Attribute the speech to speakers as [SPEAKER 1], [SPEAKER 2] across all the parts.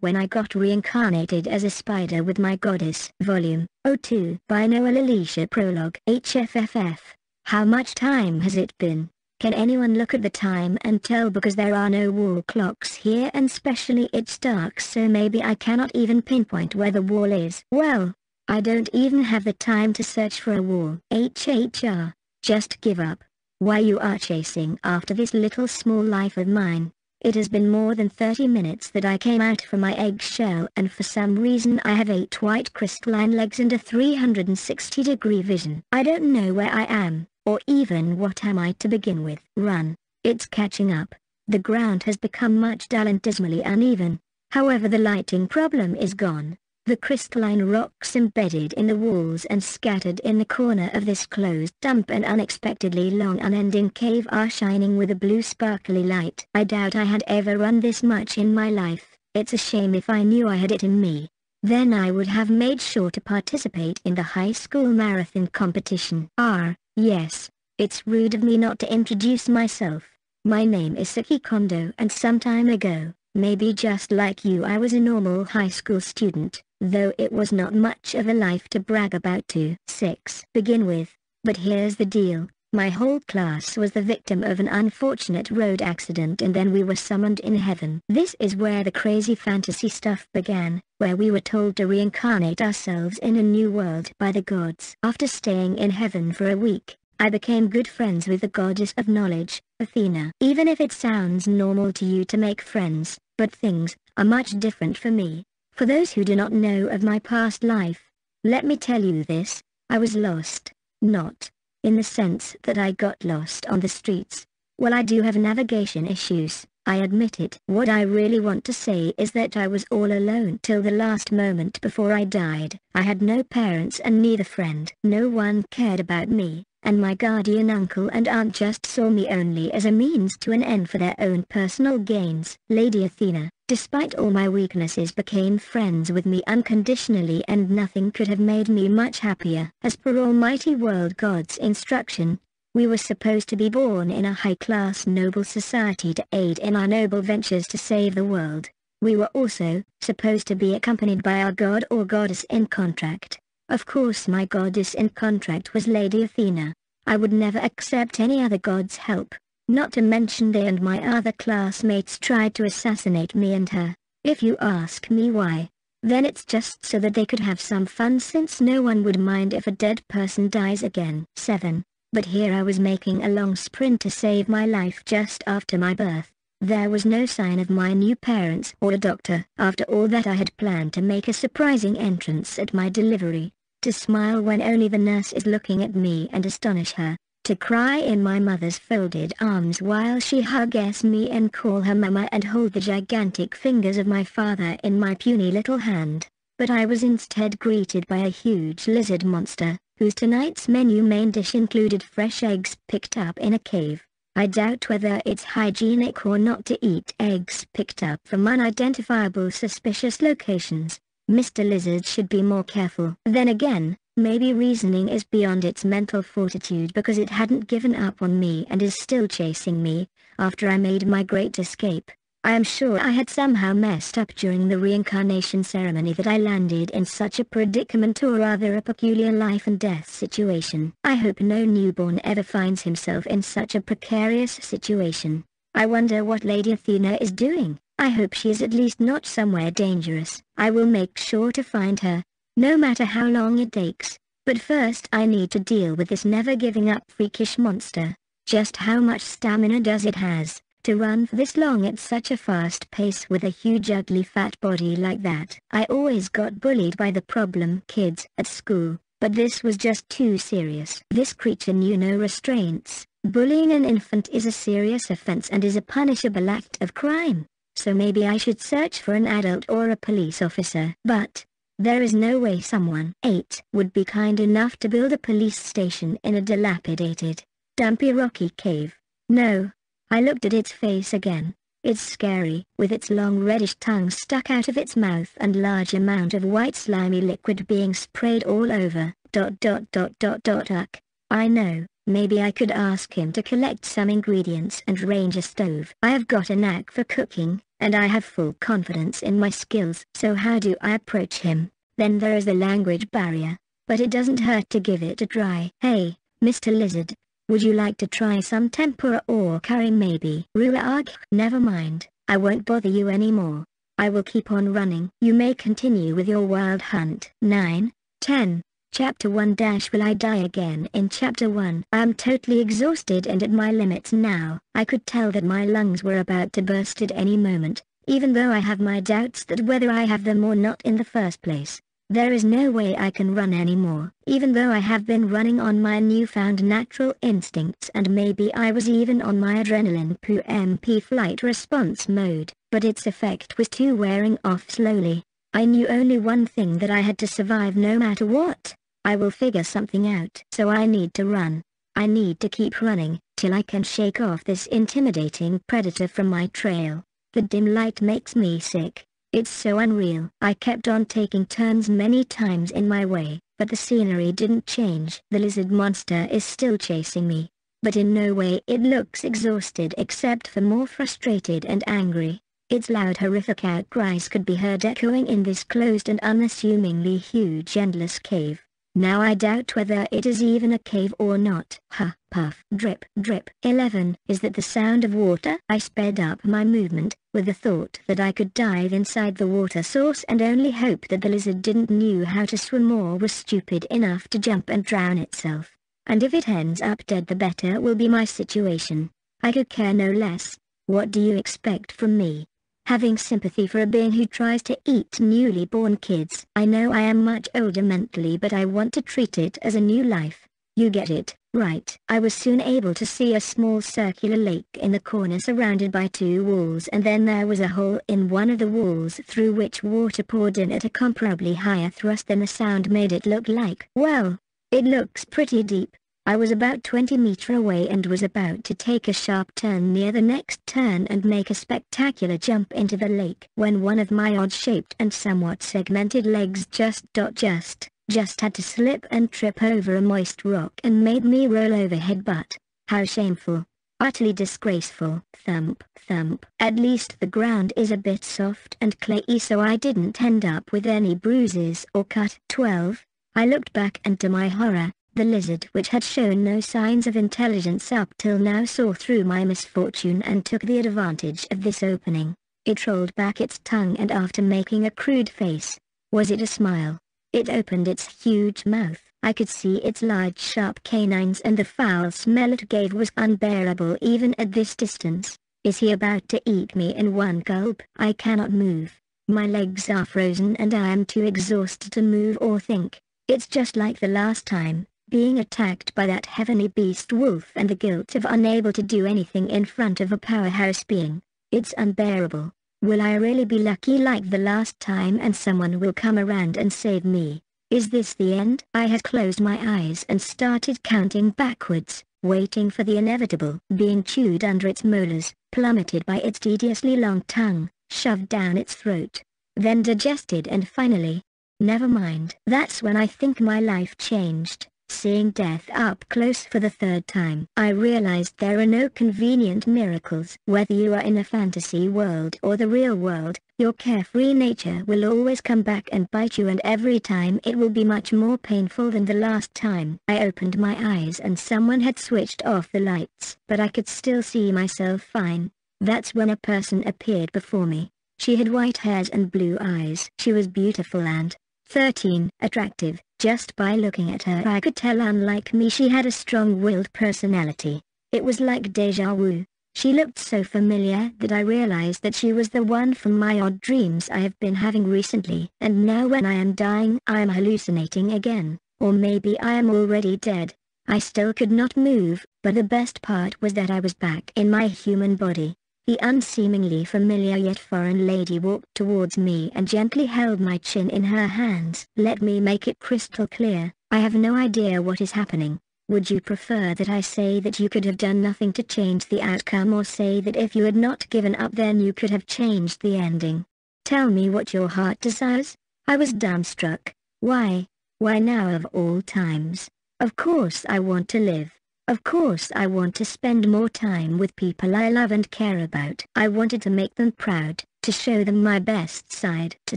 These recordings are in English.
[SPEAKER 1] when I got reincarnated as a spider with my goddess. Volume 02 by Noel Alicia Prologue HFFF. How much time has it been? Can anyone look at the time and tell because there are no wall clocks here and specially it's dark so maybe I cannot even pinpoint where the wall is. Well, I don't even have the time to search for a wall. HHR, just give up. Why you are chasing after this little small life of mine. It has been more than 30 minutes that I came out from my eggshell and for some reason I have eight white crystalline legs and a 360 degree vision. I don't know where I am, or even what am I to begin with. Run. It's catching up. The ground has become much dull and dismally uneven. However the lighting problem is gone. The crystalline rocks embedded in the walls and scattered in the corner of this closed dump and unexpectedly long unending cave are shining with a blue sparkly light. I doubt I had ever run this much in my life. It's a shame if I knew I had it in me. Then I would have made sure to participate in the high school marathon competition. R, yes, it's rude of me not to introduce myself. My name is Saki Kondo and some time ago, maybe just like you I was a normal high school student though it was not much of a life to brag about to 6 begin with, but here's the deal, my whole class was the victim of an unfortunate road accident and then we were summoned in heaven. This is where the crazy fantasy stuff began, where we were told to reincarnate ourselves in a new world by the gods. After staying in heaven for a week, I became good friends with the goddess of knowledge, Athena. Even if it sounds normal to you to make friends, but things are much different for me. For those who do not know of my past life, let me tell you this, I was lost, not, in the sense that I got lost on the streets. Well I do have navigation issues, I admit it. What I really want to say is that I was all alone till the last moment before I died. I had no parents and neither friend. No one cared about me, and my guardian uncle and aunt just saw me only as a means to an end for their own personal gains. Lady Athena, despite all my weaknesses became friends with me unconditionally and nothing could have made me much happier. As per Almighty World God's instruction, we were supposed to be born in a high-class noble society to aid in our noble ventures to save the world. We were also supposed to be accompanied by our god or goddess in contract. Of course my goddess in contract was Lady Athena. I would never accept any other god's help. Not to mention they and my other classmates tried to assassinate me and her. If you ask me why, then it's just so that they could have some fun since no one would mind if a dead person dies again. 7. But here I was making a long sprint to save my life just after my birth. There was no sign of my new parents or a doctor. After all that I had planned to make a surprising entrance at my delivery, to smile when only the nurse is looking at me and astonish her, to cry in my mother's folded arms while she hugs me and call her mama and hold the gigantic fingers of my father in my puny little hand. But I was instead greeted by a huge lizard monster, whose tonight's menu main dish included fresh eggs picked up in a cave. I doubt whether it's hygienic or not to eat eggs picked up from unidentifiable suspicious locations. Mr. Lizard should be more careful. Then again, Maybe reasoning is beyond its mental fortitude because it hadn't given up on me and is still chasing me, after I made my great escape. I am sure I had somehow messed up during the reincarnation ceremony that I landed in such a predicament or rather a peculiar life and death situation. I hope no newborn ever finds himself in such a precarious situation. I wonder what Lady Athena is doing. I hope she is at least not somewhere dangerous. I will make sure to find her, no matter how long it takes. But first I need to deal with this never giving up freakish monster. Just how much stamina does it has, to run for this long at such a fast pace with a huge ugly fat body like that? I always got bullied by the problem kids at school, but this was just too serious. This creature knew no restraints. Bullying an infant is a serious offense and is a punishable act of crime. So maybe I should search for an adult or a police officer. But, there is no way someone 8 would be kind enough to build a police station in a dilapidated, dumpy rocky cave. No. I looked at its face again. It's scary, with its long reddish tongue stuck out of its mouth and large amount of white slimy liquid being sprayed all over. Dot dot dot dot dot uck. I know, Maybe I could ask him to collect some ingredients and arrange a stove. I have got a knack for cooking, and I have full confidence in my skills. So how do I approach him? Then there is the language barrier, but it doesn't hurt to give it a try. Hey, Mr. Lizard, would you like to try some tempura or curry maybe? Ruag, never mind, I won't bother you anymore. I will keep on running. You may continue with your wild hunt. 9, 10, Chapter 1 dash Will I die again in Chapter 1 I am totally exhausted and at my limits now. I could tell that my lungs were about to burst at any moment, even though I have my doubts that whether I have them or not in the first place. There is no way I can run anymore, even though I have been running on my newfound natural instincts and maybe I was even on my adrenaline poo MP flight response mode, but its effect was too wearing off slowly. I knew only one thing that I had to survive no matter what. I will figure something out. So I need to run. I need to keep running, till I can shake off this intimidating predator from my trail. The dim light makes me sick. It's so unreal. I kept on taking turns many times in my way, but the scenery didn't change. The lizard monster is still chasing me, but in no way it looks exhausted except for more frustrated and angry. Its loud horrific outcries could be heard echoing in this closed and unassumingly huge endless cave. Now I doubt whether it is even a cave or not. Ha, puff, drip, drip. 11. Is that the sound of water? I sped up my movement, with the thought that I could dive inside the water source and only hope that the lizard didn't knew how to swim or was stupid enough to jump and drown itself. And if it ends up dead the better will be my situation. I could care no less. What do you expect from me? Having sympathy for a being who tries to eat newly born kids. I know I am much older mentally but I want to treat it as a new life. You get it, right? I was soon able to see a small circular lake in the corner surrounded by two walls and then there was a hole in one of the walls through which water poured in at a comparably higher thrust than the sound made it look like. Well, it looks pretty deep, I was about 20 meter away and was about to take a sharp turn near the next turn and make a spectacular jump into the lake when one of my odd-shaped and somewhat segmented legs just just, just had to slip and trip over a moist rock and made me roll over head butt. How shameful. Utterly disgraceful. Thump, thump. At least the ground is a bit soft and clayey so I didn't end up with any bruises or cut. 12. I looked back and to my horror, the lizard which had shown no signs of intelligence up till now saw through my misfortune and took the advantage of this opening. It rolled back its tongue and after making a crude face, was it a smile? It opened its huge mouth. I could see its large sharp canines and the foul smell it gave was unbearable even at this distance. Is he about to eat me in one gulp? I cannot move. My legs are frozen and I am too exhausted to move or think. It's just like the last time being attacked by that heavenly beast wolf and the guilt of unable to do anything in front of a powerhouse being. It's unbearable. Will I really be lucky like the last time and someone will come around and save me? Is this the end? I had closed my eyes and started counting backwards, waiting for the inevitable. Being chewed under its molars, plummeted by its tediously long tongue, shoved down its throat, then digested and finally, never mind. That's when I think my life changed. Seeing death up close for the third time, I realized there are no convenient miracles. Whether you are in a fantasy world or the real world, your carefree nature will always come back and bite you and every time it will be much more painful than the last time. I opened my eyes and someone had switched off the lights, but I could still see myself fine. That's when a person appeared before me. She had white hairs and blue eyes. She was beautiful and 13. Attractive. Just by looking at her I could tell unlike me she had a strong-willed personality. It was like deja vu. She looked so familiar that I realized that she was the one from my odd dreams I have been having recently. And now when I am dying I am hallucinating again. Or maybe I am already dead. I still could not move, but the best part was that I was back in my human body. The unseemingly familiar yet foreign lady walked towards me and gently held my chin in her hands. Let me make it crystal clear, I have no idea what is happening. Would you prefer that I say that you could have done nothing to change the outcome or say that if you had not given up then you could have changed the ending? Tell me what your heart desires? I was dumbstruck. Why? Why now of all times? Of course I want to live. Of course I want to spend more time with people I love and care about. I wanted to make them proud, to show them my best side, to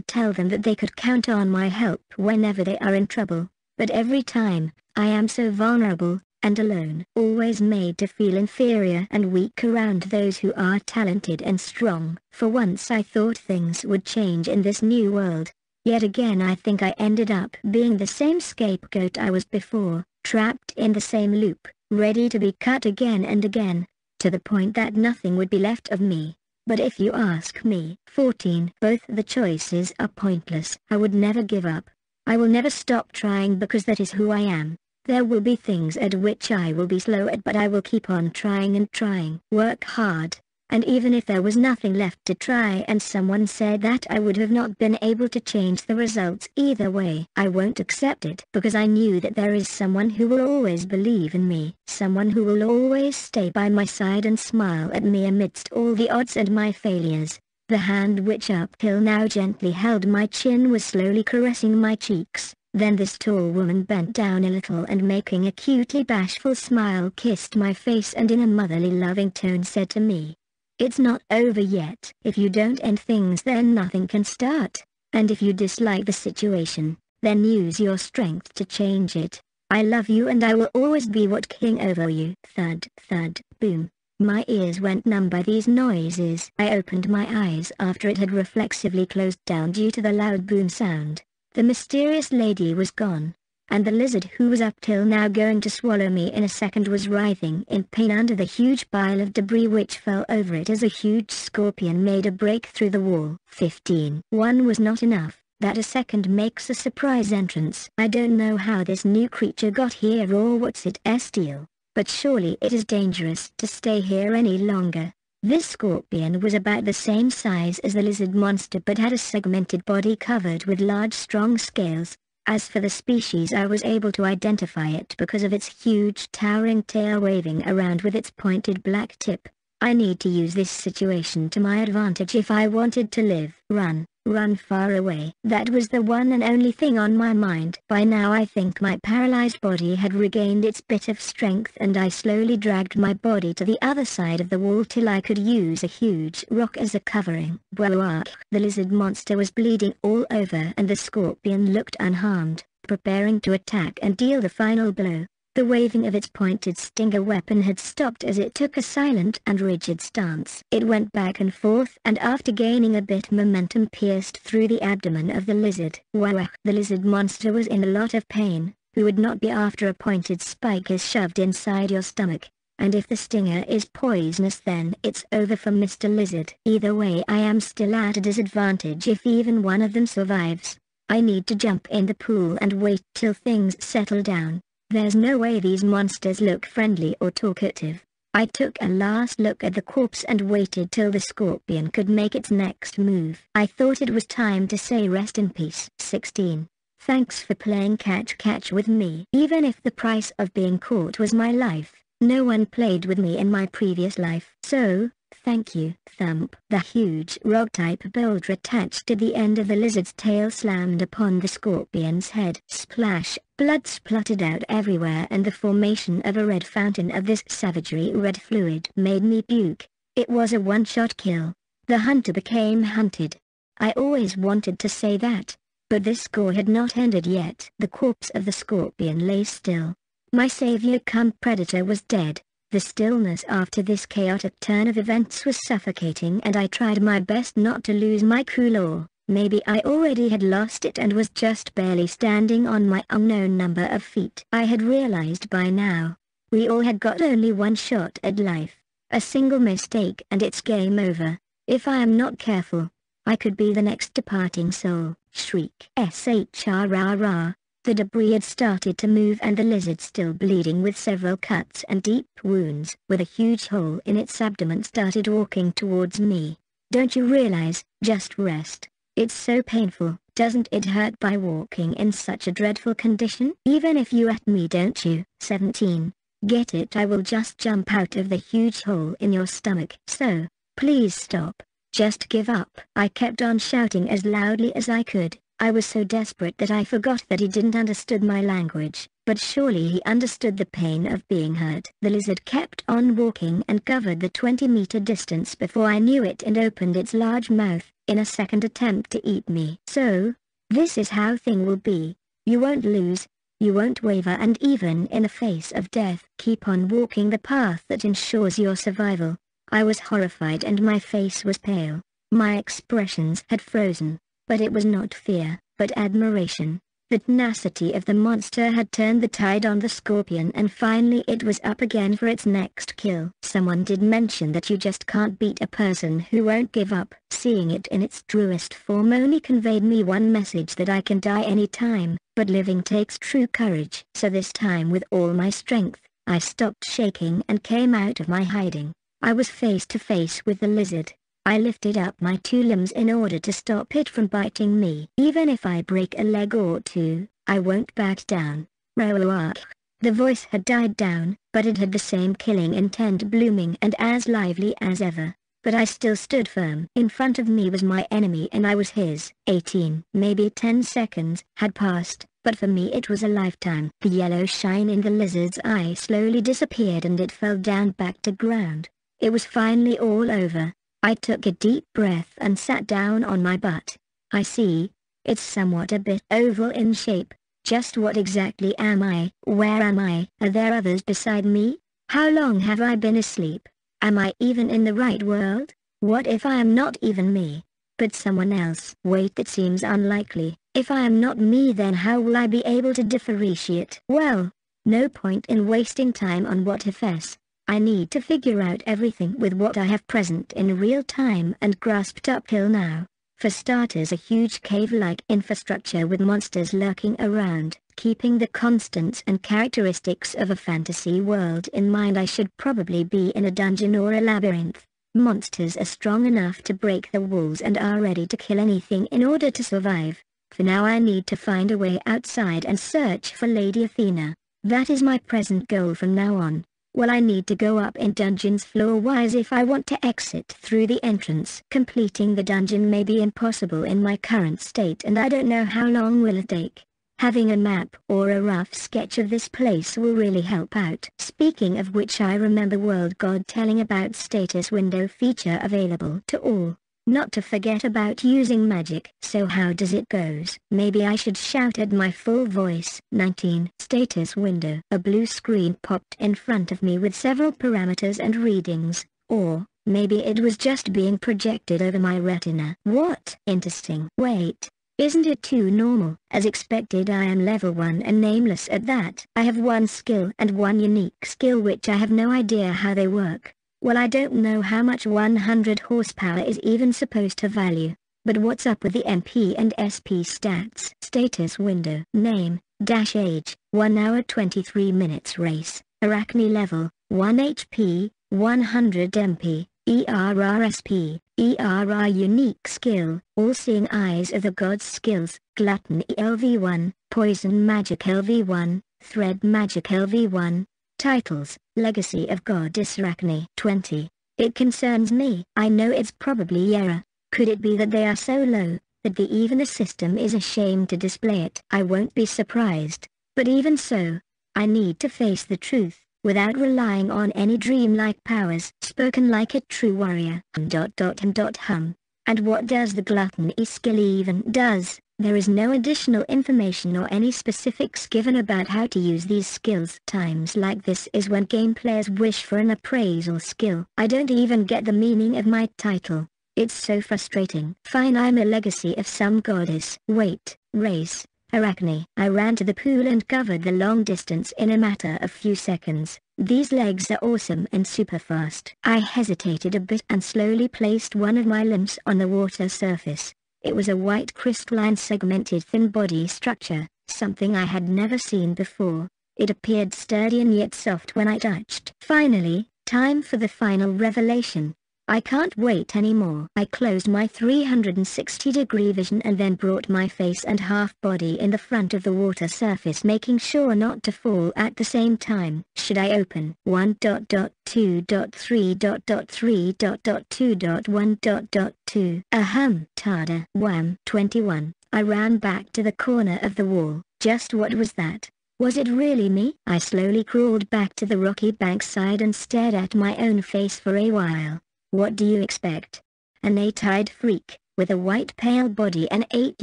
[SPEAKER 1] tell them that they could count on my help whenever they are in trouble. But every time, I am so vulnerable, and alone. Always made to feel inferior and weak around those who are talented and strong. For once I thought things would change in this new world. Yet again I think I ended up being the same scapegoat I was before, trapped in the same loop, ready to be cut again and again, to the point that nothing would be left of me. But if you ask me, 14, both the choices are pointless. I would never give up. I will never stop trying because that is who I am. There will be things at which I will be slow at but I will keep on trying and trying. Work hard. And even if there was nothing left to try and someone said that I would have not been able to change the results either way, I won't accept it because I knew that there is someone who will always believe in me, someone who will always stay by my side and smile at me amidst all the odds and my failures. The hand which up till now gently held my chin was slowly caressing my cheeks. Then this tall woman bent down a little and making a cutely bashful smile kissed my face and in a motherly loving tone said to me, It's not over yet. If you don't end things then nothing can start. And if you dislike the situation, then use your strength to change it. I love you and I will always be what king over you. Thud, thud, boom. My ears went numb by these noises. I opened my eyes after it had reflexively closed down due to the loud boom sound. The mysterious lady was gone, and the lizard who was up till now going to swallow me in a second was writhing in pain under the huge pile of debris which fell over it as a huge scorpion made a break through the wall. 15. One was not enough, that a second makes a surprise entrance. I don't know how this new creature got here or what's its deal, but surely it is dangerous to stay here any longer. This scorpion was about the same size as the lizard monster but had a segmented body covered with large strong scales. As for the species I was able to identify it because of its huge towering tail waving around with its pointed black tip. I need to use this situation to my advantage if I wanted to live. Run, run far away. That was the one and only thing on my mind. By now I think my paralyzed body had regained its bit of strength and I slowly dragged my body to the other side of the wall till I could use a huge rock as a covering. Bwah! The lizard monster was bleeding all over and the scorpion looked unharmed, preparing to attack and deal the final blow. The waving of its pointed stinger weapon had stopped as it took a silent and rigid stance. It went back and forth and after gaining a bit momentum pierced through the abdomen of the lizard. Wah! The lizard monster was in a lot of pain, who would not be after a pointed spike is shoved inside your stomach. And if the stinger is poisonous then it's over for Mr. Lizard. Either way I am still at a disadvantage if even one of them survives. I need to jump in the pool and wait till things settle down. There's no way these monsters look friendly or talkative. I took a last look at the corpse and waited till the scorpion could make its next move. I thought it was time to say rest in peace. 16. Thanks for playing catch-catch with me. Even if the price of being caught was my life, no one played with me in my previous life. So, Thank you, thump. The huge rock-type boulder attached to the end of the lizard's tail slammed upon the scorpion's head. Splash, blood spluttered out everywhere and the formation of a red fountain of this savagery red fluid made me puke. It was a one-shot kill. The hunter became hunted. I always wanted to say that, but this score had not ended yet. The corpse of the scorpion lay still. My savior come predator was dead. The stillness after this chaotic turn of events was suffocating and I tried my best not to lose my cool or maybe I already had lost it and was just barely standing on my unknown number of feet. I had realized by now, we all had got only one shot at life. A single mistake and it's game over. If I am not careful, I could be the next departing soul. Shriek. S-H-R-R-R. The debris had started to move and the lizard still bleeding with several cuts and deep wounds, with a huge hole in its abdomen started walking towards me. Don't you realize, just rest. It's so painful, doesn't it hurt by walking in such a dreadful condition? Even if you at me don't you? 17. Get it I will just jump out of the huge hole in your stomach. So, please stop. Just give up. I kept on shouting as loudly as I could. I was so desperate that I forgot that he didn't understood my language, but surely he understood the pain of being hurt. The lizard kept on walking and covered the 20 meter distance before I knew it and opened its large mouth, in a second attempt to eat me. So, this is how thing will be. You won't lose, you won't waver and even in the face of death keep on walking the path that ensures your survival. I was horrified and my face was pale. My expressions had frozen, but it was not fear, but admiration. The tenacity of the monster had turned the tide on the scorpion and finally it was up again for its next kill. Someone did mention that you just can't beat a person who won't give up. Seeing it in its truest form only conveyed me one message that I can die any time, but living takes true courage. So this time with all my strength, I stopped shaking and came out of my hiding. I was face to face with the lizard. I lifted up my two limbs in order to stop it from biting me. Even if I break a leg or two, I won't back down. Roark. The voice had died down, but it had the same killing intent blooming and as lively as ever. But I still stood firm. In front of me was my enemy and I was his. 18, maybe 10 seconds, had passed, but for me it was a lifetime. The yellow shine in the lizard's eye slowly disappeared and it fell down back to ground. It was finally all over. I took a deep breath and sat down on my butt. I see. It's somewhat a bit oval in shape. Just what exactly am I? Where am I? Are there others beside me? How long have I been asleep? Am I even in the right world? What if I am not even me, but someone else? Wait that seems unlikely. If I am not me then how will I be able to differentiate? Well, no point in wasting time on what ifs. I need to figure out everything with what I have present in real time and grasped up till now. For starters a huge cave-like infrastructure with monsters lurking around, keeping the constants and characteristics of a fantasy world in mind I should probably be in a dungeon or a labyrinth. Monsters are strong enough to break the walls and are ready to kill anything in order to survive. For now I need to find a way outside and search for Lady Athena. That is my present goal from now on. Well I need to go up in dungeons floor-wise if I want to exit through the entrance. Completing the dungeon may be impossible in my current state and I don't know how long will it take. Having a map or a rough sketch of this place will really help out. Speaking of which I remember World God telling about status window feature available to all. Not to forget about using magic. So how does it goes? Maybe I should shout at my full voice. 19. Status window. A blue screen popped in front of me with several parameters and readings. Or, maybe it was just being projected over my retina. What? Interesting. Wait. Isn't it too normal? As expected I am level 1 and nameless at that. I have one skill and one unique skill which I have no idea how they work. Well I don't know how much 100 horsepower is even supposed to value, but what's up with the MP and SP stats? Status window. Name, dash age, 1 hour 23 minutes race, Arachne level, 1 HP, 100 MP, ERRSP, ERR unique skill, all-seeing eyes of the gods skills, gluttony LV1, poison magic LV1, thread magic LV1, Titles, Legacy of Goddess Arachne 20. It concerns me. I know it's probably error. Could it be that they are so low, that the even the system is ashamed to display it? I won't be surprised. But even so, I need to face the truth, without relying on any dreamlike powers. Spoken like a true warrior. Dot dot and dot hum. And what does the gluttony skill even does? There is no additional information or any specifics given about how to use these skills. Times like this is when game players wish for an appraisal skill. I don't even get the meaning of my title. It's so frustrating. Fine I'm a legacy of some goddess. Wait, race, Arachne. I ran to the pool and covered the long distance in a matter of few seconds. These legs are awesome and super fast. I hesitated a bit and slowly placed one of my limbs on the water surface. It was a white crystalline segmented thin body structure, something I had never seen before. It appeared sturdy and yet soft when I touched. Finally, time for the final revelation. I can't wait anymore. I closed my 360 degree vision and then brought my face and half body in the front of the water surface making sure not to fall at the same time. Should I open 1.2.3.3.2.1.2? Ahem. Tada. Wham. 21. I ran back to the corner of the wall. Just what was that? Was it really me? I slowly crawled back to the rocky bankside and stared at my own face for a while. What do you expect? An eight-eyed freak, with a white pale body and eight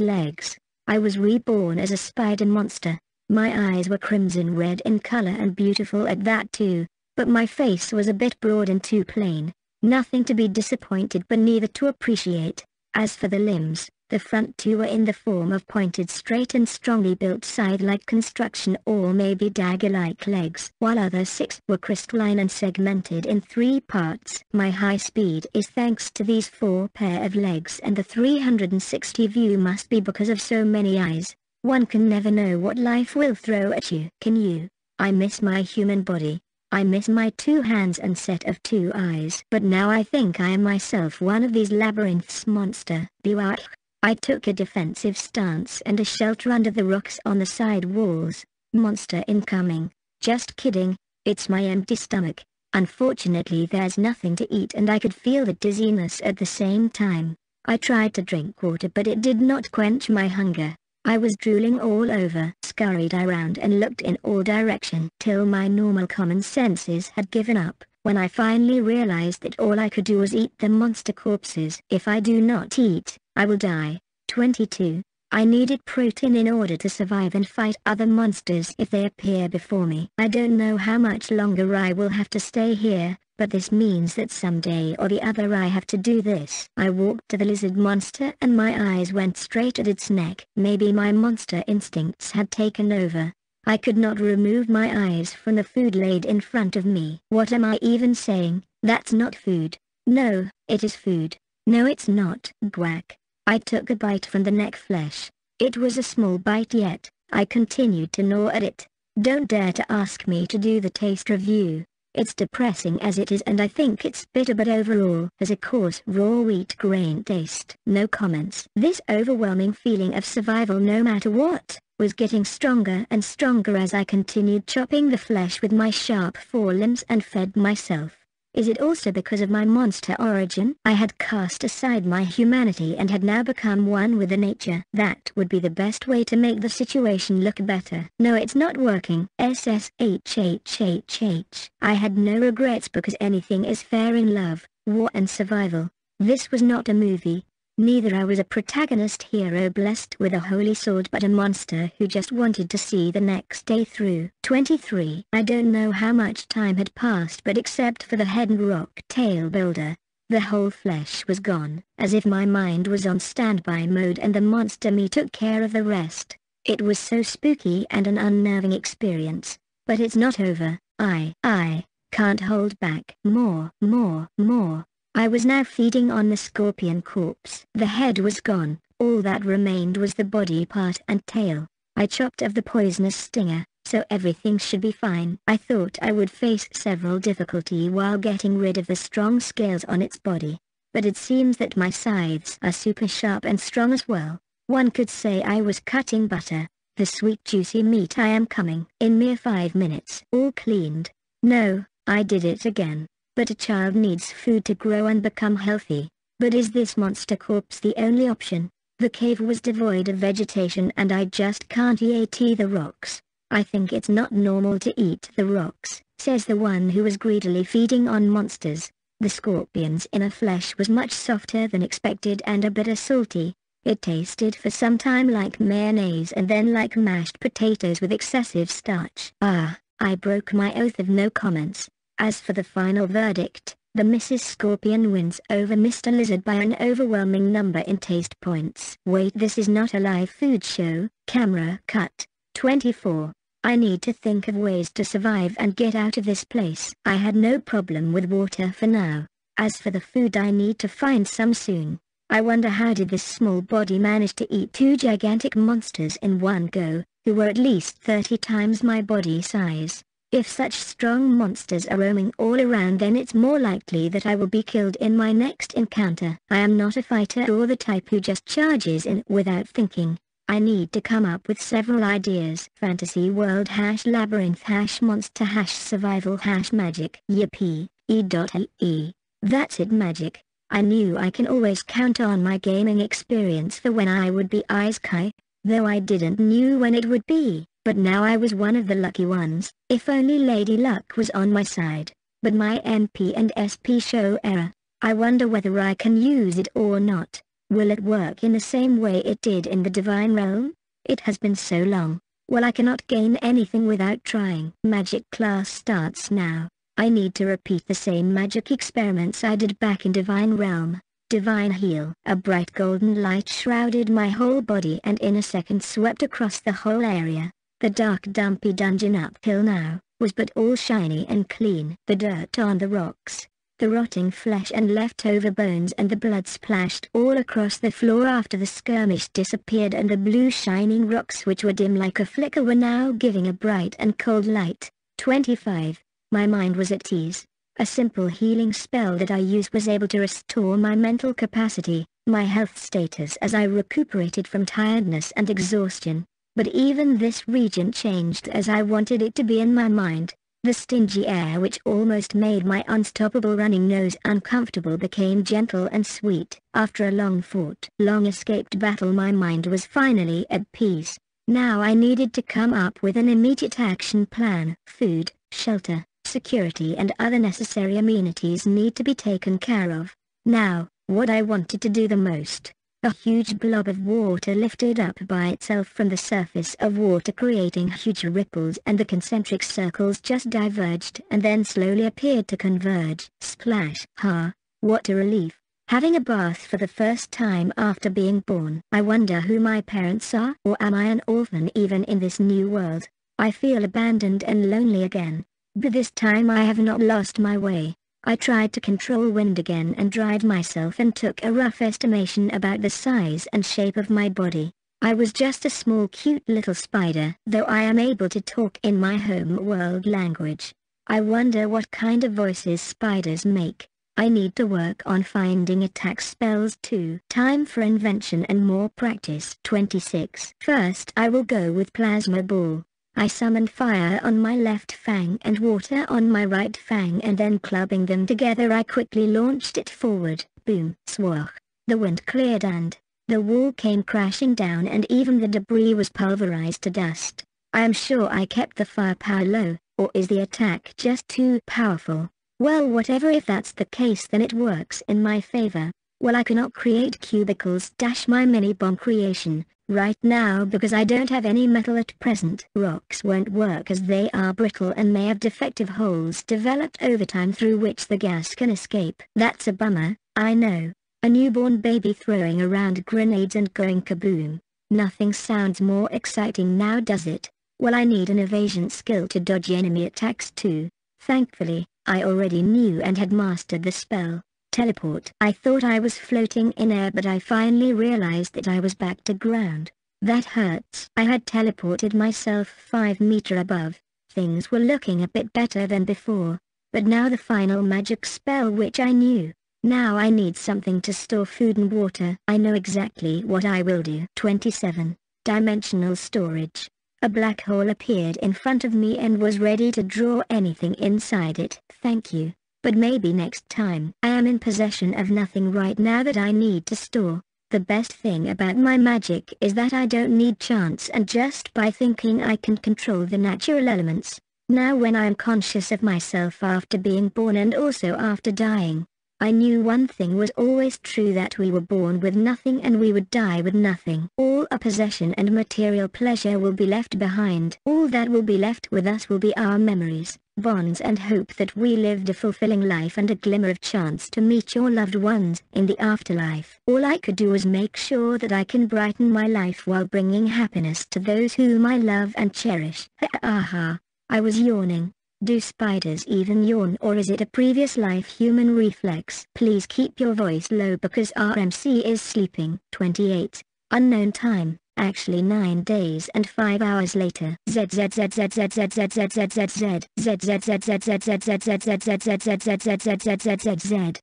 [SPEAKER 1] legs. I was reborn as a spider monster. My eyes were crimson red in color and beautiful at that too, but my face was a bit broad and too plain. Nothing to be disappointed but neither to appreciate. As for the limbs, the front two were in the form of pointed straight and strongly built scythe-like construction or maybe dagger-like legs, while other six were crystalline and segmented in three parts. My high speed is thanks to these four pair of legs and the 360 view must be because of so many eyes. One can never know what life will throw at you. Can you? I miss my human body. I miss my two hands and set of two eyes. But now I think I am myself one of these labyrinths monster. Beware. I took a defensive stance and a shelter under the rocks on the side walls. Monster incoming. Just kidding, it's my empty stomach. Unfortunately there's nothing to eat and I could feel the dizziness at the same time. I tried to drink water but it did not quench my hunger. I was drooling all over. Scurried around and looked in all direction till my normal common senses had given up when I finally realized that all I could do was eat the monster corpses. If I do not eat, I will die. 22. I needed protein in order to survive and fight other monsters if they appear before me. I don't know how much longer I will have to stay here, but this means that someday or the other I have to do this. I walked to the lizard monster and my eyes went straight at its neck. Maybe my monster instincts had taken over. I could not remove my eyes from the food laid in front of me. What am I even saying? That's not food. No, it is food. No it's not. Quack. I took a bite from the neck flesh. It was a small bite yet, I continued to gnaw at it. Don't dare to ask me to do the taste review. It's depressing as it is and I think it's bitter but overall has a coarse raw wheat grain taste. No comments. This overwhelming feeling of survival no matter what, was getting stronger and stronger as I continued chopping the flesh with my sharp forelimbs and fed myself. Is it also because of my monster origin? I had cast aside my humanity and had now become one with the nature. That would be the best way to make the situation look better. No it's not working. SSHHHH. I had no regrets because anything is fair in love, war and survival. This was not a movie, Neither I was a protagonist hero blessed with a holy sword but a monster who just wanted to see the next day through. 23. I don't know how much time had passed but except for the head and rock tail builder, the whole flesh was gone, as if my mind was on standby mode and the monster me took care of the rest. It was so spooky and an unnerving experience. But it's not over, I, I, can't hold back. More, more, more. I was now feeding on the scorpion corpse. The head was gone, all that remained was the body part and tail. I chopped of the poisonous stinger, so everything should be fine. I thought I would face several difficulty while getting rid of the strong scales on its body. But it seems that my scythes are super sharp and strong as well. One could say I was cutting butter. The sweet juicy meat I am coming in mere five minutes. All cleaned. No, I did it again. But a child needs food to grow and become healthy. But is this monster corpse the only option? The cave was devoid of vegetation and I just can't eat the rocks. I think it's not normal to eat the rocks, says the one who was greedily feeding on monsters. The scorpion's inner flesh was much softer than expected and a bit salty. It tasted for some time like mayonnaise and then like mashed potatoes with excessive starch. Ah, I broke my oath of no comments. As for the final verdict, the Mrs. Scorpion wins over Mr. Lizard by an overwhelming number in taste points. Wait this is not a live food show, camera cut. 24. I need to think of ways to survive and get out of this place. I had no problem with water for now. As for the food I need to find some soon. I wonder how did this small body manage to eat two gigantic monsters in one go, who were at least 30 times my body size. If such strong monsters are roaming all around then it's more likely that I will be killed in my next encounter. I am not a fighter or the type who just charges in without thinking. I need to come up with several ideas. Fantasy world hash labyrinth hash monster hash survival hash magic. Yippee, e.e. That's it magic. I knew I can always count on my gaming experience for when I would be isekai, though I didn't knew when it would be But now I was one of the lucky ones, if only Lady Luck was on my side. But my MP and SP show error. I wonder whether I can use it or not. Will it work in the same way it did in the Divine Realm? It has been so long. Well I cannot gain anything without trying. Magic class starts now. I need to repeat the same magic experiments I did back in Divine Realm. Divine Heal. A bright golden light shrouded my whole body and in a second swept across the whole area. The dark dumpy dungeon up till now, was but all shiny and clean. The dirt on the rocks, the rotting flesh and leftover bones and the blood splashed all across the floor after the skirmish disappeared and the blue shining rocks which were dim like a flicker were now giving a bright and cold light. 25. My mind was at ease. A simple healing spell that I used was able to restore my mental capacity, my health status as I recuperated from tiredness and exhaustion. But even this region changed as I wanted it to be in my mind. The stingy air which almost made my unstoppable running nose uncomfortable became gentle and sweet. After a long fought, long escaped battle my mind was finally at peace. Now I needed to come up with an immediate action plan. Food, shelter, security and other necessary amenities need to be taken care of. Now, what I wanted to do the most. A huge blob of water lifted up by itself from the surface of water creating huge ripples and the concentric circles just diverged and then slowly appeared to converge. Splash! Ha! What a relief! Having a bath for the first time after being born. I wonder who my parents are or am I an orphan even in this new world? I feel abandoned and lonely again. But this time I have not lost my way. I tried to control wind again and dried myself and took a rough estimation about the size and shape of my body. I was just a small cute little spider, though I am able to talk in my home world language. I wonder what kind of voices spiders make. I need to work on finding attack spells too. Time for invention and more practice. 26. First I will go with Plasma Ball. I summoned fire on my left fang and water on my right fang and then clubbing them together I quickly launched it forward, boom, swah. The wind cleared and, the wall came crashing down and even the debris was pulverized to dust. I am sure I kept the firepower low, or is the attack just too powerful? Well whatever if that's the case then it works in my favor. Well I cannot create cubicles dash my mini bomb creation, right now because I don't have any metal at present. Rocks won't work as they are brittle and may have defective holes developed over time through which the gas can escape. That's a bummer, I know. A newborn baby throwing around grenades and going kaboom. Nothing sounds more exciting now does it? Well I need an evasion skill to dodge enemy attacks too. Thankfully, I already knew and had mastered the spell. Teleport. I thought I was floating in air but I finally realized that I was back to ground. That hurts. I had teleported myself 5 meter above. Things were looking a bit better than before. But now the final magic spell which I knew. Now I need something to store food and water. I know exactly what I will do. 27. Dimensional storage. A black hole appeared in front of me and was ready to draw anything inside it. Thank you. But maybe next time. I am in possession of nothing right now that I need to store. The best thing about my magic is that I don't need chance and just by thinking I can control the natural elements. Now when I am conscious of myself after being born and also after dying, I knew one thing was always true that we were born with nothing and we would die with nothing. All our possession and material pleasure will be left behind. All that will be left with us will be our memories, bonds and hope that we lived a fulfilling life and a glimmer of chance to meet your loved ones in the afterlife. All I could do was make sure that I can brighten my life while bringing happiness to those whom I love and cherish. Ha. I was yawning. Do spiders even yawn or is it a previous life human reflex? Please keep your voice low because RMC is sleeping. 28. Unknown time, actually 9 days and 5 hours later.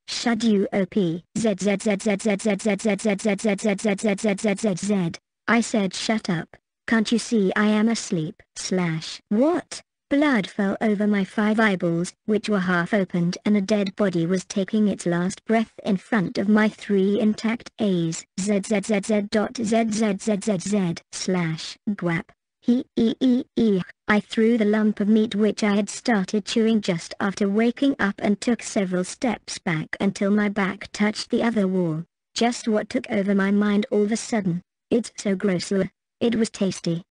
[SPEAKER 1] Shud you op. I said shut up. Can't you see I am asleep? Slash. What? Blood fell over my five eyeballs, which were half opened and a dead body was taking its last breath in front of my three intact A's. ZZZZ.ZZZZZ slash GWAP. He e e e. I threw the lump of meat which I had started chewing just after waking up and took several steps back until my back touched the other wall. Just what took over my mind all of a sudden. It's so gross. It was tasty.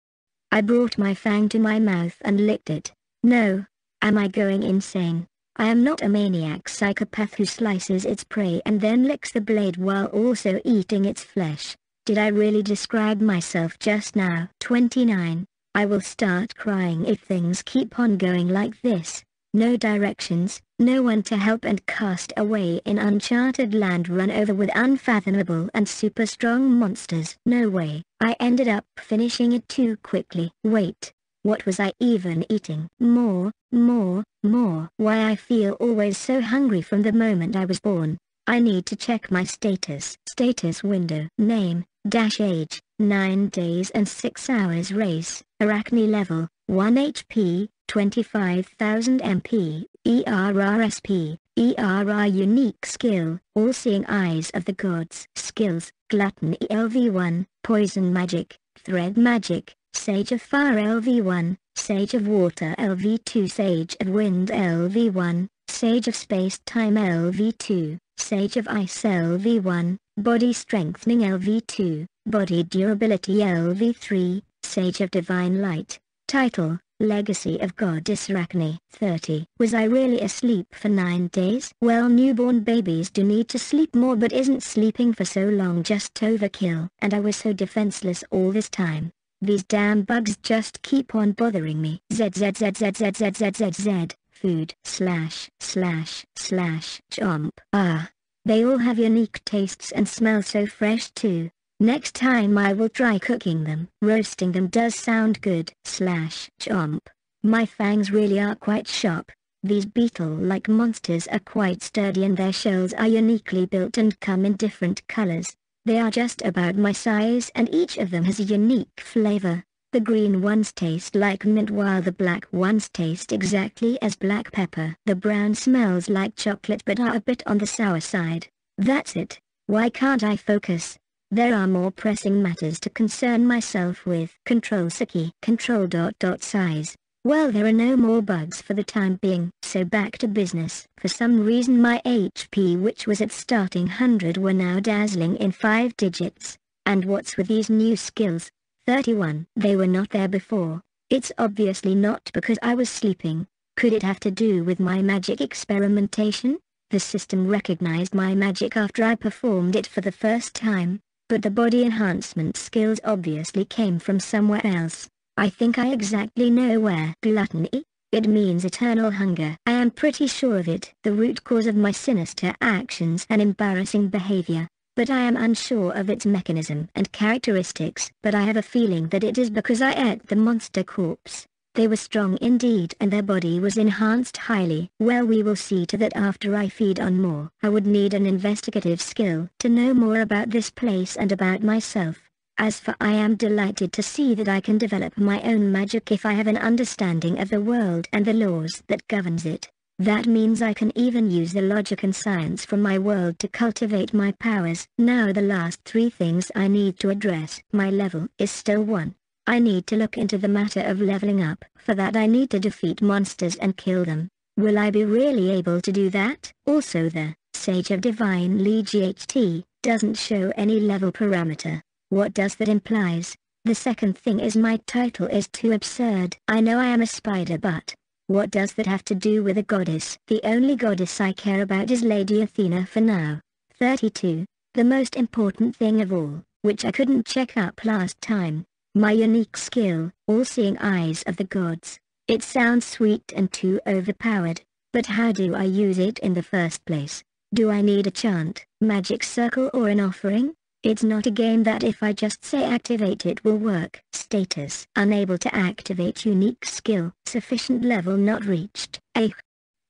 [SPEAKER 1] I brought my fang to my mouth and licked it. No. Am I going insane? I am not a maniac psychopath who slices its prey and then licks the blade while also eating its flesh. Did I really describe myself just now? 29. I will start crying if things keep on going like this. No directions, no one to help and cast away in uncharted land run over with unfathomable and super strong monsters. No way. I ended up finishing it too quickly. Wait. What was I even eating? More, more, more. Why I feel always so hungry from the moment I was born. I need to check my status. Status window. Name, dash age, 9 days and 6 hours race, Arachne level, 1 HP, 25,000 MP, ERRSP, ERR unique skill, all-seeing eyes of the gods. Skills, Gluttony LV1, Poison magic, Thread magic, Sage of Fire LV1, Sage of Water LV2 Sage of Wind LV1, Sage of Space Time LV2, Sage of Ice LV1, Body Strengthening LV2, Body Durability LV3, Sage of Divine Light. Title, Legacy of Goddess Arachne 30. Was I really asleep for 9 days? Well newborn babies do need to sleep more but isn't sleeping for so long just overkill? And I was so defenseless all this time. These damn bugs just keep on bothering me. ZZZZZZZZZ, food slash slash slash chomp. Ah. They all have unique tastes and smell so fresh too. Next time I will try cooking them. Roasting them does sound good. Slash chomp. My fangs really are quite sharp. These beetle-like monsters are quite sturdy and their shells are uniquely built and come in different colors. They are just about my size and each of them has a unique flavor. The green ones taste like mint while the black ones taste exactly as black pepper. The brown smells like chocolate but are a bit on the sour side. That's it. Why can't I focus? There are more pressing matters to concern myself with. Control Siki. Control dot dot size. Well there are no more bugs for the time being, so back to business. For some reason my HP which was at starting 100 were now dazzling in 5 digits. And what's with these new skills? 31. They were not there before. It's obviously not because I was sleeping. Could it have to do with my magic experimentation? The system recognized my magic after I performed it for the first time, but the body enhancement skills obviously came from somewhere else. I think I exactly know where. Gluttony? It means eternal hunger. I am pretty sure of it. The root cause of my sinister actions and embarrassing behavior but I am unsure of its mechanism and characteristics. But I have a feeling that it is because I ate the monster corpse. They were strong indeed and their body was enhanced highly. Well we will see to that after I feed on more. I would need an investigative skill to know more about this place and about myself. As for I am delighted to see that I can develop my own magic if I have an understanding of the world and the laws that governs it. That means I can even use the logic and science from my world to cultivate my powers. Now the last three things I need to address. My level is still 1. I need to look into the matter of leveling up. For that I need to defeat monsters and kill them. Will I be really able to do that? Also the Sage of Divine Lee GHT doesn't show any level parameter. What does that implies? The second thing is my title is too absurd. I know I am a spider but, what does that have to do with a goddess? The only goddess I care about is Lady Athena for now. 32. The most important thing of all, which I couldn't check up last time. My unique skill, all-seeing eyes of the gods. It sounds sweet and too overpowered, but how do I use it in the first place? Do I need a chant, magic circle or an offering? It's not a game that if I just say activate it will work. Status Unable to activate unique skill. Sufficient level not reached. Eh.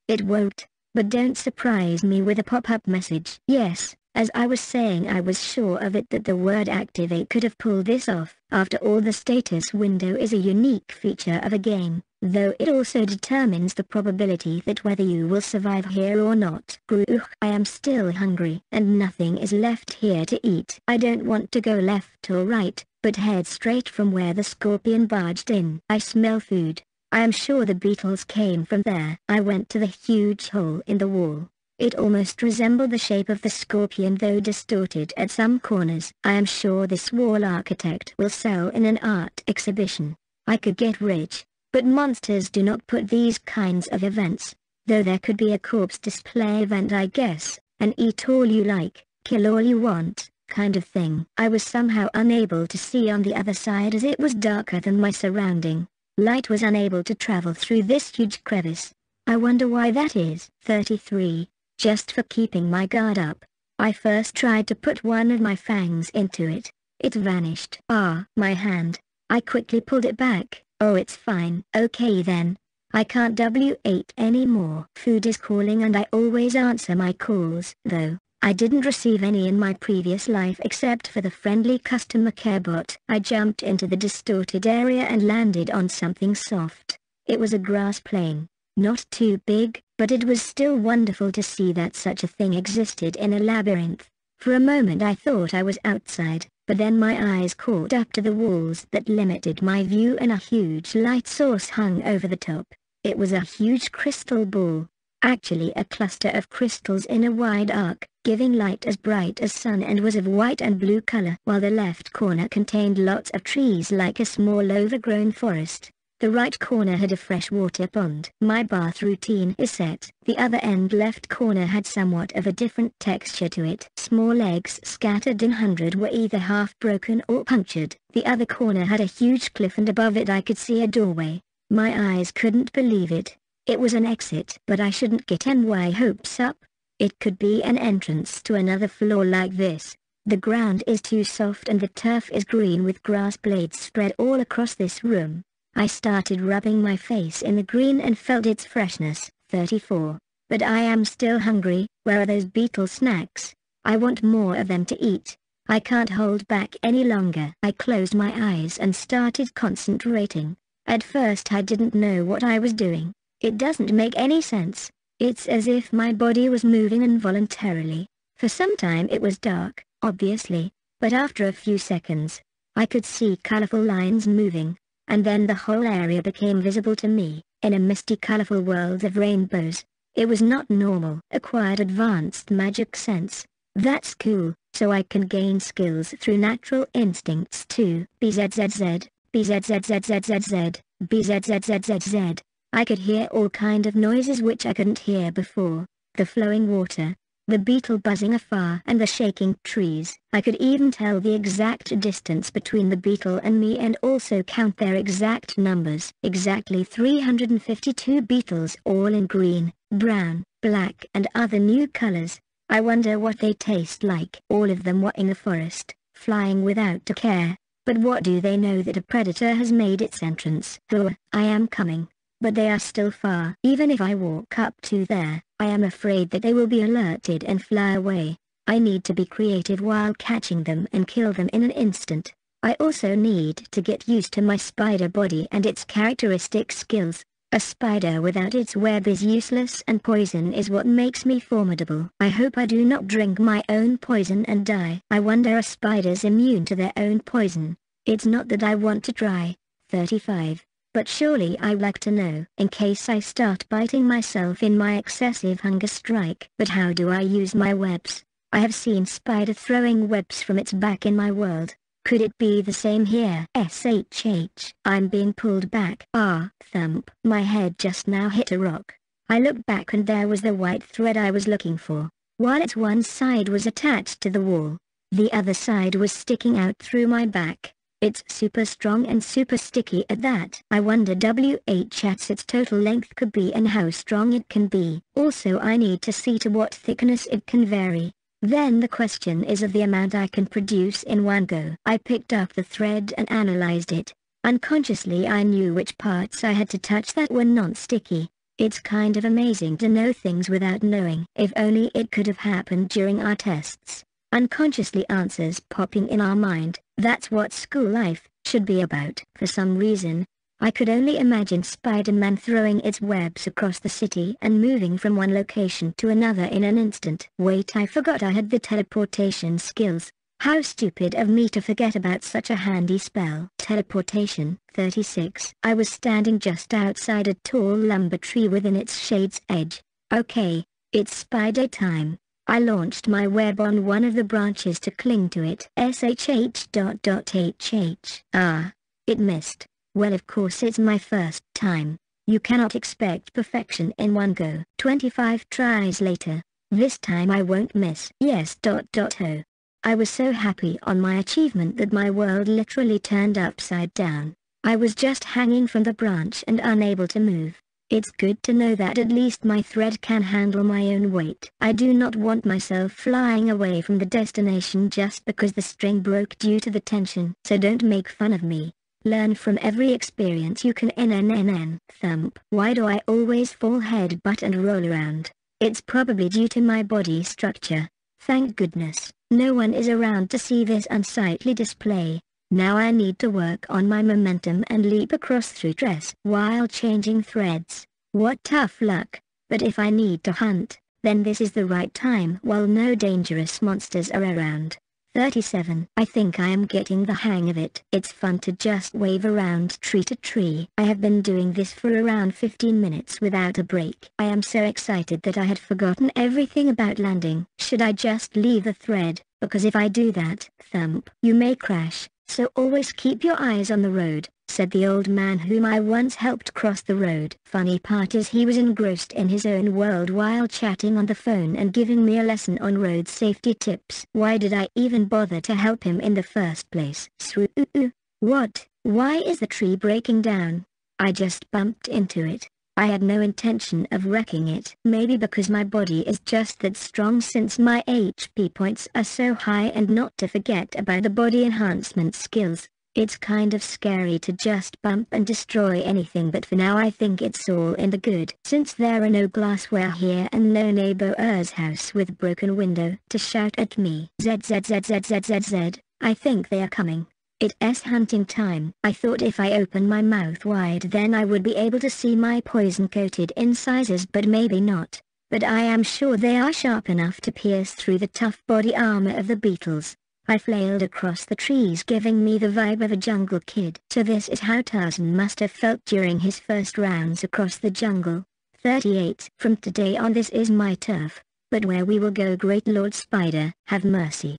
[SPEAKER 1] It won't. But don't surprise me with a pop-up message. Yes, As I was saying I was sure of it that the word activate could have pulled this off. After all the status window is a unique feature of a game, though it also determines the probability that whether you will survive here or not. Ugh, I am still hungry and nothing is left here to eat. I don't want to go left or right, but head straight from where the scorpion barged in. I smell food. I am sure the beetles came from there. I went to the huge hole in the wall. It almost resembled the shape of the scorpion though distorted at some corners. I am sure this wall architect will sell in an art exhibition. I could get rich, but monsters do not put these kinds of events. Though there could be a corpse display event I guess, and eat all you like, kill all you want, kind of thing. I was somehow unable to see on the other side as it was darker than my surrounding. Light was unable to travel through this huge crevice. I wonder why that is. 33 just for keeping my guard up. I first tried to put one of my fangs into it. It vanished. Ah, my hand. I quickly pulled it back. Oh it's fine. Okay then. I can't W8 anymore. Food is calling and I always answer my calls. Though, I didn't receive any in my previous life except for the friendly customer care bot. I jumped into the distorted area and landed on something soft. It was a grass plane. Not too big, but it was still wonderful to see that such a thing existed in a labyrinth. For a moment I thought I was outside, but then my eyes caught up to the walls that limited my view and a huge light source hung over the top. It was a huge crystal ball, actually a cluster of crystals in a wide arc, giving light as bright as sun and was of white and blue color, while the left corner contained lots of trees like a small overgrown forest. The right corner had a freshwater pond. My bath routine is set. The other end left corner had somewhat of a different texture to it. Small eggs scattered in hundred were either half broken or punctured. The other corner had a huge cliff and above it I could see a doorway. My eyes couldn't believe it. It was an exit. But I shouldn't get my hopes up. It could be an entrance to another floor like this. The ground is too soft and the turf is green with grass blades spread all across this room. I started rubbing my face in the green and felt its freshness. 34. But I am still hungry, where are those beetle snacks? I want more of them to eat. I can't hold back any longer. I closed my eyes and started concentrating. At first I didn't know what I was doing. It doesn't make any sense. It's as if my body was moving involuntarily. For some time it was dark, obviously, but after a few seconds, I could see colorful lines moving, and then the whole area became visible to me, in a misty colorful world of rainbows. It was not normal. Acquired advanced magic sense. That's cool, so I can gain skills through natural instincts too. BZZZ, BZZZZZZ, BZZZZZ. I could hear all kind of noises which I couldn't hear before. The flowing water, the beetle buzzing afar and the shaking trees. I could even tell the exact distance between the beetle and me and also count their exact numbers. Exactly 352 beetles all in green, brown, black and other new colors. I wonder what they taste like. All of them were in the forest, flying without a care. But what do they know that a predator has made its entrance? Oh, I am coming but they are still far. Even if I walk up to there, I am afraid that they will be alerted and fly away. I need to be creative while catching them and kill them in an instant. I also need to get used to my spider body and its characteristic skills. A spider without its web is useless and poison is what makes me formidable. I hope I do not drink my own poison and die. I wonder are spiders immune to their own poison? It's not that I want to try. 35. But surely I'd like to know, in case I start biting myself in my excessive hunger strike. But how do I use my webs? I have seen spider throwing webs from its back in my world. Could it be the same here? SHH. I'm being pulled back. Ah, thump. My head just now hit a rock. I looked back and there was the white thread I was looking for. While its one side was attached to the wall, the other side was sticking out through my back. It's super strong and super sticky at that. I wonder WH its total length could be and how strong it can be. Also I need to see to what thickness it can vary. Then the question is of the amount I can produce in one go. I picked up the thread and analyzed it. Unconsciously I knew which parts I had to touch that were non-sticky. It's kind of amazing to know things without knowing. If only it could have happened during our tests. Unconsciously answers popping in our mind, that's what school life should be about. For some reason, I could only imagine Spider-Man throwing its webs across the city and moving from one location to another in an instant. Wait I forgot I had the teleportation skills. How stupid of me to forget about such a handy spell. Teleportation, 36. I was standing just outside a tall lumber tree within its shade's edge. Okay, it's spider time. I launched my web on one of the branches to cling to it. SHH dot dot HH. Ah, it missed. Well of course it's my first time. You cannot expect perfection in one go. 25 tries later. This time I won't miss. Yes dot dot ho. I was so happy on my achievement that my world literally turned upside down. I was just hanging from the branch and unable to move. It's good to know that at least my thread can handle my own weight. I do not want myself flying away from the destination just because the string broke due to the tension. So don't make fun of me. Learn from every experience you can NNNN. Thump. Why do I always fall head butt and roll around? It's probably due to my body structure. Thank goodness. No one is around to see this unsightly display. Now I need to work on my momentum and leap across through dress while changing threads. What tough luck. But if I need to hunt, then this is the right time while no dangerous monsters are around. 37. I think I am getting the hang of it. It's fun to just wave around tree to tree. I have been doing this for around 15 minutes without a break. I am so excited that I had forgotten everything about landing. Should I just leave the thread? Because if I do that, thump, you may crash. So always keep your eyes on the road said the old man whom I once helped cross the road. Funny part is he was engrossed in his own world while chatting on the phone and giving me a lesson on road safety tips. Why did I even bother to help him in the first place? Uh, uh, what? Why is the tree breaking down? I just bumped into it. I had no intention of wrecking it. Maybe because my body is just that strong since my HP points are so high and not to forget about the body enhancement skills. It's kind of scary to just bump and destroy anything but for now I think it's all in the good. Since there are no glassware here and no neighbor's house with broken window to shout at me. ZZZZZZZ, I think they are coming. It's hunting time. I thought if I open my mouth wide then I would be able to see my poison-coated incisors but maybe not. But I am sure they are sharp enough to pierce through the tough body armor of the beetles. I flailed across the trees giving me the vibe of a jungle kid. So this is how Tarzan must have felt during his first rounds across the jungle. 38. From today on this is my turf. But where we will go great Lord Spider, have mercy.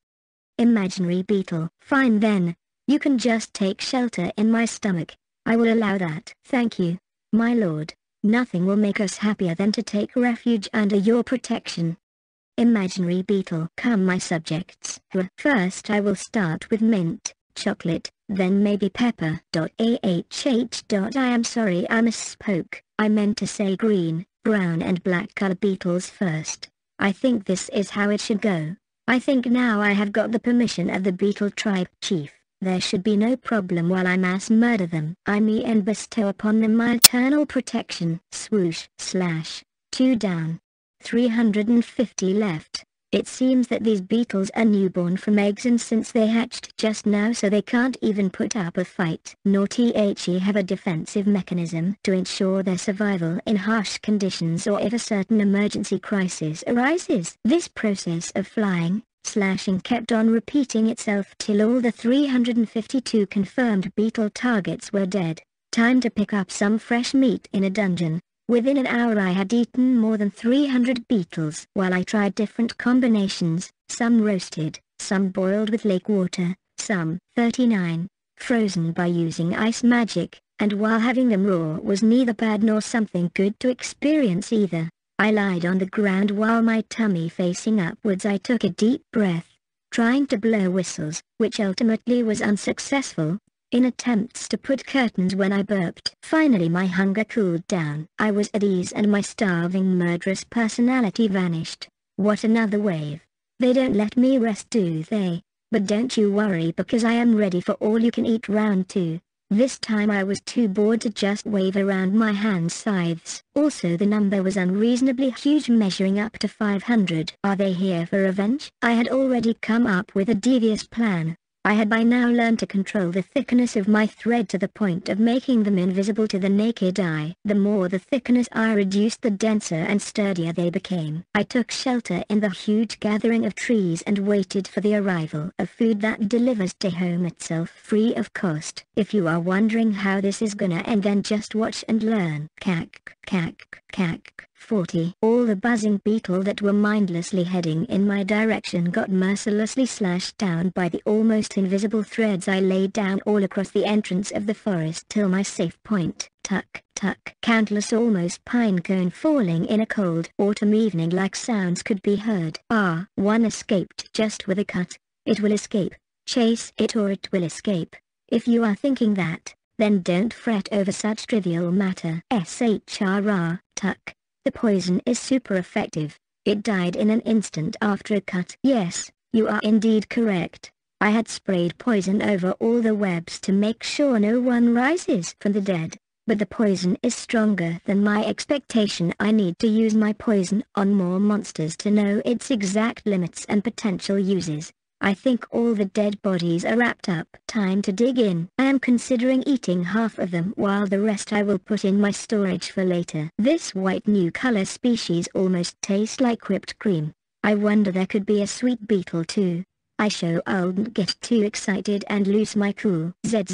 [SPEAKER 1] Imaginary beetle. Fine then. You can just take shelter in my stomach. I will allow that. Thank you. My lord. Nothing will make us happier than to take refuge under your protection. Imaginary beetle. Come my subjects. First I will start with mint, chocolate, then maybe pepper. I am sorry I misspoke. I meant to say green, brown and black color beetles first. I think this is how it should go. I think now I have got the permission of the beetle tribe chief. There should be no problem while I mass murder them. I me and bestow upon them my eternal protection. Swoosh, slash, two down. 350 left. It seems that these beetles are newborn from eggs and since they hatched just now so they can't even put up a fight. Nor THE have a defensive mechanism to ensure their survival in harsh conditions or if a certain emergency crisis arises. This process of flying, slashing kept on repeating itself till all the 352 confirmed beetle targets were dead. Time to pick up some fresh meat in a dungeon. Within an hour I had eaten more than 300 beetles. While I tried different combinations, some roasted, some boiled with lake water, some 39, frozen by using ice magic, and while having them raw was neither bad nor something good to experience either. I lied on the ground while my tummy facing upwards I took a deep breath, trying to blow whistles, which ultimately was unsuccessful, in attempts to put curtains when I burped. Finally my hunger cooled down. I was at ease and my starving murderous personality vanished. What another wave. They don't let me rest do they? But don't you worry because I am ready for all you can eat round 2. This time I was too bored to just wave around my hand scythes. Also the number was unreasonably huge measuring up to 500. Are they here for revenge? I had already come up with a devious plan. I had by now learned to control the thickness of my thread to the point of making them invisible to the naked eye. The more the thickness I reduced the denser and sturdier they became. I took shelter in the huge gathering of trees and waited for the arrival of food that delivers to home itself free of cost. If you are wondering how this is gonna end then just watch and learn. Cack, cack, cack. 40. All the buzzing beetle that were mindlessly heading in my direction got mercilessly slashed down by the almost invisible threads I laid down all across the entrance of the forest till my safe point. Tuck, tuck. Countless almost pine cone falling in a cold autumn evening like sounds could be heard. Ah, one escaped just with a cut. It will escape. Chase it or it will escape. If you are thinking that, then don't fret over such trivial matter. SHRR, tuck. The poison is super effective. It died in an instant after a cut. Yes, you are indeed correct. I had sprayed poison over all the webs to make sure no one rises from the dead. But the poison is stronger than my expectation. I need to use my poison on more monsters to know its exact limits and potential uses. I think all the dead bodies are wrapped up. Time to dig in. I am considering eating half of them while the rest I will put in my storage for later. This white new color species almost tastes like whipped cream. I wonder there could be a sweet beetle too. I show I'll get too excited and lose my cool. Z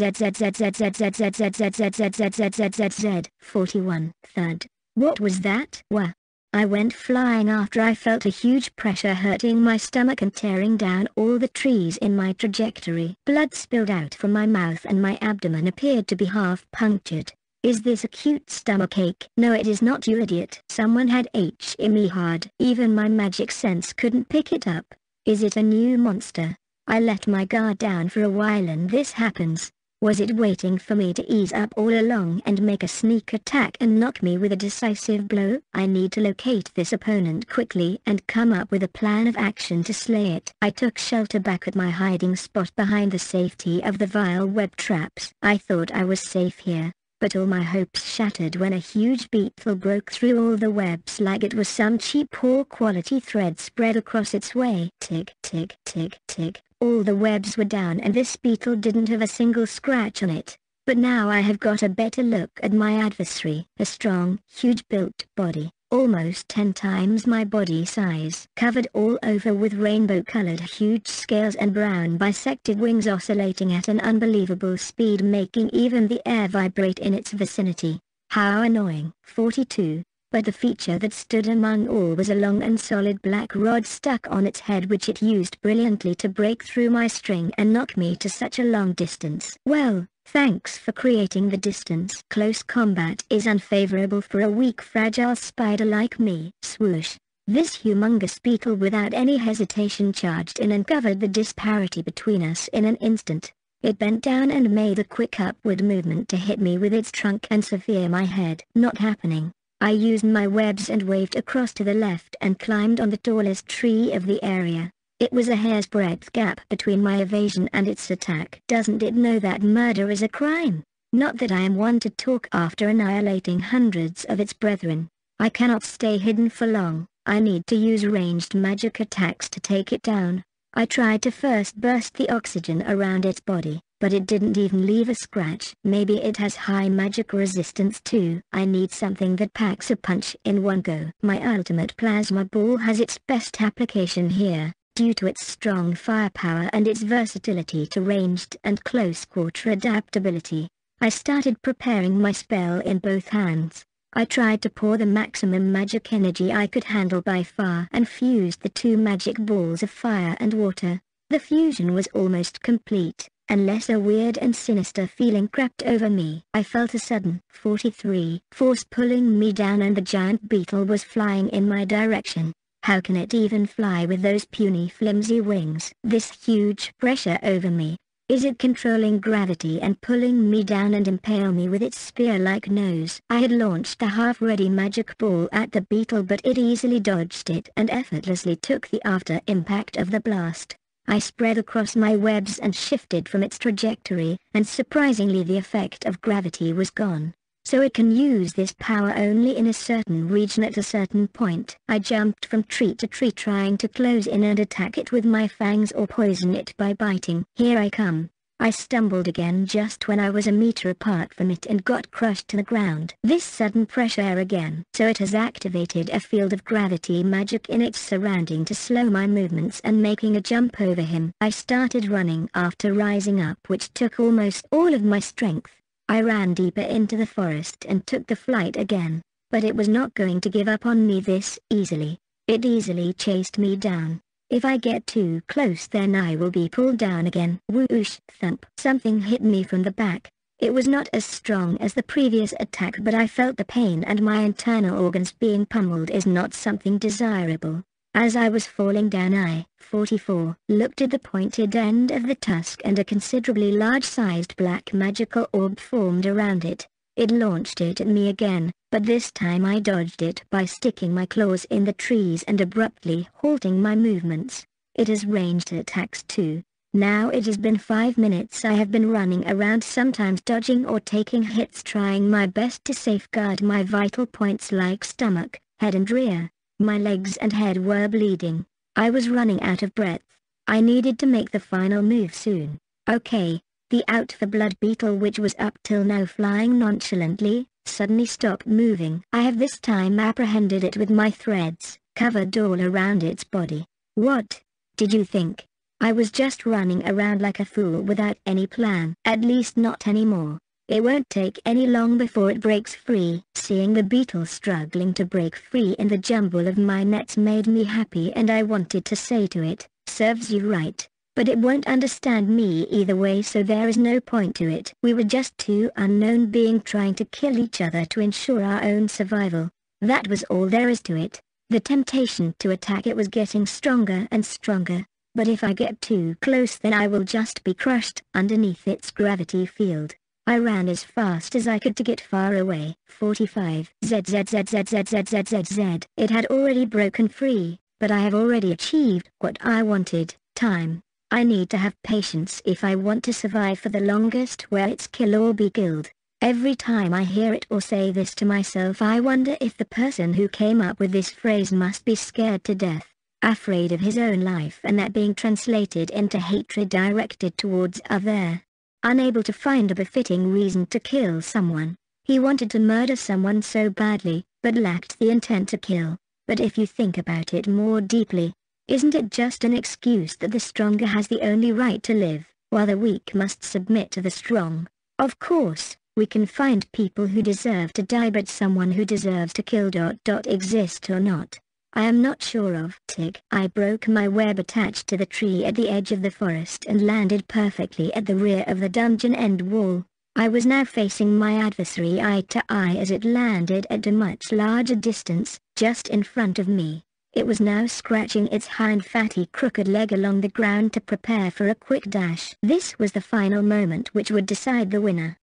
[SPEAKER 1] I went flying after I felt a huge pressure hurting my stomach and tearing down all the trees in my trajectory. Blood spilled out from my mouth and my abdomen appeared to be half punctured. Is this acute stomach ache? No it is not you idiot. Someone had HME hard. Even my magic sense couldn't pick it up. Is it a new monster? I let my guard down for a while and this happens. Was it waiting for me to ease up all along and make a sneak attack and knock me with a decisive blow? I need to locate this opponent quickly and come up with a plan of action to slay it. I took shelter back at my hiding spot behind the safety of the vile web traps. I thought I was safe here, but all my hopes shattered when a huge beetle broke through all the webs like it was some cheap poor quality thread spread across its way. Tick, tick, tick, tick. All the webs were down and this beetle didn't have a single scratch on it. But now I have got a better look at my adversary. A strong, huge-built body, almost ten times my body size. Covered all over with rainbow-colored huge scales and brown bisected wings oscillating at an unbelievable speed making even the air vibrate in its vicinity. How annoying. 42 but the feature that stood among all was a long and solid black rod stuck on its head which it used brilliantly to break through my string and knock me to such a long distance. Well, thanks for creating the distance. Close combat is unfavorable for a weak fragile spider like me. Swoosh. This humongous beetle without any hesitation charged in and covered the disparity between us in an instant. It bent down and made a quick upward movement to hit me with its trunk and severe my head. Not happening. I used my webs and waved across to the left and climbed on the tallest tree of the area. It was a hair's breadth gap between my evasion and its attack. Doesn't it know that murder is a crime? Not that I am one to talk after annihilating hundreds of its brethren. I cannot stay hidden for long. I need to use ranged magic attacks to take it down. I tried to first burst the oxygen around its body, but it didn't even leave a scratch. Maybe it has high magic resistance too. I need something that packs a punch in one go. My ultimate plasma ball has its best application here, due to its strong firepower and its versatility to ranged and close quarter adaptability. I started preparing my spell in both hands. I tried to pour the maximum magic energy I could handle by far and fused the two magic balls of fire and water. The fusion was almost complete unless a weird and sinister feeling crept over me. I felt a sudden 43 force pulling me down and the giant beetle was flying in my direction. How can it even fly with those puny flimsy wings? This huge pressure over me. Is it controlling gravity and pulling me down and impale me with its spear-like nose? I had launched a half-ready magic ball at the beetle but it easily dodged it and effortlessly took the after impact of the blast. I spread across my webs and shifted from its trajectory, and surprisingly the effect of gravity was gone. So it can use this power only in a certain region at a certain point. I jumped from tree to tree trying to close in and attack it with my fangs or poison it by biting. Here I come. I stumbled again just when I was a meter apart from it and got crushed to the ground. This sudden pressure air again. So it has activated a field of gravity magic in its surrounding to slow my movements and making a jump over him. I started running after rising up which took almost all of my strength. I ran deeper into the forest and took the flight again. But it was not going to give up on me this easily. It easily chased me down. If I get too close then I will be pulled down again. Whoosh, thump. Something hit me from the back. It was not as strong as the previous attack but I felt the pain and my internal organs being pummeled is not something desirable. As I was falling down I, 44, looked at the pointed end of the tusk and a considerably large-sized black magical orb formed around it. It launched it at me again, but this time I dodged it by sticking my claws in the trees and abruptly halting my movements. It has ranged attacks too. Now it has been five minutes I have been running around sometimes dodging or taking hits trying my best to safeguard my vital points like stomach, head and rear. My legs and head were bleeding. I was running out of breath. I needed to make the final move soon. Okay, the out for blood beetle which was up till now flying nonchalantly, suddenly stopped moving. I have this time apprehended it with my threads, covered all around its body. What? Did you think? I was just running around like a fool without any plan. At least not anymore. It won't take any long before it breaks free. Seeing the beetle struggling to break free in the jumble of my nets made me happy and I wanted to say to it, serves you right but it won't understand me either way so there is no point to it. We were just two unknown beings trying to kill each other to ensure our own survival. That was all there is to it. The temptation to attack it was getting stronger and stronger, but if I get too close then I will just be crushed underneath its gravity field. I ran as fast as I could to get far away. 45 ZZZZZZZZZ. It had already broken free, but I have already achieved what I wanted. Time. I need to have patience if I want to survive for the longest where it's kill or be killed. Every time I hear it or say this to myself I wonder if the person who came up with this phrase must be scared to death, afraid of his own life and that being translated into hatred directed towards other. Unable to find a befitting reason to kill someone, he wanted to murder someone so badly, but lacked the intent to kill. But if you think about it more deeply, isn't it just an excuse that the stronger has the only right to live, while the weak must submit to the strong? Of course, we can find people who deserve to die but someone who deserves to kill dot dot exist or not. I am not sure of. Tick. I broke my web attached to the tree at the edge of the forest and landed perfectly at the rear of the dungeon end wall. I was now facing my adversary eye to eye as it landed at a much larger distance, just in front of me. It was now scratching its hind fatty crooked leg along the ground to prepare for a quick dash. This was the final moment which would decide the winner.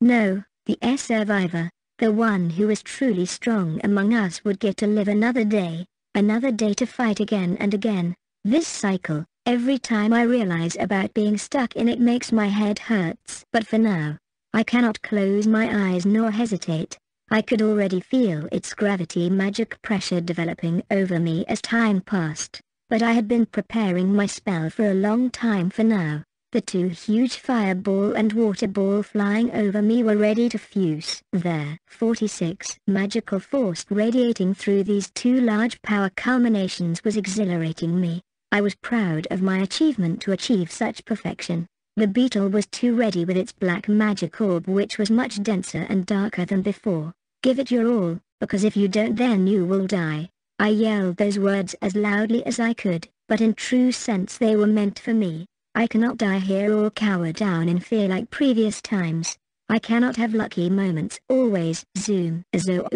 [SPEAKER 1] No, the air survivor, the one who was truly strong among us would get to live another day, another day to fight again and again. This cycle, every time I realize about being stuck in it makes my head hurts. But for now, I cannot close my eyes nor hesitate. I could already feel its gravity magic pressure developing over me as time passed, but I had been preparing my spell for a long time for now. The two huge fireball and water ball flying over me were ready to fuse. There, 46 magical force radiating through these two large power culminations was exhilarating me. I was proud of my achievement to achieve such perfection. The beetle was too ready with its black magic orb which was much denser and darker than before. Give it your all, because if you don't then you will die. I yelled those words as loudly as I could, but in true sense they were meant for me. I cannot die here or cower down in fear like previous times. I cannot have lucky moments always. Zoom. Zo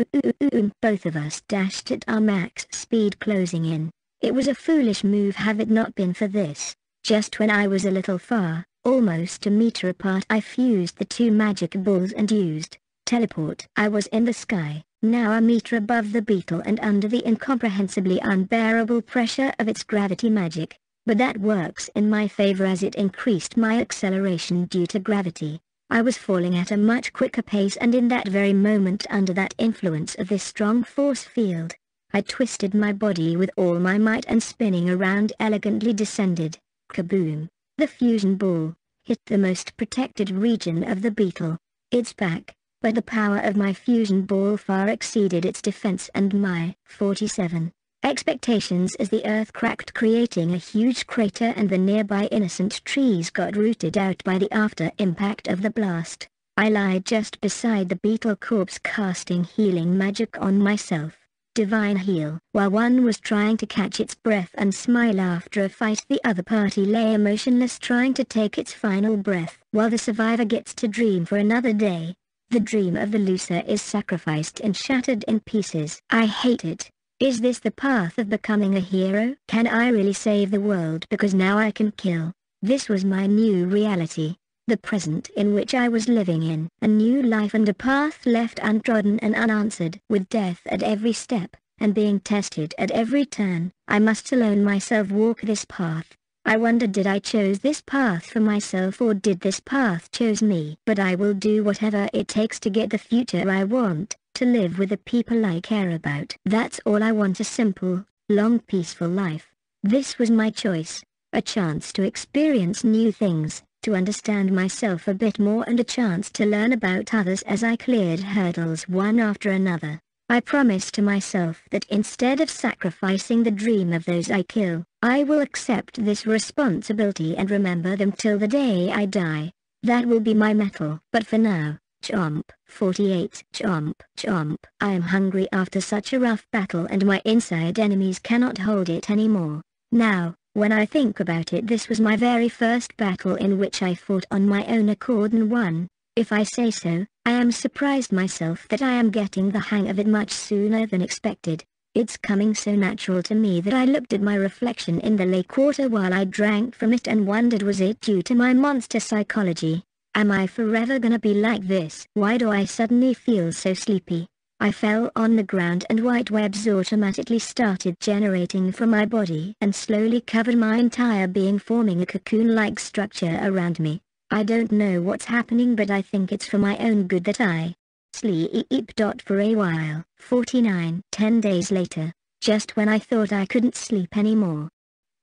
[SPEAKER 1] Both of us dashed at our max speed closing in. It was a foolish move have it not been for this. Just when I was a little far, Almost a meter apart I fused the two magic balls and used teleport. I was in the sky, now a meter above the beetle and under the incomprehensibly unbearable pressure of its gravity magic. but that works in my favor as it increased my acceleration due to gravity. I was falling at a much quicker pace and in that very moment under that influence of this strong force field, I twisted my body with all my might and spinning around elegantly descended, kaboom, the fusion ball, hit the most protected region of the beetle, its back, but the power of my fusion ball far exceeded its defense and my 47 expectations as the earth cracked creating a huge crater and the nearby innocent trees got rooted out by the after impact of the blast. I lied just beside the beetle corpse casting healing magic on myself divine heal. While one was trying to catch its breath and smile after a fight the other party lay emotionless trying to take its final breath. While the survivor gets to dream for another day, the dream of the loser is sacrificed and shattered in pieces. I hate it. Is this the path of becoming a hero? Can I really save the world because now I can kill? This was my new reality the present in which I was living in, a new life and a path left untrodden and unanswered, with death at every step, and being tested at every turn, I must alone myself walk this path. I wonder did I chose this path for myself or did this path chose me? But I will do whatever it takes to get the future I want, to live with the people I care about. That's all I want a simple, long peaceful life. This was my choice, a chance to experience new things, to understand myself a bit more and a chance to learn about others as I cleared hurdles one after another. I promised to myself that instead of sacrificing the dream of those I kill, I will accept this responsibility and remember them till the day I die. That will be my metal. But for now, chomp, 48, chomp, chomp. I am hungry after such a rough battle and my inside enemies cannot hold it anymore. Now, when I think about it this was my very first battle in which I fought on my own accord and won. If I say so, I am surprised myself that I am getting the hang of it much sooner than expected. It's coming so natural to me that I looked at my reflection in the lake water while I drank from it and wondered was it due to my monster psychology. Am I forever gonna be like this? Why do I suddenly feel so sleepy? I fell on the ground and white webs automatically started generating from my body and slowly covered my entire being forming a cocoon-like structure around me. I don't know what's happening but I think it's for my own good that I sleep. For a while, 49. 10 days later, just when I thought I couldn't sleep anymore.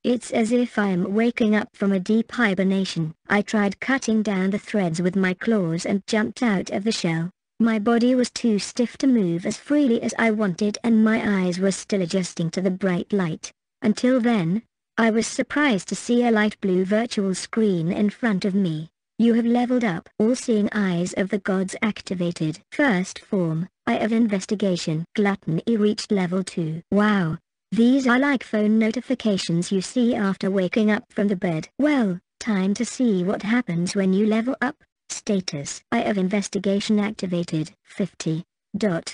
[SPEAKER 1] It's as if I am waking up from a deep hibernation. I tried cutting down the threads with my claws and jumped out of the shell. My body was too stiff to move as freely as I wanted and my eyes were still adjusting to the bright light. Until then, I was surprised to see a light blue virtual screen in front of me. You have leveled up. All-seeing eyes of the gods activated. First form, Eye of Investigation. Gluttony reached level 2. Wow. These are like phone notifications you see after waking up from the bed. Well, time to see what happens when you level up. Status Eye of Investigation activated 50. Dot.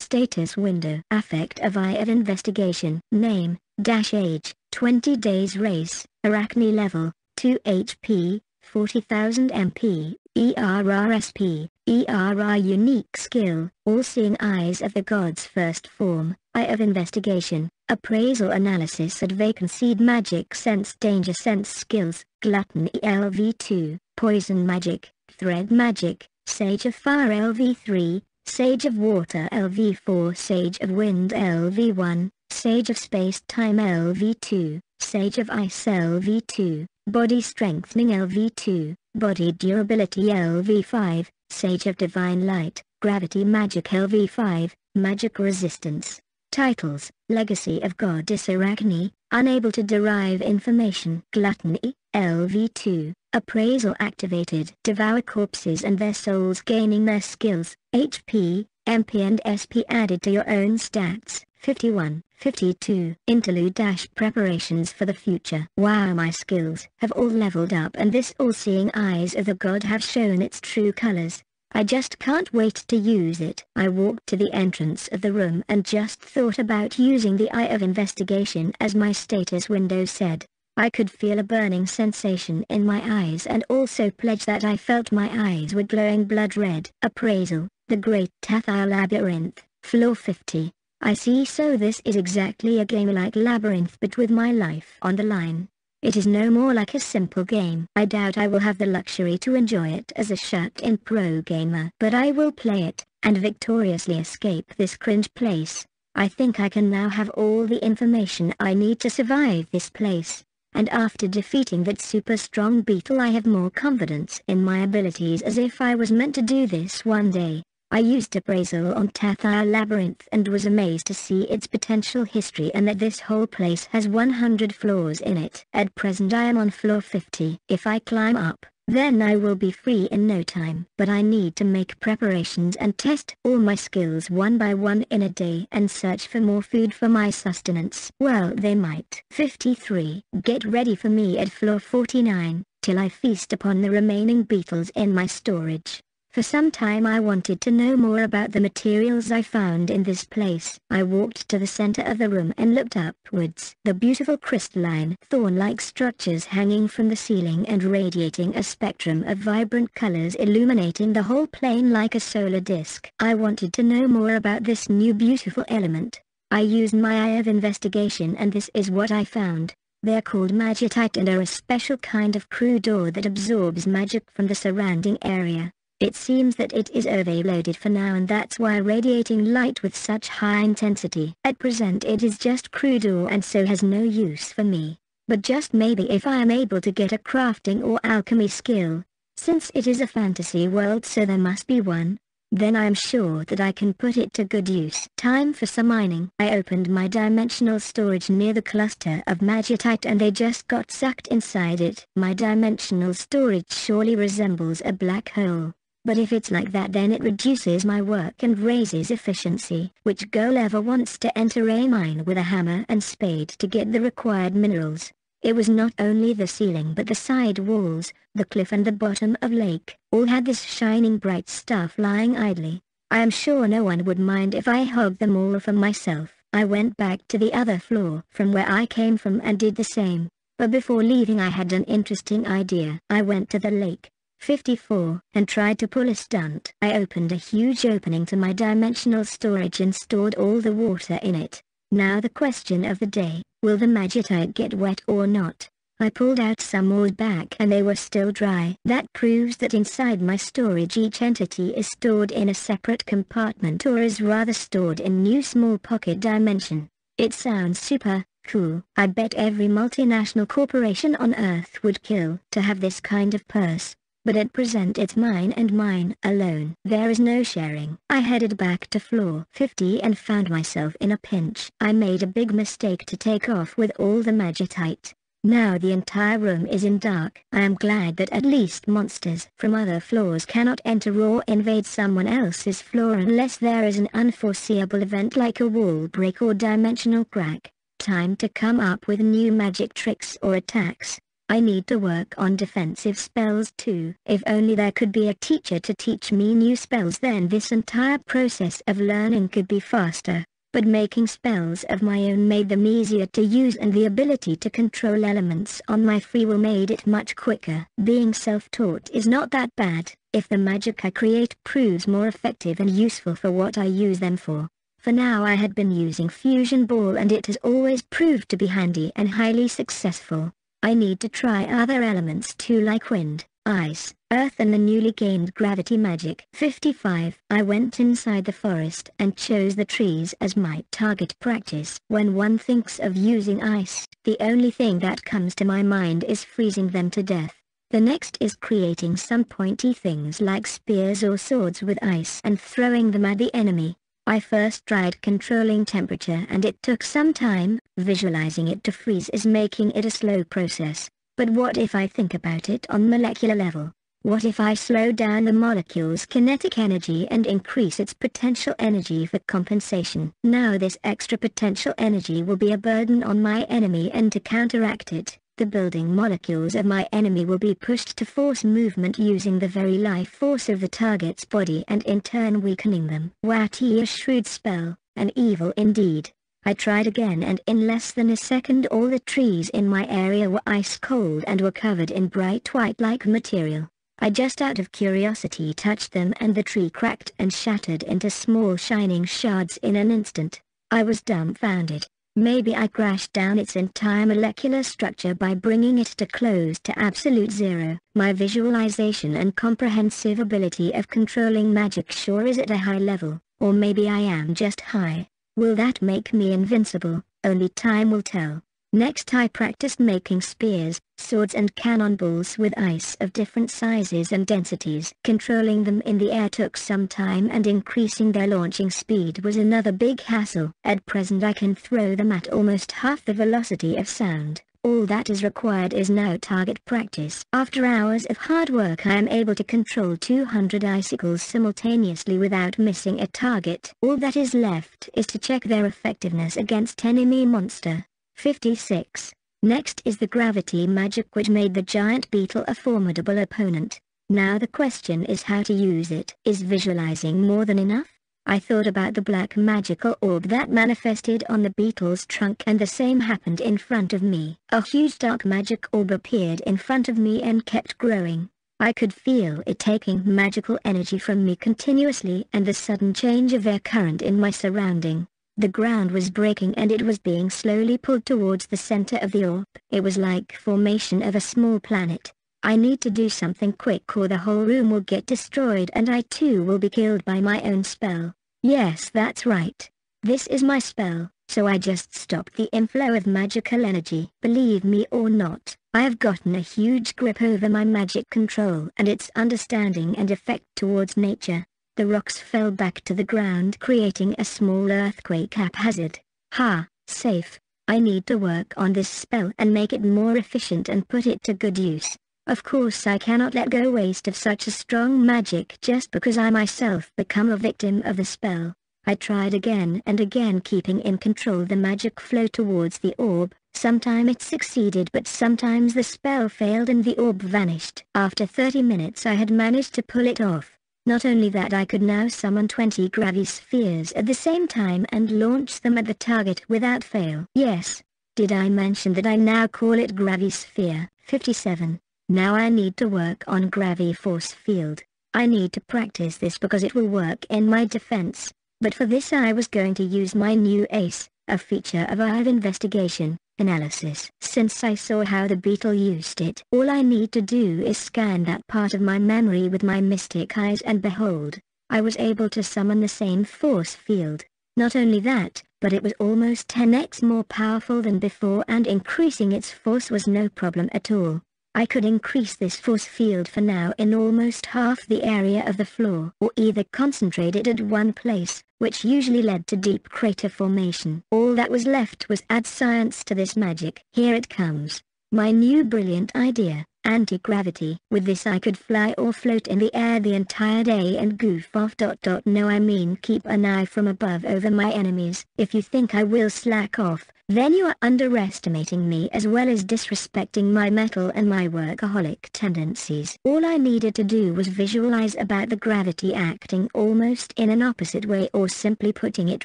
[SPEAKER 1] Status window Affect of Eye of Investigation Name Dash Age 20 Days Race Arachne Level 2 HP 40,000 MP ERRSP ERR Unique Skill All-Seeing Eyes of the Gods First Form Eye of Investigation Appraisal Analysis Advanced Magic Sense Danger Sense Skills Gluttony LV2 Poison Magic Thread Magic, Sage of Fire LV3, Sage of Water LV4 Sage of Wind LV1, Sage of Space Time LV2, Sage of Ice LV2, Body Strengthening LV2, Body Durability LV5, Sage of Divine Light, Gravity Magic LV5, Magic Resistance. Titles, Legacy of Goddess Arachne, Unable to derive information. Gluttony, LV2, Appraisal activated. Devour corpses and their souls gaining their skills. HP, MP and SP added to your own stats. 51, 52. Interlude dash preparations for the future. Wow my skills have all leveled up and this all-seeing eyes of the god have shown its true colors. I just can't wait to use it. I walked to the entrance of the room and just thought about using the Eye of Investigation as my status window said. I could feel a burning sensation in my eyes and also pledge that I felt my eyes were glowing blood red. Appraisal, the Great Tathai Labyrinth, Floor 50. I see so this is exactly a game like Labyrinth but with my life on the line. It is no more like a simple game. I doubt I will have the luxury to enjoy it as a shut-in pro gamer. But I will play it, and victoriously escape this cringe place. I think I can now have all the information I need to survive this place. And after defeating that super strong beetle I have more confidence in my abilities as if I was meant to do this one day. I used appraisal on Tathia Labyrinth and was amazed to see its potential history and that this whole place has 100 floors in it. At present I am on floor 50. If I climb up, then I will be free in no time. But I need to make preparations and test all my skills one by one in a day and search for more food for my sustenance. Well they might. 53. Get ready for me at floor 49, till I feast upon the remaining beetles in my storage. For some time I wanted to know more about the materials I found in this place. I walked to the center of the room and looked upwards. The beautiful crystalline, thorn-like structures hanging from the ceiling and radiating a spectrum of vibrant colors illuminating the whole plane like a solar disk. I wanted to know more about this new beautiful element. I used my eye of investigation and this is what I found. They're called magitite and are a special kind of crude ore that absorbs magic from the surrounding area. It seems that it is overloaded for now and that's why radiating light with such high intensity. At present it is just crude ore and so has no use for me. But just maybe if I am able to get a crafting or alchemy skill, since it is a fantasy world so there must be one, then I am sure that I can put it to good use. Time for some mining. I opened my dimensional storage near the cluster of magitite and they just got sucked inside it. My dimensional storage surely resembles a black hole. But if it's like that then it reduces my work and raises efficiency. Which girl ever wants to enter a mine with a hammer and spade to get the required minerals? It was not only the ceiling but the side walls, the cliff and the bottom of lake, all had this shining bright stuff lying idly. I am sure no one would mind if I hogged them all for myself. I went back to the other floor from where I came from and did the same. But before leaving I had an interesting idea. I went to the lake, 54, and tried to pull a stunt. I opened a huge opening to my dimensional storage and stored all the water in it. Now the question of the day, will the magitite get wet or not? I pulled out some ores back and they were still dry. That proves that inside my storage each entity is stored in a separate compartment or is rather stored in new small pocket dimension. It sounds super, cool. I bet every multinational corporation on earth would kill to have this kind of purse but at present it's mine and mine alone. There is no sharing. I headed back to floor 50 and found myself in a pinch. I made a big mistake to take off with all the magitite. Now the entire room is in dark. I am glad that at least monsters from other floors cannot enter or invade someone else's floor unless there is an unforeseeable event like a wall break or dimensional crack. Time to come up with new magic tricks or attacks. I need to work on defensive spells too. If only there could be a teacher to teach me new spells then this entire process of learning could be faster. But making spells of my own made them easier to use and the ability to control elements on my free will made it much quicker. Being self-taught is not that bad, if the magic I create proves more effective and useful for what I use them for. For now I had been using Fusion Ball and it has always proved to be handy and highly successful. I need to try other elements too like wind, ice, earth and the newly gained gravity magic. 55. I went inside the forest and chose the trees as my target practice. When one thinks of using ice, the only thing that comes to my mind is freezing them to death. The next is creating some pointy things like spears or swords with ice and throwing them at the enemy. I first tried controlling temperature and it took some time, visualizing it to freeze is making it a slow process. But what if I think about it on molecular level? What if I slow down the molecule's kinetic energy and increase its potential energy for compensation? Now this extra potential energy will be a burden on my enemy and to counteract it, the building molecules of my enemy will be pushed to force movement using the very life force of the target's body and in turn weakening them. What a shrewd spell, an evil indeed. I tried again and in less than a second all the trees in my area were ice cold and were covered in bright white-like material. I just out of curiosity touched them and the tree cracked and shattered into small shining shards in an instant. I was dumbfounded. Maybe I crashed down its entire molecular structure by bringing it to close to absolute zero. My visualization and comprehensive ability of controlling magic sure is at a high level, or maybe I am just high. Will that make me invincible? Only time will tell. Next I practiced making spears, swords and cannonballs with ice of different sizes and densities. Controlling them in the air took some time and increasing their launching speed was another big hassle. At present I can throw them at almost half the velocity of sound. All that is required is now target practice. After hours of hard work I am able to control 200 icicles simultaneously without missing a target. All that is left is to check their effectiveness against enemy monster. 56. Next is the gravity magic which made the giant beetle a formidable opponent. Now the question is how to use it. Is visualizing more than enough? I thought about the black magical orb that manifested on the beetle's trunk and the same happened in front of me. A huge dark magic orb appeared in front of me and kept growing. I could feel it taking magical energy from me continuously and the sudden change of air current in my surrounding. The ground was breaking and it was being slowly pulled towards the center of the orb. It was like formation of a small planet. I need to do something quick or the whole room will get destroyed and I too will be killed by my own spell. Yes that's right. This is my spell, so I just stopped the inflow of magical energy. Believe me or not, I have gotten a huge grip over my magic control and its understanding and effect towards nature. The rocks fell back to the ground creating a small earthquake haphazard. Ha, safe. I need to work on this spell and make it more efficient and put it to good use. Of course I cannot let go waste of such a strong magic just because I myself become a victim of the spell. I tried again and again keeping in control the magic flow towards the orb, sometime it succeeded but sometimes the spell failed and the orb vanished. After 30 minutes I had managed to pull it off. Not only that I could now summon 20 gravispheres at the same time and launch them at the target without fail. Yes, did I mention that I now call it Gravisphere 57? Now I need to work on Gravi Force Field. I need to practice this because it will work in my defense. But for this I was going to use my new ace, a feature of of Investigation, analysis. Since I saw how the beetle used it, all I need to do is scan that part of my memory with my mystic eyes and behold, I was able to summon the same force field. Not only that, but it was almost 10x more powerful than before and increasing its force was no problem at all. I could increase this force field for now in almost half the area of the floor or either concentrate it at one place, which usually led to deep crater formation. All that was left was add science to this magic. Here it comes. My new brilliant idea anti-gravity. With this I could fly or float in the air the entire day and goof off dot dot no I mean keep an eye from above over my enemies. If you think I will slack off, then you are underestimating me as well as disrespecting my metal and my workaholic tendencies. All I needed to do was visualize about the gravity acting almost in an opposite way or simply putting it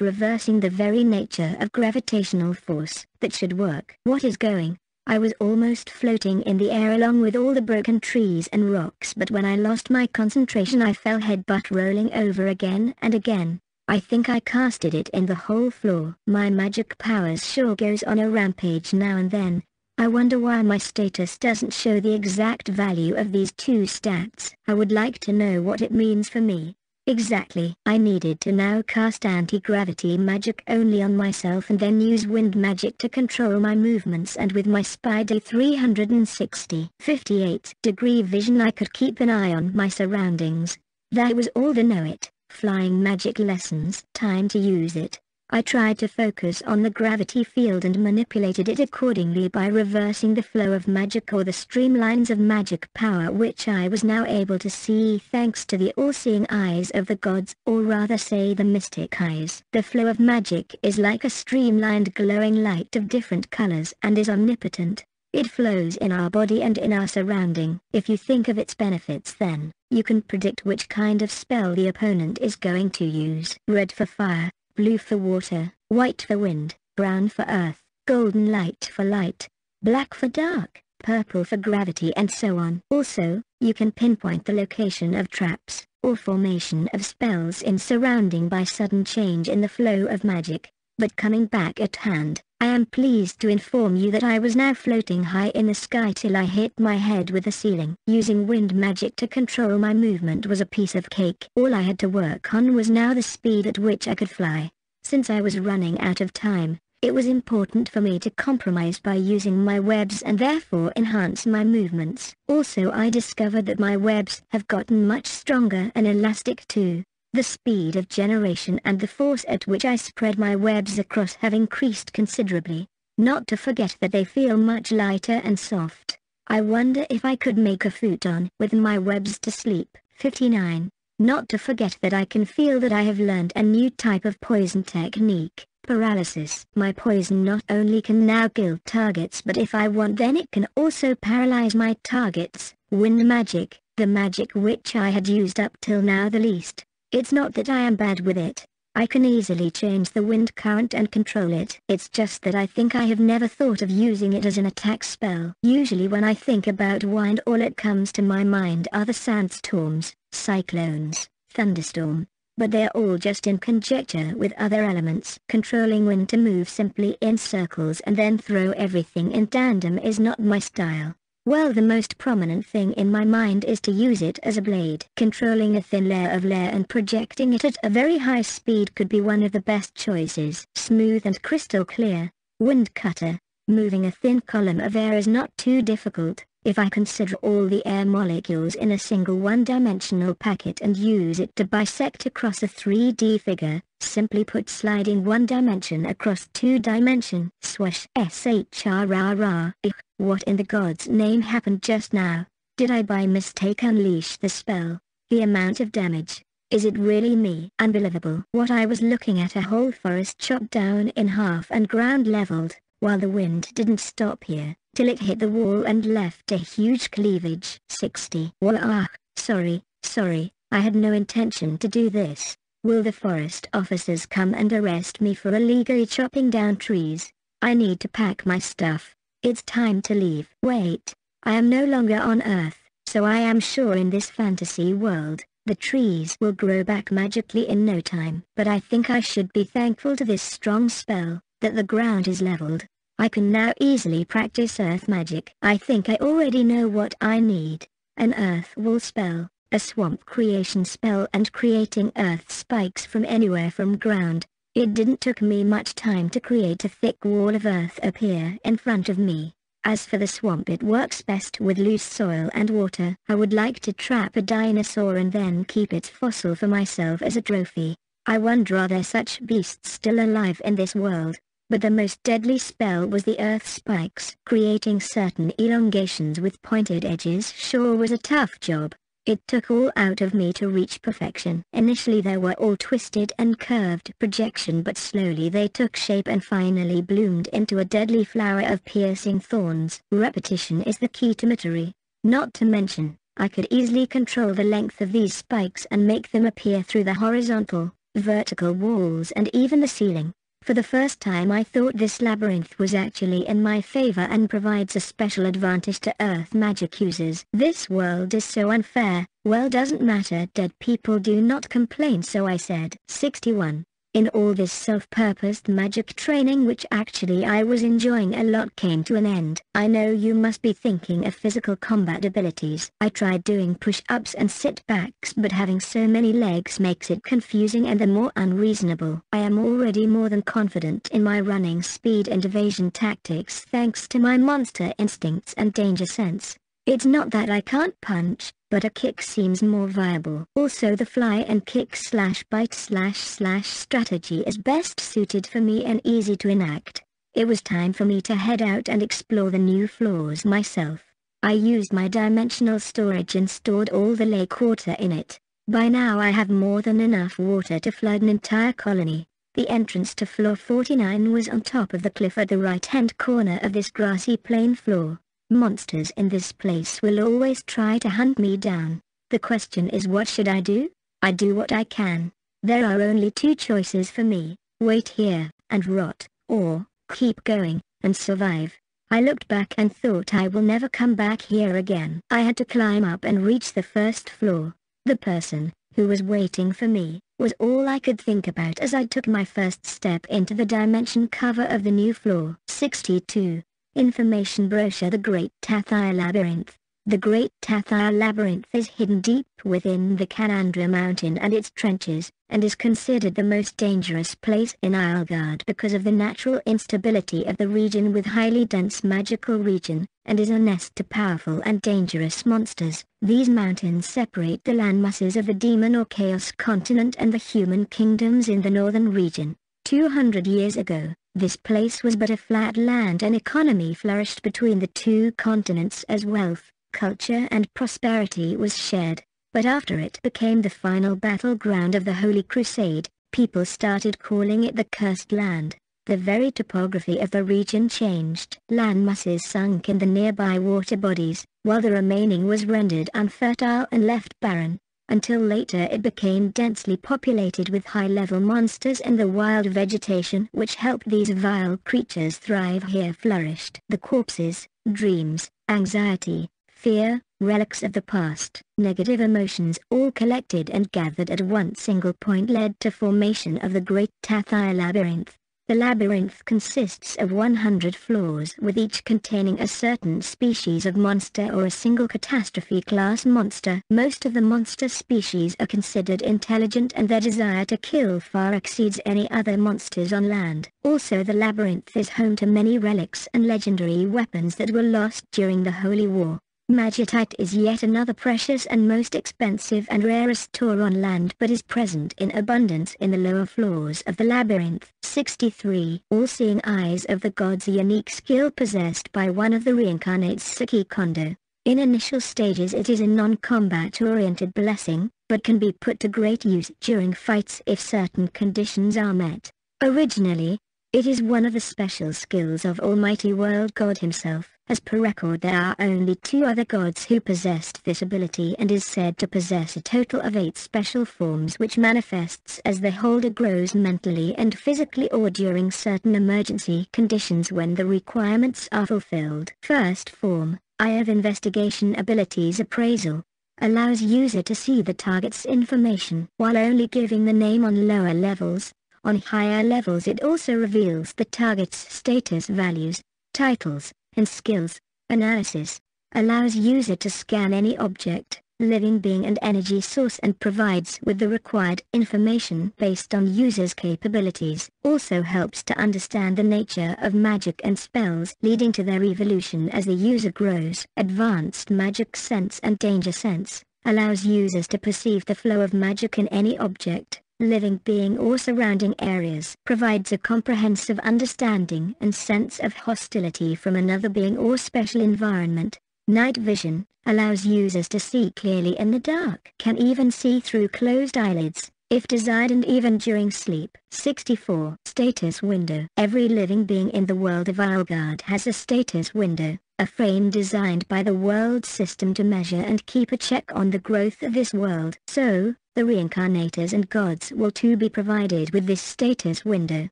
[SPEAKER 1] reversing the very nature of gravitational force that should work. What is going I was almost floating in the air along with all the broken trees and rocks but when I lost my concentration I fell headbutt rolling over again and again. I think I casted it in the whole floor. My magic powers sure goes on a rampage now and then. I wonder why my status doesn't show the exact value of these two stats. I would like to know what it means for me. Exactly. I needed to now cast anti-gravity magic only on myself and then use wind magic to control my movements and with my Spider 360 58 degree vision I could keep an eye on my surroundings. That was all the know it, flying magic lessons. Time to use it. I tried to focus on the gravity field and manipulated it accordingly by reversing the flow of magic or the streamlines of magic power which I was now able to see thanks to the all-seeing eyes of the gods, or rather say the mystic eyes. The flow of magic is like a streamlined glowing light of different colors and is omnipotent. It flows in our body and in our surrounding. If you think of its benefits then, you can predict which kind of spell the opponent is going to use. Red for fire, blue for water, white for wind, brown for earth, golden light for light, black for dark, purple for gravity and so on. Also, you can pinpoint the location of traps, or formation of spells in surrounding by sudden change in the flow of magic. But coming back at hand, I am pleased to inform you that I was now floating high in the sky till I hit my head with the ceiling. Using wind magic to control my movement was a piece of cake. All I had to work on was now the speed at which I could fly. Since I was running out of time, it was important for me to compromise by using my webs and therefore enhance my movements. Also I discovered that my webs have gotten much stronger and elastic too. The speed of generation and the force at which I spread my webs across have increased considerably. Not to forget that they feel much lighter and soft. I wonder if I could make a futon with my webs to sleep. 59. Not to forget that I can feel that I have learned a new type of poison technique, paralysis. My poison not only can now kill targets but if I want then it can also paralyze my targets. Wind magic, the magic which I had used up till now the least. It's not that I am bad with it. I can easily change the wind current and control it. It's just that I think I have never thought of using it as an attack spell. Usually when I think about wind all it comes to my mind are the sandstorms, cyclones, thunderstorm, but they're all just in conjecture with other elements. Controlling wind to move simply in circles and then throw everything in tandem is not my style. Well the most prominent thing in my mind is to use it as a blade. Controlling a thin layer of layer and projecting it at a very high speed could be one of the best choices. Smooth and crystal clear. Wind cutter. Moving a thin column of air is not too difficult, if I consider all the air molecules in a single one-dimensional packet and use it to bisect across a 3D figure, simply put sliding one dimension across two dimension. Swash shrrr. What in the god's name happened just now? Did I by mistake unleash the spell? The amount of damage. Is it really me? Unbelievable. What I was looking at a whole forest chopped down in half and ground leveled, while the wind didn't stop here till it hit the wall and left a huge cleavage. 60. Well ah, sorry, sorry, I had no intention to do this. Will the forest officers come and arrest me for illegally chopping down trees? I need to pack my stuff. It's time to leave. Wait, I am no longer on Earth, so I am sure in this fantasy world, the trees will grow back magically in no time. But I think I should be thankful to this strong spell, that the ground is leveled, I can now easily practice earth magic. I think I already know what I need. An earth wall spell, a swamp creation spell and creating earth spikes from anywhere from ground. It didn't took me much time to create a thick wall of earth appear in front of me. As for the swamp it works best with loose soil and water. I would like to trap a dinosaur and then keep its fossil for myself as a trophy. I wonder are there such beasts still alive in this world but the most deadly spell was the earth spikes. Creating certain elongations with pointed edges sure was a tough job. It took all out of me to reach perfection. Initially they were all twisted and curved projection but slowly they took shape and finally bloomed into a deadly flower of piercing thorns. Repetition is the key to mystery. Not to mention, I could easily control the length of these spikes and make them appear through the horizontal, vertical walls and even the ceiling. For the first time I thought this labyrinth was actually in my favor and provides a special advantage to Earth magic users. This world is so unfair, well doesn't matter dead people do not complain so I said. 61. In all this self-purposed magic training which actually I was enjoying a lot came to an end. I know you must be thinking of physical combat abilities. I tried doing push-ups and sit-backs but having so many legs makes it confusing and the more unreasonable. I am already more than confident in my running speed and evasion tactics thanks to my monster instincts and danger sense. It's not that I can't punch, but a kick seems more viable. Also the fly and kick slash bite slash slash strategy is best suited for me and easy to enact. It was time for me to head out and explore the new floors myself. I used my dimensional storage and stored all the lake water in it. By now I have more than enough water to flood an entire colony. The entrance to floor 49 was on top of the cliff at the right-hand corner of this grassy plain floor. Monsters in this place will always try to hunt me down. The question is what should I do? I do what I can. There are only two choices for me, wait here, and rot, or, keep going, and survive. I looked back and thought I will never come back here again. I had to climb up and reach the first floor. The person, who was waiting for me, was all I could think about as I took my first step into the dimension cover of the new floor. 62. Information brochure The Great Tathaya Labyrinth the Great Tathaya Labyrinth is hidden deep within the Kanandra mountain and its trenches, and is considered the most dangerous place in Islegard because of the natural instability of the region with highly dense magical region, and is a nest to powerful and dangerous monsters. These mountains separate the landmasses of the demon or chaos continent and the human kingdoms in the northern region. 200 years ago, this place was but a flat land and economy flourished between the two continents as wealth, culture and prosperity was shared, but after it became the final battleground of the Holy Crusade, people started calling it the Cursed Land. The very topography of the region changed. Land masses sunk in the nearby water bodies, while the remaining was rendered unfertile and left barren, until later it became densely populated with high-level monsters and the wild vegetation which helped these vile creatures thrive here flourished. The corpses, dreams, anxiety, fear, relics of the past, negative emotions all collected and gathered at one single point led to formation of the Great Tathaya Labyrinth. The labyrinth consists of 100 floors with each containing a certain species of monster or a single catastrophe class monster. Most of the monster species are considered intelligent and their desire to kill far exceeds any other monsters on land. Also the labyrinth is home to many relics and legendary weapons that were lost during the Holy War. Magitite is yet another precious and most expensive and rarest ore on land but is present in abundance in the lower floors of the labyrinth. 63. All-seeing eyes of the gods a unique skill possessed by one of the reincarnates Saki Kondo. In initial stages it is a non-combat oriented blessing, but can be put to great use during fights if certain conditions are met. Originally, it is one of the special skills of Almighty World God himself. As per record there are only two other gods who possessed this ability and is said to possess a total of eight special forms which manifests as the holder grows mentally and physically or during certain emergency conditions when the requirements are fulfilled. First form, Eye of Investigation Abilities Appraisal, allows user to see the target's information while only giving the name on lower levels. On higher levels it also reveals the target's status values, titles, and skills, analysis, allows user to scan any object, living being and energy source and provides with the required information based on user's capabilities. Also helps to understand the nature of magic and spells leading to their evolution as the user grows. Advanced Magic Sense and Danger Sense allows users to perceive the flow of magic in any object, living being or surrounding areas provides a comprehensive understanding and sense of hostility from another being or special environment. Night vision allows users to see clearly in the dark. Can even see through closed eyelids, if desired and even during sleep. 64. Status Window Every living being in the world of Islegard has a status window, a frame designed by the world system to measure and keep a check on the growth of this world. So, the reincarnators and gods will too be provided with this status window.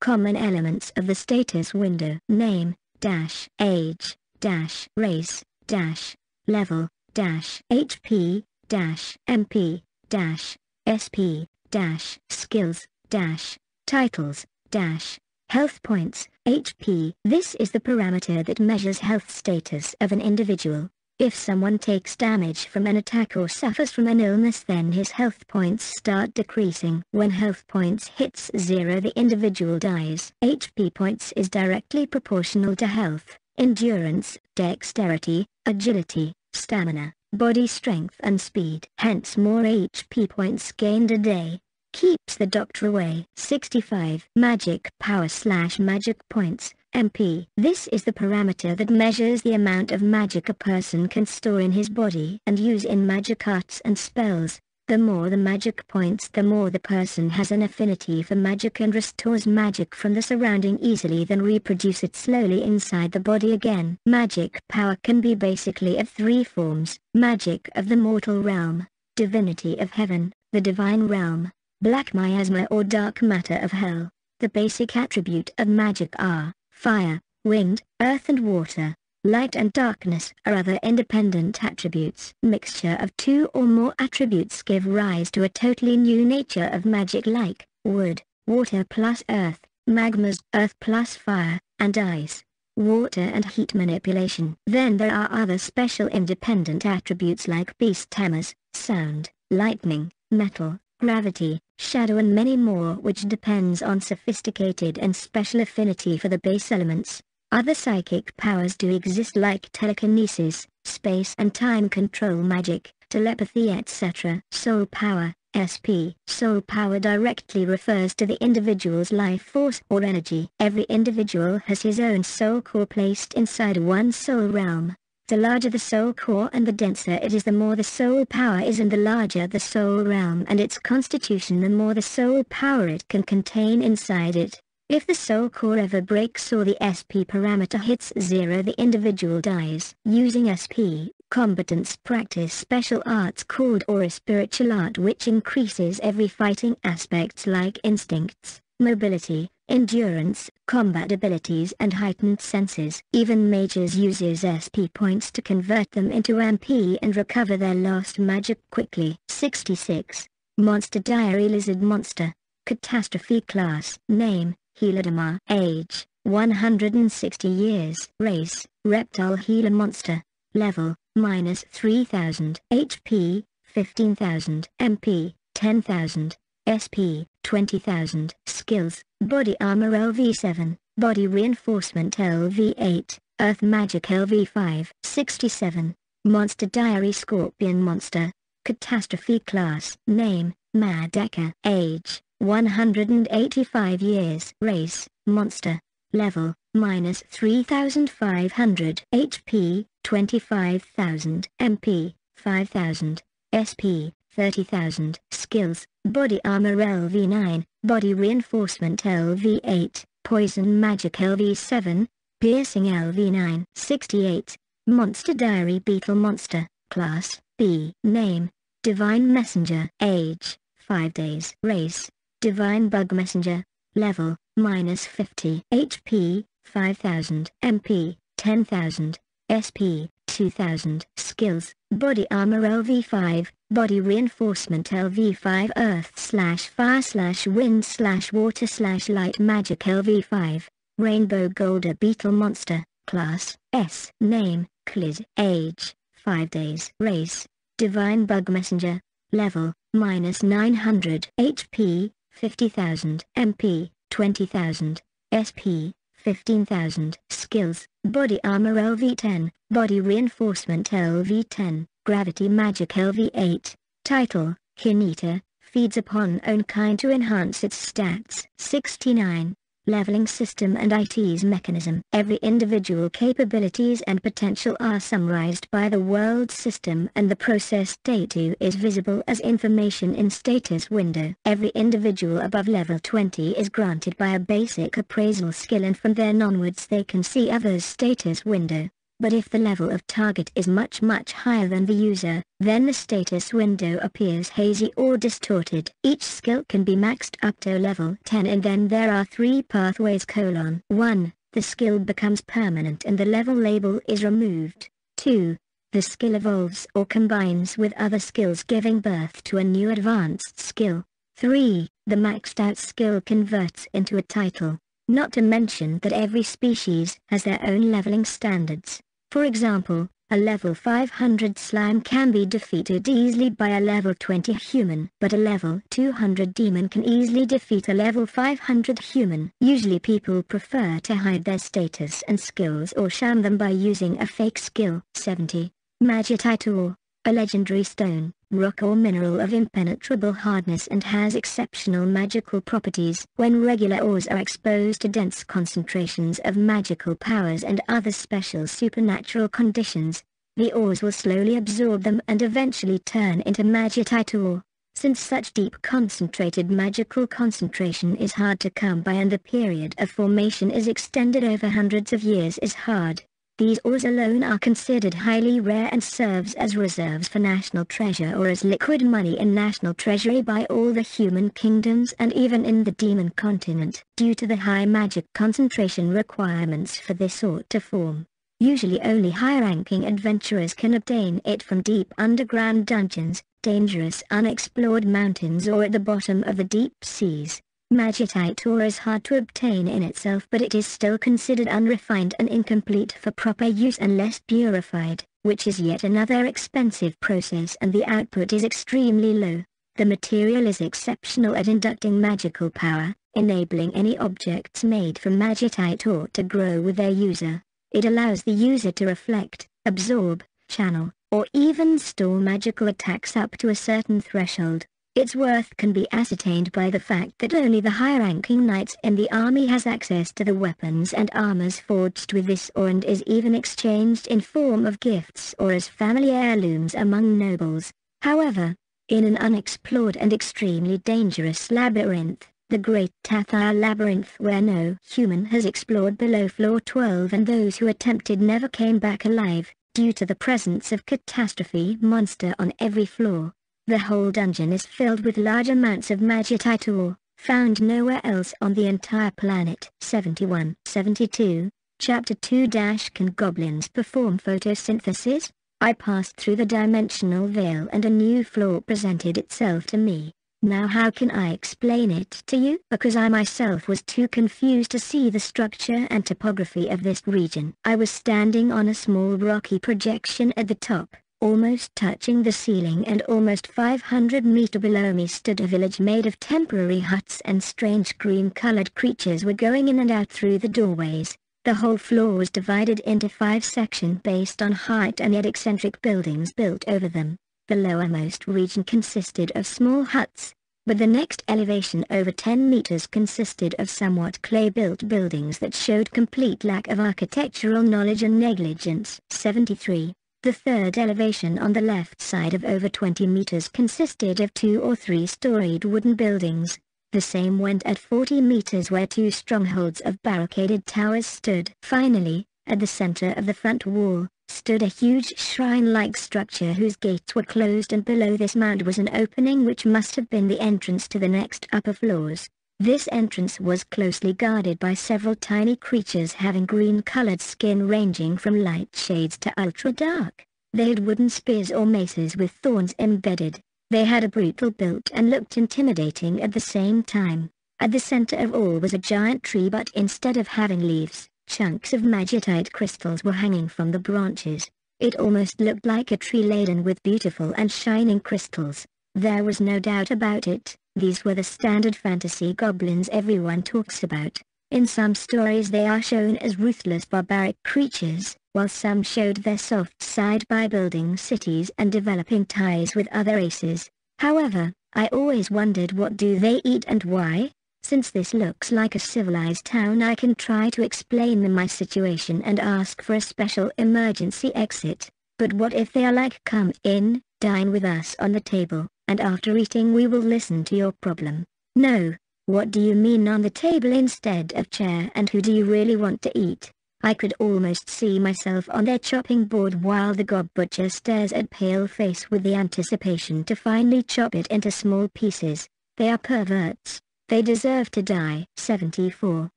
[SPEAKER 1] Common elements of the status window. Name, dash, age, dash, race, dash, level, dash, HP, dash, MP, dash, SP, dash, skills, dash, titles, dash, health points, HP. This is the parameter that measures health status of an individual. If someone takes damage from an attack or suffers from an illness then his health points start decreasing. When health points hits zero the individual dies. HP points is directly proportional to health, endurance, dexterity, agility, stamina, body strength and speed. Hence more HP points gained a day keeps the doctor away. 65. Magic power slash magic points. MP. This is the parameter that measures the amount of magic a person can store in his body and use in magic arts and spells. The more the magic points the more the person has an affinity for magic and restores magic from the surrounding easily then reproduce it slowly inside the body again. Magic power can be basically of three forms, magic of the mortal realm, divinity of heaven, the divine realm, black miasma or dark matter of hell. The basic attribute of magic are fire, wind, earth and water. Light and darkness are other independent attributes. Mixture of two or more attributes give rise to a totally new nature of magic like wood, water plus earth, magmas, earth plus fire, and ice, water and heat manipulation. Then there are other special independent attributes like beast tamers, sound, lightning, metal, gravity, shadow and many more which depends on sophisticated and special affinity for the base elements. Other psychic powers do exist like telekinesis, space and time control magic, telepathy etc. Soul power, SP. Soul power directly refers to the individual's life force or energy. Every individual has his own soul core placed inside one soul realm. The larger the soul core and the denser it is the more the soul power is and the larger the soul realm and its constitution the more the soul power it can contain inside it. If the soul core ever breaks or the SP parameter hits zero the individual dies. Using SP, combatants practice special arts called aura spiritual art which increases every fighting aspects like instincts, mobility, endurance, combat abilities and heightened senses. Even mages uses SP points to convert them into MP and recover their lost magic quickly. 66. Monster Diary Lizard Monster. Catastrophe Class. Name. Healodama Age. 160 years. Race. Reptile Healer Monster. Level. Minus 3000 HP 15000 MP 10000 SP 20000 Skills Body Armor LV7 Body Reinforcement LV8 Earth Magic LV5 67 Monster Diary Scorpion Monster Catastrophe Class Name Madaka Age 185 years. Race, Monster. Level, minus 3500 HP, 25,000 MP, 5,000 SP, 30,000 Skills, Body Armor LV9, Body Reinforcement LV8, Poison Magic LV7, Piercing LV9 68, Monster Diary Beetle Monster, Class, B. Name, Divine Messenger, Age, 5 days. Race, Divine Bug Messenger. Level, minus 50 HP, 5000 MP, 10000 SP, 2000 Skills, Body Armor LV5, Body Reinforcement LV5 Earth slash Fire slash Wind slash Water slash Light Magic LV5, Rainbow Golder Beetle Monster, Class, S. Name, Clid, Age, 5 days. Race, Divine Bug Messenger, Level, minus 900 HP, 50,000 MP, 20,000 SP, 15,000 Skills, Body Armor LV10, Body Reinforcement LV10, Gravity Magic LV8, Title, Kineta, feeds upon own kind to enhance its stats. 69 leveling system and IT's mechanism. Every individual capabilities and potential are summarized by the world system and the process data is visible as information in status window. Every individual above level 20 is granted by a basic appraisal skill and from then onwards they can see others status window. But if the level of target is much much higher than the user, then the status window appears hazy or distorted. Each skill can be maxed up to level 10 and then there are three pathways colon. 1. The skill becomes permanent and the level label is removed. 2. The skill evolves or combines with other skills giving birth to a new advanced skill. 3. The maxed out skill converts into a title. Not to mention that every species has their own leveling standards. For example, a level 500 slime can be defeated easily by a level 20 human, but a level 200 demon can easily defeat a level 500 human. Usually people prefer to hide their status and skills or sham them by using a fake skill. 70. Magitite ore, a legendary stone, rock or mineral of impenetrable hardness and has exceptional magical properties. When regular ores are exposed to dense concentrations of magical powers and other special supernatural conditions, the ores will slowly absorb them and eventually turn into magitite ore. Since such deep concentrated magical concentration is hard to come by and the period of formation is extended over hundreds of years is hard, these ores alone are considered highly rare and serves as reserves for national treasure or as liquid money in national treasury by all the human kingdoms and even in the demon continent. Due to the high magic concentration requirements for this ore to form, Usually only high-ranking adventurers can obtain it from deep underground dungeons, dangerous unexplored mountains or at the bottom of the deep seas. Magitite ore is hard to obtain in itself but it is still considered unrefined and incomplete for proper use unless purified, which is yet another expensive process and the output is extremely low. The material is exceptional at inducting magical power, enabling any objects made from magitite ore to grow with their user. It allows the user to reflect, absorb, channel, or even store magical attacks up to a certain threshold. Its worth can be ascertained by the fact that only the high-ranking knights in the army has access to the weapons and armors forged with this ore and is even exchanged in form of gifts or as family heirlooms among nobles. However, in an unexplored and extremely dangerous labyrinth, the Great Tathar Labyrinth where no human has explored below floor 12 and those who attempted never came back alive, due to the presence of catastrophe monster on every floor. The whole dungeon is filled with large amounts of magitite ore, found nowhere else on the entire planet. 71, 72, Chapter 2 Can goblins perform photosynthesis? I passed through the dimensional veil and a new floor presented itself to me. Now how can I explain it to you? Because I myself was too confused to see the structure and topography of this region. I was standing on a small rocky projection at the top, Almost touching the ceiling and almost 500 meter below me stood a village made of temporary huts and strange green-colored creatures were going in and out through the doorways. The whole floor was divided into five sections based on height and yet eccentric buildings built over them. The lowermost region consisted of small huts, but the next elevation over 10 meters consisted of somewhat clay-built buildings that showed complete lack of architectural knowledge and negligence. 73. The third elevation on the left side of over 20 meters consisted of two or three storied wooden buildings. The same went at 40 meters where two strongholds of barricaded towers stood. Finally, at the center of the front wall, stood a huge shrine-like structure whose gates were closed and below this mound was an opening which must have been the entrance to the next upper floors. This entrance was closely guarded by several tiny creatures having green-colored skin ranging from light shades to ultra-dark. They had wooden spears or maces with thorns embedded. They had a brutal build and looked intimidating at the same time. At the center of all was a giant tree but instead of having leaves, chunks of magitite crystals were hanging from the branches. It almost looked like a tree laden with beautiful and shining crystals. There was no doubt about it. These were the standard fantasy goblins everyone talks about. In some stories they are shown as ruthless barbaric creatures, while some showed their soft side by building cities and developing ties with other races. However, I always wondered what do they eat and why? Since this looks like a civilized town I can try to explain them my situation and ask for a special emergency exit. But what if they are like come in, dine with us on the table, and after eating we will listen to your problem. No, what do you mean on the table instead of chair and who do you really want to eat? I could almost see myself on their chopping board while the gob butcher stares at pale face with the anticipation to finally chop it into small pieces. They are perverts. They deserve to die. 74.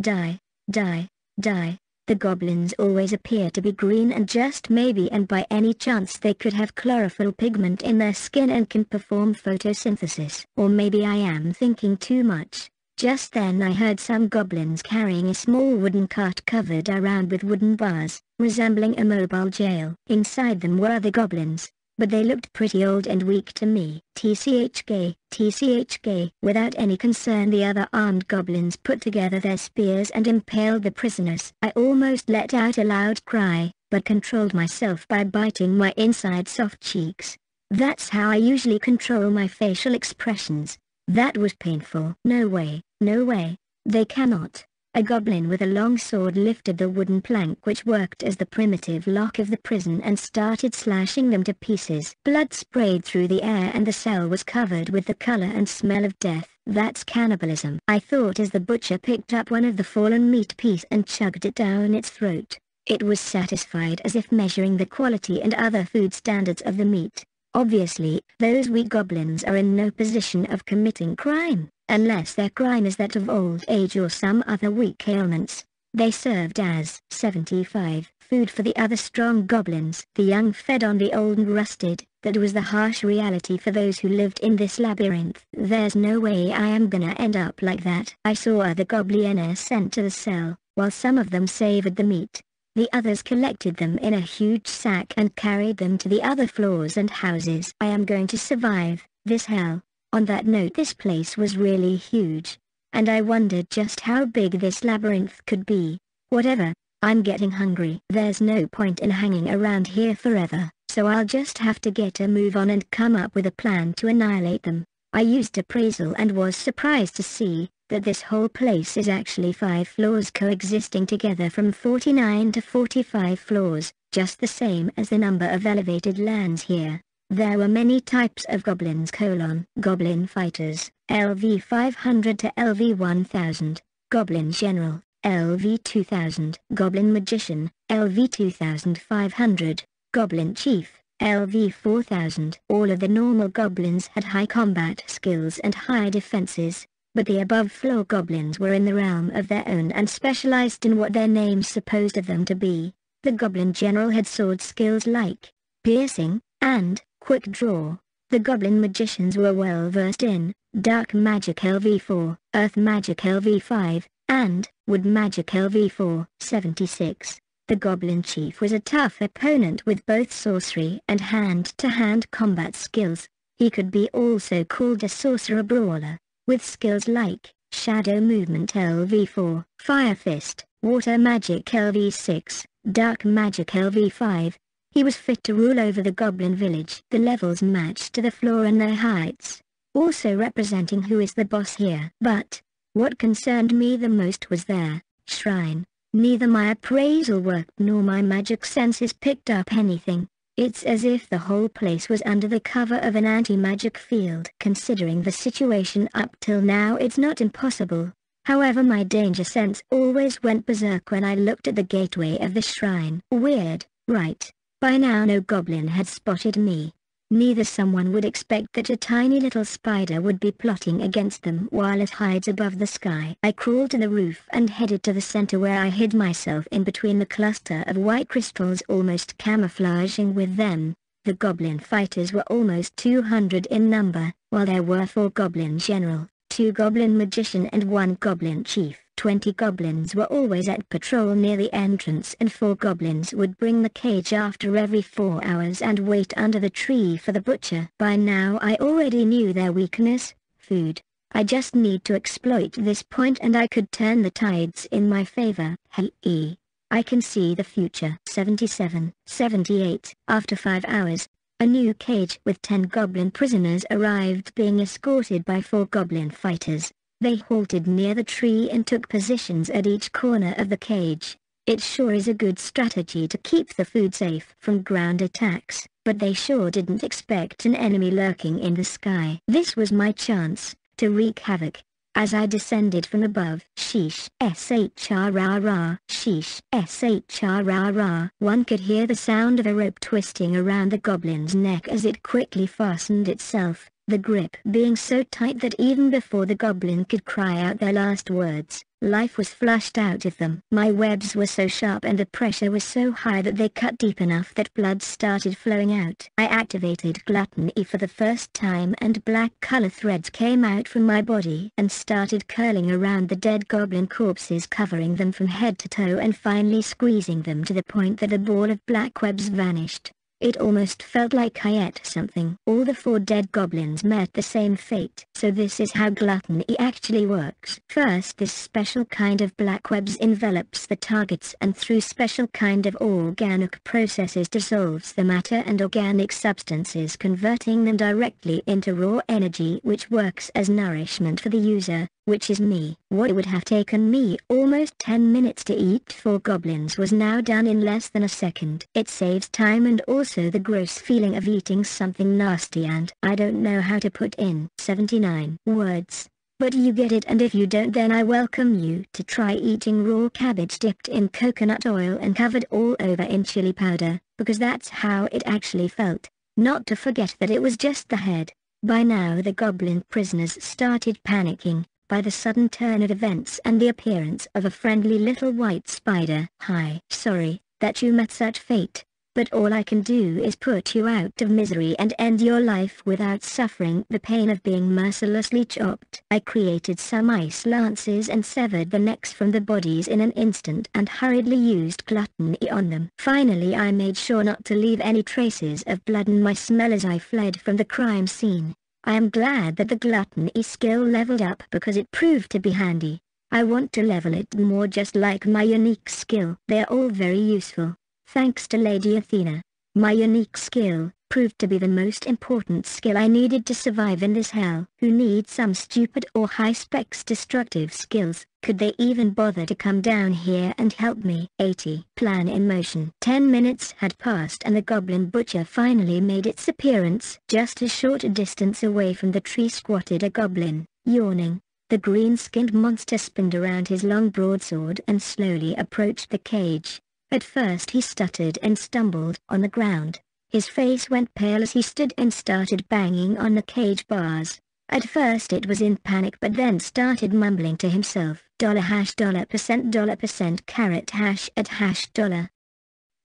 [SPEAKER 1] Die, die, die. The goblins always appear to be green and just maybe and by any chance they could have chlorophyll pigment in their skin and can perform photosynthesis. Or maybe I am thinking too much. Just then I heard some goblins carrying a small wooden cart covered around with wooden bars, resembling a mobile jail. Inside them were the goblins, but they looked pretty old and weak to me. TCHK, TCHK. Without any concern the other armed goblins put together their spears and impaled the prisoners. I almost let out a loud cry, but controlled myself by biting my inside soft cheeks. That's how I usually control my facial expressions. That was painful. No way, no way. They cannot. A goblin with a long sword lifted the wooden plank which worked as the primitive lock of the prison and started slashing them to pieces. Blood sprayed through the air and the cell was covered with the color and smell of death. That's cannibalism. I thought as the butcher picked up one of the fallen meat piece and chugged it down its throat. It was satisfied as if measuring the quality and other food standards of the meat. Obviously, those weak goblins are in no position of committing crime unless their crime is that of old age or some other weak ailments. They served as 75 food for the other strong goblins. The young fed on the old and rusted, that was the harsh reality for those who lived in this labyrinth. There's no way I am gonna end up like that. I saw other goblins sent to the cell, while some of them savored the meat. The others collected them in a huge sack and carried them to the other floors and houses. I am going to survive this hell. On that note this place was really huge. And I wondered just how big this labyrinth could be. Whatever, I'm getting hungry. There's no point in hanging around here forever, so I'll just have to get a move on and come up with a plan to annihilate them. I used appraisal and was surprised to see that this whole place is actually five floors coexisting together from 49 to 45 floors, just the same as the number of elevated lands here. There were many types of goblins colon, goblin fighters, LV 500 to LV 1000, goblin general, LV 2000, Goblin Magician, LV 2500, Goblin Chief, LV 4000. All of the normal goblins had high combat skills and high defenses, but the above floor goblins were in the realm of their own and specialized in what their names supposed of them to be. The goblin general had sword skills like piercing and quick draw. The goblin magicians were well versed in dark magic LV4, earth magic LV5, and Wood magic LV4 76. The Goblin Chief was a tough opponent with both sorcery and hand-to-hand -hand combat skills. He could be also called a sorcerer brawler, with skills like Shadow Movement LV4, Fire Fist, Water Magic LV6, Dark Magic LV5. He was fit to rule over the Goblin Village. The levels matched to the floor and their heights, also representing who is the boss here. But, what concerned me the most was their shrine. Neither my appraisal worked nor my magic senses picked up anything. It's as if the whole place was under the cover of an anti-magic field. Considering the situation up till now it's not impossible. However my danger sense always went berserk when I looked at the gateway of the shrine. Weird, right? By now no goblin had spotted me. Neither someone would expect that a tiny little spider would be plotting against them while it hides above the sky. I crawled to the roof and headed to the center where I hid myself in between the cluster of white crystals almost camouflaging with them. The goblin fighters were almost 200 in number, while there were four goblin general, two goblin magician and one goblin chief. Twenty goblins were always at patrol near the entrance and four goblins would bring the cage after every four hours and wait under the tree for the butcher. By now I already knew their weakness, food. I just need to exploit this point and I could turn the tides in my favor. Hey, I can see the future. 77, 78. After five hours, a new cage with 10 goblin prisoners arrived being escorted by four goblin fighters. They halted near the tree and took positions at each corner of the cage. It sure is a good strategy to keep the food safe from ground attacks, but they sure didn't expect an enemy lurking in the sky. This was my chance to wreak havoc. As I descended from above, sheesh, s-h-r-r-r, sheesh, s-h-r-r-r, one could hear the sound of a rope twisting around the goblin's neck as it quickly fastened itself the grip being so tight that even before the goblin could cry out their last words, life was flushed out of them. My webs were so sharp and the pressure was so high that they cut deep enough that blood started flowing out. I activated gluttony for the first time and black color threads came out from my body and started curling around the dead goblin corpses covering them from head to toe and finally squeezing them to the point that a ball of black webs vanished. It almost felt like I ate something. All the four dead goblins met the same fate. So this is how gluttony actually works. First this special kind of black webs envelops the targets and through special kind of organic processes dissolves the matter and organic substances converting them directly into raw energy which works as nourishment for the user which is me. What would have taken me almost 10 minutes to eat four goblins was now done in less than a second. It saves time and also the gross feeling of eating something nasty and I don't know how to put in 79 words. But you get it and if you don't then I welcome you to try eating raw cabbage dipped in coconut oil and covered all over in chili powder, because that's how it actually felt. Not to forget that it was just the head. By now the goblin prisoners started panicking, by the sudden turn of events and the appearance of a friendly little white spider. Hi. Sorry, that you met such fate but all I can do is put you out of misery and end your life without suffering the pain of being mercilessly chopped. I created some ice lances and severed the necks from the bodies in an instant and hurriedly used gluttony on them. Finally I made sure not to leave any traces of blood in my smell as I fled from the crime scene. I am glad that the gluttony skill leveled up because it proved to be handy. I want to level it more just like my unique skill. They are all very useful. Thanks to Lady Athena, my unique skill proved to be the most important skill I needed to survive in this hell. Who needs some stupid or high-specs destructive skills? Could they even bother to come down here and help me? 80. Plan in motion. Ten minutes had passed and the goblin butcher finally made its appearance. Just a short distance away from the tree squatted a goblin, yawning. The green-skinned monster spinned around his long broadsword and slowly approached the cage. At first he stuttered and stumbled on the ground. His face went pale as he stood and started banging on the cage bars. At first it was in panic but then started mumbling to himself. Dollar hash dollar percent dollar percent carrot hash at hash dollar.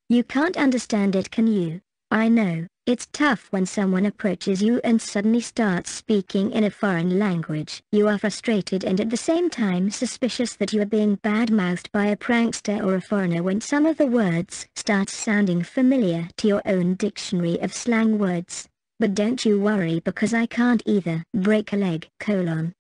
[SPEAKER 1] You can't understand it can you? I know, it's tough when someone approaches you and suddenly starts speaking in a foreign language. You are frustrated and at the same time suspicious that you are being bad-mouthed by a prankster or a foreigner when some of the words start sounding familiar to your own dictionary of slang words. But don't you worry because I can't either. Break a leg, colon.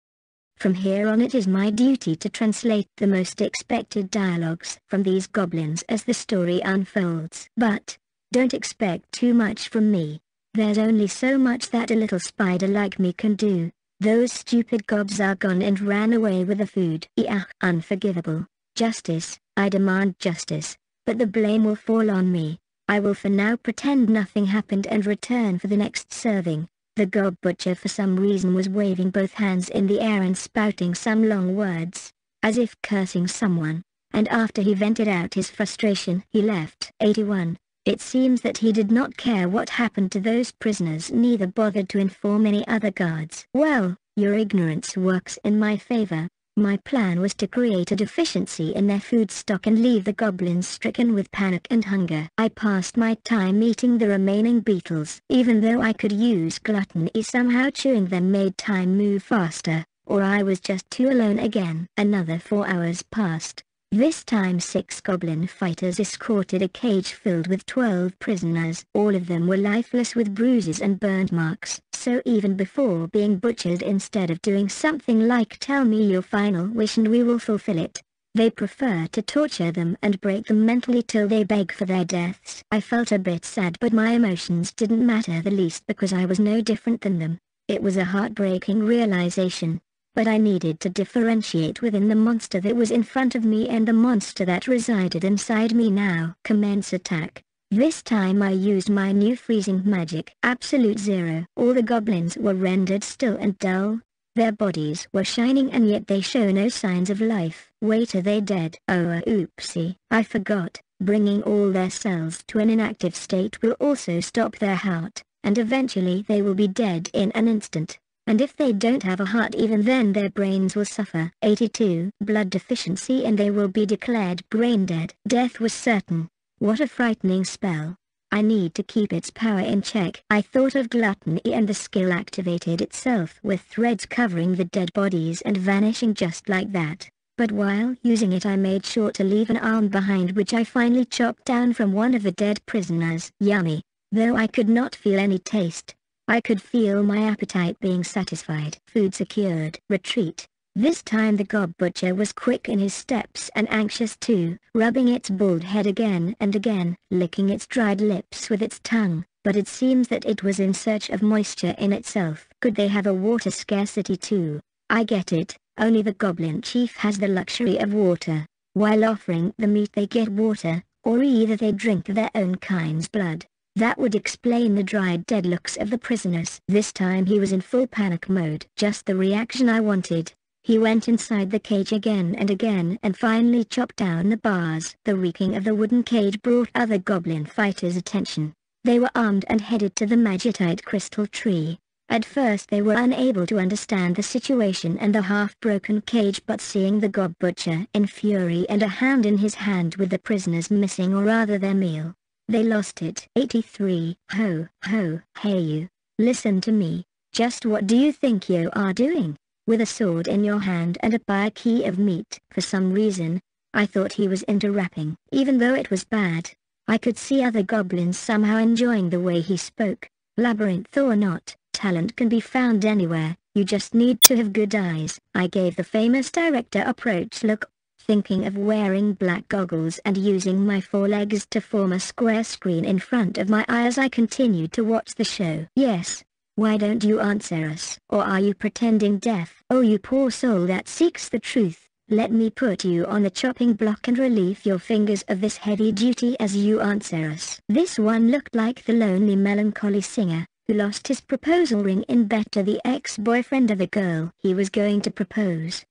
[SPEAKER 1] From here on it is my duty to translate the most expected dialogues from these goblins as the story unfolds. But, don't expect too much from me. There's only so much that a little spider like me can do. Those stupid gobs are gone and ran away with the food. Yeah, unforgivable. Justice, I demand justice, but the blame will fall on me. I will for now pretend nothing happened and return for the next serving. The gob butcher for some reason was waving both hands in the air and spouting some long words, as if cursing someone, and after he vented out his frustration he left. 81. It seems that he did not care what happened to those prisoners neither bothered to inform any other guards. Well, your ignorance works in my favor. My plan was to create a deficiency in their food stock and leave the goblins stricken with panic and hunger. I passed my time eating the remaining beetles. Even though I could use gluttony somehow chewing them made time move faster, or I was just too alone again. Another four hours passed. This time six goblin fighters escorted a cage filled with twelve prisoners. All of them were lifeless with bruises and burn marks. So even before being butchered instead of doing something like tell me your final wish and we will fulfill it, they prefer to torture them and break them mentally till they beg for their deaths. I felt a bit sad but my emotions didn't matter the least because I was no different than them. It was a heartbreaking realization but I needed to differentiate within the monster that was in front of me and the monster that resided inside me now. Commence attack. This time I used my new freezing magic. Absolute zero. All the goblins were rendered still and dull. Their bodies were shining and yet they show no signs of life. Wait are they dead? Oh oopsie. I forgot. Bringing all their cells to an inactive state will also stop their heart, and eventually they will be dead in an instant and if they don't have a heart even then their brains will suffer. 82. Blood deficiency and they will be declared brain dead. Death was certain. What a frightening spell. I need to keep its power in check. I thought of gluttony and the skill activated itself with threads covering the dead bodies and vanishing just like that. But while using it I made sure to leave an arm behind which I finally chopped down from one of the dead prisoners. Yummy. Though I could not feel any taste, I could feel my appetite being satisfied. Food secured. Retreat. This time the gob butcher was quick in his steps and anxious too, rubbing its bald head again and again, licking its dried lips with its tongue, but it seems that it was in search of moisture in itself. Could they have a water scarcity too? I get it, only the goblin chief has the luxury of water. While offering the meat they get water, or either they drink their own kind's blood. That would explain the dried dead looks of the prisoners. This time he was in full panic mode. Just the reaction I wanted. He went inside the cage again and again and finally chopped down the bars. The reeking of the wooden cage brought other goblin fighters' attention. They were armed and headed to the magicite crystal tree. At first they were unable to understand the situation and the half-broken cage but seeing the gob butcher in fury and a hand in his hand with the prisoners missing or rather their meal, they lost it. 83. Ho, ho, hey you. Listen to me. Just what do you think you are doing? With a sword in your hand and a pie key of meat, for some reason, I thought he was into rapping. Even though it was bad, I could see other goblins somehow enjoying the way he spoke. Labyrinth or not, talent can be found anywhere, you just need to have good eyes. I gave the famous director approach look, thinking of wearing black goggles and using my forelegs to form a square screen in front of my eye as I continued to watch the show. Yes. Why don't you answer us? Or are you pretending deaf? Oh you poor soul that seeks the truth. Let me put you on the chopping block and relieve your fingers of this heavy duty as you answer us. This one looked like the lonely melancholy singer, who lost his proposal ring in bed to the ex-boyfriend of a girl he was going to propose.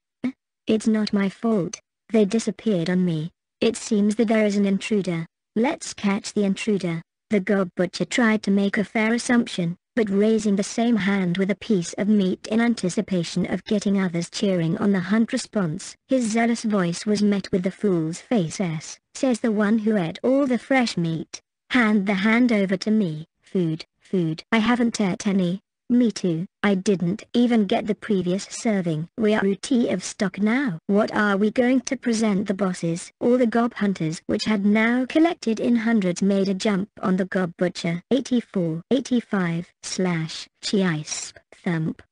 [SPEAKER 1] It's not my fault. They disappeared on me. It seems that there is an intruder. Let's catch the intruder. The gob butcher tried to make a fair assumption, but raising the same hand with a piece of meat in anticipation of getting others cheering on the hunt response. His zealous voice was met with the fool's face s, says the one who ate all the fresh meat. Hand the hand over to me, food food. I haven't ate any. Me too. I didn't even get the previous serving. We are out of stock now. What are we going to present the bosses? All the gob hunters which had now collected in hundreds made a jump on the gob butcher. 84, 85, slash, chiisp, thump.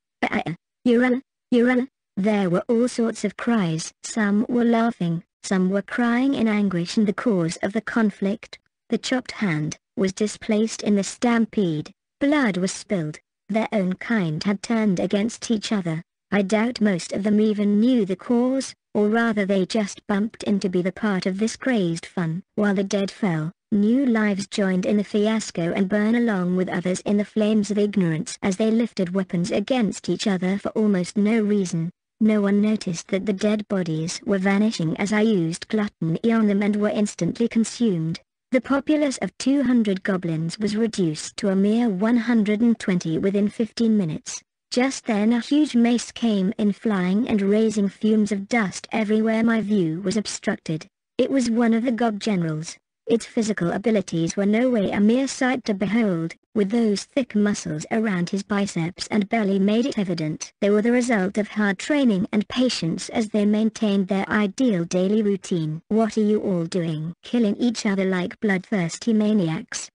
[SPEAKER 1] There were all sorts of cries. Some were laughing, some were crying in anguish and the cause of the conflict, the chopped hand, was displaced in the stampede, blood was spilled, their own kind had turned against each other. I doubt most of them even knew the cause, or rather they just bumped in to be the part of this crazed fun. While the dead fell, new lives joined in the fiasco and burn along with others in the flames of ignorance as they lifted weapons against each other for almost no reason. No one noticed that the dead bodies were vanishing as I used gluttony on them and were instantly consumed. The populace of 200 goblins was reduced to a mere 120 within 15 minutes. Just then a huge mace came in flying and raising fumes of dust everywhere my view was obstructed. It was one of the gob generals, its physical abilities were no way a mere sight to behold, with those thick muscles around his biceps and belly made it evident they were the result of hard training and patience as they maintained their ideal daily routine. What are you all doing? Killing each other like bloodthirsty maniacs.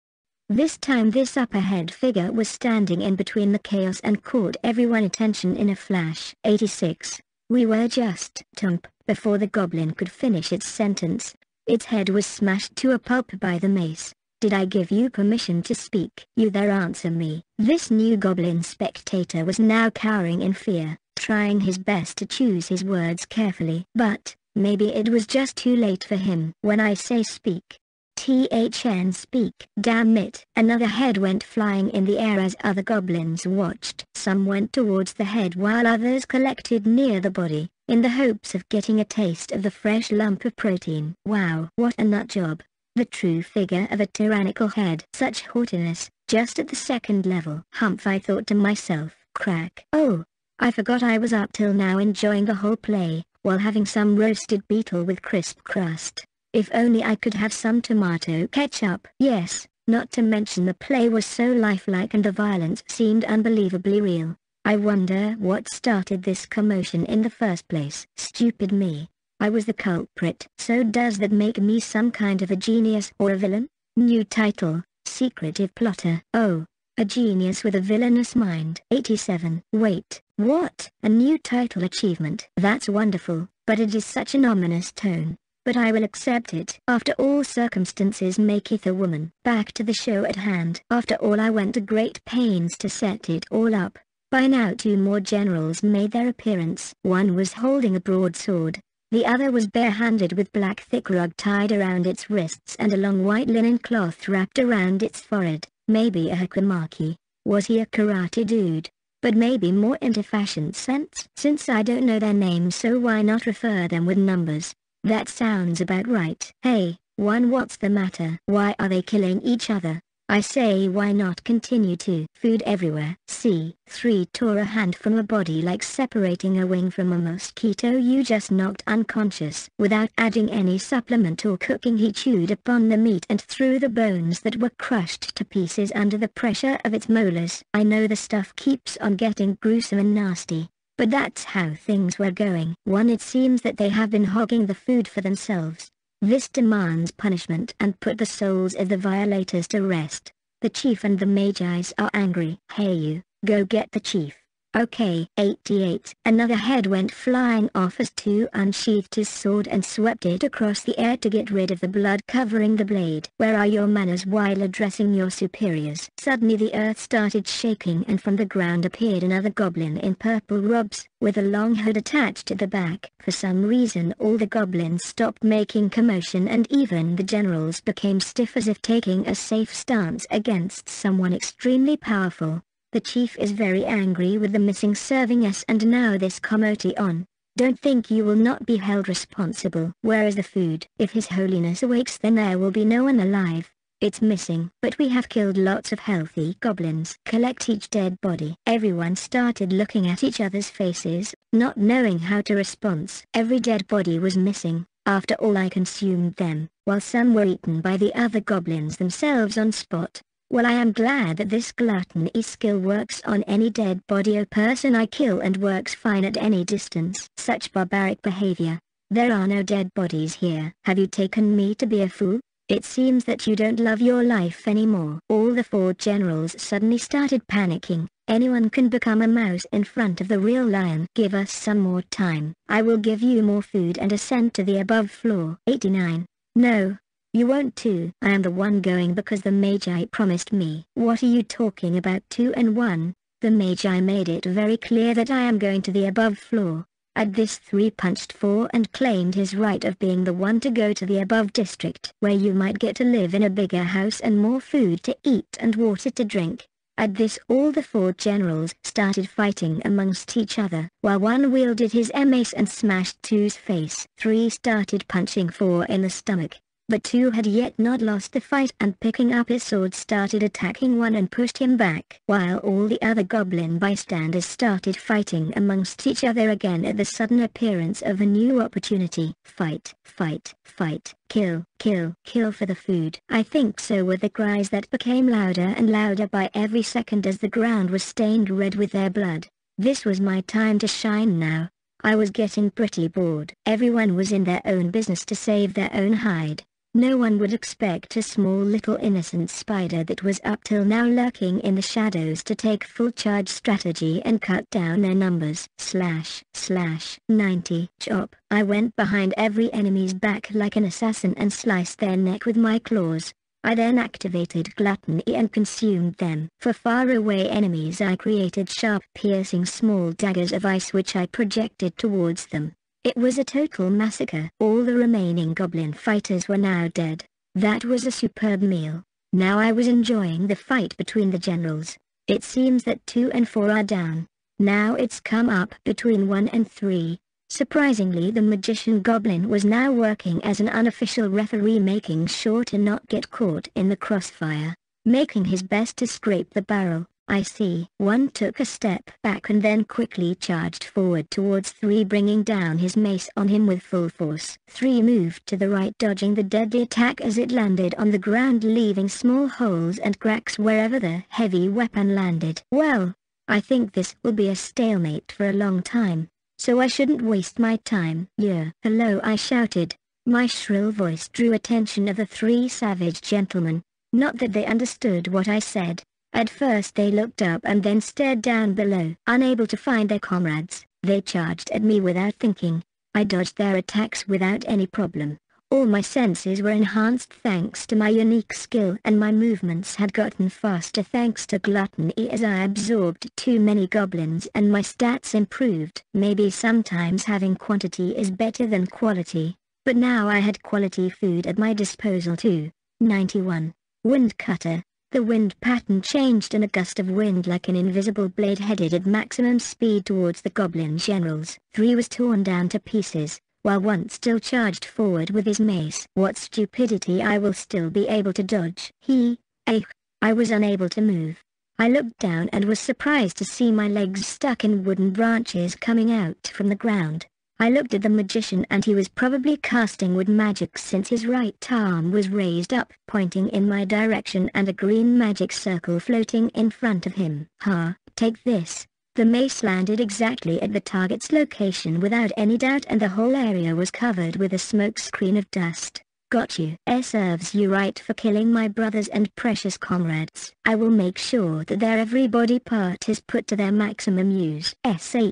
[SPEAKER 1] This time this upper head figure was standing in between the chaos and caught everyone's attention in a flash. 86. We were just, tump, before the goblin could finish its sentence, its head was smashed to a pulp by the mace. Did I give you permission to speak? You there answer me. This new goblin spectator was now cowering in fear, trying his best to choose his words carefully. But, maybe it was just too late for him. When I say speak, THN speak. Damn it. Another head went flying in the air as other goblins watched. Some went towards the head while others collected near the body in the hopes of getting a taste of the fresh lump of protein. Wow, what a nut job. The true figure of a tyrannical head. Such haughtiness, just at the second level. Humph I thought to myself, crack. Oh, I forgot I was up till now enjoying the whole play, while having some roasted beetle with crisp crust. If only I could have some tomato ketchup. Yes, not to mention the play was so lifelike and the violence seemed unbelievably real. I wonder what started this commotion in the first place. Stupid me. I was the culprit. So does that make me some kind of a genius or a villain? New title, Secretive Plotter. Oh, a genius with a villainous mind. 87. Wait, what? A new title achievement. That's wonderful, but it is such an ominous tone. But I will accept it. After all circumstances maketh a woman. Back to the show at hand. After all I went to great pains to set it all up. By now two more generals made their appearance. One was holding a broadsword. The other was barehanded with black thick rug tied around its wrists and a long white linen cloth wrapped around its forehead. Maybe a hachimaki. Was he a karate dude? But maybe more into fashion sense. Since I don't know their names so why not refer them with numbers? That sounds about right. Hey, one what's the matter? Why are they killing each other? I say why not continue to food everywhere. C. 3 tore a hand from a body like separating a wing from a mosquito you just knocked unconscious. Without adding any supplement or cooking he chewed upon the meat and threw the bones that were crushed to pieces under the pressure of its molars. I know the stuff keeps on getting gruesome and nasty. But that's how things were going. One it seems that they have been hogging the food for themselves. This demands punishment and put the souls of the violators to rest. The chief and the Magi's are angry. Hey you, go get the chief. Okay, 88. Another head went flying off as Tu unsheathed his sword and swept it across the air to get rid of the blood covering the blade. Where are your manners while addressing your superiors? Suddenly the earth started shaking and from the ground appeared another goblin in purple robes, with a long hood attached to the back. For some reason all the goblins stopped making commotion and even the generals became stiff as if taking a safe stance against someone extremely powerful. The chief is very angry with the missing serving us and now this commodity on. Don't think you will not be held responsible. Where is the food? If his holiness awakes then there will be no one alive. It's missing. But we have killed lots of healthy goblins. Collect each dead body. Everyone started looking at each other's faces, not knowing how to respond. Every dead body was missing. After all I consumed them, while some were eaten by the other goblins themselves on spot. Well I am glad that this gluttony skill works on any dead body or person I kill and works fine at any distance. Such barbaric behavior. There are no dead bodies here. Have you taken me to be a fool? It seems that you don't love your life anymore. All the four generals suddenly started panicking. Anyone can become a mouse in front of the real lion. Give us some more time. I will give you more food and ascend to the above floor. 89. No, you won't too. I am the one going because the Magi promised me. What are you talking about two and one? The Magi made it very clear that I am going to the above floor. At this three punched four and claimed his right of being the one to go to the above district where you might get to live in a bigger house and more food to eat and water to drink. At this all the four generals started fighting amongst each other, while one wielded his mace and smashed two's face. Three started punching four in the stomach, but two had yet not lost the fight and picking up his sword started attacking one and pushed him back. While all the other goblin bystanders started fighting amongst each other again at the sudden appearance of a new opportunity. Fight, fight, fight, kill, kill, kill for the food. I think so were the cries that became louder and louder by every second as the ground was stained red with their blood. This was my time to shine now. I was getting pretty bored. Everyone was in their own business to save their own hide. No one would expect a small little innocent spider that was up till now lurking in the shadows to take full charge strategy and cut down their numbers. Slash, slash, 90. Chop. I went behind every enemy's back like an assassin and sliced their neck with my claws. I then activated gluttony and consumed them. For far away enemies I created sharp piercing small daggers of ice which I projected towards them. It was a total massacre. All the remaining goblin fighters were now dead. That was a superb meal. Now I was enjoying the fight between the generals. It seems that 2 and 4 are down. Now it's come up between 1 and 3. Surprisingly the magician goblin was now working as an unofficial referee making sure to not get caught in the crossfire, making his best to scrape the barrel. I see. One took a step back and then quickly charged forward towards three bringing down his mace on him with full force. Three moved to the right dodging the deadly attack as it landed on the ground leaving small holes and cracks wherever the heavy weapon landed. Well, I think this will be a stalemate for a long time, so I shouldn't waste my time. Yeah. Hello I shouted. My shrill voice drew attention of the three savage gentlemen, not that they understood what I said. At first they looked up and then stared down below. Unable to find their comrades, they charged at me without thinking. I dodged their attacks without any problem. All my senses were enhanced thanks to my unique skill and my movements had gotten faster thanks to gluttony as I absorbed too many goblins and my stats improved. Maybe sometimes having quantity is better than quality, but now I had quality food at my disposal too. 91. Wind Cutter the wind pattern changed and a gust of wind like an invisible blade headed at maximum speed towards the goblin generals. Three was torn down to pieces, while one still charged forward with his mace. What stupidity I will still be able to dodge. He, eh, I was unable to move. I looked down and was surprised to see my legs stuck in wooden branches coming out from the ground. I looked at the magician and he was probably casting wood magic since his right arm was raised up pointing in my direction and a green magic circle floating in front of him. Ha, take this. The mace landed exactly at the target's location without any doubt and the whole area was covered with a smoke screen of dust. Got you. S serves you right for killing my brothers and precious comrades. I will make sure that their every body part is put to their maximum use. S-H-H-H-H-R-R,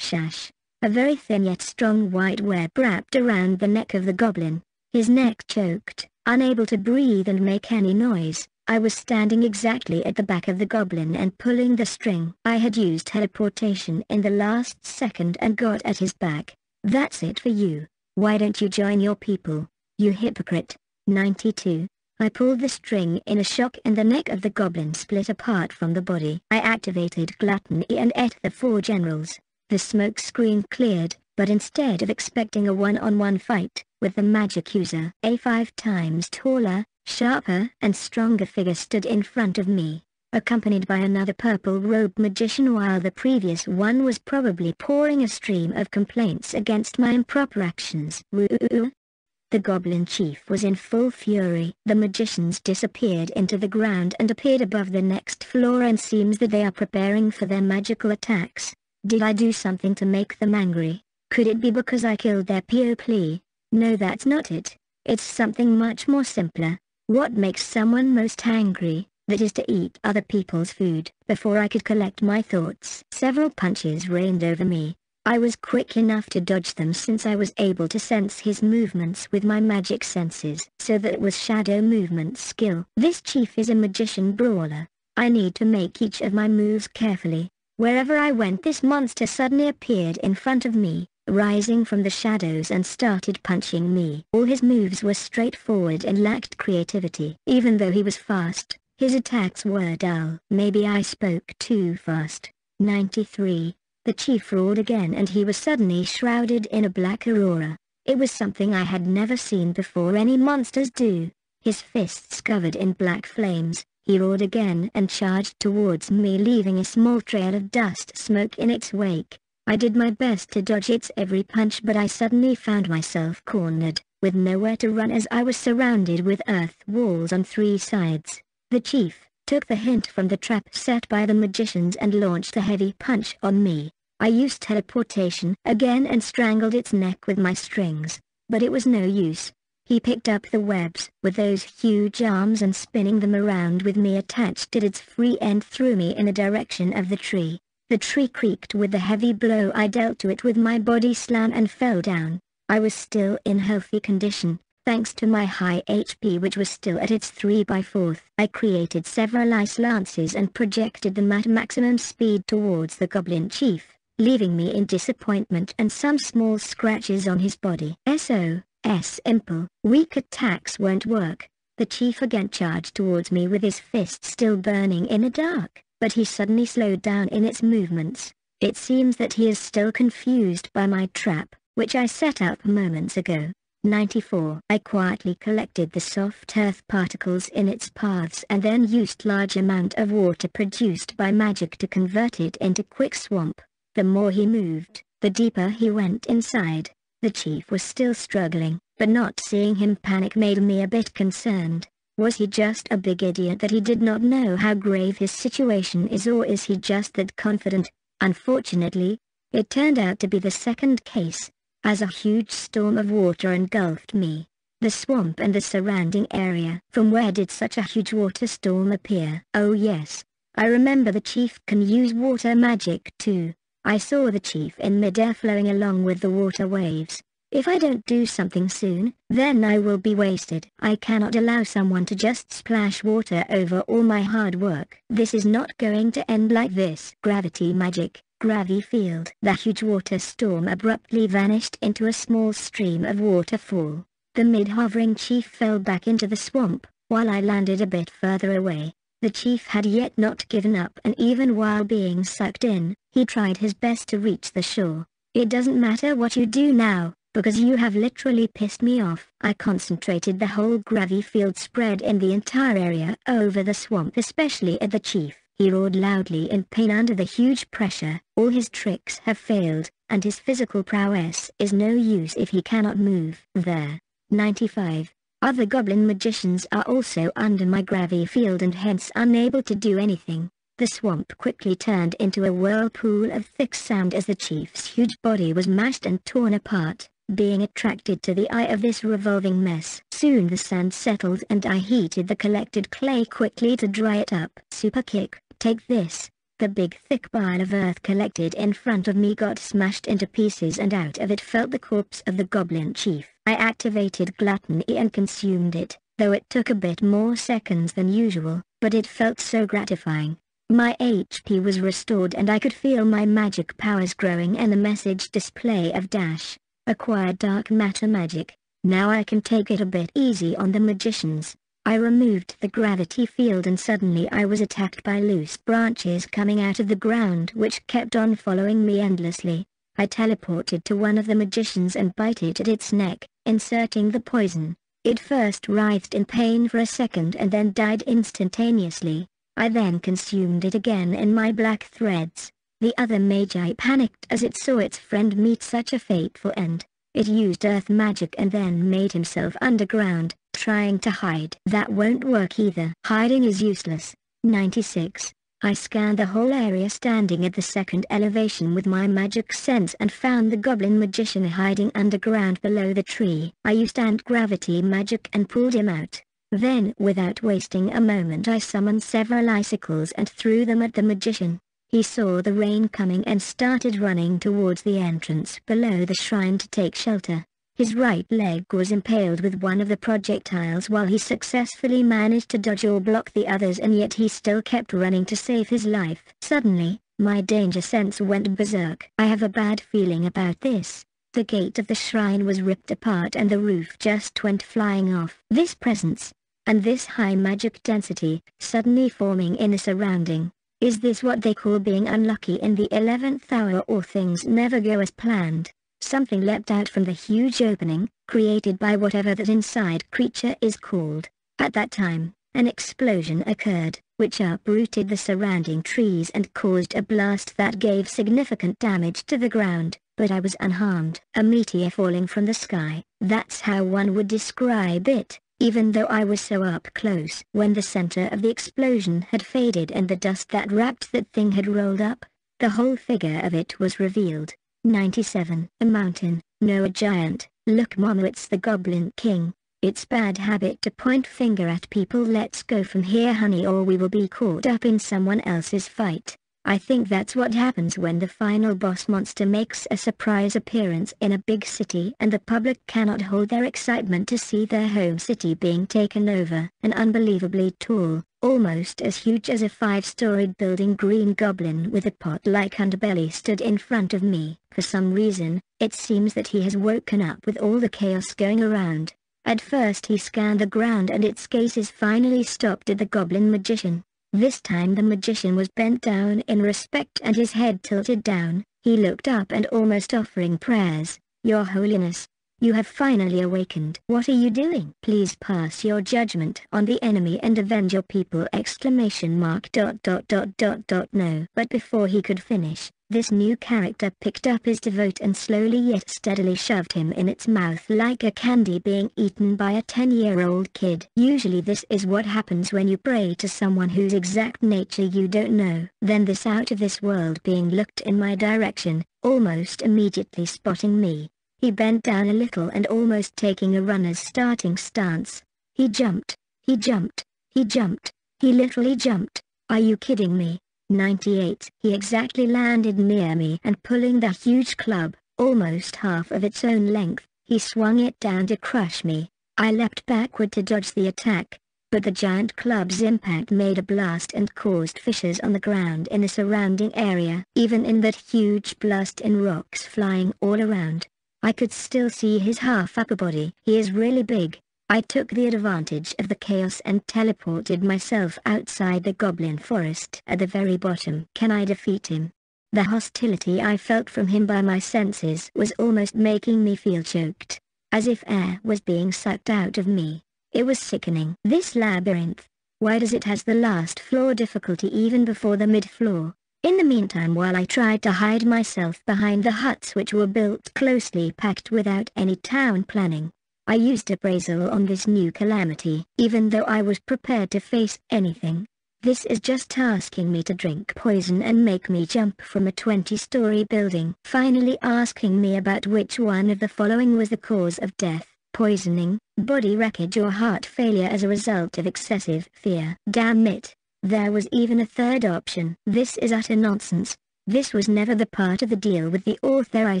[SPEAKER 1] shash. A very thin yet strong white web wrapped around the neck of the goblin. His neck choked, unable to breathe and make any noise. I was standing exactly at the back of the goblin and pulling the string. I had used teleportation in the last second and got at his back. That's it for you. Why don't you join your people, you hypocrite? 92. I pulled the string in a shock and the neck of the goblin split apart from the body. I activated gluttony and ate the four generals. The smoke screen cleared, but instead of expecting a one-on-one -on -one fight, with the magic user, a five times taller, sharper and stronger figure stood in front of me, accompanied by another purple-robed magician while the previous one was probably pouring a stream of complaints against my improper actions. The goblin chief was in full fury. The magicians disappeared into the ground and appeared above the next floor and seems that they are preparing for their magical attacks. Did I do something to make them angry? Could it be because I killed their people? No that's not it. It's something much more simpler. What makes someone most angry, that is to eat other people's food. Before I could collect my thoughts, several punches rained over me. I was quick enough to dodge them since I was able to sense his movements with my magic senses, so that was shadow movement skill. This chief is a magician brawler. I need to make each of my moves carefully. Wherever I went this monster suddenly appeared in front of me, rising from the shadows and started punching me. All his moves were straightforward and lacked creativity. Even though he was fast, his attacks were dull. Maybe I spoke too fast. 93. The chief roared again and he was suddenly shrouded in a black aurora. It was something I had never seen before any monsters do. His fists covered in black flames, he roared again and charged towards me leaving a small trail of dust smoke in its wake. I did my best to dodge its every punch but I suddenly found myself cornered, with nowhere to run as I was surrounded with earth walls on three sides. The chief, took the hint from the trap set by the magicians and launched a heavy punch on me. I used teleportation again and strangled its neck with my strings, but it was no use. He picked up the webs with those huge arms and spinning them around with me attached at its free end threw me in the direction of the tree. The tree creaked with the heavy blow I dealt to it with my body slam and fell down. I was still in healthy condition, thanks to my high HP which was still at its 3 by 4th. I created several ice lances and projected them at maximum speed towards the goblin chief, leaving me in disappointment and some small scratches on his body. SO, S simple, weak attacks won't work. The chief again charged towards me with his fist still burning in the dark but he suddenly slowed down in its movements. It seems that he is still confused by my trap, which I set up moments ago. 94. I quietly collected the soft earth particles in its paths and then used large amount of water produced by magic to convert it into quick swamp. The more he moved, the deeper he went inside. The chief was still struggling, but not seeing him panic made me a bit concerned. Was he just a big idiot that he did not know how grave his situation is or is he just that confident? Unfortunately, it turned out to be the second case, as a huge storm of water engulfed me. The swamp and the surrounding area. From where did such a huge water storm appear? Oh yes, I remember the chief can use water magic too. I saw the chief in midair flowing along with the water waves. If I don't do something soon, then I will be wasted. I cannot allow someone to just splash water over all my hard work. This is not going to end like this. Gravity magic, gravity field. The huge water storm abruptly vanished into a small stream of waterfall. The mid-hovering chief fell back into the swamp, while I landed a bit further away. The chief had yet not given up and even while being sucked in, he tried his best to reach the shore. It doesn't matter what you do now, because you have literally pissed me off. I concentrated the whole gravity field spread in the entire area over the swamp especially at the chief. He roared loudly in pain under the huge pressure. All his tricks have failed, and his physical prowess is no use if he cannot move. There. 95. Other goblin magicians are also under my gravity field and hence unable to do anything. The swamp quickly turned into a whirlpool of thick sand as the chief's huge body was mashed and torn apart, being attracted to the eye of this revolving mess. Soon the sand settled and I heated the collected clay quickly to dry it up. Super kick, take this. The big thick pile of earth collected in front of me got smashed into pieces and out of it fell the corpse of the goblin chief. I activated gluttony and consumed it, though it took a bit more seconds than usual, but it felt so gratifying. My HP was restored and I could feel my magic powers growing and the message display of Dash. Acquired dark matter magic. Now I can take it a bit easy on the magicians. I removed the gravity field and suddenly I was attacked by loose branches coming out of the ground which kept on following me endlessly. I teleported to one of the magicians and bit it at its neck, inserting the poison. It first writhed in pain for a second and then died instantaneously. I then consumed it again in my black threads. The other Magi panicked as it saw its friend meet such a fateful end. It used earth magic and then made himself underground, trying to hide. That won't work either. Hiding is useless. 96. I scanned the whole area standing at the second elevation with my magic sense and found the goblin magician hiding underground below the tree. I used anti-gravity magic and pulled him out. Then, without wasting a moment I summoned several icicles and threw them at the magician. He saw the rain coming and started running towards the entrance below the shrine to take shelter. His right leg was impaled with one of the projectiles while he successfully managed to dodge or block the others and yet he still kept running to save his life. Suddenly, my danger sense went berserk. I have a bad feeling about this. The gate of the shrine was ripped apart and the roof just went flying off. This presence, and this high magic density, suddenly forming in a surrounding. Is this what they call being unlucky in the 11th hour or things never go as planned? Something leapt out from the huge opening, created by whatever that inside creature is called. At that time, an explosion occurred, which uprooted the surrounding trees and caused a blast that gave significant damage to the ground, but I was unharmed. A meteor falling from the sky, that's how one would describe it even though I was so up close. When the center of the explosion had faded and the dust that wrapped that thing had rolled up, the whole figure of it was revealed. 97. A mountain, no a giant, look mom it's the Goblin King. It's bad habit to point finger at people let's go from here honey or we will be caught up in someone else's fight. I think that's what happens when the final boss monster makes a surprise appearance in a big city and the public cannot hold their excitement to see their home city being taken over. An unbelievably tall, almost as huge as a five-storied building green goblin with a pot-like underbelly stood in front of me. For some reason, it seems that he has woken up with all the chaos going around. At first he scanned the ground and its gazes finally stopped at the goblin magician. This time the magician was bent down in respect and his head tilted down, he looked up and almost offering prayers, Your Holiness, you have finally awakened. What are you doing? Please pass your judgment on the enemy and avenge your people exclamation mark dot dot dot dot dot no. But before he could finish, this new character picked up his devote and slowly yet steadily shoved him in its mouth like a candy being eaten by a 10-year-old kid. Usually this is what happens when you pray to someone whose exact nature you don't know. Then this out of this world being looked in my direction, almost immediately spotting me. He bent down a little and almost taking a runner's starting stance. He jumped, he jumped, he jumped, he literally jumped. Are you kidding me? 98. He exactly landed near me and pulling the huge club, almost half of its own length, he swung it down to crush me. I leapt backward to dodge the attack, but the giant club's impact made a blast and caused fissures on the ground in the surrounding area. Even in that huge blast in rocks flying all around, I could still see his half upper body. He is really big, I took the advantage of the chaos and teleported myself outside the goblin forest at the very bottom. Can I defeat him? The hostility I felt from him by my senses was almost making me feel choked, as if air was being sucked out of me. It was sickening. This labyrinth, why does it has the last floor difficulty even before the mid-floor? In the meantime while I tried to hide myself behind the huts which were built closely packed without any town planning, I used appraisal on this new calamity, even though I was prepared to face anything. This is just asking me to drink poison and make me jump from a 20-story building. Finally asking me about which one of the following was the cause of death, poisoning, body wreckage or heart failure as a result of excessive fear. Damn it. There was even a third option. This is utter nonsense. This was never the part of the deal with the author I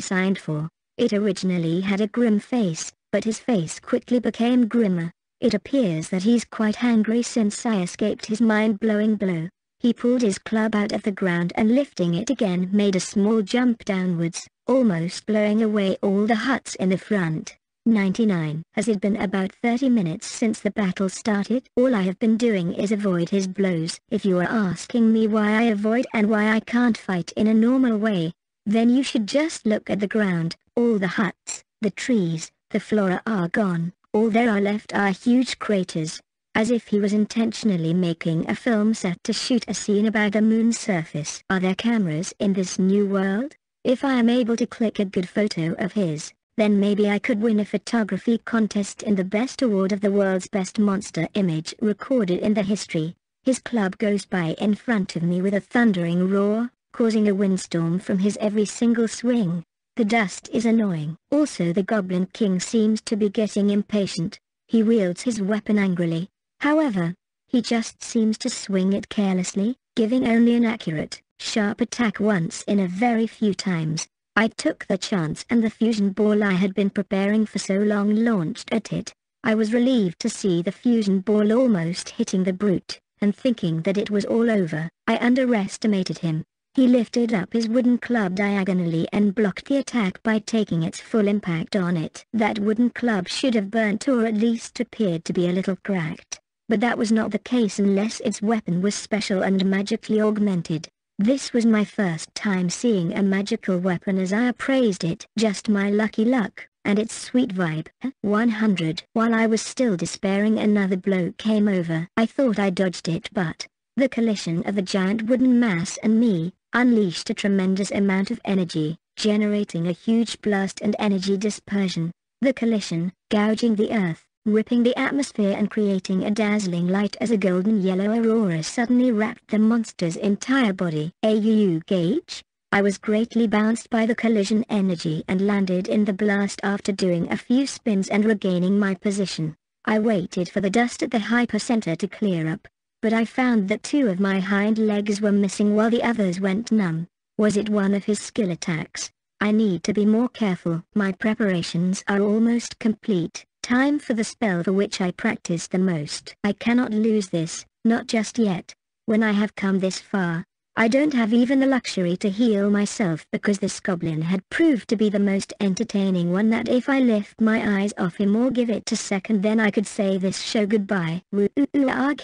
[SPEAKER 1] signed for. It originally had a grim face, but his face quickly became grimmer. It appears that he's quite angry since I escaped his mind-blowing blow. He pulled his club out of the ground and lifting it again made a small jump downwards, almost blowing away all the huts in the front. 99. Has it been about 30 minutes since the battle started? All I have been doing is avoid his blows. If you are asking me why I avoid and why I can't fight in a normal way, then you should just look at the ground, all the huts, the trees, the flora are gone. All there are left are huge craters, as if he was intentionally making a film set to shoot a scene about the moon's surface. Are there cameras in this new world? If I am able to click a good photo of his, then maybe I could win a photography contest in the best award of the world's best monster image recorded in the history. His club goes by in front of me with a thundering roar, causing a windstorm from his every single swing. The dust is annoying. Also the Goblin King seems to be getting impatient. He wields his weapon angrily. However, he just seems to swing it carelessly, giving only an accurate, sharp attack once in a very few times. I took the chance and the fusion ball I had been preparing for so long launched at it. I was relieved to see the fusion ball almost hitting the brute, and thinking that it was all over. I underestimated him, he lifted up his wooden club diagonally and blocked the attack by taking its full impact on it. That wooden club should have burnt or at least appeared to be a little cracked, but that was not the case unless its weapon was special and magically augmented. This was my first time seeing a magical weapon as I appraised it. Just my lucky luck, and its sweet vibe. Eh, 100. While I was still despairing another blow came over. I thought I dodged it but, the collision of the giant wooden mass and me, unleashed a tremendous amount of energy, generating a huge blast and energy dispersion. The collision, gouging the earth, ripping the atmosphere and creating a dazzling light as a golden yellow aurora suddenly wrapped the monster's entire body. AUU gauge? I was greatly bounced by the collision energy and landed in the blast after doing a few spins and regaining my position. I waited for the dust at the hypercenter to clear up, but I found that two of my hind legs were missing while the others went numb. Was it one of his skill attacks? I need to be more careful. My preparations are almost complete. Time for the spell for which I practice the most. I cannot lose this, not just yet. When I have come this far, I don't have even the luxury to heal myself because this goblin had proved to be the most entertaining one that if I lift my eyes off him or give it a second then I could say this show goodbye. Ah,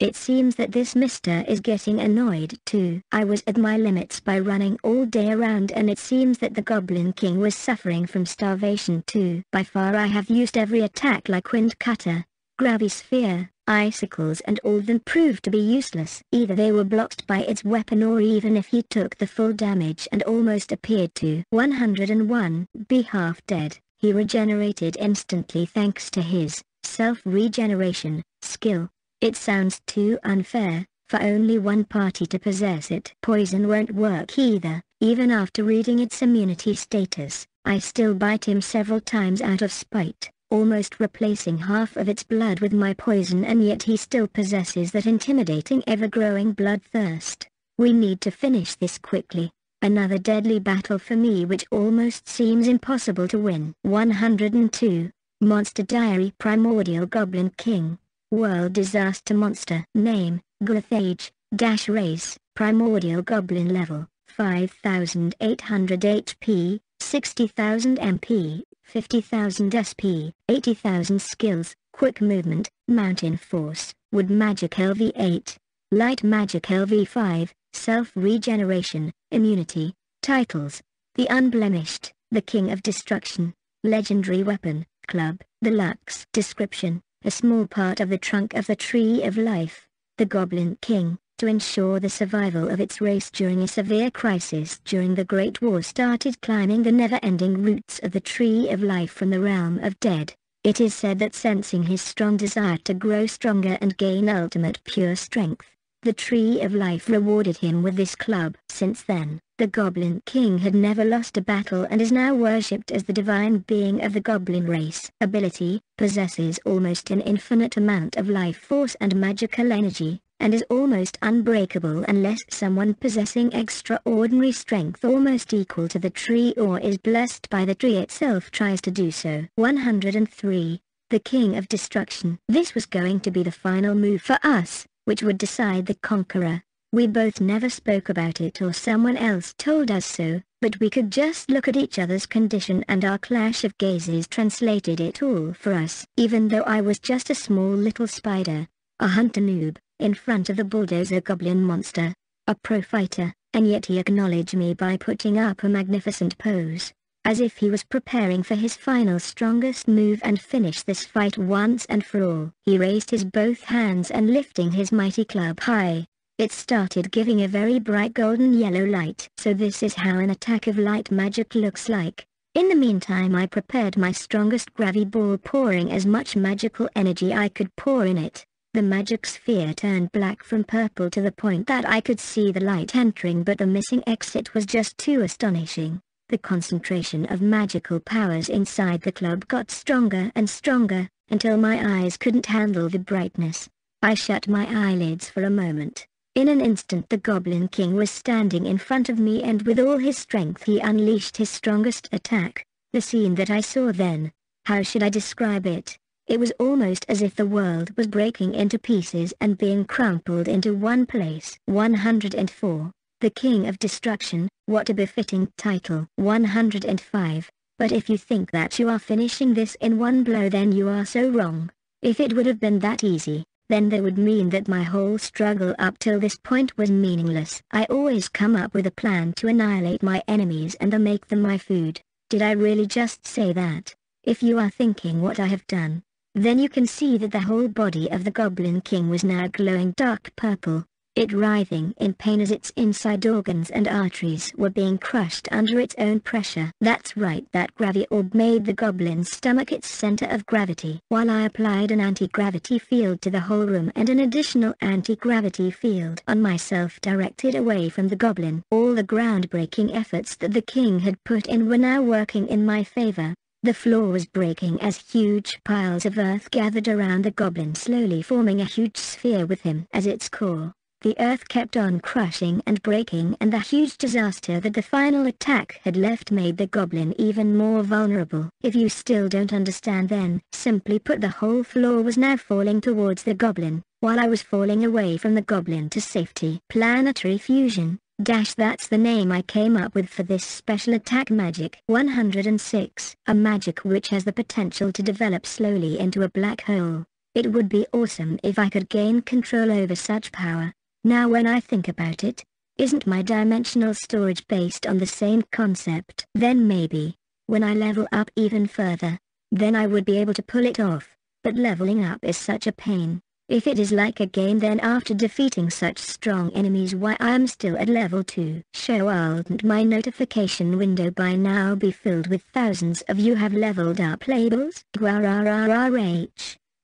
[SPEAKER 1] It seems that this mister is getting annoyed too. I was at my limits by running all day around and it seems that the Goblin King was suffering from starvation too. By far I have used every attack like Wind Cutter, Gravisphere, Icicles and all them proved to be useless. Either they were blocked by its weapon or even if he took the full damage and almost appeared to 101 be half dead, he regenerated instantly thanks to his self-regeneration skill. It sounds too unfair, for only one party to possess it. Poison won't work either, even after reading its immunity status, I still bite him several times out of spite, almost replacing half of its blood with my poison and yet he still possesses that intimidating ever-growing bloodthirst. We need to finish this quickly. Another deadly battle for me which almost seems impossible to win. 102. Monster Diary Primordial Goblin King World Disaster Monster Name, Glyphage, Dash Race, Primordial Goblin Level, 5800 HP, 60,000 MP, 50,000 SP, 80,000 Skills, Quick Movement, Mountain Force, Wood Magic LV8, Light Magic LV5, Self-Regeneration, Immunity, Titles. The Unblemished, The King of Destruction, Legendary Weapon, Club, The Lux. Description. A small part of the trunk of the Tree of Life, the Goblin King, to ensure the survival of its race during a severe crisis during the Great War started climbing the never-ending roots of the Tree of Life from the realm of dead. It is said that sensing his strong desire to grow stronger and gain ultimate pure strength, the Tree of Life rewarded him with this club. Since then, the Goblin King had never lost a battle and is now worshipped as the divine being of the Goblin race. Ability, possesses almost an infinite amount of life force and magical energy, and is almost unbreakable unless someone possessing extraordinary strength almost equal to the tree or is blessed by the tree itself tries to do so. 103. The King of Destruction. This was going to be the final move for us, which would decide the conqueror. We both never spoke about it or someone else told us so, but we could just look at each other's condition and our clash of gazes translated it all for us. Even though I was just a small little spider, a hunter noob, in front of the bulldozer goblin monster, a pro fighter, and yet he acknowledged me by putting up a magnificent pose, as if he was preparing for his final strongest move and finish this fight once and for all. He raised his both hands and lifting his mighty club high, it started giving a very bright golden yellow light. So this is how an attack of light magic looks like. In the meantime I prepared my strongest gravity ball pouring as much magical energy I could pour in it. The magic sphere turned black from purple to the point that I could see the light entering but the missing exit was just too astonishing. The concentration of magical powers inside the club got stronger and stronger, until my eyes couldn't handle the brightness. I shut my eyelids for a moment. In an instant the Goblin King was standing in front of me and with all his strength he unleashed his strongest attack. The scene that I saw then, how should I describe it? It was almost as if the world was breaking into pieces and being crumpled into one place. 104. The King of Destruction, what a befitting title. 105. But if you think that you are finishing this in one blow then you are so wrong. If it would have been that easy, then that would mean that my whole struggle up till this point was meaningless. I always come up with a plan to annihilate my enemies and then make them my food. Did I really just say that? If you are thinking what I have done, then you can see that the whole body of the Goblin King was now glowing dark purple it writhing in pain as its inside organs and arteries were being crushed under its own pressure. That's right that gravity orb made the goblin's stomach its center of gravity. While I applied an anti-gravity field to the whole room and an additional anti-gravity field on myself directed away from the goblin. All the groundbreaking efforts that the king had put in were now working in my favor. The floor was breaking as huge piles of earth gathered around the goblin slowly forming a huge sphere with him as its core. The earth kept on crushing and breaking and the huge disaster that the final attack had left made the goblin even more vulnerable. If you still don't understand then, simply put the whole floor was now falling towards the goblin, while I was falling away from the goblin to safety. Planetary fusion. Dash that's the name I came up with for this special attack magic. 106. A magic which has the potential to develop slowly into a black hole. It would be awesome if I could gain control over such power. Now when I think about it, isn't my dimensional storage based on the same concept? Then maybe, when I level up even further, then I would be able to pull it off, but leveling up is such a pain. If it is like a game then after defeating such strong enemies why I am still at level 2. Show and my notification window by now be filled with thousands of you have leveled up labels. Guararararh.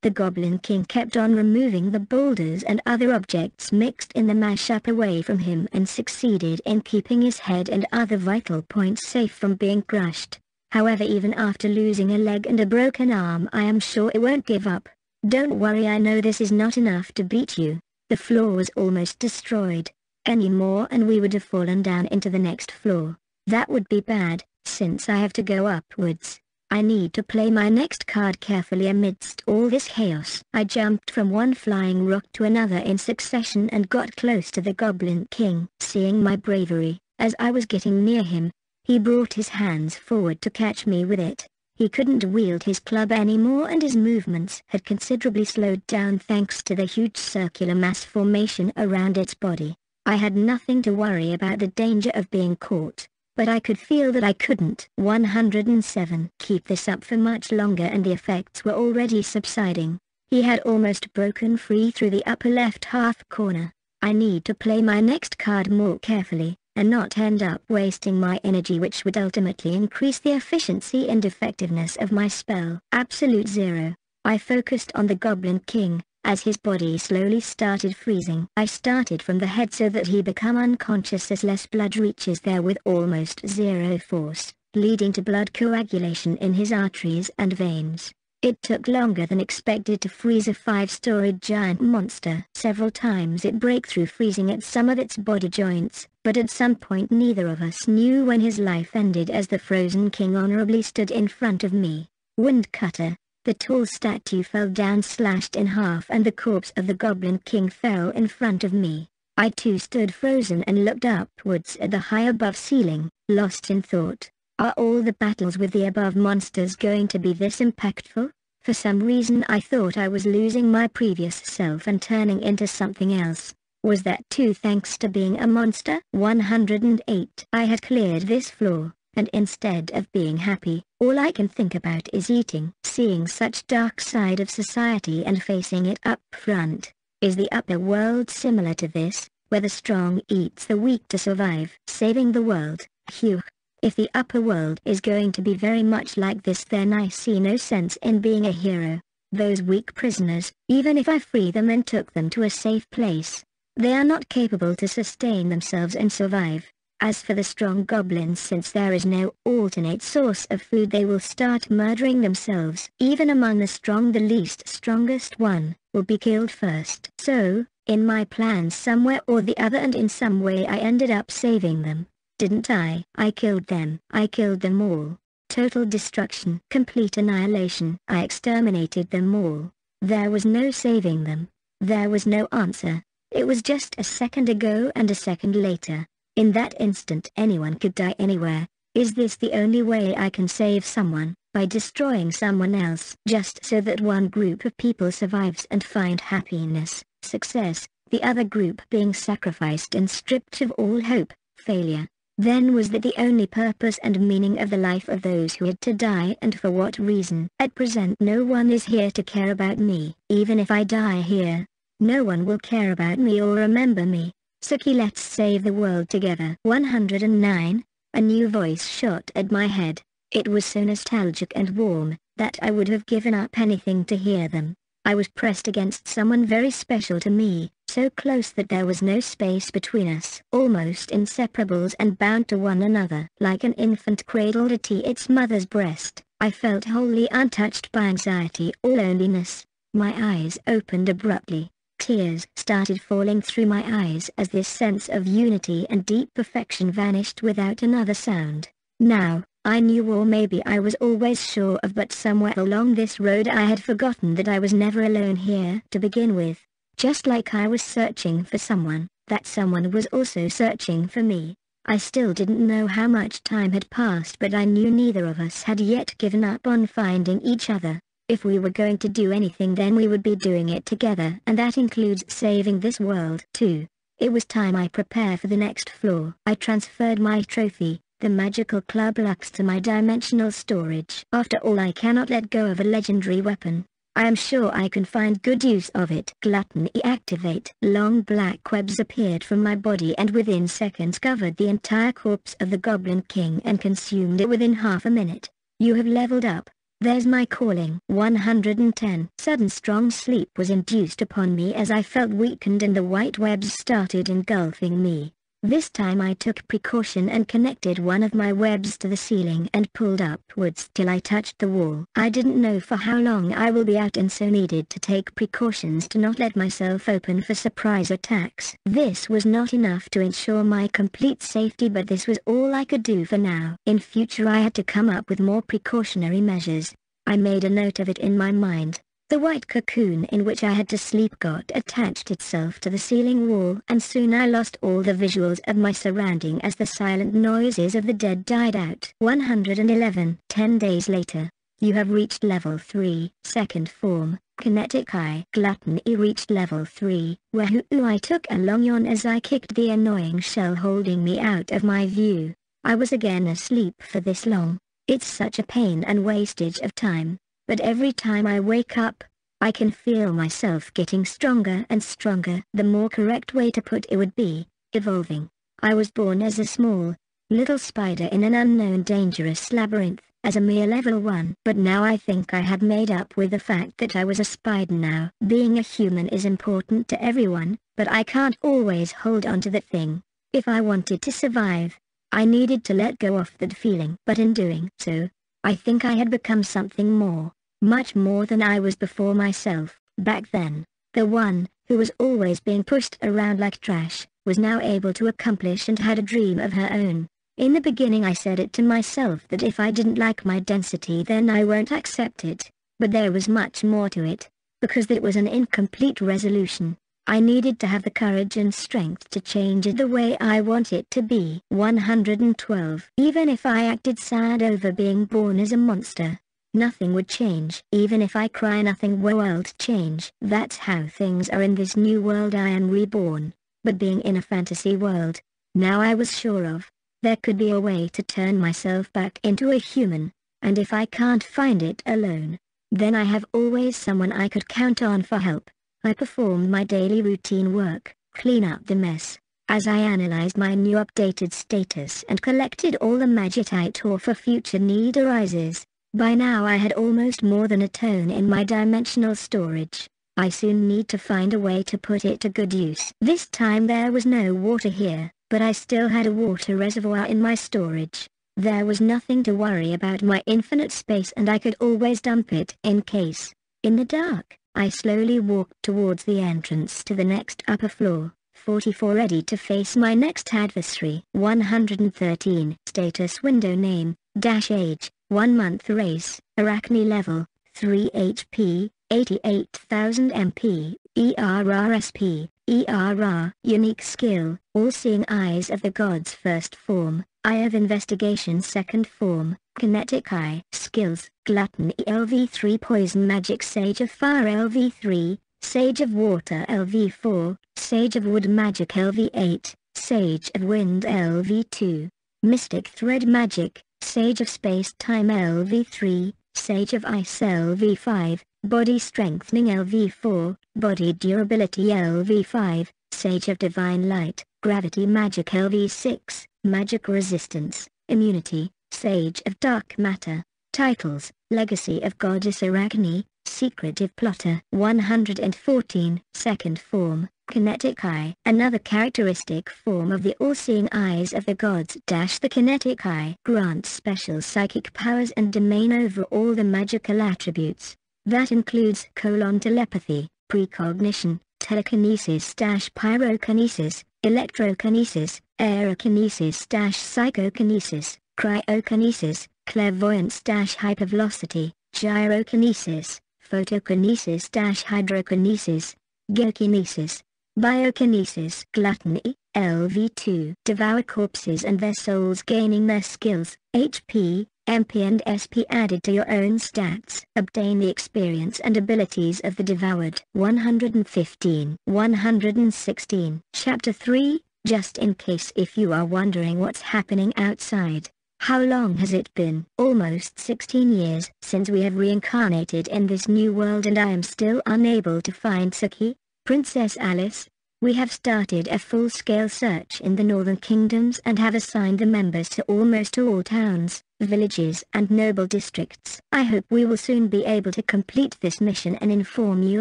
[SPEAKER 1] The Goblin King kept on removing the boulders and other objects mixed in the mashup away from him and succeeded in keeping his head and other vital points safe from being crushed. However even after losing a leg and a broken arm I am sure it won't give up. Don't worry I know this is not enough to beat you. The floor was almost destroyed. Any more and we would have fallen down into the next floor. That would be bad, since I have to go upwards. I need to play my next card carefully amidst all this chaos. I jumped from one flying rock to another in succession and got close to the Goblin King. Seeing my bravery, as I was getting near him, he brought his hands forward to catch me with it. He couldn't wield his club anymore and his movements had considerably slowed down thanks to the huge circular mass formation around its body. I had nothing to worry about the danger of being caught. But I could feel that I couldn't. 107. Keep this up for much longer and the effects were already subsiding. He had almost broken free through the upper left half corner. I need to play my next card more carefully, and not end up wasting my energy which would ultimately increase the efficiency and effectiveness of my spell. Absolute zero. I focused on the Goblin King, as his body slowly started freezing. I started from the head so that he become unconscious as less blood reaches there with almost zero force, leading to blood coagulation in his arteries and veins. It took longer than expected to freeze a five-storied giant monster. Several times it break through freezing at some of its body joints, but at some point neither of us knew when his life ended as the frozen king honorably stood in front of me. Windcutter. The tall statue fell down slashed in half and the corpse of the Goblin King fell in front of me. I too stood frozen and looked upwards at the high above ceiling, lost in thought. Are all the battles with the above monsters going to be this impactful? For some reason I thought I was losing my previous self and turning into something else. Was that too thanks to being a monster? 108 I had cleared this floor, and instead of being happy, all I can think about is eating. Seeing such dark side of society and facing it up front. Is the upper world similar to this, where the strong eats the weak to survive? Saving the world, Hugh. If the upper world is going to be very much like this then I see no sense in being a hero. Those weak prisoners, even if I free them and took them to a safe place, they are not capable to sustain themselves and survive. As for the strong goblins since there is no alternate source of food they will start murdering themselves. Even among the strong the least strongest one, will be killed first. So, in my plans somewhere or the other and in some way I ended up saving them. Didn't I? I killed them. I killed them all. Total destruction. Complete annihilation. I exterminated them all. There was no saving them. There was no answer. It was just a second ago and a second later. In that instant anyone could die anywhere. Is this the only way I can save someone, by destroying someone else? Just so that one group of people survives and find happiness, success, the other group being sacrificed and stripped of all hope, failure. Then was that the only purpose and meaning of the life of those who had to die and for what reason? At present no one is here to care about me. Even if I die here, no one will care about me or remember me. Suki let's save the world together. 109, a new voice shot at my head. It was so nostalgic and warm, that I would have given up anything to hear them. I was pressed against someone very special to me, so close that there was no space between us. Almost inseparables and bound to one another. Like an infant cradled at its mother's breast, I felt wholly untouched by anxiety or loneliness. My eyes opened abruptly. Tears started falling through my eyes as this sense of unity and deep perfection vanished without another sound. Now, I knew or maybe I was always sure of but somewhere along this road I had forgotten that I was never alone here to begin with. Just like I was searching for someone, that someone was also searching for me. I still didn't know how much time had passed but I knew neither of us had yet given up on finding each other. If we were going to do anything then we would be doing it together and that includes saving this world too. It was time I prepare for the next floor. I transferred my trophy, the magical club lux to my dimensional storage. After all I cannot let go of a legendary weapon. I am sure I can find good use of it. Gluttony activate. Long black webs appeared from my body and within seconds covered the entire corpse of the Goblin King and consumed it within half a minute. You have leveled up. There's my calling. 110. Sudden strong sleep was induced upon me as I felt weakened and the white webs started engulfing me. This time I took precaution and connected one of my webs to the ceiling and pulled upwards till I touched the wall. I didn't know for how long I will be out and so needed to take precautions to not let myself open for surprise attacks. This was not enough to ensure my complete safety but this was all I could do for now. In future I had to come up with more precautionary measures. I made a note of it in my mind. The white cocoon in which I had to sleep got attached itself to the ceiling wall and soon I lost all the visuals of my surrounding as the silent noises of the dead died out. 111. Ten days later. You have reached level 3, second form, kinetic eye. Gluttony reached level 3, where who I took a long yawn as I kicked the annoying shell holding me out of my view. I was again asleep for this long. It's such a pain and wastage of time, but every time I wake up, I can feel myself getting stronger and stronger. The more correct way to put it would be, evolving. I was born as a small, little spider in an unknown dangerous labyrinth, as a mere level 1. But now I think I had made up with the fact that I was a spider now. Being a human is important to everyone, but I can't always hold on to that thing. If I wanted to survive, I needed to let go of that feeling. But in doing so, I think I had become something more, much more than I was before myself. Back then, the one, who was always being pushed around like trash, was now able to accomplish and had a dream of her own. In the beginning I said it to myself that if I didn't like my density then I won't accept it, but there was much more to it, because it was an incomplete resolution. I needed to have the courage and strength to change it the way I want it to be. 112. Even if I acted sad over being born as a monster, nothing would change. Even if I cry nothing will change. That's how things are in this new world I am reborn. But being in a fantasy world, now I was sure of, there could be a way to turn myself back into a human, and if I can't find it alone, then I have always someone I could count on for help. I performed my daily routine work, clean up the mess, as I analyzed my new updated status and collected all the magicite ore for future need arises. By now I had almost more than a ton in my dimensional storage. I soon need to find a way to put it to good use. This time there was no water here, but I still had a water reservoir in my storage. There was nothing to worry about my infinite space and I could always dump it in case. In the dark, I slowly walked towards the entrance to the next upper floor, 44 ready to face my next adversary. 113 Status window name, dash age, 1 month race, Arachne level, 3 HP, 88,000 MP, ERRSP, ERR, unique skill, all-seeing eyes of the gods first form, eye of investigation second form, Kinetic Eye. Skills, Glutton LV3 Poison Magic Sage of Fire LV3, Sage of Water LV4, Sage of Wood Magic LV8, Sage of Wind LV2, Mystic Thread Magic, Sage of Space Time LV3, Sage of Ice LV5, Body Strengthening LV4, Body Durability LV5, Sage of Divine Light, Gravity Magic LV6, Magic Resistance, Immunity, Sage of Dark Matter. Titles, Legacy of Goddess Arachne, Secretive Plotter 114 Second Form, Kinetic Eye Another characteristic form of the all-seeing eyes of the gods dash the Kinetic Eye grants special psychic powers and domain over all the magical attributes. That includes colon telepathy, precognition, telekinesis dash pyrokinesis, electrokinesis, aerokinesis dash psychokinesis, cryokinesis, clairvoyance-hypervelocity, gyrokinesis, photokinesis-hydrokinesis, geokinesis, biokinesis gluttony, LV2 devour corpses and their souls gaining their skills, HP, MP and SP added to your own stats. Obtain the experience and abilities of the devoured. 115 116 Chapter 3 Just in case if you are wondering what's happening outside, how long has it been? Almost 16 years since we have reincarnated in this new world and I am still unable to find Saki, Princess Alice. We have started a full-scale search in the northern kingdoms and have assigned the members to almost all towns, villages and noble districts. I hope we will soon be able to complete this mission and inform you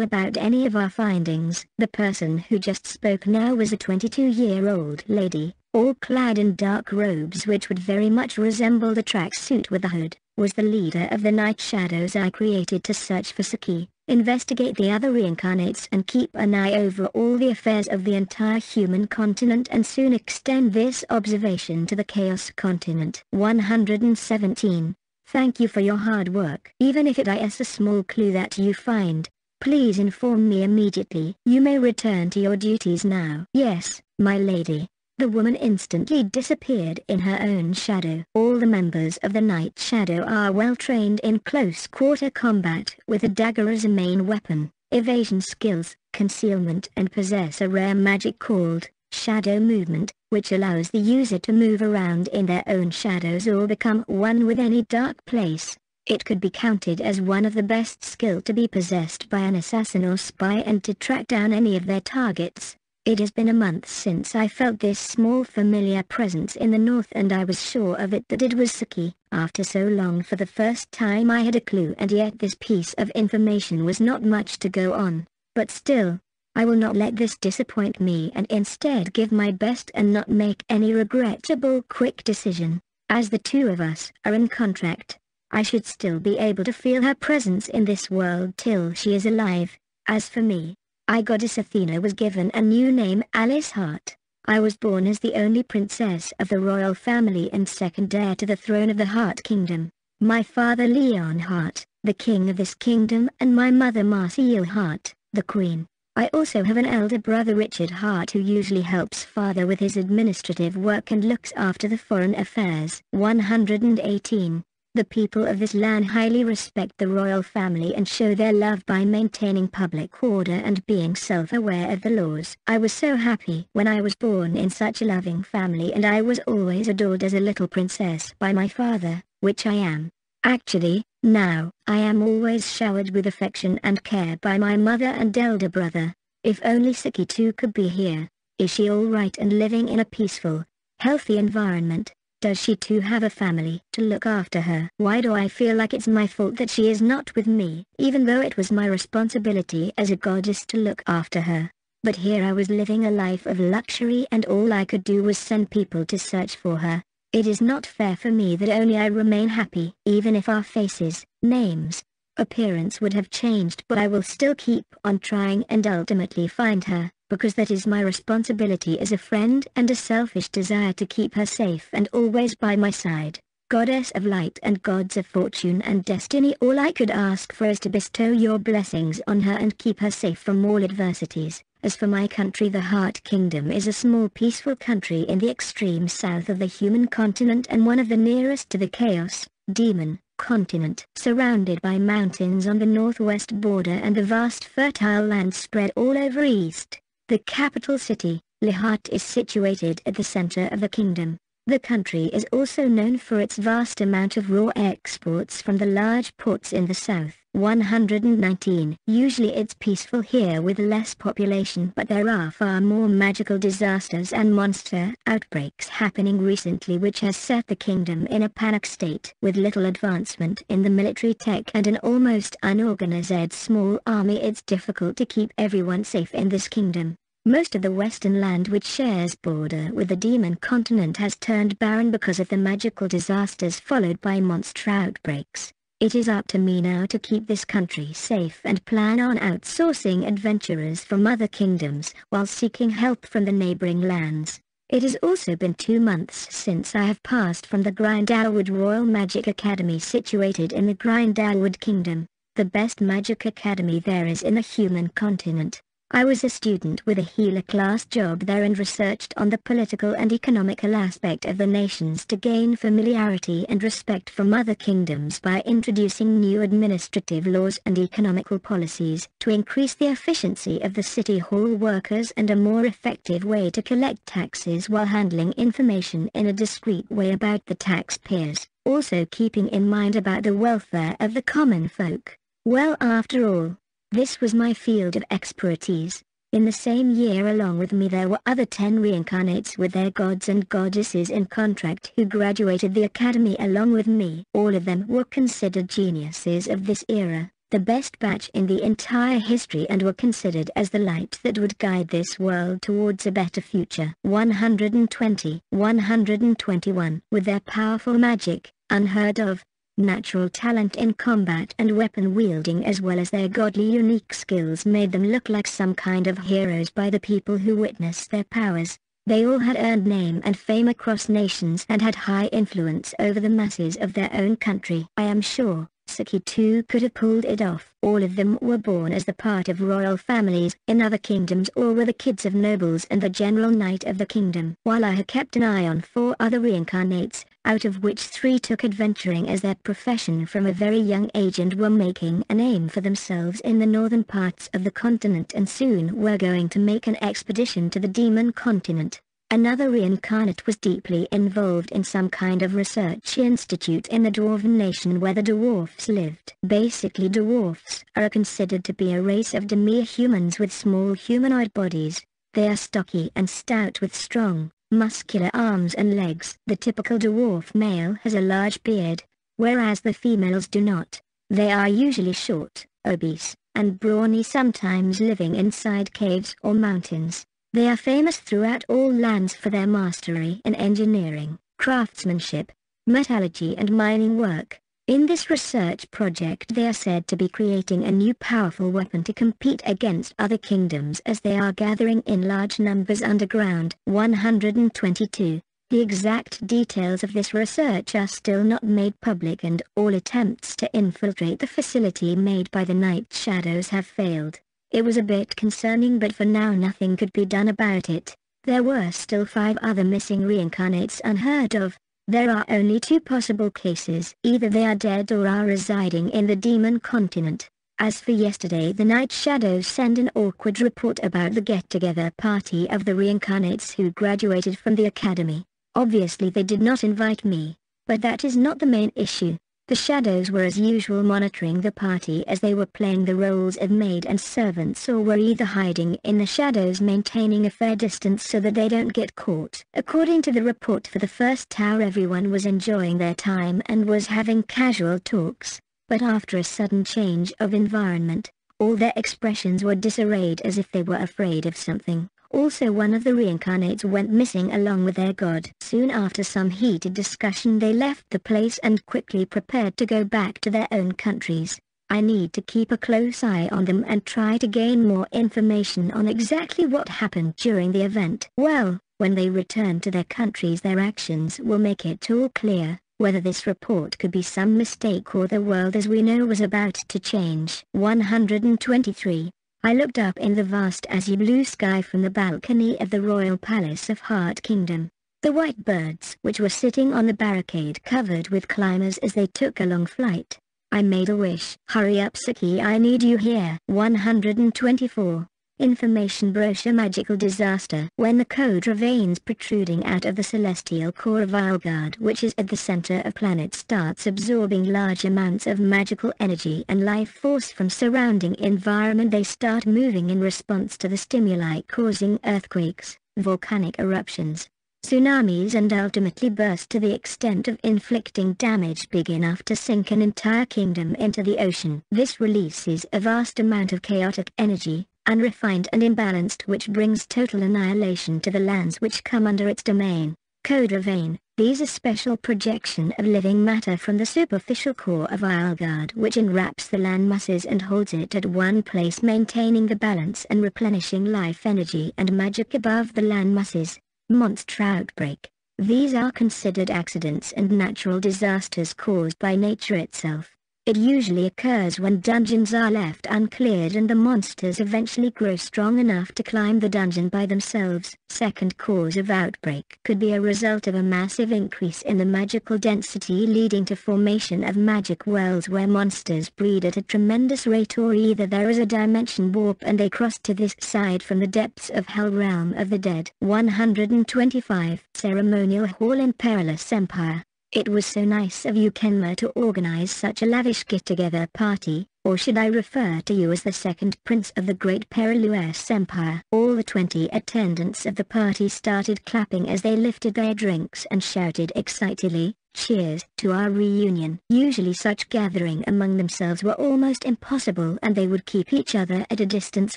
[SPEAKER 1] about any of our findings. The person who just spoke now was a 22-year-old lady, all clad in dark robes which would very much resemble the tracksuit with the hood, was the leader of the Night Shadows I created to search for Saki, investigate the other reincarnates and keep an eye over all the affairs of the entire human continent and soon extend this observation to the Chaos continent. 117. Thank you for your hard work. Even if it is a small clue that you find, please inform me immediately. You may return to your duties now. Yes, my lady. The woman instantly disappeared in her own shadow. All the members of the Night Shadow are well trained in close-quarter combat with a dagger as a main weapon, evasion skills, concealment and possess a rare magic called Shadow Movement, which allows the user to move around in their own shadows or become one with any dark place. It could be counted as one of the best skill to be possessed by an assassin or spy and to track down any of their targets. It has been a month since I felt this small familiar presence in the north and I was sure of it that it was Saki. After so long for the first time I had a clue and yet this piece of information was not much to go on. But still, I will not let this disappoint me and instead give my best and not make any regrettable quick decision. As the two of us are in contract, I should still be able to feel her presence in this world till she is alive. As for me, I goddess Athena was given a new name Alice Hart. I was born as the only princess of the royal family and second heir to the throne of the Hart Kingdom. My father Leon Hart, the king of this kingdom and my mother Marciel Hart, the queen. I also have an elder brother Richard Hart who usually helps father with his administrative work and looks after the foreign affairs. 118. The people of this land highly respect the royal family and show their love by maintaining public order and being self-aware of the laws. I was so happy when I was born in such a loving family and I was always adored as a little princess by my father, which I am. Actually, now, I am always showered with affection and care by my mother and elder brother. If only Saki too could be here. Is she alright and living in a peaceful, healthy environment? Does she too have a family to look after her? Why do I feel like it's my fault that she is not with me, even though it was my responsibility as a goddess to look after her? But here I was living a life of luxury and all I could do was send people to search for her. It is not fair for me that only I remain happy. Even if our faces, names, appearance would have changed but I will still keep on trying and ultimately find her, because that is my responsibility as a friend and a selfish desire to keep her safe and always by my side. Goddess of light and gods of fortune and destiny all I could ask for is to bestow your blessings on her and keep her safe from all adversities. As for my country the Hart Kingdom is a small peaceful country in the extreme south of the human continent and one of the nearest to the Chaos, Demon, continent. Surrounded by mountains on the northwest border and the vast fertile land spread all over east, the capital city, Lihat is situated at the center of the kingdom. The country is also known for its vast amount of raw exports from the large ports in the south. 119. Usually it's peaceful here with less population but there are far more magical disasters and monster outbreaks happening recently which has set the kingdom in a panic state. With little advancement in the military tech and an almost unorganized small army it's difficult to keep everyone safe in this kingdom. Most of the western land which shares border with the demon continent has turned barren because of the magical disasters followed by monster outbreaks. It is up to me now to keep this country safe and plan on outsourcing adventurers from other kingdoms while seeking help from the neighboring lands. It has also been two months since I have passed from the Grindelwood Royal Magic Academy situated in the Grindelwood Kingdom. The best magic academy there is in the human continent. I was a student with a healer class job there and researched on the political and economical aspect of the nations to gain familiarity and respect from other kingdoms by introducing new administrative laws and economical policies to increase the efficiency of the city hall workers and a more effective way to collect taxes while handling information in a discreet way about the taxpayers, also keeping in mind about the welfare of the common folk. Well after all, this was my field of expertise. In the same year along with me there were other ten reincarnates with their gods and goddesses in contract who graduated the academy along with me. All of them were considered geniuses of this era, the best batch in the entire history and were considered as the light that would guide this world towards a better future. 120, 121. With their powerful magic, unheard of, natural talent in combat and weapon wielding as well as their godly unique skills made them look like some kind of heroes by the people who witnessed their powers. They all had earned name and fame across nations and had high influence over the masses of their own country. I am sure, Saki too could have pulled it off. All of them were born as the part of royal families in other kingdoms or were the kids of nobles and the general knight of the kingdom. While I had kept an eye on four other reincarnates, out of which three took adventuring as their profession from a very young age and were making a name for themselves in the northern parts of the continent and soon were going to make an expedition to the demon continent. Another reincarnate was deeply involved in some kind of research institute in the Dwarven nation where the dwarfs lived. Basically dwarfs are considered to be a race of demi-humans with small humanoid bodies. They are stocky and stout with strong, muscular arms and legs. The typical dwarf male has a large beard, whereas the females do not. They are usually short, obese, and brawny sometimes living inside caves or mountains. They are famous throughout all lands for their mastery in engineering, craftsmanship, metallurgy and mining work. In this research project they are said to be creating a new powerful weapon to compete against other kingdoms as they are gathering in large numbers underground. 122. The exact details of this research are still not made public and all attempts to infiltrate the facility made by the Night Shadows have failed. It was a bit concerning but for now nothing could be done about it. There were still five other missing reincarnates unheard of. There are only two possible cases. Either they are dead or are residing in the demon continent. As for yesterday the Night Shadows send an awkward report about the get-together party of the reincarnates who graduated from the academy. Obviously they did not invite me, but that is not the main issue. The shadows were as usual monitoring the party as they were playing the roles of maid and servants or were either hiding in the shadows maintaining a fair distance so that they don't get caught. According to the report for the first tower everyone was enjoying their time and was having casual talks, but after a sudden change of environment, all their expressions were disarrayed as if they were afraid of something. Also one of the reincarnates went missing along with their god. Soon after some heated discussion they left the place and quickly prepared to go back to their own countries. I need to keep a close eye on them and try to gain more information on exactly what happened during the event. Well, when they return to their countries their actions will make it all clear, whether this report could be some mistake or the world as we know was about to change. 123. I looked up in the vast azure blue sky from the balcony of the royal palace of Hart Kingdom. The white birds which were sitting on the barricade covered with climbers as they took a long flight. I made a wish. Hurry up Saki I need you here. 124. Information brochure Magical disaster When the code veins protruding out of the celestial core of Islegard which is at the center of planet starts absorbing large amounts of magical energy and life force from surrounding environment they start moving in response to the stimuli causing earthquakes, volcanic eruptions, tsunamis and ultimately burst to the extent of inflicting damage big enough to sink an entire kingdom into the ocean. This releases a vast amount of chaotic energy, unrefined and imbalanced which brings total annihilation to the lands which come under its domain. Kodra vein, these are special projection of living matter from the superficial core of Islegard which enwraps the land masses and holds it at one place maintaining the balance and replenishing life energy and magic above the land masses. Monster outbreak. These are considered accidents and natural disasters caused by nature itself. It usually occurs when dungeons are left uncleared and the monsters eventually grow strong enough to climb the dungeon by themselves. Second cause of outbreak could be a result of a massive increase in the magical density leading to formation of magic wells where monsters breed at a tremendous rate or either there is a dimension warp and they cross to this side from the depths of Hell Realm of the Dead. 125 Ceremonial Hall in Perilous Empire it was so nice of you Kenma to organize such a lavish get-together party, or should I refer to you as the second prince of the Great Perilous Empire? All the 20 attendants of the party started clapping as they lifted their drinks and shouted excitedly, cheers to our reunion. Usually such gathering among themselves were almost impossible and they would keep each other at a distance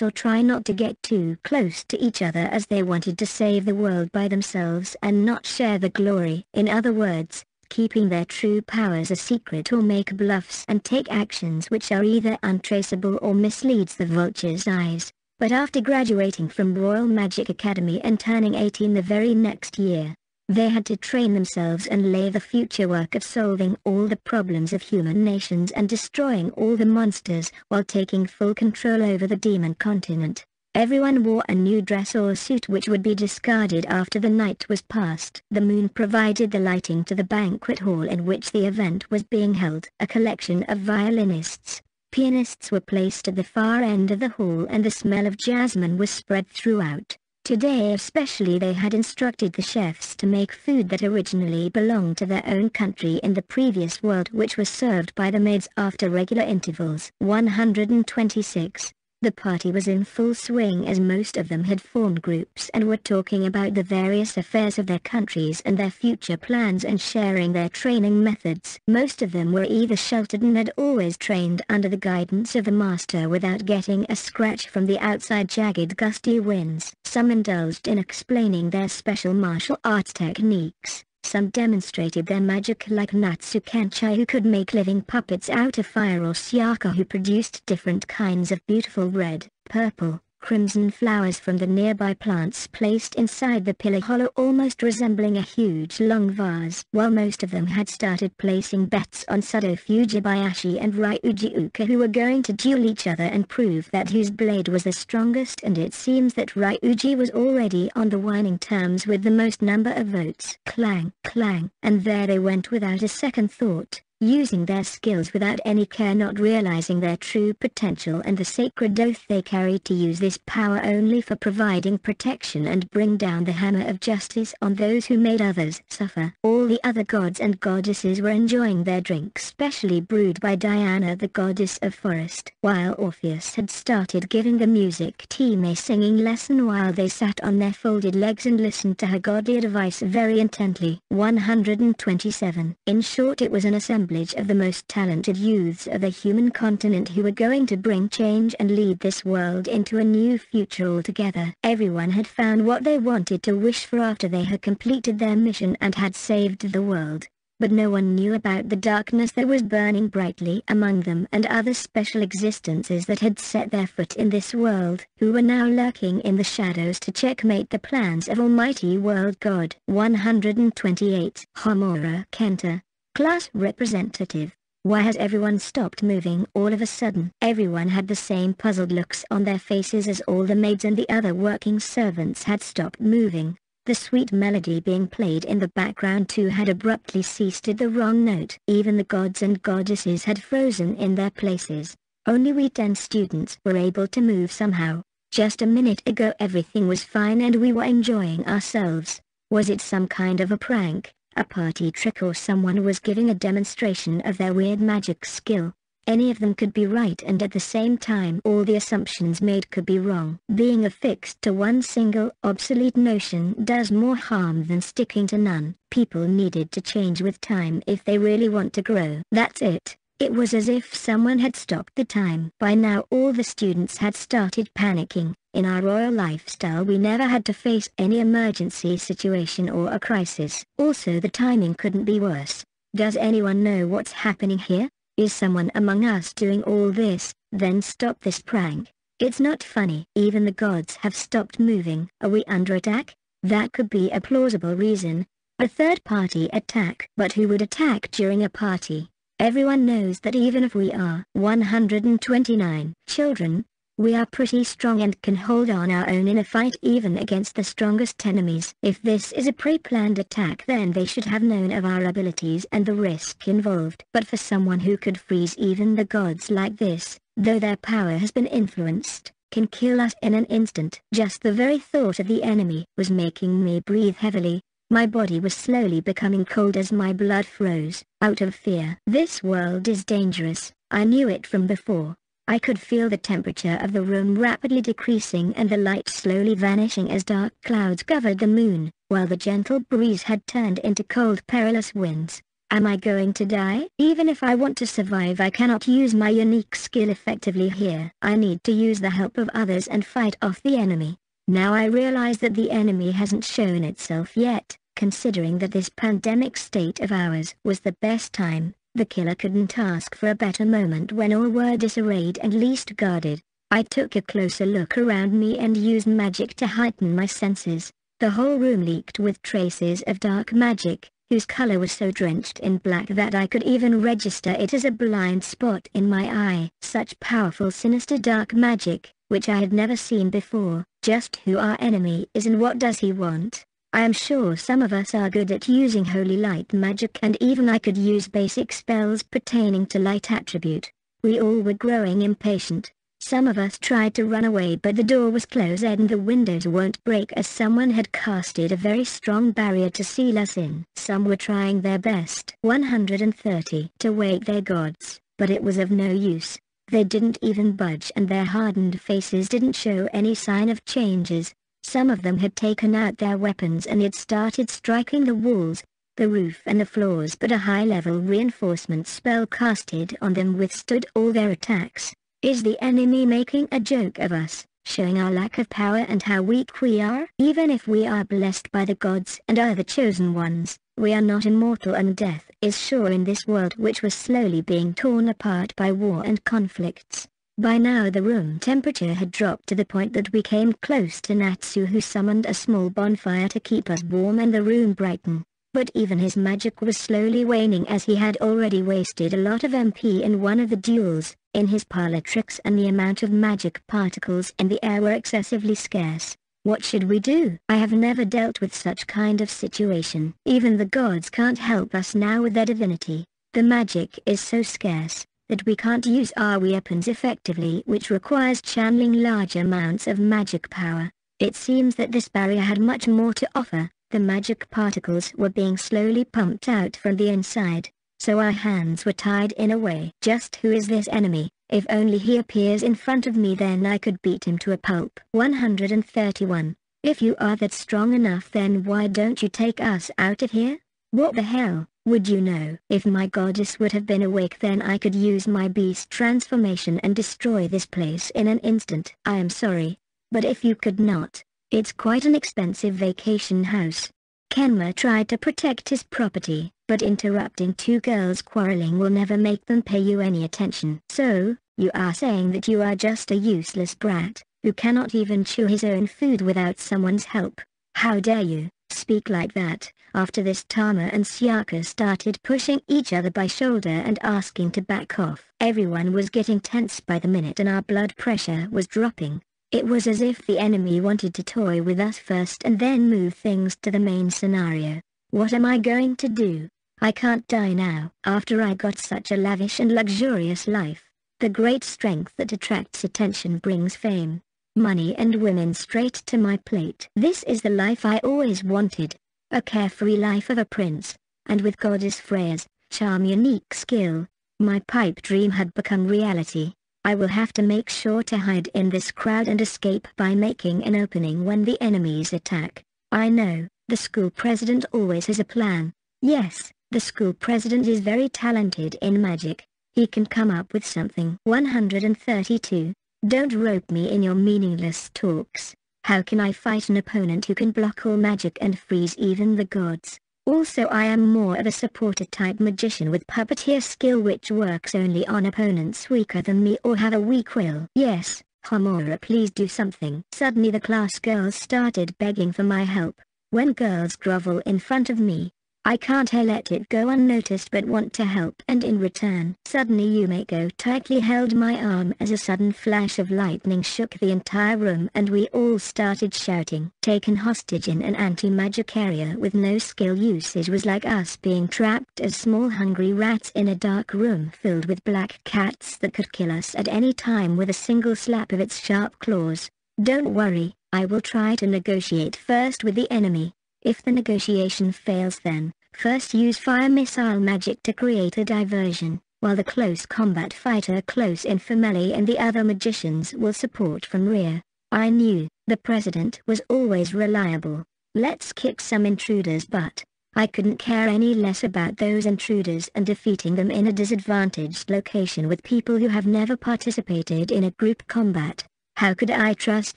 [SPEAKER 1] or try not to get too close to each other as they wanted to save the world by themselves and not share the glory. In other words, keeping their true powers a secret or make bluffs and take actions which are either untraceable or misleads the vulture's eyes. But after graduating from Royal Magic Academy and turning 18 the very next year, they had to train themselves and lay the future work of solving all the problems of human nations and destroying all the monsters while taking full control over the demon continent. Everyone wore a new dress or suit which would be discarded after the night was past. The moon provided the lighting to the banquet hall in which the event was being held. A collection of violinists, pianists were placed at the far end of the hall and the smell of jasmine was spread throughout. Today especially they had instructed the chefs to make food that originally belonged to their own country in the previous world which was served by the maids after regular intervals. 126. The party was in full swing as most of them had formed groups and were talking about the various affairs of their countries and their future plans and sharing their training methods. Most of them were either sheltered and had always trained under the guidance of a master without getting a scratch from the outside jagged gusty winds. Some indulged in explaining their special martial arts techniques. Some demonstrated their magic like Natsu Kenchai who could make living puppets out of fire or Syaka who produced different kinds of beautiful red, purple, crimson flowers from the nearby plants placed inside the pillar hollow almost resembling a huge long vase. While most of them had started placing bets on Sado Fujibayashi and Ryuji Uka who were going to duel each other and prove that whose blade was the strongest and it seems that Ryuji was already on the winning terms with the most number of votes. Clang, clang, and there they went without a second thought using their skills without any care not realizing their true potential and the sacred oath they carried to use this power only for providing protection and bring down the hammer of justice on those who made others suffer. All the other gods and goddesses were enjoying their drink specially brewed by Diana the goddess of forest, while Orpheus had started giving the music team a singing lesson while they sat on their folded legs and listened to her godly advice very intently. 127. In short it was an assembly assemblage of the most talented youths of the human continent who were going to bring change and lead this world into a new future altogether. Everyone had found what they wanted to wish for after they had completed their mission and had saved the world. But no one knew about the darkness that was burning brightly among them and other special existences that had set their foot in this world, who were now lurking in the shadows to checkmate the plans of Almighty World God. 128 Homura Kenta Class representative. Why has everyone stopped moving all of a sudden? Everyone had the same puzzled looks on their faces as all the maids and the other working servants had stopped moving. The sweet melody being played in the background too had abruptly ceased at the wrong note. Even the gods and goddesses had frozen in their places. Only we ten students were able to move somehow. Just a minute ago everything was fine and we were enjoying ourselves. Was it some kind of a prank? A party trick or someone was giving a demonstration of their weird magic skill. Any of them could be right and at the same time all the assumptions made could be wrong. Being affixed to one single obsolete notion does more harm than sticking to none. People needed to change with time if they really want to grow. That's it. It was as if someone had stopped the time. By now all the students had started panicking. In our royal lifestyle we never had to face any emergency situation or a crisis. Also the timing couldn't be worse. Does anyone know what's happening here? Is someone among us doing all this? Then stop this prank. It's not funny. Even the gods have stopped moving. Are we under attack? That could be a plausible reason. A third party attack. But who would attack during a party? Everyone knows that even if we are 129 children, we are pretty strong and can hold on our own in a fight even against the strongest enemies. If this is a pre-planned attack then they should have known of our abilities and the risk involved. But for someone who could freeze even the gods like this, though their power has been influenced, can kill us in an instant. Just the very thought of the enemy was making me breathe heavily, my body was slowly becoming cold as my blood froze, out of fear. This world is dangerous, I knew it from before. I could feel the temperature of the room rapidly decreasing and the light slowly vanishing as dark clouds covered the moon, while the gentle breeze had turned into cold perilous winds. Am I going to die? Even if I want to survive I cannot use my unique skill effectively here. I need to use the help of others and fight off the enemy. Now I realize that the enemy hasn't shown itself yet, considering that this pandemic state of ours was the best time, the killer couldn't ask for a better moment when all were disarrayed and least guarded. I took a closer look around me and used magic to heighten my senses. The whole room leaked with traces of dark magic, whose color was so drenched in black that I could even register it as a blind spot in my eye. Such powerful sinister dark magic, which I had never seen before, just who our enemy is and what does he want. I am sure some of us are good at using holy light magic and even I could use basic spells pertaining to light attribute. We all were growing impatient. Some of us tried to run away but the door was closed and the windows won't break as someone had casted a very strong barrier to seal us in. Some were trying their best 130 to wake their gods, but it was of no use. They didn't even budge and their hardened faces didn't show any sign of changes. Some of them had taken out their weapons and had started striking the walls, the roof and the floors but a high-level reinforcement spell casted on them withstood all their attacks. Is the enemy making a joke of us, showing our lack of power and how weak we are? Even if we are blessed by the gods and are the chosen ones, we are not immortal and death is sure in this world which was slowly being torn apart by war and conflicts. By now the room temperature had dropped to the point that we came close to Natsu who summoned a small bonfire to keep us warm and the room brighten. But even his magic was slowly waning as he had already wasted a lot of MP in one of the duels, in his parlor tricks and the amount of magic particles in the air were excessively scarce. What should we do? I have never dealt with such kind of situation. Even the gods can't help us now with their divinity. The magic is so scarce that we can't use our weapons effectively which requires channeling large amounts of magic power. It seems that this barrier had much more to offer. The magic particles were being slowly pumped out from the inside so our hands were tied in a way. Just who is this enemy? If only he appears in front of me then I could beat him to a pulp. 131. If you are that strong enough then why don't you take us out of here? What the hell, would you know? If my goddess would have been awake then I could use my beast transformation and destroy this place in an instant. I am sorry. But if you could not, it's quite an expensive vacation house. Kenma tried to protect his property, but interrupting two girls quarreling will never make them pay you any attention. So, you are saying that you are just a useless brat, who cannot even chew his own food without someone's help. How dare you, speak like that. After this Tama and Siaka started pushing each other by shoulder and asking to back off. Everyone was getting tense by the minute and our blood pressure was dropping. It was as if the enemy wanted to toy with us first and then move things to the main scenario. What am I going to do? I can't die now. After I got such a lavish and luxurious life, the great strength that attracts attention brings fame, money and women straight to my plate. This is the life I always wanted, a carefree life of a prince, and with Goddess Freya's charm unique skill, my pipe dream had become reality. I will have to make sure to hide in this crowd and escape by making an opening when the enemies attack. I know, the school president always has a plan. Yes, the school president is very talented in magic. He can come up with something. 132. Don't rope me in your meaningless talks. How can I fight an opponent who can block all magic and freeze even the gods? Also I am more of a supporter type magician with puppeteer skill which works only on opponents weaker than me or have a weak will. Yes, Homura please do something. Suddenly the class girls started begging for my help. When girls grovel in front of me, I can't let it go unnoticed but want to help and in return. Suddenly Yumeko tightly held my arm as a sudden flash of lightning shook the entire room and we all started shouting. Taken hostage in an anti-magic area with no skill usage was like us being trapped as small hungry rats in a dark room filled with black cats that could kill us at any time with a single slap of its sharp claws. Don't worry, I will try to negotiate first with the enemy. If the negotiation fails then, first use fire missile magic to create a diversion, while the close combat fighter close in for melee and the other magicians will support from rear. I knew, the president was always reliable. Let's kick some intruders butt. I couldn't care any less about those intruders and defeating them in a disadvantaged location with people who have never participated in a group combat. How could I trust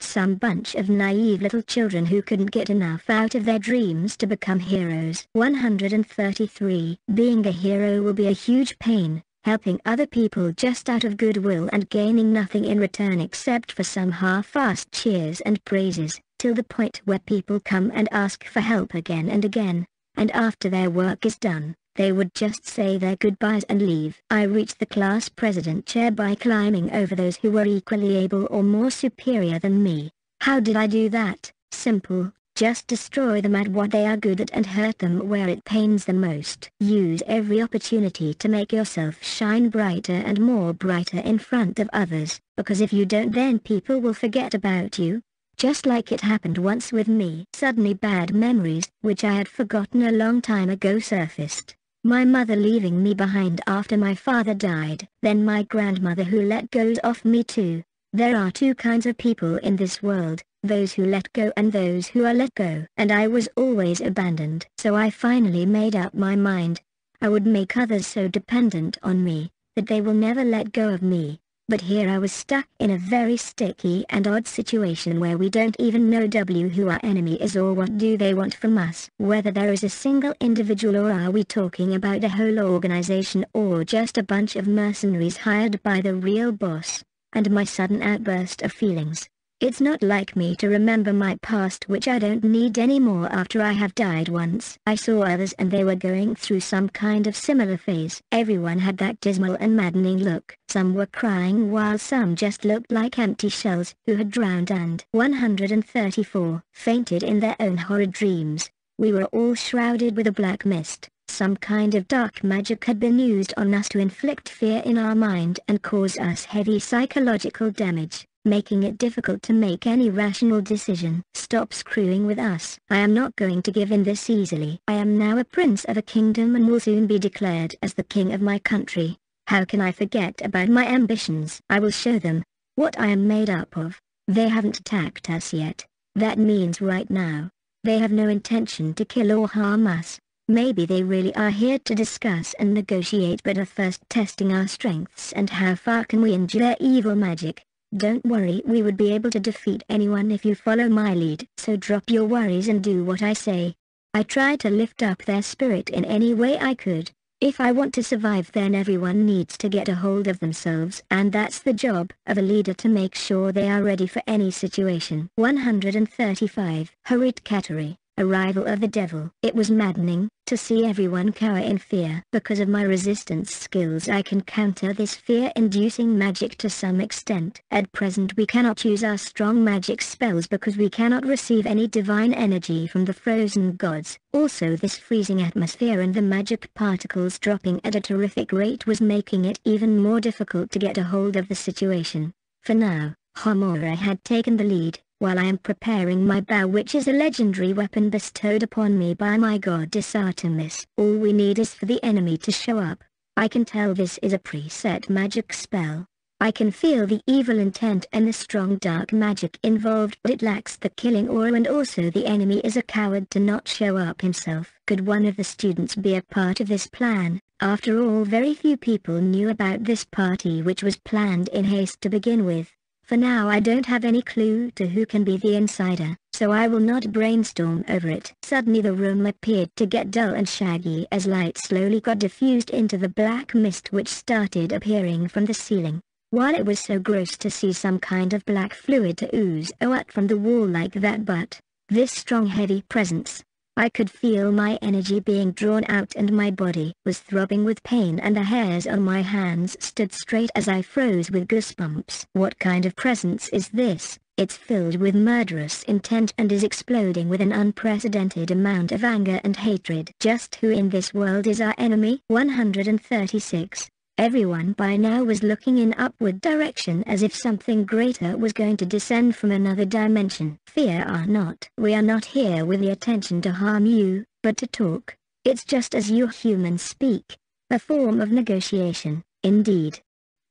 [SPEAKER 1] some bunch of naive little children who couldn't get enough out of their dreams to become heroes? 133. Being a hero will be a huge pain, helping other people just out of goodwill and gaining nothing in return except for some half-assed cheers and praises, till the point where people come and ask for help again and again, and after their work is done, they would just say their goodbyes and leave. I reached the class president chair by climbing over those who were equally able or more superior than me. How did I do that? Simple. Just destroy them at what they are good at and hurt them where it pains them most. Use every opportunity to make yourself shine brighter and more brighter in front of others, because if you don't then people will forget about you. Just like it happened once with me. Suddenly bad memories, which I had forgotten a long time ago surfaced. My mother leaving me behind after my father died, then my grandmother who let go of me too. There are two kinds of people in this world, those who let go and those who are let go. And I was always abandoned. So I finally made up my mind. I would make others so dependent on me, that they will never let go of me. But here I was stuck in a very sticky and odd situation where we don't even know W who our enemy is or what do they want from us. Whether there is a single individual or are we talking about a whole organization or just a bunch of mercenaries hired by the real boss. And my sudden outburst of feelings it's not like me to remember my past which I don't need anymore after I have died once. I saw others and they were going through some kind of similar phase. Everyone had that dismal and maddening look. Some were crying while some just looked like empty shells who had drowned and 134 fainted in their own horrid dreams. We were all shrouded with a black mist. Some kind of dark magic had been used on us to inflict fear in our mind and cause us heavy psychological damage making it difficult to make any rational decision. Stop screwing with us. I am not going to give in this easily. I am now a prince of a kingdom and will soon be declared as the king of my country. How can I forget about my ambitions? I will show them what I am made up of. They haven't attacked us yet. That means right now. They have no intention to kill or harm us. Maybe they really are here to discuss and negotiate but are first testing our strengths and how far can we endure evil magic. Don't worry we would be able to defeat anyone if you follow my lead. So drop your worries and do what I say. I try to lift up their spirit in any way I could. If I want to survive then everyone needs to get a hold of themselves and that's the job of a leader to make sure they are ready for any situation. 135 Harit Katari Arrival of the Devil. It was maddening, to see everyone cower in fear. Because of my resistance skills I can counter this fear-inducing magic to some extent. At present we cannot use our strong magic spells because we cannot receive any divine energy from the frozen gods. Also this freezing atmosphere and the magic particles dropping at a terrific rate was making it even more difficult to get a hold of the situation. For now, Homura had taken the lead, while I am preparing my bow which is a legendary weapon bestowed upon me by my goddess Artemis. All we need is for the enemy to show up. I can tell this is a preset magic spell. I can feel the evil intent and the strong dark magic involved but it lacks the killing aura and also the enemy is a coward to not show up himself. Could one of the students be a part of this plan? After all very few people knew about this party which was planned in haste to begin with. For now I don't have any clue to who can be the insider, so I will not brainstorm over it. Suddenly the room appeared to get dull and shaggy as light slowly got diffused into the black mist which started appearing from the ceiling. While it was so gross to see some kind of black fluid to ooze out from the wall like that but, this strong heavy presence, I could feel my energy being drawn out and my body was throbbing with pain and the hairs on my hands stood straight as I froze with goosebumps. What kind of presence is this? It's filled with murderous intent and is exploding with an unprecedented amount of anger and hatred. Just who in this world is our enemy? 136. Everyone by now was looking in upward direction as if something greater was going to descend from another dimension. Fear are not. We are not here with the intention to harm you, but to talk. It's just as you humans speak. A form of negotiation, indeed.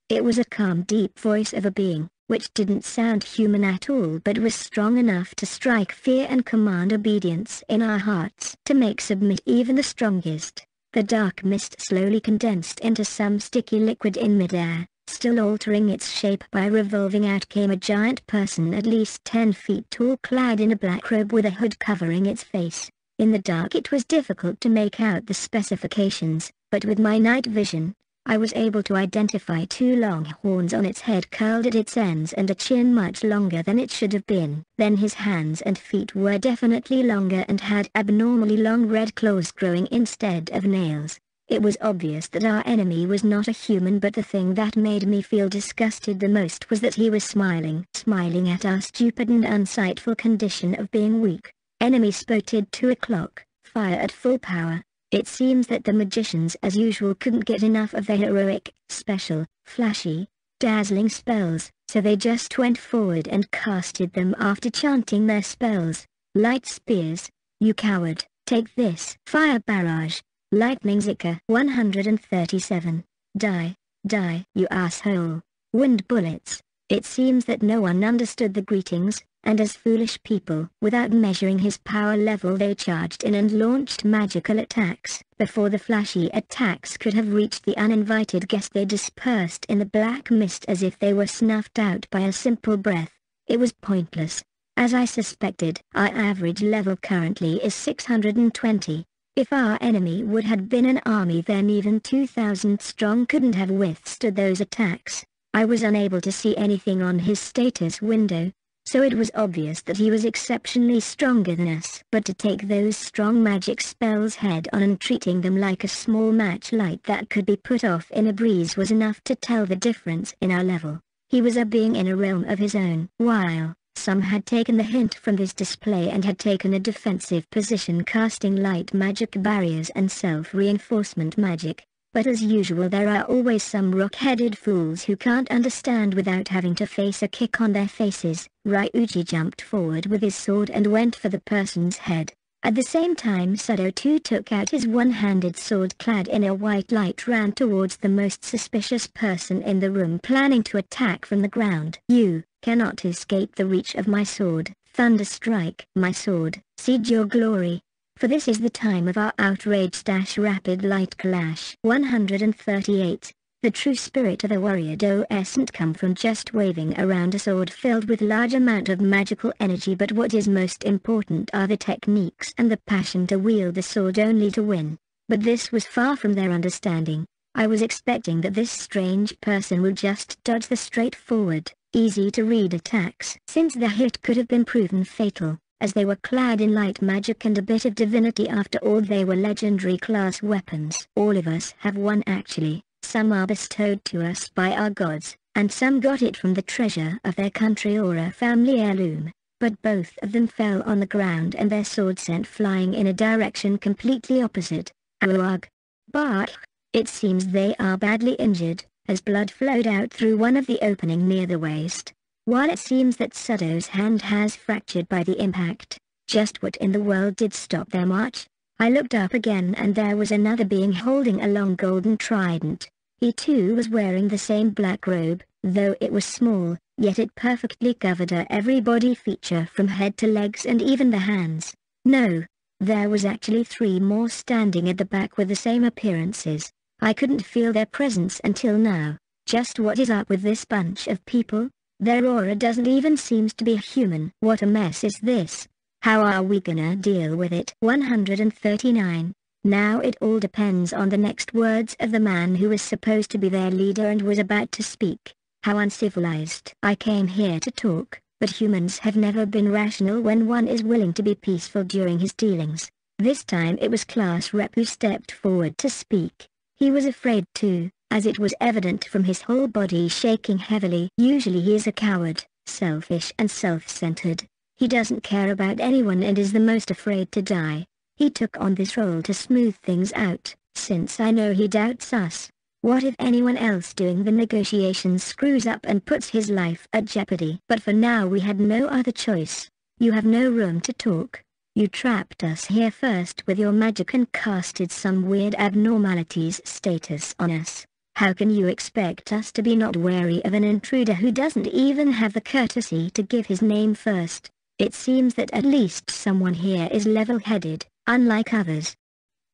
[SPEAKER 1] It was a calm deep voice of a being, which didn't sound human at all but was strong enough to strike fear and command obedience in our hearts to make submit even the strongest. The dark mist slowly condensed into some sticky liquid in midair, still altering its shape by revolving out came a giant person at least 10 feet tall clad in a black robe with a hood covering its face. In the dark it was difficult to make out the specifications, but with my night vision, I was able to identify two long horns on its head curled at its ends and a chin much longer than it should have been. Then his hands and feet were definitely longer and had abnormally long red claws growing instead of nails. It was obvious that our enemy was not a human but the thing that made me feel disgusted the most was that he was smiling. Smiling at our stupid and unsightful condition of being weak. Enemy spotted 2 o'clock, fire at full power. It seems that the magicians as usual couldn't get enough of their heroic, special, flashy, dazzling spells, so they just went forward and casted them after chanting their spells. Light spears, you coward, take this. Fire barrage, lightning zika 137. Die, die, you asshole. Wind bullets. It seems that no one understood the greetings, and as foolish people, without measuring his power level they charged in and launched magical attacks. Before the flashy attacks could have reached the uninvited guest they dispersed in the black mist as if they were snuffed out by a simple breath. It was pointless. As I suspected, our average level currently is 620. If our enemy would have been an army then even 2,000 strong couldn't have withstood those attacks. I was unable to see anything on his status window, so it was obvious that he was exceptionally stronger than us. But to take those strong magic spells head on and treating them like a small match light that could be put off in a breeze was enough to tell the difference in our level. He was a being in a realm of his own. While, some had taken the hint from this display and had taken a defensive position casting light magic barriers and self-reinforcement magic, but as usual there are always some rock-headed fools who can't understand without having to face a kick on their faces. Ryuji jumped forward with his sword and went for the person's head. At the same time Sado too took out his one-handed sword clad in a white light ran towards the most suspicious person in the room planning to attack from the ground. You cannot escape the reach of my sword, Thunder Strike. My sword, siege your glory, for this is the time of our outrage dash rapid light clash. 138. The true spirit of a warrior doesn't come from just waving around a sword filled with large amount of magical energy but what is most important are the techniques and the passion to wield the sword only to win. But this was far from their understanding. I was expecting that this strange person would just dodge the straightforward, easy to read attacks since the hit could have been proven fatal as they were clad in light magic and a bit of divinity after all they were legendary class weapons. All of us have one actually, some are bestowed to us by our gods, and some got it from the treasure of their country or a family heirloom, but both of them fell on the ground and their swords sent flying in a direction completely opposite. Awag. But, it seems they are badly injured, as blood flowed out through one of the opening near the waist. While it seems that Sado's hand has fractured by the impact, just what in the world did stop their march? I looked up again and there was another being holding a long golden trident. He too was wearing the same black robe, though it was small, yet it perfectly covered every body feature from head to legs and even the hands. No, there was actually three more standing at the back with the same appearances. I couldn't feel their presence until now. Just what is up with this bunch of people? Their aura doesn't even seems to be human. What a mess is this? How are we gonna deal with it? 139. Now it all depends on the next words of the man who was supposed to be their leader and was about to speak. How uncivilized. I came here to talk, but humans have never been rational when one is willing to be peaceful during his dealings. This time it was class rep who stepped forward to speak. He was afraid too, as it was evident from his whole body shaking heavily. Usually he is a coward, selfish and self-centered. He doesn't care about anyone and is the most afraid to die. He took on this role to smooth things out, since I know he doubts us. What if anyone else doing the negotiations screws up and puts his life at jeopardy? But for now we had no other choice. You have no room to talk. You trapped us here first with your magic and casted some weird abnormalities status on us. How can you expect us to be not wary of an intruder who doesn't even have the courtesy to give his name first? It seems that at least someone here is level-headed, unlike others.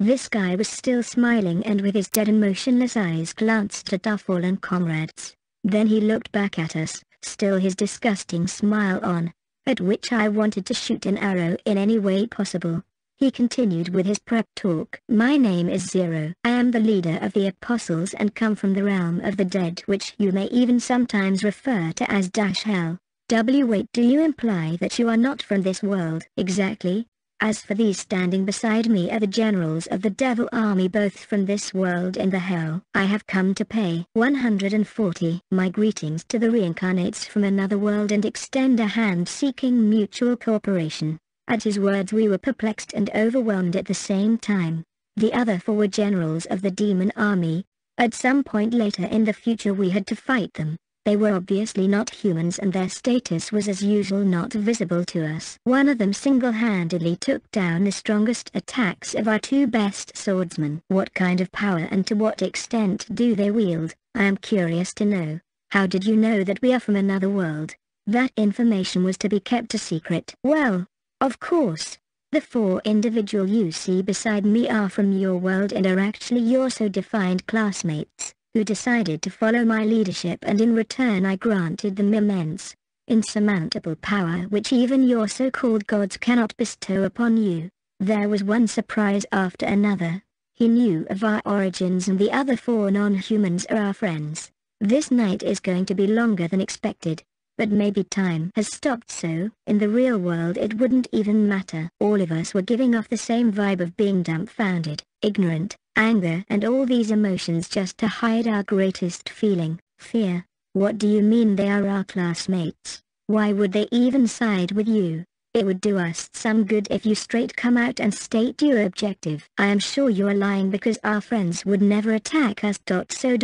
[SPEAKER 1] This guy was still smiling and with his dead and motionless eyes glanced at our fallen comrades. Then he looked back at us, still his disgusting smile on, at which I wanted to shoot an arrow in any way possible. He continued with his prep talk. My name is Zero. I am the leader of the Apostles and come from the realm of the dead which you may even sometimes refer to as Dash Hell. W wait do you imply that you are not from this world? Exactly. As for these standing beside me are the generals of the devil army both from this world and the hell. I have come to pay 140 my greetings to the reincarnates from another world and extend a hand seeking mutual cooperation. At his words we were perplexed and overwhelmed at the same time. The other four were generals of the demon army. At some point later in the future we had to fight them. They were obviously not humans and their status was as usual not visible to us. One of them single-handedly took down the strongest attacks of our two best swordsmen. What kind of power and to what extent do they wield? I am curious to know. How did you know that we are from another world? That information was to be kept a secret. Well, of course. The four individual you see beside me are from your world and are actually your so-defined classmates who decided to follow my leadership and in return I granted them immense, insurmountable power which even your so-called gods cannot bestow upon you. There was one surprise after another. He knew of our origins and the other four non-humans are our friends. This night is going to be longer than expected. But maybe time has stopped so, in the real world it wouldn't even matter. All of us were giving off the same vibe of being dumbfounded, ignorant, anger and all these emotions just to hide our greatest feeling, fear. What do you mean they are our classmates? Why would they even side with you? It would do us some good if you straight come out and state your objective. I am sure you are lying because our friends would never attack us. Dot so.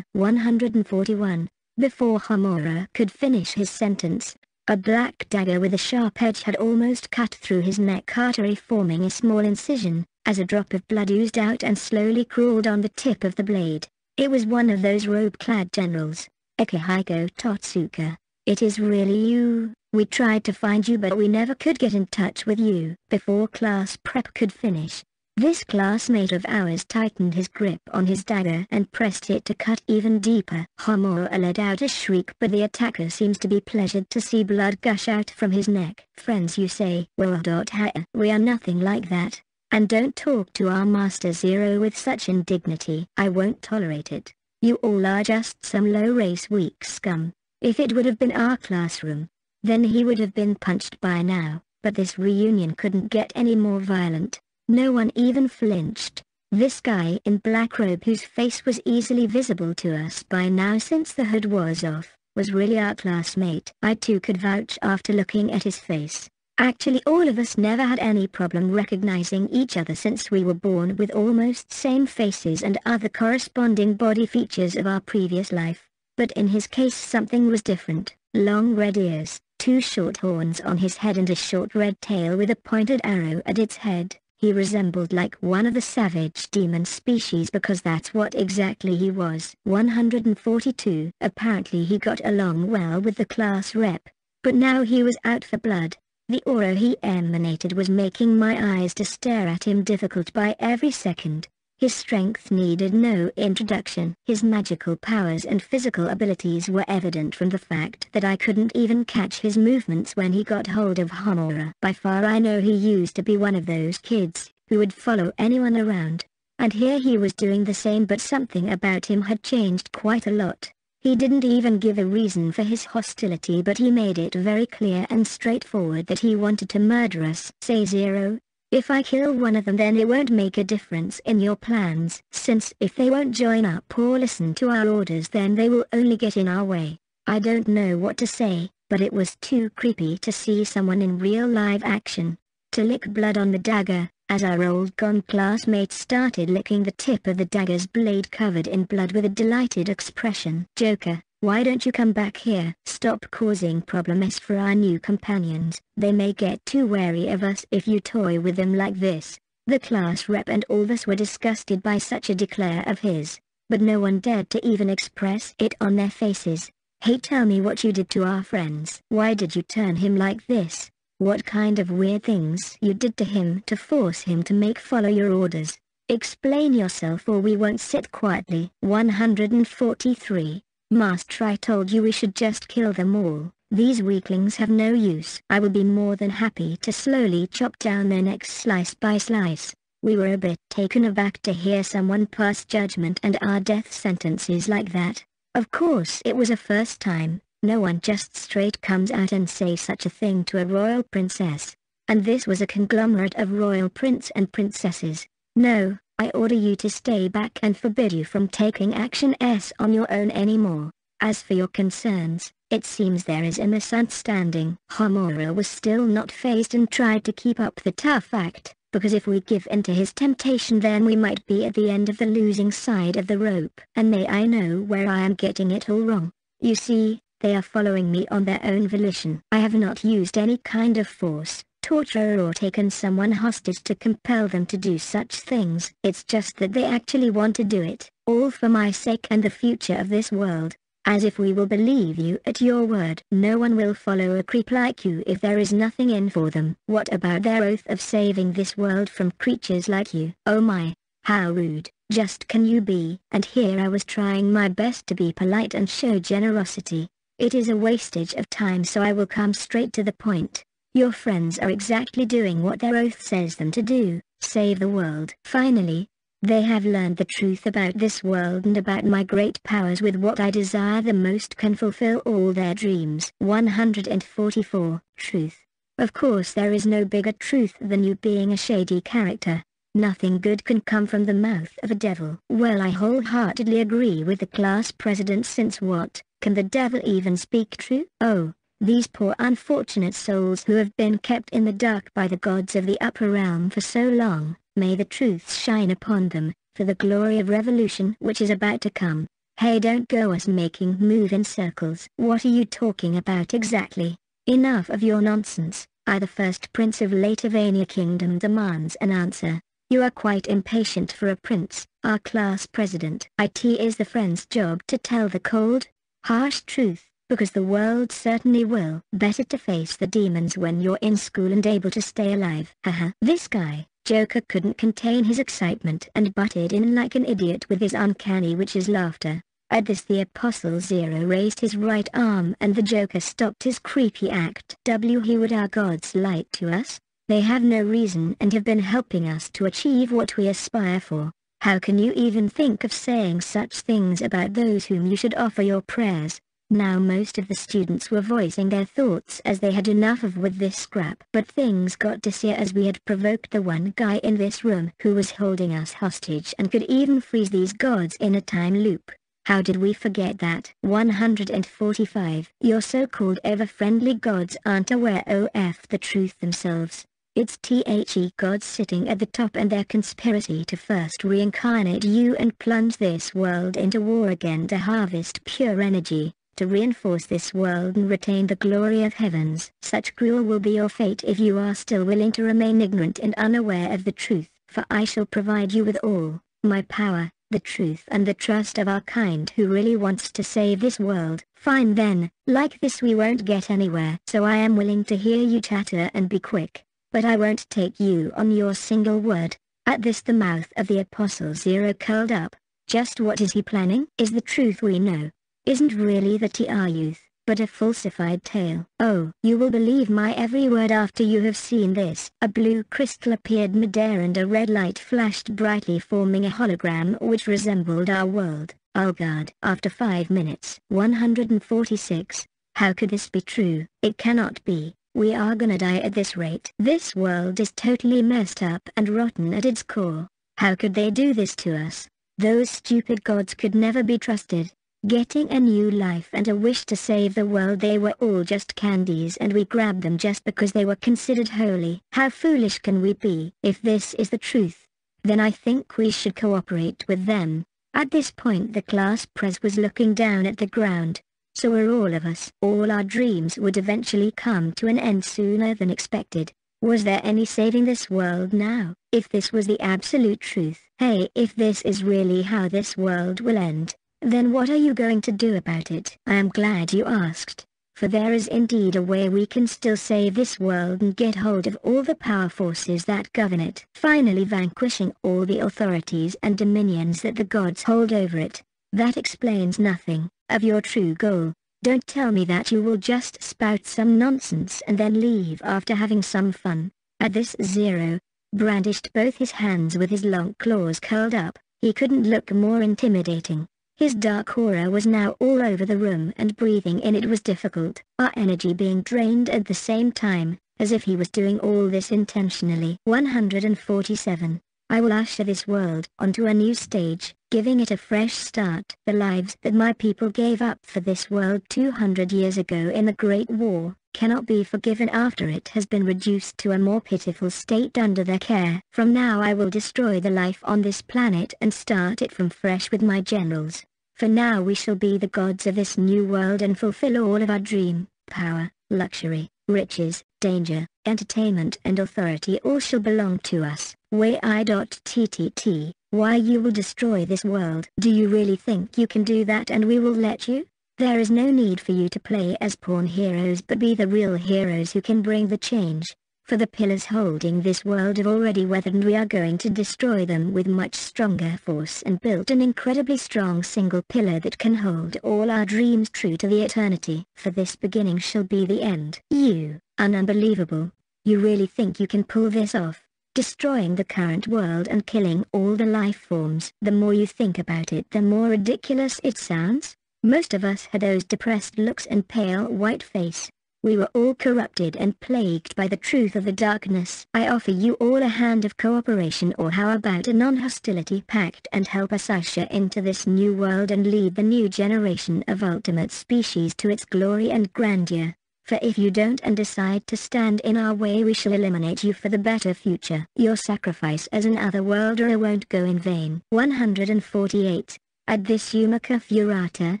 [SPEAKER 1] 141. Before Homura could finish his sentence, a black dagger with a sharp edge had almost cut through his neck artery forming a small incision, as a drop of blood oozed out and slowly crawled on the tip of the blade. It was one of those robe-clad generals, Akihiko Totsuka. It is really you. We tried to find you but we never could get in touch with you. Before class prep could finish, this classmate of ours tightened his grip on his dagger and pressed it to cut even deeper. Homura let out a shriek but the attacker seems to be pleasured to see blood gush out from his neck. Friends you say, we are nothing like that. And don't talk to our Master Zero with such indignity. I won't tolerate it. You all are just some low-race weak scum. If it would have been our classroom, then he would have been punched by now, but this reunion couldn't get any more violent. No one even flinched. This guy in black robe whose face was easily visible to us by now since the hood was off, was really our classmate. I too could vouch after looking at his face. Actually all of us never had any problem recognizing each other since we were born with almost same faces and other corresponding body features of our previous life. But in his case something was different. Long red ears, two short horns on his head and a short red tail with a pointed arrow at its head. He resembled like one of the savage demon species because that's what exactly he was. 142. Apparently he got along well with the class rep. But now he was out for blood. The aura he emanated was making my eyes to stare at him difficult by every second. His strength needed no introduction. His magical powers and physical abilities were evident from the fact that I couldn't even catch his movements when he got hold of Homura. By far I know he used to be one of those kids, who would follow anyone around. And here he was doing the same but something about him had changed quite a lot. He didn't even give a reason for his hostility but he made it very clear and straightforward that he wanted to murder us. Say zero. If I kill one of them then it won't make a difference in your plans, since if they won't join up or listen to our orders then they will only get in our way. I don't know what to say, but it was too creepy to see someone in real live action. To lick blood on the dagger, as our old gone classmate started licking the tip of the dagger's blade covered in blood with a delighted expression. Joker, why don't you come back here? Stop causing problems for our new companions. They may get too wary of us if you toy with them like this. The class rep and all of us were disgusted by such a declare of his, but no one dared to even express it on their faces. Hey tell me what you did to our friends. Why did you turn him like this? What kind of weird things you did to him to force him to make follow your orders. Explain yourself or we won't sit quietly. 143. Master I told you we should just kill them all. These weaklings have no use. I will be more than happy to slowly chop down their necks slice by slice. We were a bit taken aback to hear someone pass judgment and our death sentences like that. Of course it was a first time, no one just straight comes out and say such a thing to a royal princess. And this was a conglomerate of royal prince and princesses. No, I order you to stay back and forbid you from taking action S on your own anymore. As for your concerns, It seems there is a misunderstanding. Homura was still not phased and tried to keep up the tough act, because if we give in to his temptation then we might be at the end of the losing side of the rope. And may I know where I am getting it all wrong. You see, they are following me on their own volition. I have not used any kind of force, torture or taken someone hostage to compel them to do such things. It's just that they actually want to do it, all for my sake and the future of this world. As if we will believe you at your word. No one will follow a creep like you if there is nothing in for them. What about their oath of saving this world from creatures like you? Oh my, how rude, just can you be? And here I was trying my best to be polite and show generosity. It is a wastage of time so I will come straight to the point. Your friends are exactly doing what their oath says them to do, save the world. Finally, they have learned the truth about this world and about my great powers with what I desire the most can fulfill all their dreams. 144. Truth. Of course there is no bigger truth than you being a shady character. Nothing good can come from the mouth of a devil. Well I wholeheartedly agree with the class president since what, can the devil even speak true? Oh, these poor unfortunate souls who have been kept in the dark by the gods of the upper realm for so long, may the truth shine upon them, for the glory of revolution which is about to come. Hey don't go us making move in circles. What are you talking about exactly? Enough of your nonsense, I the first prince of Latavania kingdom demands an answer. You are quite impatient for a prince, our class president. It is the friend's job to tell the cold, harsh truth because the world certainly will. Better to face the demons when you're in school and able to stay alive. Haha. this guy, Joker couldn't contain his excitement and butted in like an idiot with his uncanny witch's laughter. At this the Apostle Zero raised his right arm and the Joker stopped his creepy act. W he would our gods light to us? They have no reason and have been helping us to achieve what we aspire for. How can you even think of saying such things about those whom you should offer your prayers? Now most of the students were voicing their thoughts as they had enough of with this scrap. But things got dicier as we had provoked the one guy in this room who was holding us hostage and could even freeze these gods in a time loop. How did we forget that? 145. Your so-called ever-friendly gods aren't aware of the truth themselves. It's THE gods sitting at the top and their conspiracy to first reincarnate you and plunge this world into war again to harvest pure energy to reinforce this world and retain the glory of heavens. Such cruel will be your fate if you are still willing to remain ignorant and unaware of the truth, for I shall provide you with all, my power, the truth and the trust of our kind who really wants to save this world. Fine then, like this we won't get anywhere. So I am willing to hear you chatter and be quick, but I won't take you on your single word. At this the mouth of the Apostle Zero curled up. Just what is he planning? Is the truth we know, isn't really the TR youth, but a falsified tale. Oh, you will believe my every word after you have seen this. A blue crystal appeared midair and a red light flashed brightly forming a hologram which resembled our world, oh Algard. After 5 minutes. 146. How could this be true? It cannot be. We are gonna die at this rate. This world is totally messed up and rotten at its core. How could they do this to us? Those stupid gods could never be trusted getting a new life and a wish to save the world they were all just candies and we grabbed them just because they were considered holy. How foolish can we be? If this is the truth, then I think we should cooperate with them. At this point the class pres was looking down at the ground. So were all of us. All our dreams would eventually come to an end sooner than expected. Was there any saving this world now? If this was the absolute truth. Hey, if this is really how this world will end, then what are you going to do about it? I am glad you asked, for there is indeed a way we can still save this world and get hold of all the power forces that govern it, finally vanquishing all the authorities and dominions that the gods hold over it. That explains nothing of your true goal. Don't tell me that you will just spout some nonsense and then leave after having some fun. At this Zero, brandished both his hands with his long claws curled up, he couldn't look more intimidating. His dark aura was now all over the room and breathing in it was difficult, our energy being drained at the same time, as if he was doing all this intentionally. 147. I will usher this world onto a new stage, giving it a fresh start. The lives that my people gave up for this world 200 years ago in the Great War, cannot be forgiven after it has been reduced to a more pitiful state under their care. From now I will destroy the life on this planet and start it from fresh with my generals. For now we shall be the gods of this new world and fulfill all of our dream, power, luxury, riches, danger, entertainment and authority all shall belong to us. Way.ttt, why you will destroy this world. Do you really think you can do that and we will let you? There is no need for you to play as pawn heroes but be the real heroes who can bring the change for the pillars holding this world have already weathered and we are going to destroy them with much stronger force and built an incredibly strong single pillar that can hold all our dreams true to the eternity. For this beginning shall be the end. You, an unbelievable. You really think you can pull this off? Destroying the current world and killing all the life forms. The more you think about it the more ridiculous it sounds. Most of us had those depressed looks and pale white face. We were all corrupted and plagued by the truth of the darkness. I offer you all a hand of cooperation or how about a non-hostility pact and help us usher into this new world and lead the new generation of ultimate species to its glory and grandeur. For if you don't and decide to stand in our way we shall eliminate you for the better future. Your sacrifice as an otherworlder won't go in vain. 148. At this Yumika Furata,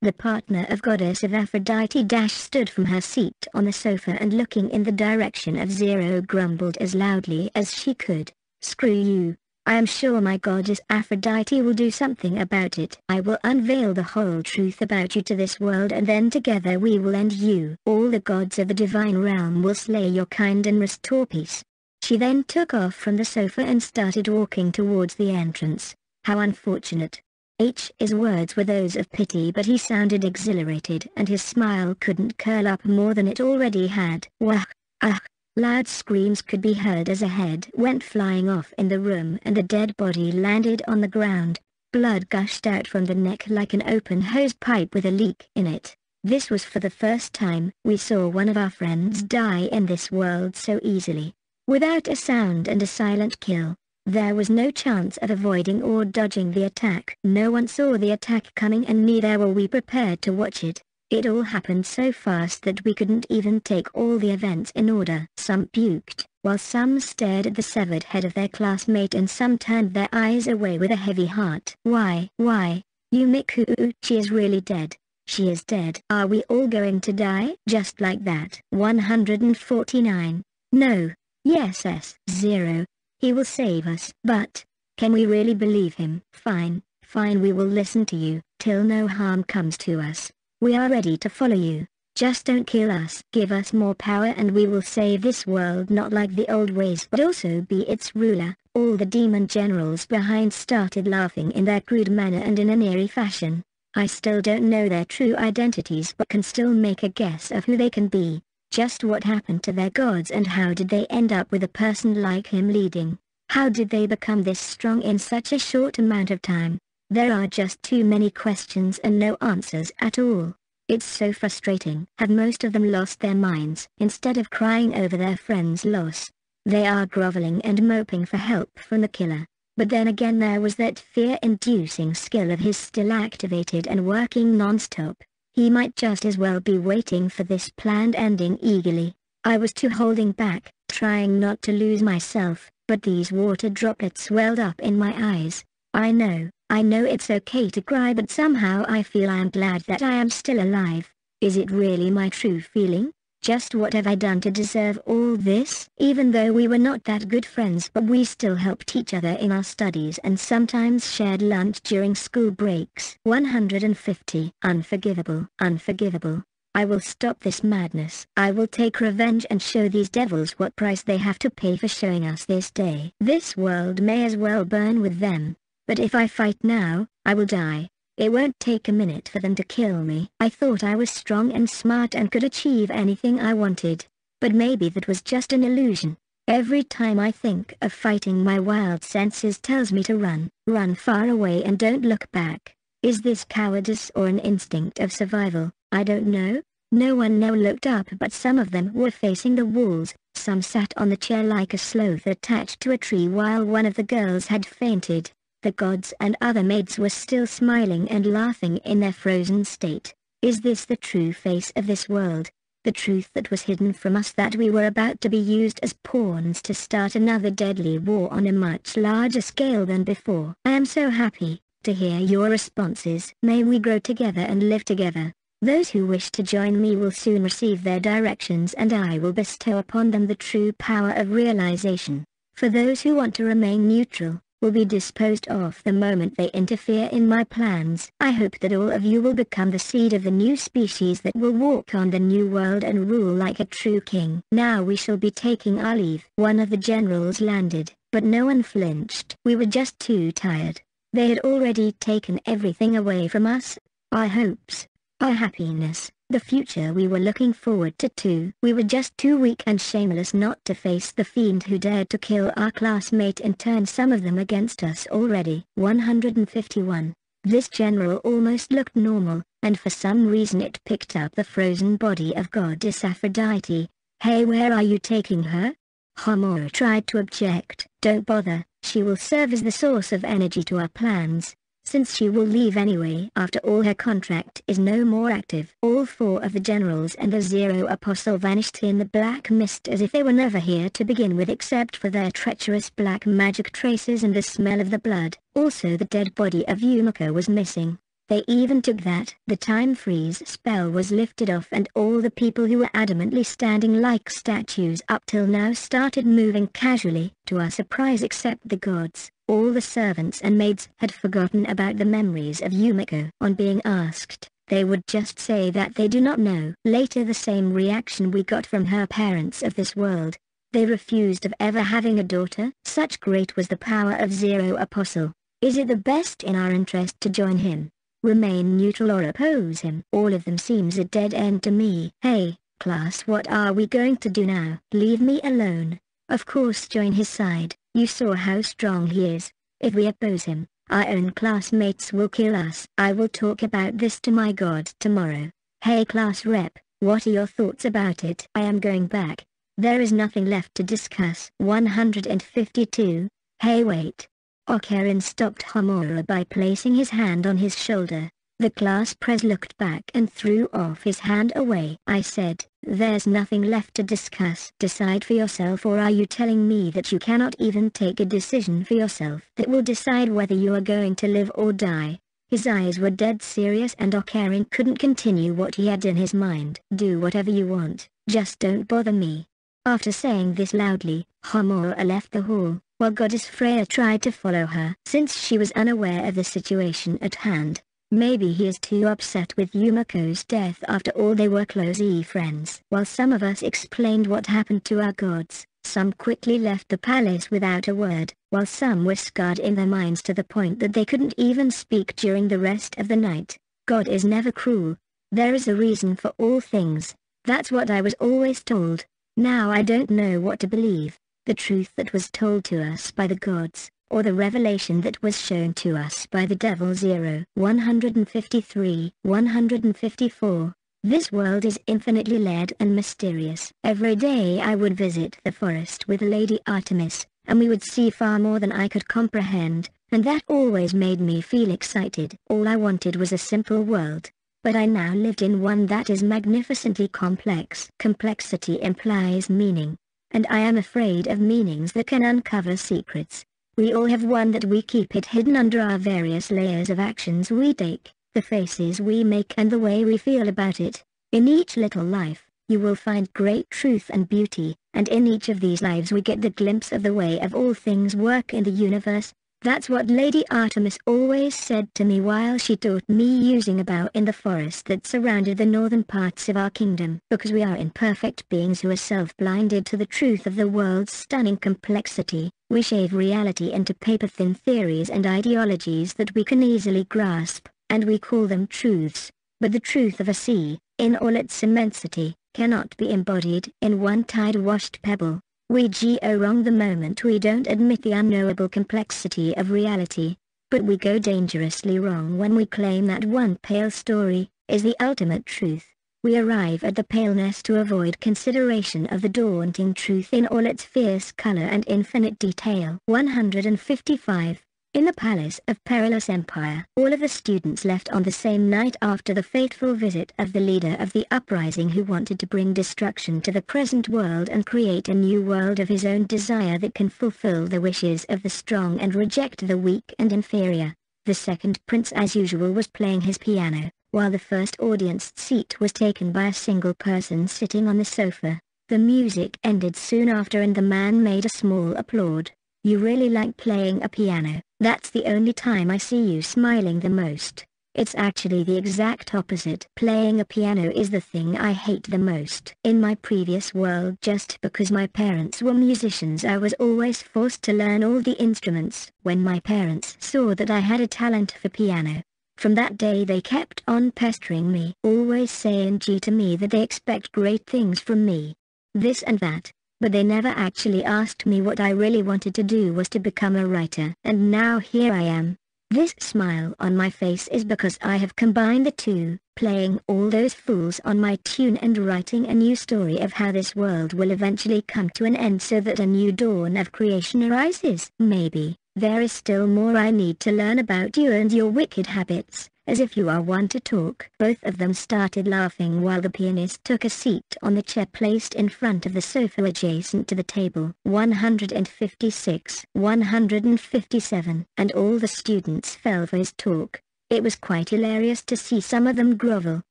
[SPEAKER 1] the partner of goddess of Aphrodite Dash stood from her seat on the sofa and looking in the direction of Zero grumbled as loudly as she could. Screw you. I am sure my goddess Aphrodite will do something about it. I will unveil the whole truth about you to this world and then together we will end you. All the gods of the divine realm will slay your kind and restore peace. She then took off from the sofa and started walking towards the entrance. How unfortunate. H's words were those of pity but he sounded exhilarated and his smile couldn't curl up more than it already had. Wah! Ah! Loud screams could be heard as a head went flying off in the room and the dead body landed on the ground. Blood gushed out from the neck like an open hose pipe with a leak in it. This was for the first time we saw one of our friends die in this world so easily. Without a sound and a silent kill, there was no chance of avoiding or dodging the attack. No one saw the attack coming and neither were we prepared to watch it. It all happened so fast that we couldn't even take all the events in order. Some puked, while some stared at the severed head of their classmate and some turned their eyes away with a heavy heart. Why, why, Yumiko, she is really dead. She is dead. Are we all going to die? Just like that. 149. No. Yes S. 0. He will save us. But, can we really believe him? Fine, fine we will listen to you, till no harm comes to us. We are ready to follow you. Just don't kill us. Give us more power and we will save this world not like the old ways but also be its ruler. All the demon generals behind started laughing in their crude manner and in an eerie fashion. I still don't know their true identities but can still make a guess of who they can be. Just what happened to their gods and how did they end up with a person like him leading? How did they become this strong in such a short amount of time? There are just too many questions and no answers at all. It's so frustrating. Have most of them lost their minds? Instead of crying over their friend's loss, they are groveling and moping for help from the killer. But then again there was that fear-inducing skill of his still activated and working non-stop. He might just as well be waiting for this planned ending eagerly. I was too holding back, trying not to lose myself, but these water droplets welled up in my eyes. I know, I know it's okay to cry but somehow I feel I am glad that I am still alive. Is it really my true feeling? Just what have I done to deserve all this? Even though we were not that good friends but we still helped each other in our studies and sometimes shared lunch during school breaks. 150. Unforgivable. Unforgivable. I will stop this madness. I will take revenge and show these devils what price they have to pay for showing us this day. This world may as well burn with them. But if I fight now, I will die. It won't take a minute for them to kill me. I thought I was strong and smart and could achieve anything I wanted. But maybe that was just an illusion. Every time I think of fighting my wild senses tells me to run, run far away and don't look back. Is this cowardice or an instinct of survival? I don't know. No one now looked up but some of them were facing the walls, some sat on the chair like a sloth attached to a tree while one of the girls had fainted. The gods and other maids were still smiling and laughing in their frozen state. Is this the true face of this world? The truth that was hidden from us that we were about to be used as pawns to start another deadly war on a much larger scale than before. I am so happy to hear your responses. May we grow together and live together. Those who wish to join me will soon receive their directions and I will bestow upon them the true power of realization. For those who want to remain neutral, will be disposed of the moment they interfere in my plans. I hope that all of you will become the seed of the new species that will walk on the new world and rule like a true king. Now we shall be taking our leave. One of the generals landed, but no one flinched. We were just too tired. They had already taken everything away from us, our hopes, our happiness, the future we were looking forward to too. We were just too weak and shameless not to face the fiend who dared to kill our classmate and turn some of them against us already. 151. This general almost looked normal, and for some reason it picked up the frozen body of goddess Aphrodite. Hey where are you taking her? Homura tried to object. Don't bother, she will serve as the source of energy to our plans since she will leave anyway after all her contract is no more active. All four of the generals and the Zero Apostle vanished in the black mist as if they were never here to begin with except for their treacherous black magic traces and the smell of the blood. Also the dead body of Yumiko was missing. They even took that. The time freeze spell was lifted off and all the people who were adamantly standing like statues up till now started moving casually, to our surprise except the gods. All the servants and maids had forgotten about the memories of Yumiko. On being asked, they would just say that they do not know. Later the same reaction we got from her parents of this world. They refused of ever having a daughter. Such great was the power of Zero Apostle. Is it the best in our interest to join him? Remain neutral or oppose him? All of them seems a dead end to me. Hey, class what are we going to do now? Leave me alone. Of course join his side. You saw how strong he is. If we oppose him, our own classmates will kill us. I will talk about this to my god tomorrow. Hey class rep, what are your thoughts about it? I am going back. There is nothing left to discuss. 152. Hey wait. Okarin stopped Homura by placing his hand on his shoulder. The class pres looked back and threw off his hand away. I said, there's nothing left to discuss. Decide for yourself or are you telling me that you cannot even take a decision for yourself that will decide whether you are going to live or die? His eyes were dead serious and Okarin couldn't continue what he had in his mind. Do whatever you want, just don't bother me. After saying this loudly, Homura left the hall, while Goddess Freya tried to follow her. Since she was unaware of the situation at hand, Maybe he is too upset with Yumiko's death after all they were close friends. While some of us explained what happened to our gods, some quickly left the palace without a word, while some were scarred in their minds to the point that they couldn't even speak during the rest of the night. God is never cruel. There is a reason for all things. That's what I was always told. Now I don't know what to believe. The truth that was told to us by the gods, or the revelation that was shown to us by the devil 0 153 154 this world is infinitely layered and mysterious. Every day I would visit the forest with Lady Artemis, and we would see far more than I could comprehend, and that always made me feel excited. All I wanted was a simple world, but I now lived in one that is magnificently complex. Complexity implies meaning, and I am afraid of meanings that can uncover secrets. We all have one that we keep it hidden under our various layers of actions we take, the faces we make and the way we feel about it. In each little life, you will find great truth and beauty, and in each of these lives we get the glimpse of the way of all things work in the universe, that's what Lady Artemis always said to me while she taught me using a bow in the forest that surrounded the northern parts of our kingdom. Because we are imperfect beings who are self-blinded to the truth of the world's stunning complexity, we shave reality into paper-thin theories and ideologies that we can easily grasp, and we call them truths. But the truth of a sea, in all its immensity, cannot be embodied in one tide-washed pebble. We go wrong the moment we don't admit the unknowable complexity of reality, but we go dangerously wrong when we claim that one pale story is the ultimate truth. we arrive at the paleness to avoid consideration of the daunting truth in all its fierce color and infinite detail. 155. In the palace of Perilous Empire, all of the students left on the same night after the fateful visit of the leader of the uprising who wanted to bring destruction to the present world and create a new world of his own desire that can fulfill the wishes of the strong and reject the weak and inferior. The second prince as usual was playing his piano, while the first audience seat was taken by a single person sitting on the sofa. The music ended soon after and the man made a small applaud. You really like playing a piano, that's the only time I see you smiling the most. It's actually the exact opposite. Playing a piano is the thing I hate the most. In my previous world just because my parents were musicians I was always forced to learn all the instruments. When my parents saw that I had a talent for piano, from that day they kept on pestering me, always saying to me that they expect great things from me. This and that, but they never actually asked me what I really wanted to do was to become a writer. And now here I am. This smile on my face is because I have combined the two, playing all those fools on my tune and writing a new story of how this world will eventually come to an end so that a new dawn of creation arises. Maybe, there is still more I need to learn about you and your wicked habits as if you are one to talk. Both of them started laughing while the pianist took a seat on the chair placed in front of the sofa adjacent to the table. 156, 157, and all the students fell for his talk. It was quite hilarious to see some of them grovel.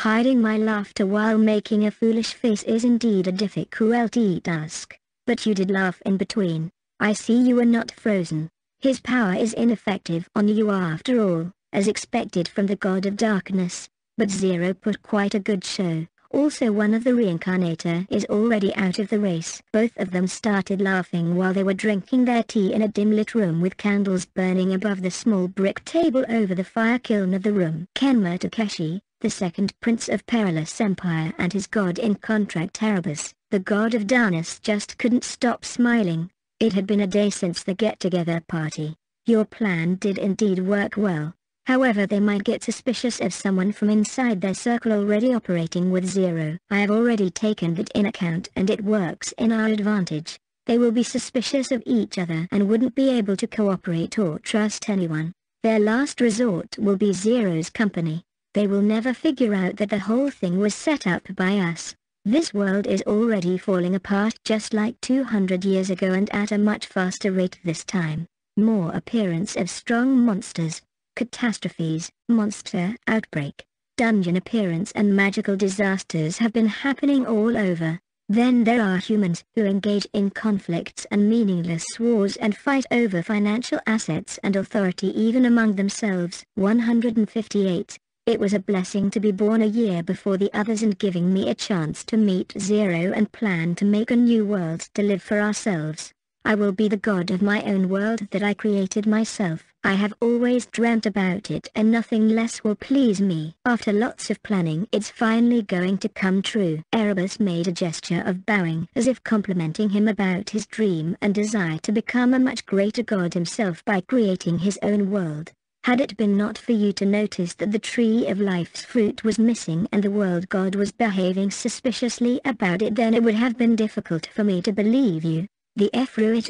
[SPEAKER 1] Hiding my laughter while making a foolish face is indeed a difficult task. But you did laugh in between. I see you are not frozen. His power is ineffective on you after all as expected from the god of darkness, but Zero put quite a good show. Also one of the reincarnator is already out of the race. Both of them started laughing while they were drinking their tea in a dim-lit room with candles burning above the small brick table over the fire kiln of the room. Kenma Takeshi, the second prince of Perilous Empire and his god in contract Erebus, the god of darkness just couldn't stop smiling. It had been a day since the get-together party. Your plan did indeed work well. However they might get suspicious of someone from inside their circle already operating with Zero. I have already taken that in account and it works in our advantage. They will be suspicious of each other and wouldn't be able to cooperate or trust anyone. Their last resort will be Zero's company. They will never figure out that the whole thing was set up by us. This world is already falling apart just like 200 years ago and at a much faster rate this time. More appearance of strong monsters, catastrophes, monster outbreak, dungeon appearance and magical disasters have been happening all over. Then there are humans who engage in conflicts and meaningless wars and fight over financial assets and authority even among themselves. 158. It was a blessing to be born a year before the others and giving me a chance to meet Zero and plan to make a new world to live for ourselves. I will be the god of my own world that I created myself. I have always dreamt about it and nothing less will please me. After lots of planning it's finally going to come true. Erebus made a gesture of bowing as if complimenting him about his dream and desire to become a much greater god himself by creating his own world. Had it been not for you to notice that the tree of life's fruit was missing and the world god was behaving suspiciously about it then it would have been difficult for me to believe you. The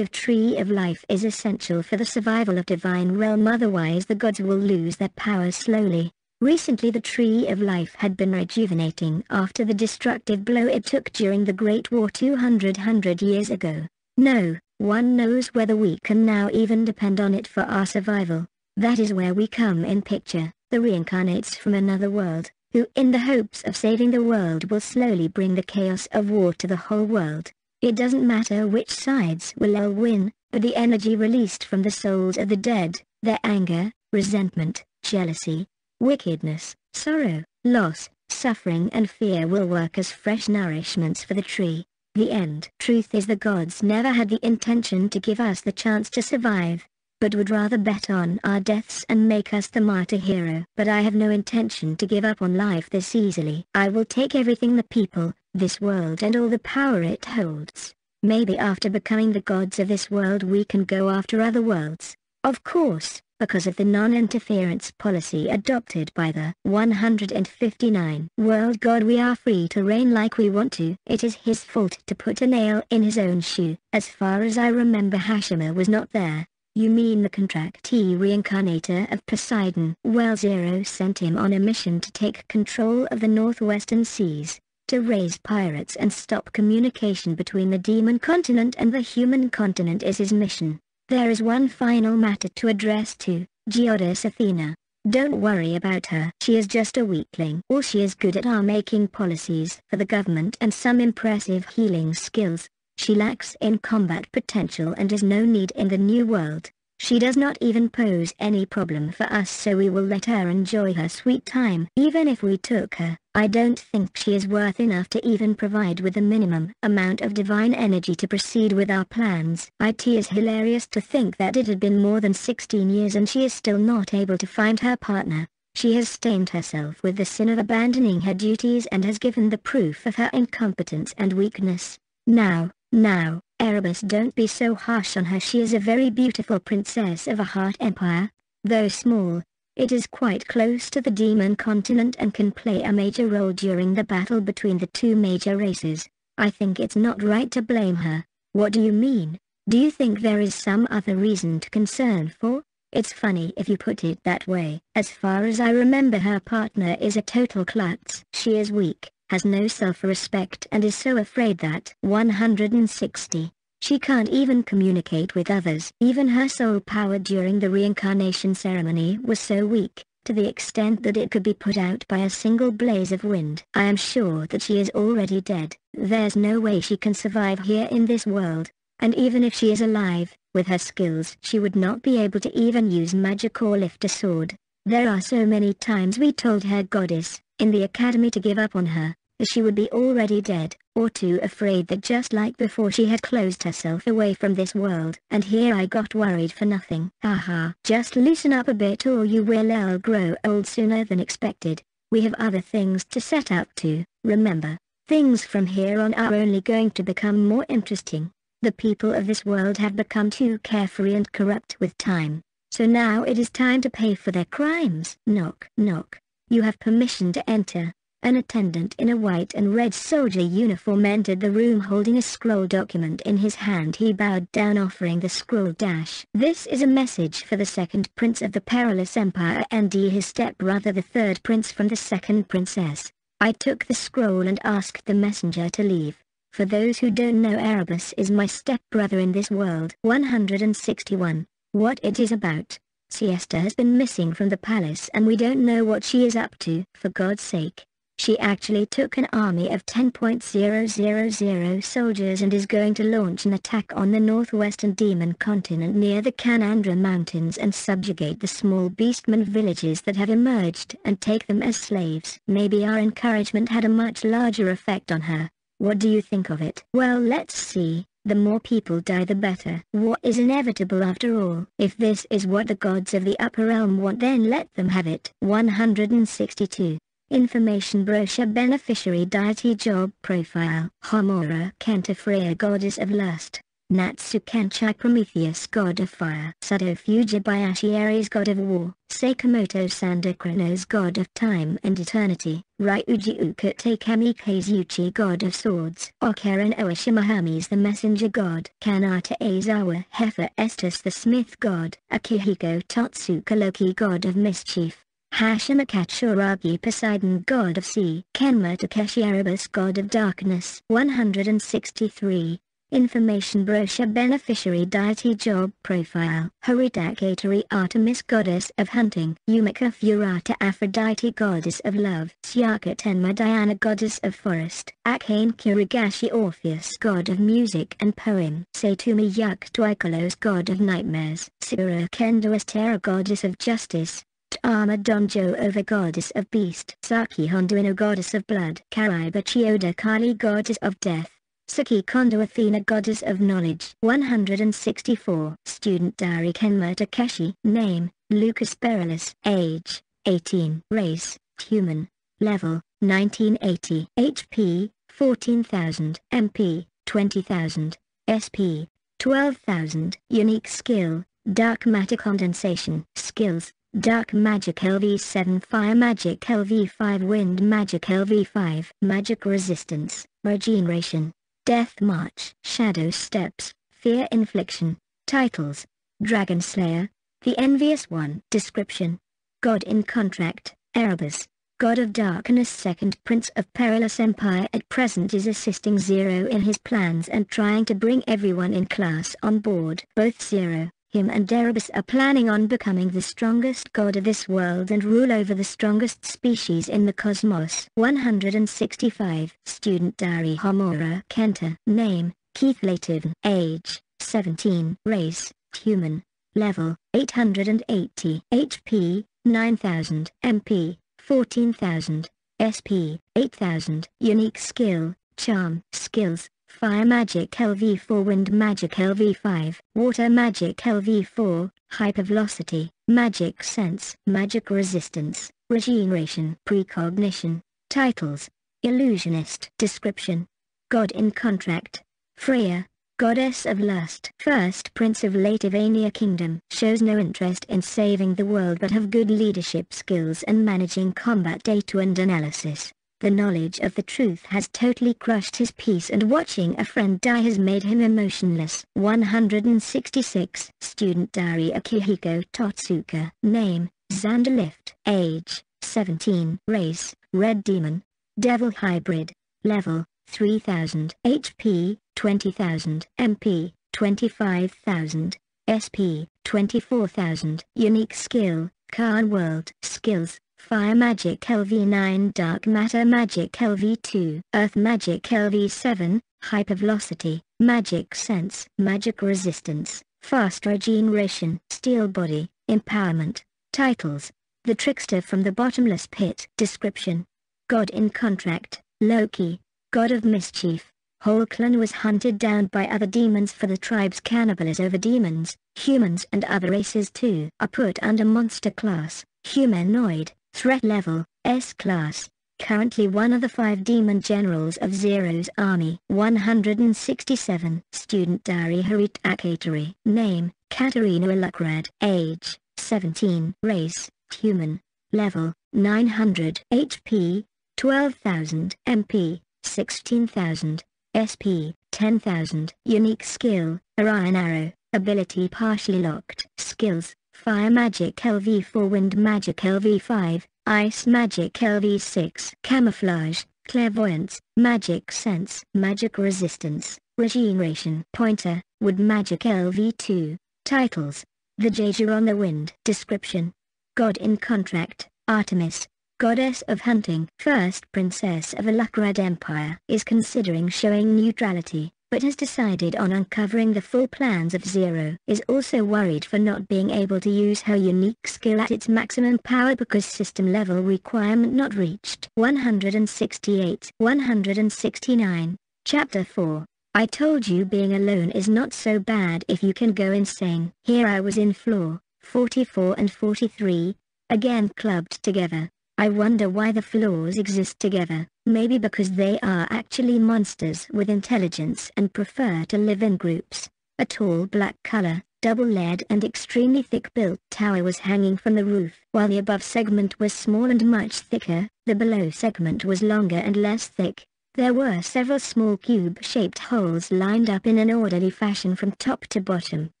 [SPEAKER 1] of Tree of Life is essential for the survival of Divine Realm otherwise the gods will lose their power slowly. Recently the Tree of Life had been rejuvenating after the destructive blow it took during the Great War 200 hundred years ago. No, one knows whether we can now even depend on it for our survival. That is where we come in picture, the reincarnates from another world, who in the hopes of saving the world will slowly bring the chaos of war to the whole world. It doesn't matter which sides will all win, but the energy released from the souls of the dead, their anger, resentment, jealousy, wickedness, sorrow, loss, suffering and fear will work as fresh nourishments for the tree. The end. Truth is the gods never had the intention to give us the chance to survive, but would rather bet on our deaths and make us the martyr hero. But I have no intention to give up on life this easily. I will take everything the people, this world and all the power it holds. Maybe after becoming the gods of this world we can go after other worlds. Of course, because of the non-interference policy adopted by the 159 World God we are free to reign like we want to. It is his fault to put a nail in his own shoe. As far as I remember Hashima was not there. You mean the contractee reincarnator of Poseidon? Well Zero sent him on a mission to take control of the northwestern seas, to raise pirates and stop communication between the demon continent and the human continent is his mission. There is one final matter to address to Goddess Athena. Don't worry about her. She is just a weakling. All she is good at are making policies for the government and some impressive healing skills. She lacks in combat potential and has no need in the new world. She does not even pose any problem for us so we will let her enjoy her sweet time. Even if we took her, I don't think she is worth enough to even provide with the minimum amount of divine energy to proceed with our plans. It is hilarious to think that it had been more than 16 years and she is still not able to find her partner. She has stained herself with the sin of abandoning her duties and has given the proof of her incompetence and weakness. Now, now, Erebus don't be so harsh on her she is a very beautiful princess of a Hart empire. Though small, it is quite close to the demon continent and can play a major role during the battle between the two major races. I think it's not right to blame her. What do you mean? Do you think there is some other reason to concern for? It's funny if you put it that way. As far as I remember her partner is a total klutz. She is weak, has no self-respect and is so afraid that 160. She can't even communicate with others. Even her soul power during the reincarnation ceremony was so weak, to the extent that it could be put out by a single blaze of wind. I am sure that she is already dead. There's no way she can survive here in this world, and even if she is alive, with her skills she would not be able to even use magic or lift a sword. There are so many times we told her goddess, in the academy to give up on her, she would be already dead, or too afraid that just like before she had closed herself away from this world. And here I got worried for nothing. Haha. Just loosen up a bit or you will all grow old sooner than expected. We have other things to set up to, remember. Things from here on are only going to become more interesting. The people of this world have become too carefree and corrupt with time. So now it is time to pay for their crimes. Knock, knock. You have permission to enter. An attendant in a white and red soldier uniform entered the room holding a scroll document in his hand. He bowed down offering the scroll dash. This is a message for the second prince of the perilous empire and his stepbrother the third prince from the second princess. I took the scroll and asked the messenger to leave. For those who don't know Erebus is my stepbrother in this world. 161. What it is about. Siesta has been missing from the palace and we don't know what she is up to. For God's sake, she actually took an army of 10.000 soldiers and is going to launch an attack on the northwestern demon continent near the Canandra Mountains and subjugate the small beastmen villages that have emerged and take them as slaves. Maybe our encouragement had a much larger effect on her. What do you think of it? Well let's see. The more people die the better. War is inevitable after all. If this is what the gods of the upper realm want then let them have it. 162. Information brochure Beneficiary deity job profile Homura Kenta Freya goddess of lust Natsu Kenchai Prometheus god of fire Sado Fujibayashi Ares god of war Sakamoto Sandakronos god of time and eternity Ryuji Ukute Kamikaze god of swords Okaren Oashima Hermes the messenger god Kanata Aizawa Hephaestus the smith god Akihiko Totsuka Loki god of mischief Hashima Katsuragi Poseidon god of sea Kenma Takeshi Erebus god of darkness 163 Information brochure Beneficiary deity job profile Haridakatari Artemis goddess of hunting Yumiko Furata Aphrodite goddess of love Syaka Tenma Diana goddess of forest Akane Kirigashi Orpheus god of music and poem Satumi Yuk Twykolos god of nightmares Sura Kendo Estera goddess of justice Arma Donjo over goddess of beast. Saki Hondoino goddess of blood. Kariba Chioda Kali goddess of death. Saki Kondo Athena goddess of knowledge. 164. Student Diary Kenma Takeshi. Name, Lucas Beryllus. Age, 18. Race, human. Level, 1980. HP, 14,000. MP, 20,000. SP, 12,000. Unique skill, Dark Matter Condensation. Skills. Dark Magic LV7 Fire Magic LV5 Wind Magic LV5 Magic Resistance, Regeneration, Death March, Shadow Steps, Fear Infliction, Titles, Dragon Slayer, The Envious One, Description, God in Contract, Erebus, God of Darkness Second Prince of Perilous Empire at present is assisting Zero in his plans and trying to bring everyone in class on board. Both Zero, him and Erebus are planning on becoming the strongest god of this world and rule over the strongest species in the cosmos. 165 Student Diary. Homura Kenta. Name, Keith Layton. Age, 17 Race, Human. Level, 880 HP, 9000 MP, 14000 SP, 8000 Unique Skill, Charm. Skills, Fire Magic LV4 Wind Magic LV5 Water Magic LV4 Hypervelocity Magic Sense Magic Resistance Regeneration Precognition Titles Illusionist Description God in Contract Freya Goddess of Lust First Prince of Lativania Kingdom shows no interest in saving the world but have good leadership skills and managing combat data and analysis. The knowledge of the truth has totally crushed his peace and watching a friend die has made him emotionless. 166 Student Diary Akihiko Totsuka Name, Xanderlift Age, 17 Race, Red Demon. Devil Hybrid. Level, 3000 HP, 20,000 MP, 25,000 SP, 24,000 Unique Skill, Khan World. Skills Fire Magic LV9 Dark Matter Magic LV2 Earth Magic LV7 Hypervelocity Magic Sense Magic Resistance Fast Regeneration Steel Body Empowerment. Titles. The Trickster from the Bottomless Pit. Description. God in Contract. Loki. God of Mischief. Whole clan was hunted down by other demons for the tribe's cannibalism over demons, humans and other races too are put under monster class, humanoid, Threat level, S-Class. Currently one of the five demon generals of Zero's army. 167. Student Diary Harit Akatari. Name, Katarina Alukrad. Age, 17. Race, human. Level, 900. HP, 12,000. MP, 16,000. SP, 10,000. Unique skill, Orion Arrow. Ability partially locked. Skills, Fire Magic LV4 Wind Magic LV5, Ice Magic LV6 Camouflage, Clairvoyance, Magic Sense, Magic Resistance, Regeneration Pointer, Wood Magic LV2, Titles, The Jager on the Wind Description, God in Contract, Artemis, Goddess of Hunting First Princess of Alukrad Empire is considering showing neutrality but has decided on uncovering the full plans of Zero. Is also worried for not being able to use her unique skill at its maximum power because system level requirement not reached. 168 169 Chapter 4 I told you being alone is not so bad if you can go insane. Here I was in floor 44 and 43, again clubbed together. I wonder why the floors exist together. Maybe because they are actually monsters with intelligence and prefer to live in groups. A tall black color, double-layered and extremely thick-built tower was hanging from the roof. While the above segment was small and much thicker, the below segment was longer and less thick. There were several small cube-shaped holes lined up in an orderly fashion from top to bottom.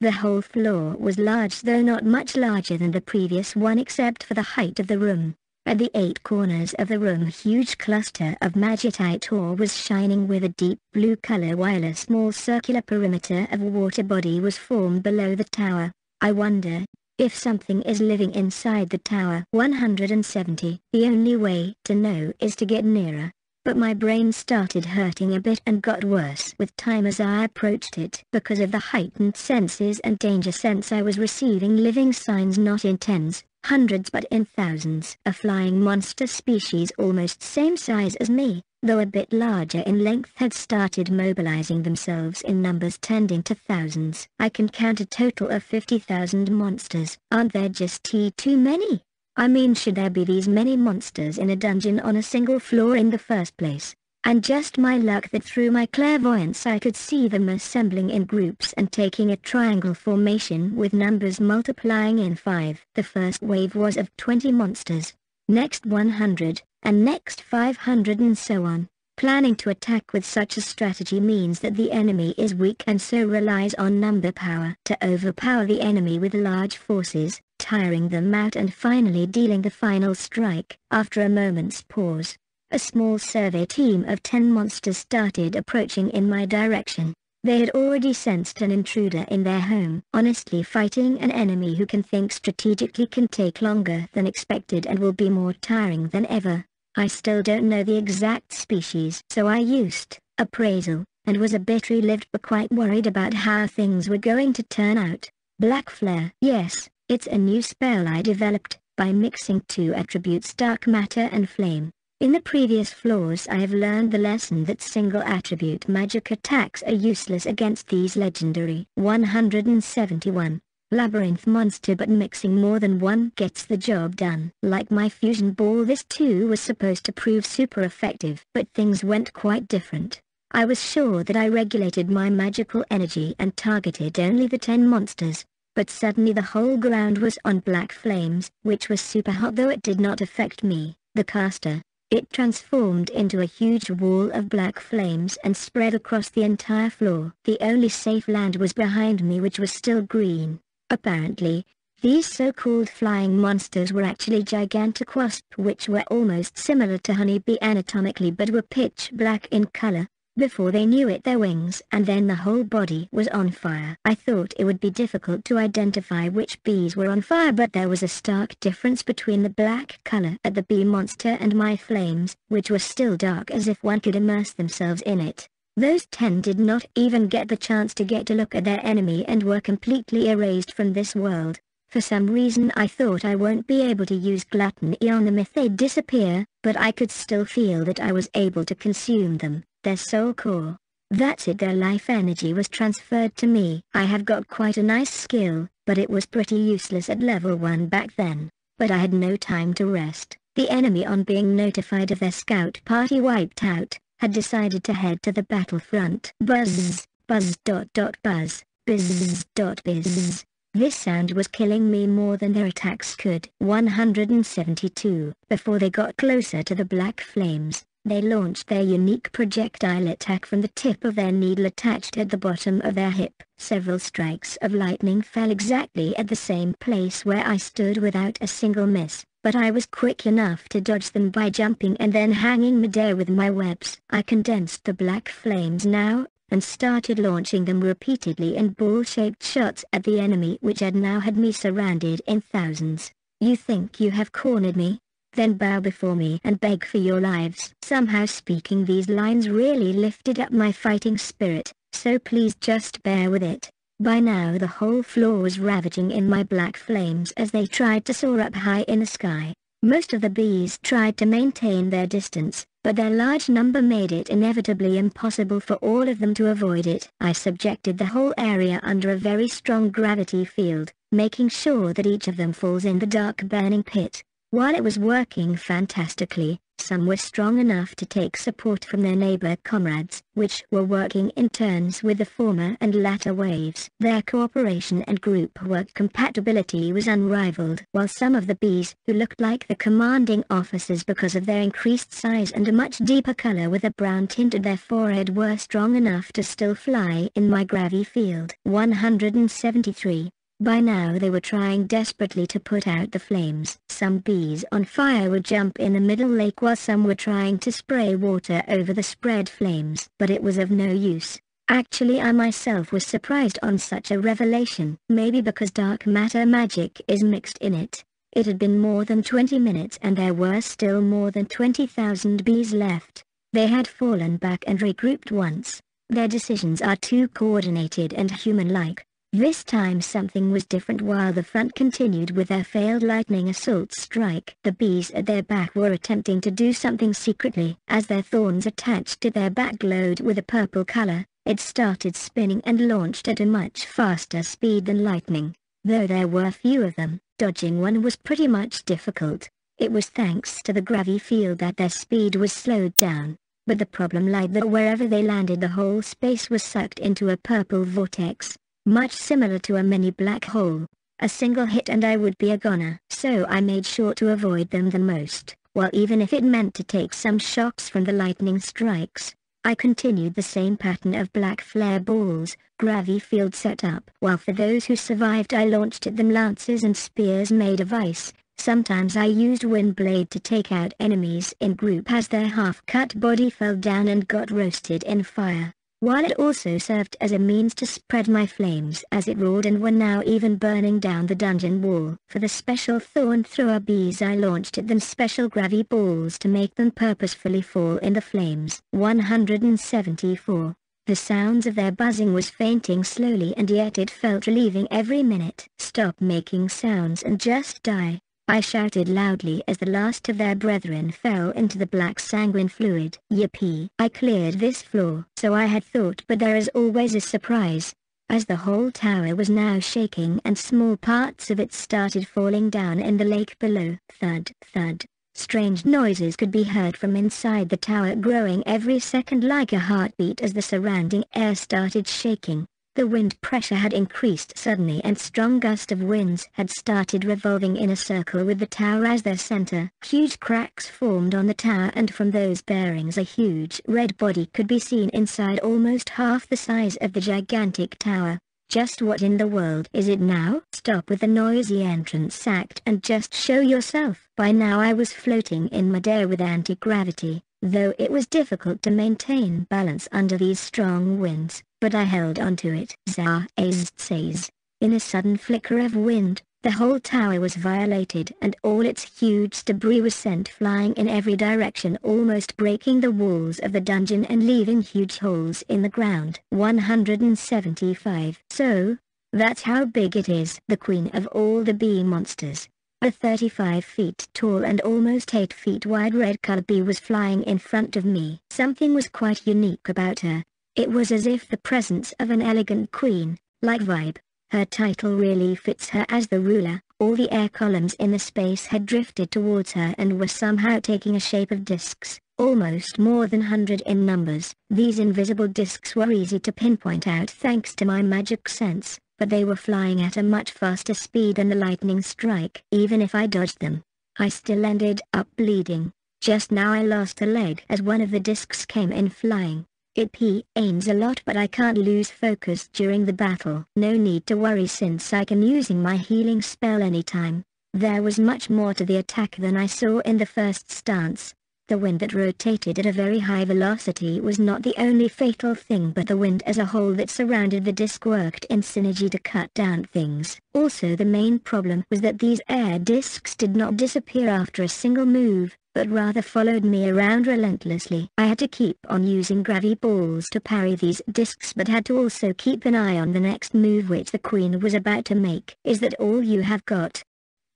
[SPEAKER 1] The whole floor was large though not much larger than the previous one except for the height of the room. At the eight corners of the room a huge cluster of magicite ore was shining with a deep blue color while a small circular perimeter of water body was formed below the tower. I wonder, if something is living inside the tower. 170. The only way to know is to get nearer. But my brain started hurting a bit and got worse with time as I approached it. Because of the heightened senses and danger sense I was receiving living signs not in tens, hundreds but in thousands. A flying monster species almost same size as me, though a bit larger in length had started mobilizing themselves in numbers tending to thousands. I can count a total of 50,000 monsters. Aren't there just too many? I mean should there be these many monsters in a dungeon on a single floor in the first place? And just my luck that through my clairvoyance I could see them assembling in groups and taking a triangle formation with numbers multiplying in 5. The first wave was of 20 monsters, next 100, and next 500 and so on. Planning to attack with such a strategy means that the enemy is weak and so relies on number power to overpower the enemy with large forces, tiring them out and finally dealing the final strike. After a moment's pause, a small survey team of 10 monsters started approaching in my direction. They had already sensed an intruder in their home. Honestly fighting an enemy who can think strategically can take longer than expected and will be more tiring than ever. I still don't know the exact species. So I used appraisal, and was a bit relieved but quite worried about how things were going to turn out. Black Flare. Yes, it's a new spell I developed, by mixing two attributes Dark Matter and Flame. In the previous floors I have learned the lesson that single attribute magic attacks are useless against these legendary 171 labyrinth monster but mixing more than one gets the job done. Like my fusion ball this too was supposed to prove super effective but things went quite different. I was sure that I regulated my magical energy and targeted only the 10 monsters, but suddenly the whole ground was on black flames, which was super hot though it did not affect me, the caster. It transformed into a huge wall of black flames and spread across the entire floor. The only safe land was behind me which was still green. Apparently, these so-called flying monsters were actually gigantic wasps which were almost similar to honeybee anatomically but were pitch black in color. Before they knew it their wings and then the whole body was on fire. I thought it would be difficult to identify which bees were on fire but there was a stark difference between the black color at the bee monster and my flames, which were still dark as if one could immerse themselves in it. Those ten did not even get the chance to get a look at their enemy and were completely erased from this world. For some reason I thought I won't be able to use gluttony on them if they disappear, but I could still feel that I was able to consume them, their soul core. That's it their life energy was transferred to me. I have got quite a nice skill, but it was pretty useless at level 1 back then. But I had no time to rest. The enemy on being notified of their scout party wiped out, had decided to head to the battlefront. Buzz, buzz dot dot buzz, bizz dot bizz. This sound was killing me more than their attacks could. 172. Before they got closer to the black flames, they launched their unique projectile attack from the tip of their needle attached at the bottom of their hip. Several strikes of lightning fell exactly at the same place where I stood without a single miss but I was quick enough to dodge them by jumping and then hanging midair with my webs. I condensed the black flames now, and started launching them repeatedly in ball-shaped shots at the enemy which had now had me surrounded in thousands. You think you have cornered me? Then bow before me and beg for your lives. Somehow speaking these lines really lifted up my fighting spirit, so please just bear with it. By now the whole floor was ravaging in my black flames as they tried to soar up high in the sky. Most of the bees tried to maintain their distance, but their large number made it inevitably impossible for all of them to avoid it. I subjected the whole area under a very strong gravity field, making sure that each of them falls in the dark burning pit. While it was working fantastically, some were strong enough to take support from their neighbor comrades, which were working in turns with the former and latter waves. Their cooperation and group work compatibility was unrivaled, while some of the bees, who looked like the commanding officers because of their increased size and a much deeper color with a brown tint at their forehead were strong enough to still fly in my gravity field. 173 by now they were trying desperately to put out the flames. Some bees on fire would jump in the middle lake while some were trying to spray water over the spread flames. But it was of no use. Actually I myself was surprised on such a revelation. Maybe because dark matter magic is mixed in it. It had been more than 20 minutes and there were still more than 20,000 bees left. They had fallen back and regrouped once. Their decisions are too coordinated and human-like. This time something was different while the front continued with their failed lightning assault strike. The bees at their back were attempting to do something secretly. As their thorns attached to their back glowed with a purple color, it started spinning and launched at a much faster speed than lightning. Though there were few of them, dodging one was pretty much difficult. It was thanks to the gravity field that their speed was slowed down. but the problem lied that wherever they landed the whole space was sucked into a purple vortex, much similar to a mini black hole. A single hit and I would be a goner. So I made sure to avoid them the most, while even if it meant to take some shocks from the lightning strikes, I continued the same pattern of black flare balls, gravity field set up. While for those who survived I launched at them lances and spears made of ice, Sometimes I used wind blade to take out enemies in group as their half-cut body fell down and got roasted in fire while it also served as a means to spread my flames as it roared and were now even burning down the dungeon wall. For the special thorn thrower bees I launched at them special gravity balls to make them purposefully fall in the flames. 174. The sounds of their buzzing was fainting slowly and yet it felt relieving every minute. Stop making sounds and just die. I shouted loudly as the last of their brethren fell into the black sanguine fluid. Yippee! I cleared this floor. So I had thought but there is always a surprise. As the whole tower was now shaking and small parts of it started falling down in the lake below. Thud, thud. Strange noises could be heard from inside the tower growing every second like a heartbeat as the surrounding air started shaking. The wind pressure had increased suddenly and strong gust of winds had started revolving in a circle with the tower as their center. Huge cracks formed on the tower and from those bearings a huge red body could be seen inside almost half the size of the gigantic tower. Just what in the world is it now? Stop with the noisy entrance sacked and just show yourself. By now I was floating in midair with anti-gravity, though it was difficult to maintain balance under these strong winds but I held onto it. Zaazd says. In a sudden flicker of wind, the whole tower was violated and all its huge debris was sent flying in every direction almost breaking the walls of the dungeon and leaving huge holes in the ground. 175. So, that's how big it is. The queen of all the bee monsters. A 35 feet tall and almost 8 feet wide red color bee was flying in front of me. Something was quite unique about her. It was as if the presence of an elegant queen, like vibe, her title really fits her as the ruler, all the air columns in the space had drifted towards her and were somehow taking a shape of discs, almost more than hundred in numbers. These invisible discs were easy to pinpoint out thanks to my magic sense, but they were flying at a much faster speed than the lightning strike. Even if I dodged them, I still ended up bleeding. Just now I lost a leg as one of the discs came in flying. It aims a lot but I can't lose focus during the battle. No need to worry since I can using my healing spell anytime. There was much more to the attack than I saw in the first stance. The wind that rotated at a very high velocity was not the only fatal thing but the wind as a whole that surrounded the disc worked in synergy to cut down things. Also the main problem was that these air discs did not disappear after a single move, but rather followed me around relentlessly. I had to keep on using gravity balls to parry these discs but had to also keep an eye on the next move which the queen was about to make. Is that all you have got?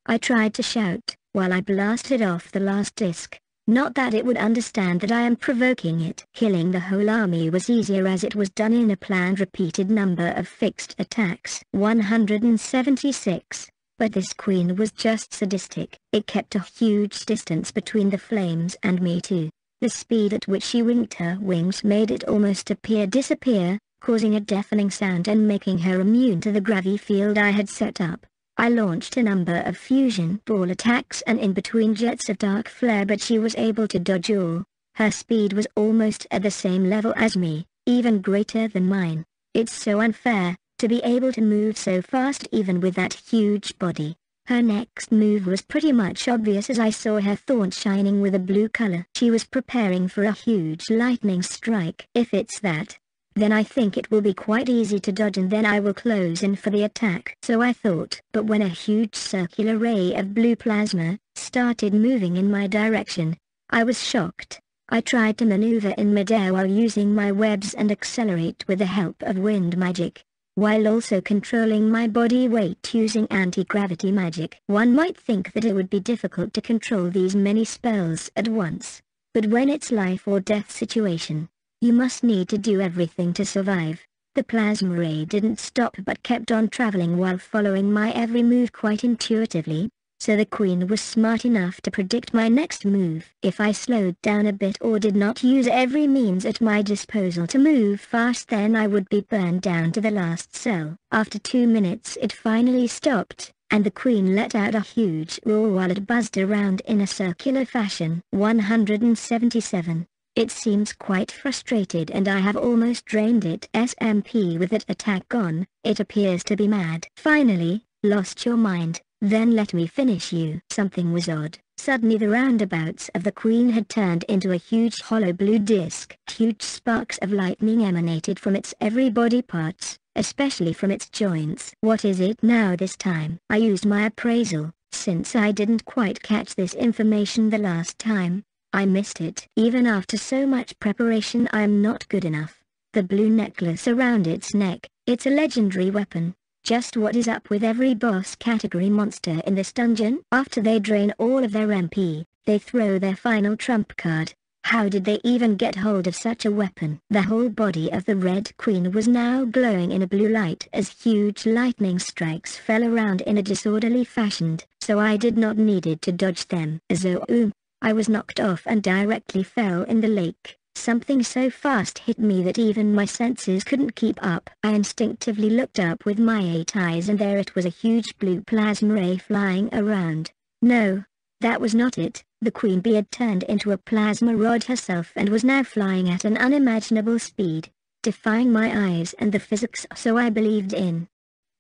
[SPEAKER 1] I tried to shout, while I blasted off the last disc. Not that it would understand that I am provoking it. Killing the whole army was easier as it was done in a planned repeated number of fixed attacks. 176. But this queen was just sadistic. It kept a huge distance between the flames and me too. The speed at which she winked her wings made it almost appear disappear, causing a deafening sound and making her immune to the gravity field I had set up. I launched a number of fusion ball attacks and in between jets of dark flare but she was able to dodge all. Her speed was almost at the same level as me, even greater than mine. It's so unfair, to be able to move so fast even with that huge body. Her next move was pretty much obvious as I saw her thorn shining with a blue color. She was preparing for a huge lightning strike. If it's that, then I think it will be quite easy to dodge and then I will close in for the attack. So I thought, but when a huge circular ray of blue plasma started moving in my direction, I was shocked. I tried to maneuver in midair while using my webs and accelerate with the help of wind magic, while also controlling my body weight using anti-gravity magic. One might think that it would be difficult to control these many spells at once, but when it's life or death situation, you must need to do everything to survive. The plasma ray didn't stop but kept on traveling while following my every move quite intuitively. So the queen was smart enough to predict my next move. If I slowed down a bit or did not use every means at my disposal to move fast then I would be burned down to the last cell. After two minutes it finally stopped, and the queen let out a huge roar while it buzzed around in a circular fashion. 177. It seems quite frustrated and I have almost drained it SMP with that attack gone, it appears to be mad. Finally, lost your mind. Then let me finish you. Something was odd. Suddenly the roundabouts of the queen had turned into a huge hollow blue disc. Huge sparks of lightning emanated from its every body parts, especially from its joints. What is it now this time? I used my appraisal, since I didn't quite catch this information the last time. I missed it. Even after so much preparation I am not good enough. The blue necklace around its neck, it's a legendary weapon, just what is up with every boss category monster in this dungeon? After they drain all of their MP, they throw their final trump card. How did they even get hold of such a weapon? The whole body of the Red Queen was now glowing in a blue light as huge lightning strikes fell around in a disorderly fashion, so I did not needed to dodge them. Zoom! I was knocked off and directly fell in the lake. Something so fast hit me that even my senses couldn't keep up. I instinctively looked up with my eight eyes and there it was a huge blue plasma ray flying around. No, that was not it. The queen bee had turned into a plasma rod herself and was now flying at an unimaginable speed, defying my eyes and the physics so I believed in.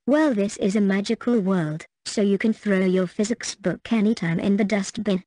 [SPEAKER 1] Well this is a magical world, so you can throw your physics book anytime in the dustbin.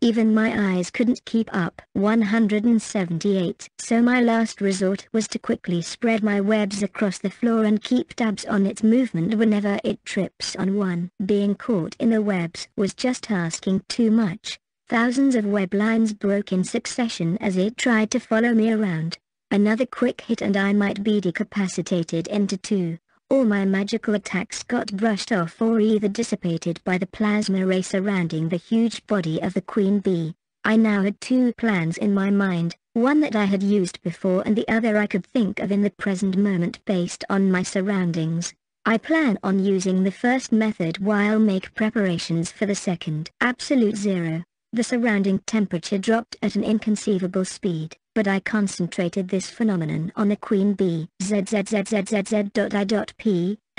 [SPEAKER 1] Even my eyes couldn't keep up. 178. So my last resort was to quickly spread my webs across the floor and keep tabs on its movement whenever it trips on one. Being caught in the webs was just asking too much. Thousands of web lines broke in succession as it tried to follow me around. Another quick hit and I might be decapacitated into two. All my magical attacks got brushed off or either dissipated by the plasma ray surrounding the huge body of the queen bee. I now had two plans in my mind, one that I had used before and the other I could think of in the present moment based on my surroundings. I plan on using the first method while make preparations for the second. Absolute zero. The surrounding temperature dropped at an inconceivable speed but I concentrated this phenomenon on the queen bee. ZZZZZZ.I.P.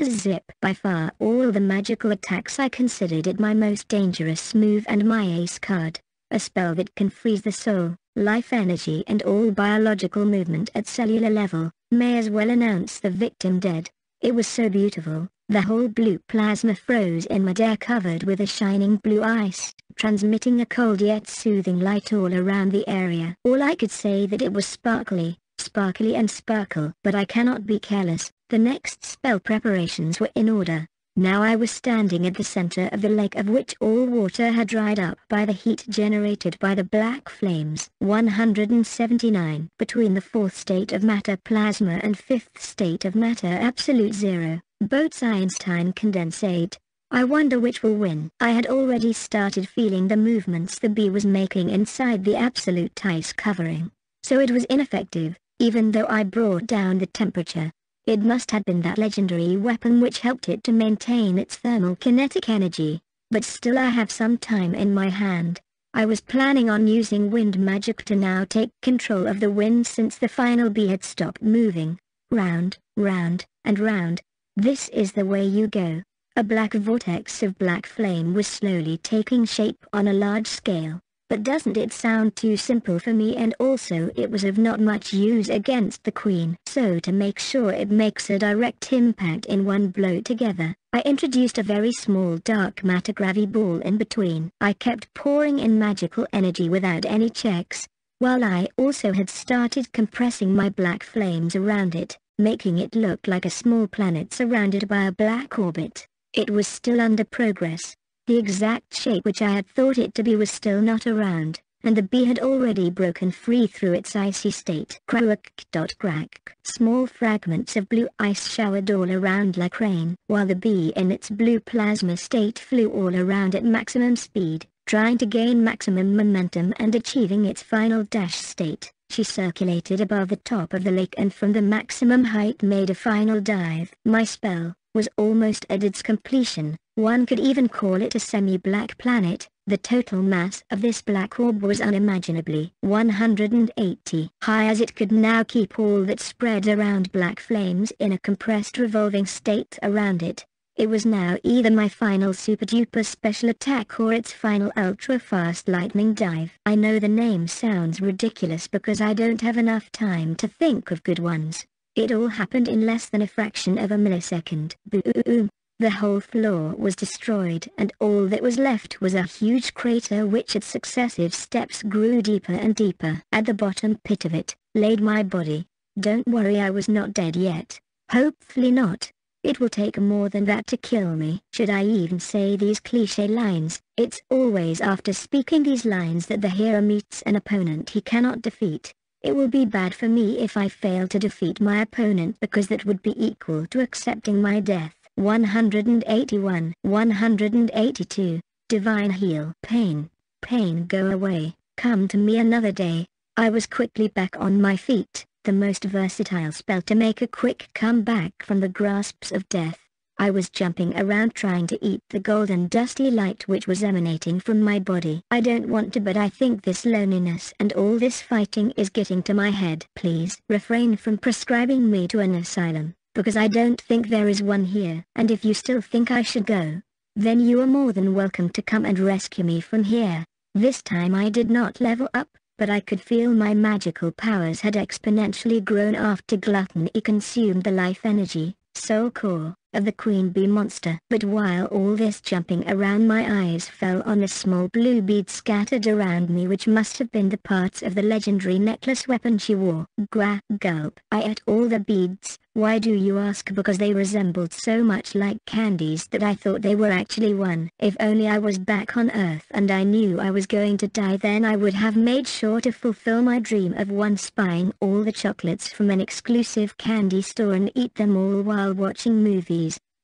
[SPEAKER 1] Zip. By far all the magical attacks I considered it my most dangerous move and my ace card. A spell that can freeze the soul, life energy and all biological movement at cellular level, may as well announce the victim dead. It was so beautiful, the whole blue plasma froze in midair covered with a shining blue ice, transmitting a cold yet soothing light all around the area. All I could say that it was sparkly, sparkly and sparkle. But I cannot be careless, the next spell preparations were in order. Now I was standing at the center of the lake of which all water had dried up by the heat generated by the black flames. 179. Between the fourth state of matter plasma and fifth state of matter absolute zero, Bose-Einstein condensate. I wonder which will win. I had already started feeling the movements the bee was making inside the absolute ice covering. So it was ineffective, even though I brought down the temperature. It must have been that legendary weapon which helped it to maintain its thermal kinetic energy. But still I have some time in my hand. I was planning on using wind magic to now take control of the wind since the final bee had stopped moving. Round, round, and round, this is the way you go. A black vortex of black flame was slowly taking shape on a large scale. But doesn't it sound too simple for me and also it was of not much use against the queen. So to make sure it makes a direct impact in one blow together, I introduced a very small dark matter gravity ball in between. I kept pouring in magical energy without any checks, while I also had started compressing my black flames around it making it look like a small planet surrounded by a black orbit. It was still under progress. The exact shape which I had thought it to be was still not around, and the bee had already broken free through its icy state. Crack. Small fragments of blue ice showered all around like rain, while the bee in its blue plasma state flew all around at maximum speed, trying to gain maximum momentum and achieving its final dash state. She circulated above the top of the lake and from the maximum height made a final dive. My spell, was almost at its completion, one could even call it a semi-black planet, the total mass of this black orb was unimaginably 180 high as it could now keep all that spread around black flames in a compressed revolving state around it. It was now either my final super-duper special attack or its final ultra-fast lightning dive. I know the name sounds ridiculous because I don't have enough time to think of good ones. It all happened in less than a fraction of a millisecond. Boom! The whole floor was destroyed and all that was left was a huge crater which at successive steps grew deeper and deeper. At the bottom pit of it, laid my body. Don't worry I was not dead yet. Hopefully not. It will take more than that to kill me. Should I even say these cliché lines, it's always after speaking these lines that the hero meets an opponent he cannot defeat. It will be bad for me if I fail to defeat my opponent because that would be equal to accepting my death. 181 182 Divine Heal Pain, pain go away, come to me another day. I was quickly back on my feet the most versatile spell to make a quick comeback from the grasps of death. I was jumping around trying to eat the golden dusty light which was emanating from my body. I don't want to but I think this loneliness and all this fighting is getting to my head. Please refrain from prescribing me to an asylum, because I don't think there is one here. And if you still think I should go, then you are more than welcome to come and rescue me from here. This time I did not level up, but I could feel my magical powers had exponentially grown after gluttony consumed the life energy, soul core, of the queen bee monster. But while all this jumping around my eyes fell on a small blue bead scattered around me which must have been the parts of the legendary necklace weapon she wore. Gwa gulp. I ate all the beads, why do you ask because they resembled so much like candies that I thought they were actually one. If only I was back on Earth and I knew I was going to die then I would have made sure to fulfill my dream of once buying all the chocolates from an exclusive candy store and eat them all while watching movies,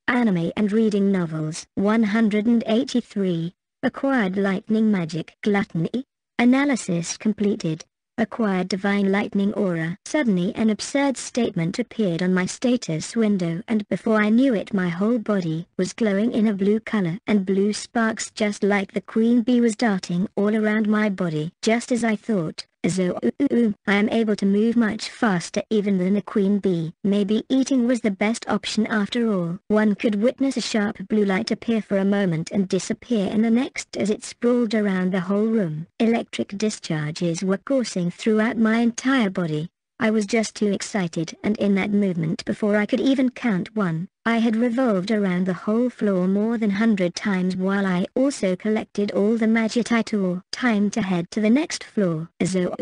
[SPEAKER 1] anime and reading novels. 183. Acquired Lightning Magic Gluttony. Analysis completed acquired divine lightning aura. Suddenly an absurd statement appeared on my status window and before I knew it my whole body was glowing in a blue color and blue sparks just like the queen bee was darting all around my body. Just as I thought, so uh, uh, uh, I am able to move much faster even than a queen bee. Maybe eating was the best option after all. One could witness a sharp blue light appear for a moment and disappear in the next as it sprawled around the whole room. Electric discharges were coursing throughout my entire body. I was just too excited and in that movement before I could even count one, I had revolved around the whole floor more than hundred times while I also collected all the magic Magicite Time to head to the next floor. Zo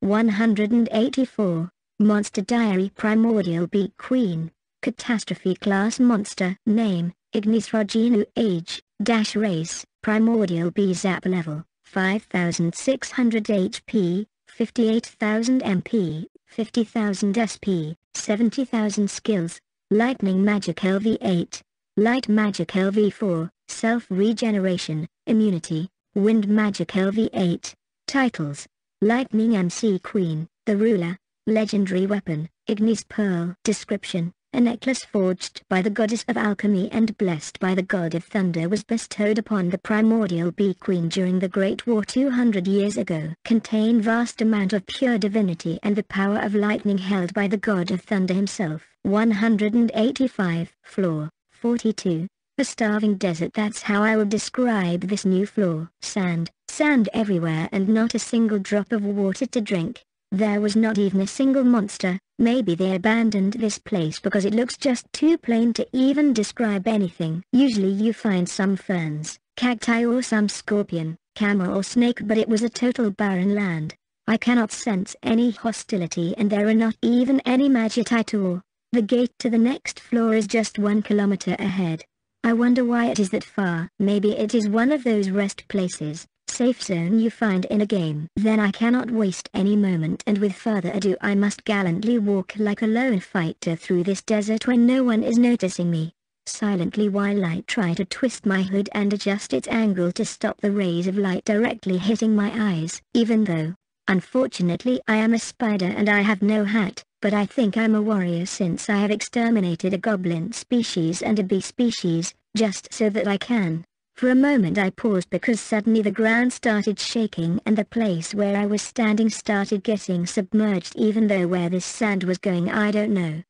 [SPEAKER 1] 184. Monster Diary Primordial Bee Queen. Catastrophe Class Monster. Name, Ignis Roginu Age, Dash Race, Primordial Bee Zap Level, 5600 HP, 58,000 MP, 50,000 SP, 70,000 skills, Lightning Magic LV8, Light Magic LV4, Self-Regeneration, Immunity, Wind Magic LV8, Titles, Lightning McQueen, The Ruler, Legendary Weapon, Ignis Pearl. Description, a necklace forged by the goddess of alchemy and blessed by the god of thunder was bestowed upon the primordial bee queen during the Great War 200 years ago. Contain vast amount of pure divinity and the power of lightning held by the god of thunder himself. 185, floor, 42. A starving desert that's how I would describe this new floor. Sand, sand everywhere and not a single drop of water to drink. There was not even a single monster, maybe they abandoned this place because it looks just too plain to even describe anything. Usually you find some ferns, cacti or some scorpion, camel or snake but it was a total barren land. I cannot sense any hostility and there are not even any magicite ore. The gate to the next floor is just one kilometer ahead. I wonder why it is that far. Maybe it is one of those rest places, safe zone you find in a game. Then I cannot waste any moment and with further ado I must gallantly walk like a lone fighter through this desert when no one is noticing me. Silently while I try to twist my hood and adjust its angle to stop the rays of light directly hitting my eyes. Even though, unfortunately I am a spider and I have no hat, but I think I'm a warrior since I have exterminated a goblin species and a bee species, just so that I can. For a moment I paused because suddenly the ground started shaking and the place where I was standing started getting submerged even though where this sand was going I don't know.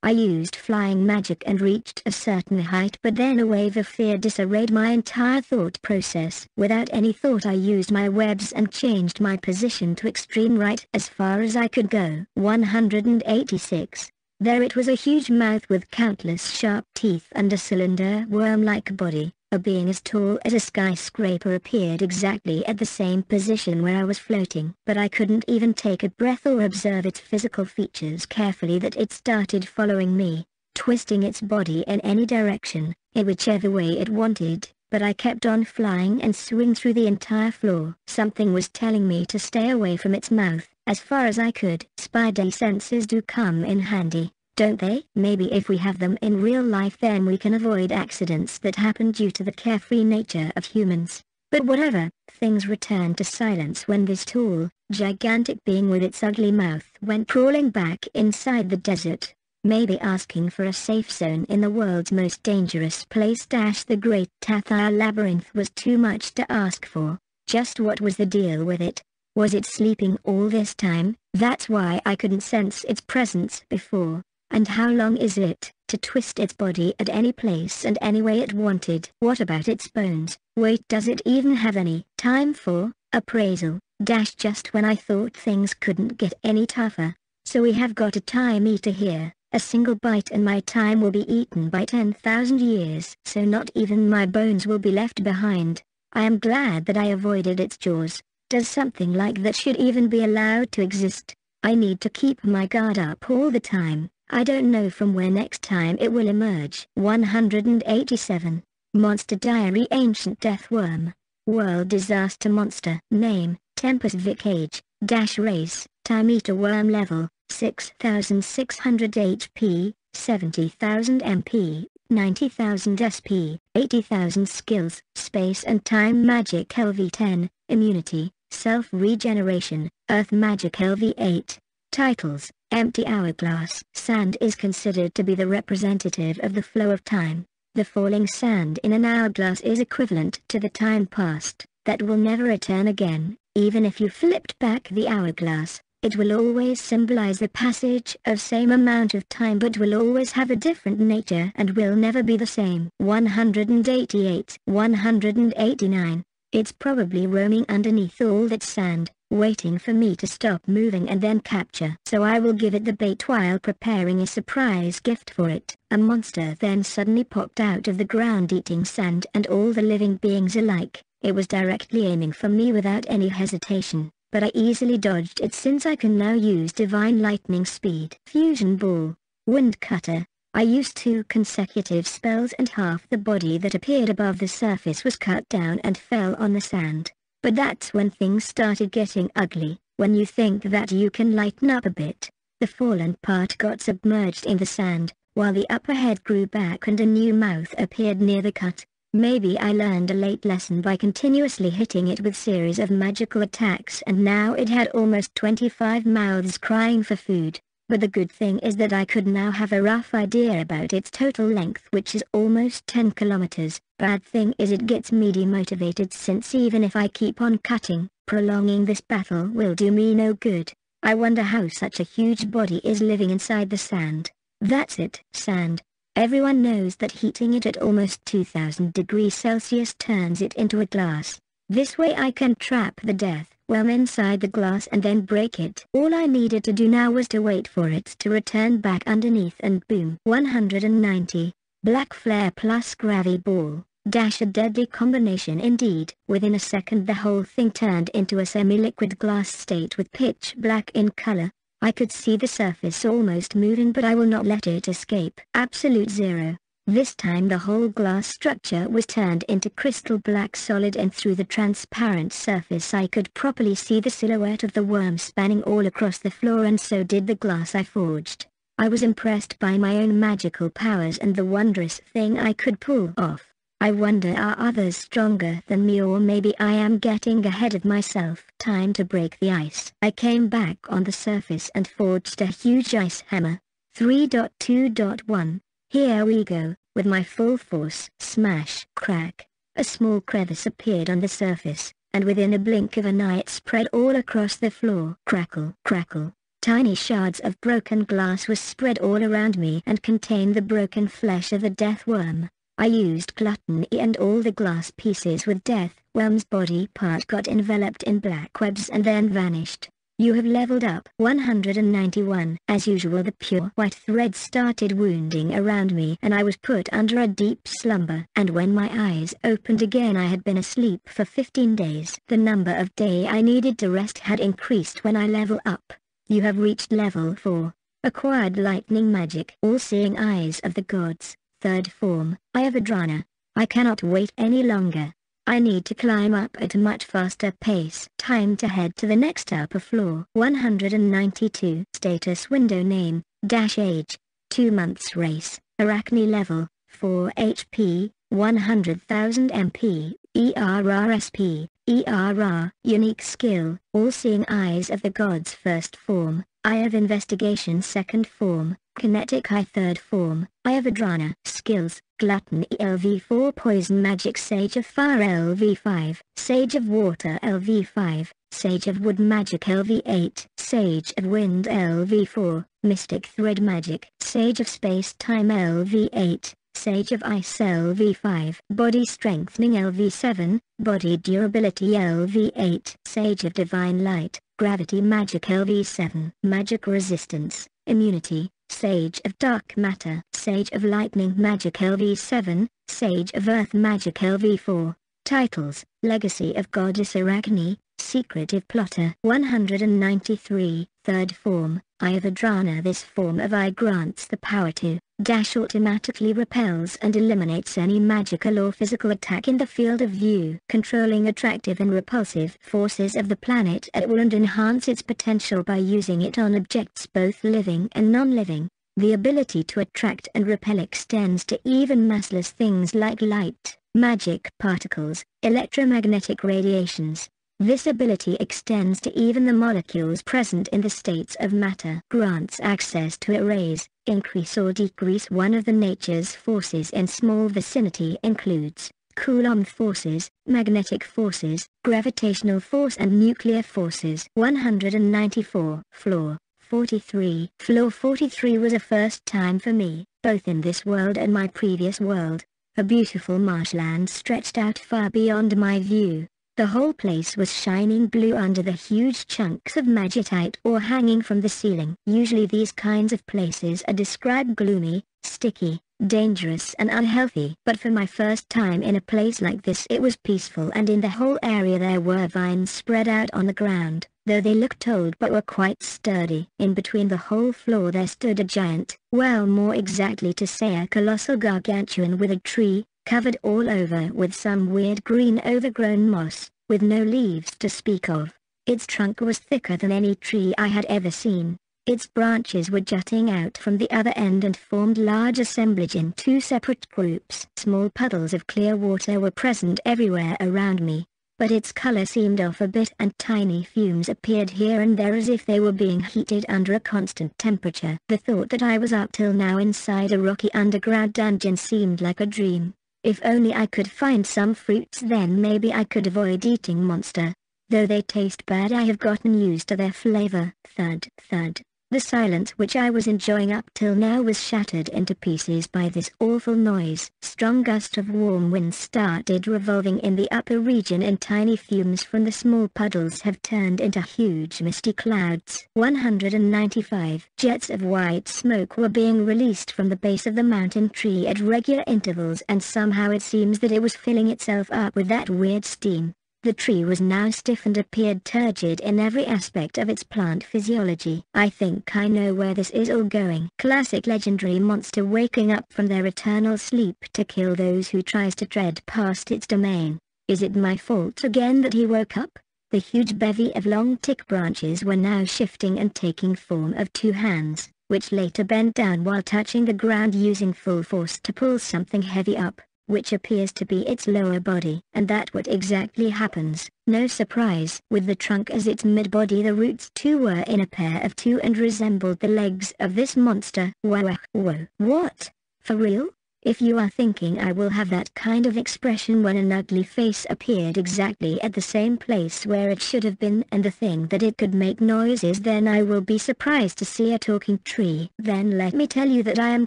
[SPEAKER 1] I used flying magic and reached a certain height but then a wave of fear disarrayed my entire thought process. Without any thought I used my webs and changed my position to extreme right as far as I could go. 186. There it was a huge mouth with countless sharp teeth and a cylinder worm-like body. A being as tall as a skyscraper appeared exactly at the same position where I was floating. But I couldn't even take a breath or observe its physical features carefully that it started following me, twisting its body in any direction, in whichever way it wanted, but I kept on flying and swing through the entire floor. Something was telling me to stay away from its mouth, as far as I could. Spider senses do come in handy, don't they? Maybe if we have them in real life then we can avoid accidents that happen due to the carefree nature of humans. But whatever, things returned to silence when this tall, gigantic being with its ugly mouth went crawling back inside the desert. Maybe asking for a safe zone in the world's most dangerous place dash the Great Tathai Labyrinth was too much to ask for. Just what was the deal with it? Was it sleeping all this time? That's why I couldn't sense its presence before. And how long is it, to twist its body at any place and any way it wanted? What about its bones? Wait does it even have any time for appraisal? Dash just when I thought things couldn't get any tougher. So we have got a time eater here. A single bite and my time will be eaten by 10,000 years. So not even my bones will be left behind. I am glad that I avoided its jaws. Does something like that should even be allowed to exist? I need to keep my guard up all the time. I don't know from where next time it will emerge. 187. Monster Diary Ancient Death Worm. World Disaster Monster. Name, Tempest Vic Age, Dash Race, Time Eater Worm Level, 6600 HP, 70,000 MP, 90,000 SP, 80,000 Skills, Space and Time Magic LV10, Immunity, Self-Regeneration, Earth Magic LV8. Titles, Empty Hourglass. Sand is considered to be the representative of the flow of time. The falling sand in an hourglass is equivalent to the time past, that will never return again, even if you flipped back the hourglass. It will always symbolize the passage of same amount of time but will always have a different nature and will never be the same. 188 189 it's probably roaming underneath all that sand, waiting for me to stop moving and then capture. So I will give it the bait while preparing a surprise gift for it. A monster then suddenly popped out of the ground eating sand and all the living beings alike. It was directly aiming for me without any hesitation, but I easily dodged it since I can now use divine lightning speed. Fusion Ball, Wind Cutter, I used two consecutive spells and half the body that appeared above the surface was cut down and fell on the sand. But that's when things started getting ugly, when you think that you can lighten up a bit. The fallen part got submerged in the sand, while the upper head grew back and a new mouth appeared near the cut. Maybe I learned a late lesson by continuously hitting it with series of magical attacks and now it had almost 25 mouths crying for food. But the good thing is that I could now have a rough idea about its total length which is almost 10 kilometers. Bad thing is it gets me demotivated since even if I keep on cutting, prolonging this battle will do me no good. I wonder how such a huge body is living inside the sand. That's it, sand. Everyone knows that heating it at almost 2000 degrees Celsius turns it into a glass. This way I can trap the death worm inside the glass and then break it. All I needed to do now was to wait for it to return back underneath and boom. 190. Black Flare plus Gravity Ball. Dash a deadly combination indeed. Within a second the whole thing turned into a semi-liquid glass state with pitch black in color. I could see the surface almost moving but I will not let it escape. Absolute zero. This time the whole glass structure was turned into crystal black solid and through the transparent surface I could properly see the silhouette of the worm spanning all across the floor and so did the glass I forged. I was impressed by my own magical powers and the wondrous thing I could pull off. I wonder are others stronger than me or maybe I am getting ahead of myself. Time to break the ice. I came back on the surface and forged a huge ice hammer. 3.2.1. Here we go, with my full force. Smash, crack. A small crevice appeared on the surface, and within a blink of an eye it spread all across the floor. Crackle, crackle. Tiny shards of broken glass were spread all around me and contained the broken flesh of the death worm. I used gluttony and all the glass pieces with death, worm's body part got enveloped in black webs and then vanished. You have leveled up 191. As usual the pure white thread started wounding around me and I was put under a deep slumber. And when my eyes opened again I had been asleep for 15 days. The number of day I needed to rest had increased when I level up. You have reached level 4. Acquired lightning magic. All-seeing eyes of the gods. Third form, Ayavadrana. I cannot wait any longer. I need to climb up at a much faster pace. Time to head to the next upper floor. 192. Status window name, dash age, 2 months race, Arachne level, 4 HP, 100,000 MP, ERRSP, ERR, unique skill, all-seeing eyes of the gods first form, Eye of investigation second form, Kinetic Eye third form, Ayavadrana. Skills, Gluttony LV4 Poison Magic Sage of Fire LV5, Sage of Water LV5, Sage of Wood Magic LV8, Sage of Wind LV4, Mystic Thread Magic, Sage of Space Time LV8, Sage of Ice LV5, Body Strengthening LV7, Body Durability LV8, Sage of Divine Light, Gravity Magic LV7, Magic Resistance, Immunity, Sage of Dark Matter, Sage of Lightning Magic LV7, Sage of Earth Magic LV4. Titles, Legacy of Goddess Arachne, Secretive Plotter 193, Third Form, Ayavadrana This form of eye grants the power to dash automatically repels and eliminates any magical or physical attack in the field of view. Controlling attractive and repulsive forces of the planet it will and enhance its potential by using it on objects both living and non-living. The ability to attract and repel extends to even massless things like light, magic particles, electromagnetic radiations, this ability extends to even the molecules present in the states of matter. Grants access to erase, increase or decrease one of the nature's forces in small vicinity includes Coulomb forces, magnetic forces, gravitational force and nuclear forces. 194. Floor 43. Floor 43 was a first time for me, both in this world and my previous world. A beautiful marshland stretched out far beyond my view, the whole place was shining blue under the huge chunks of magicite or hanging from the ceiling. Usually these kinds of places are described gloomy, sticky, dangerous and unhealthy. But for my first time in a place like this it was peaceful and in the whole area there were vines spread out on the ground, though they looked old but were quite sturdy. In between the whole floor there stood a giant, well more exactly to say a colossal gargantuan with a tree, covered all over with some weird green overgrown moss, with no leaves to speak of. Its trunk was thicker than any tree I had ever seen. Its branches were jutting out from the other end and formed large assemblage in two separate groups. Small puddles of clear water were present everywhere around me, but its color seemed off a bit and tiny fumes appeared here and there as if they were being heated under a constant temperature. The thought that I was up till now inside a rocky underground dungeon seemed like a dream. If only I could find some fruits then maybe I could avoid eating monster. Though they taste bad I have gotten used to their flavor. Thud, thud. The silence which I was enjoying up till now was shattered into pieces by this awful noise. Strong gust of warm wind started revolving in the upper region and tiny fumes from the small puddles have turned into huge misty clouds. 195 jets of white smoke were being released from the base of the mountain tree at regular intervals and somehow it seems that it was filling itself up with that weird steam. The tree was now stiff and appeared turgid in every aspect of its plant physiology. I think I know where this is all going. Classic legendary monster waking up from their eternal sleep to kill those who tries to tread past its domain. Is it my fault again that he woke up? The huge bevy of long tick branches were now shifting and taking form of two hands, which later bent down while touching the ground using full force to pull something heavy up. Which appears to be its lower body. And that what exactly happens, no surprise. With the trunk as its mid-body the roots too were in a pair of two and resembled the legs of this monster. Whoa, whoa, what? For real? If you are thinking I will have that kind of expression when an ugly face appeared exactly at the same place where it should have been and the thing that it could make noises then I will be surprised to see a talking tree. Then let me tell you that I am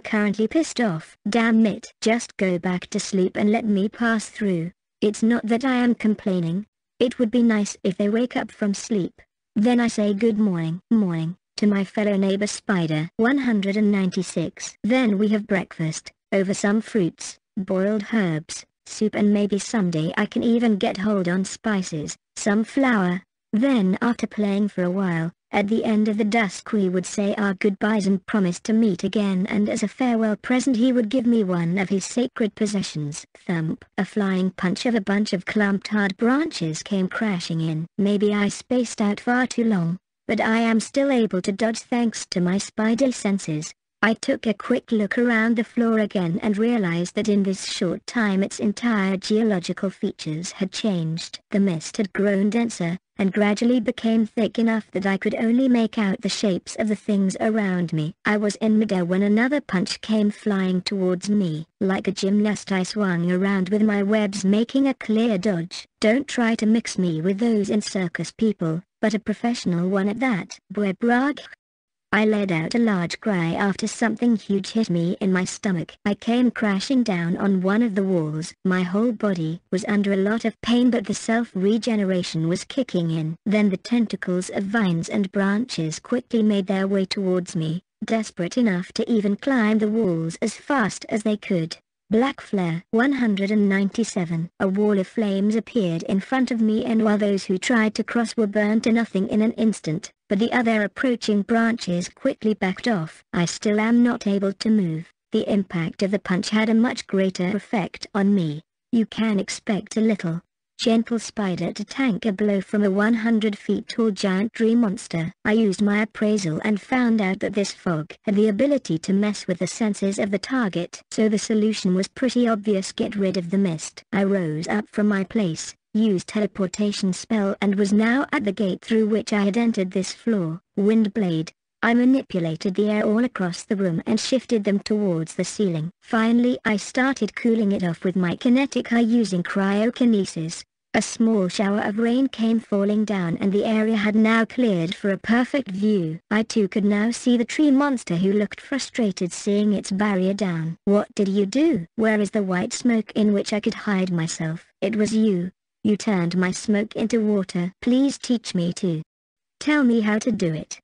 [SPEAKER 1] currently pissed off. Damn it. Just go back to sleep and let me pass through. It's not that I am complaining. It would be nice if they wake up from sleep. Then I say good morning, morning, to my fellow neighbor spider. 196. Then we have breakfast over some fruits, boiled herbs, soup and maybe someday I can even get hold on spices, some flour. Then after playing for a while, at the end of the dusk we would say our goodbyes and promise to meet again and as a farewell present he would give me one of his sacred possessions. Thump. A flying punch of a bunch of clumped hard branches came crashing in. Maybe I spaced out far too long, but I am still able to dodge thanks to my spidey senses. I took a quick look around the floor again and realized that in this short time its entire geological features had changed. The mist had grown denser, and gradually became thick enough that I could only make out the shapes of the things around me. I was in midair when another punch came flying towards me. Like a gymnast I swung around with my webs making a clear dodge. Don't try to mix me with those in circus people, but a professional one at that. Bwebrag, I let out a large cry after something huge hit me in my stomach. I came crashing down on one of the walls. My whole body was under a lot of pain but the self-regeneration was kicking in. Then the tentacles of vines and branches quickly made their way towards me, desperate enough to even climb the walls as fast as they could. Black Flare 197 A wall of flames appeared in front of me and while those who tried to cross were burned to nothing in an instant, but the other approaching branches quickly backed off. I still am not able to move. The impact of the punch had a much greater effect on me. You can expect a little, gentle spider to tank a blow from a 100 feet tall giant tree monster. I used my appraisal and found out that this fog had the ability to mess with the senses of the target. So the solution was pretty obvious get rid of the mist. I rose up from my place, used teleportation spell and was now at the gate through which I had entered this floor. Windblade, I manipulated the air all across the room and shifted them towards the ceiling. Finally I started cooling it off with my kinetic eye using cryokinesis. A small shower of rain came falling down and the area had now cleared for a perfect view. I too could now see the tree monster who looked frustrated seeing its barrier down. What did you do? Where is the white smoke in which I could hide myself? It was you. You turned my smoke into water. Please teach me to. Tell me how to do it.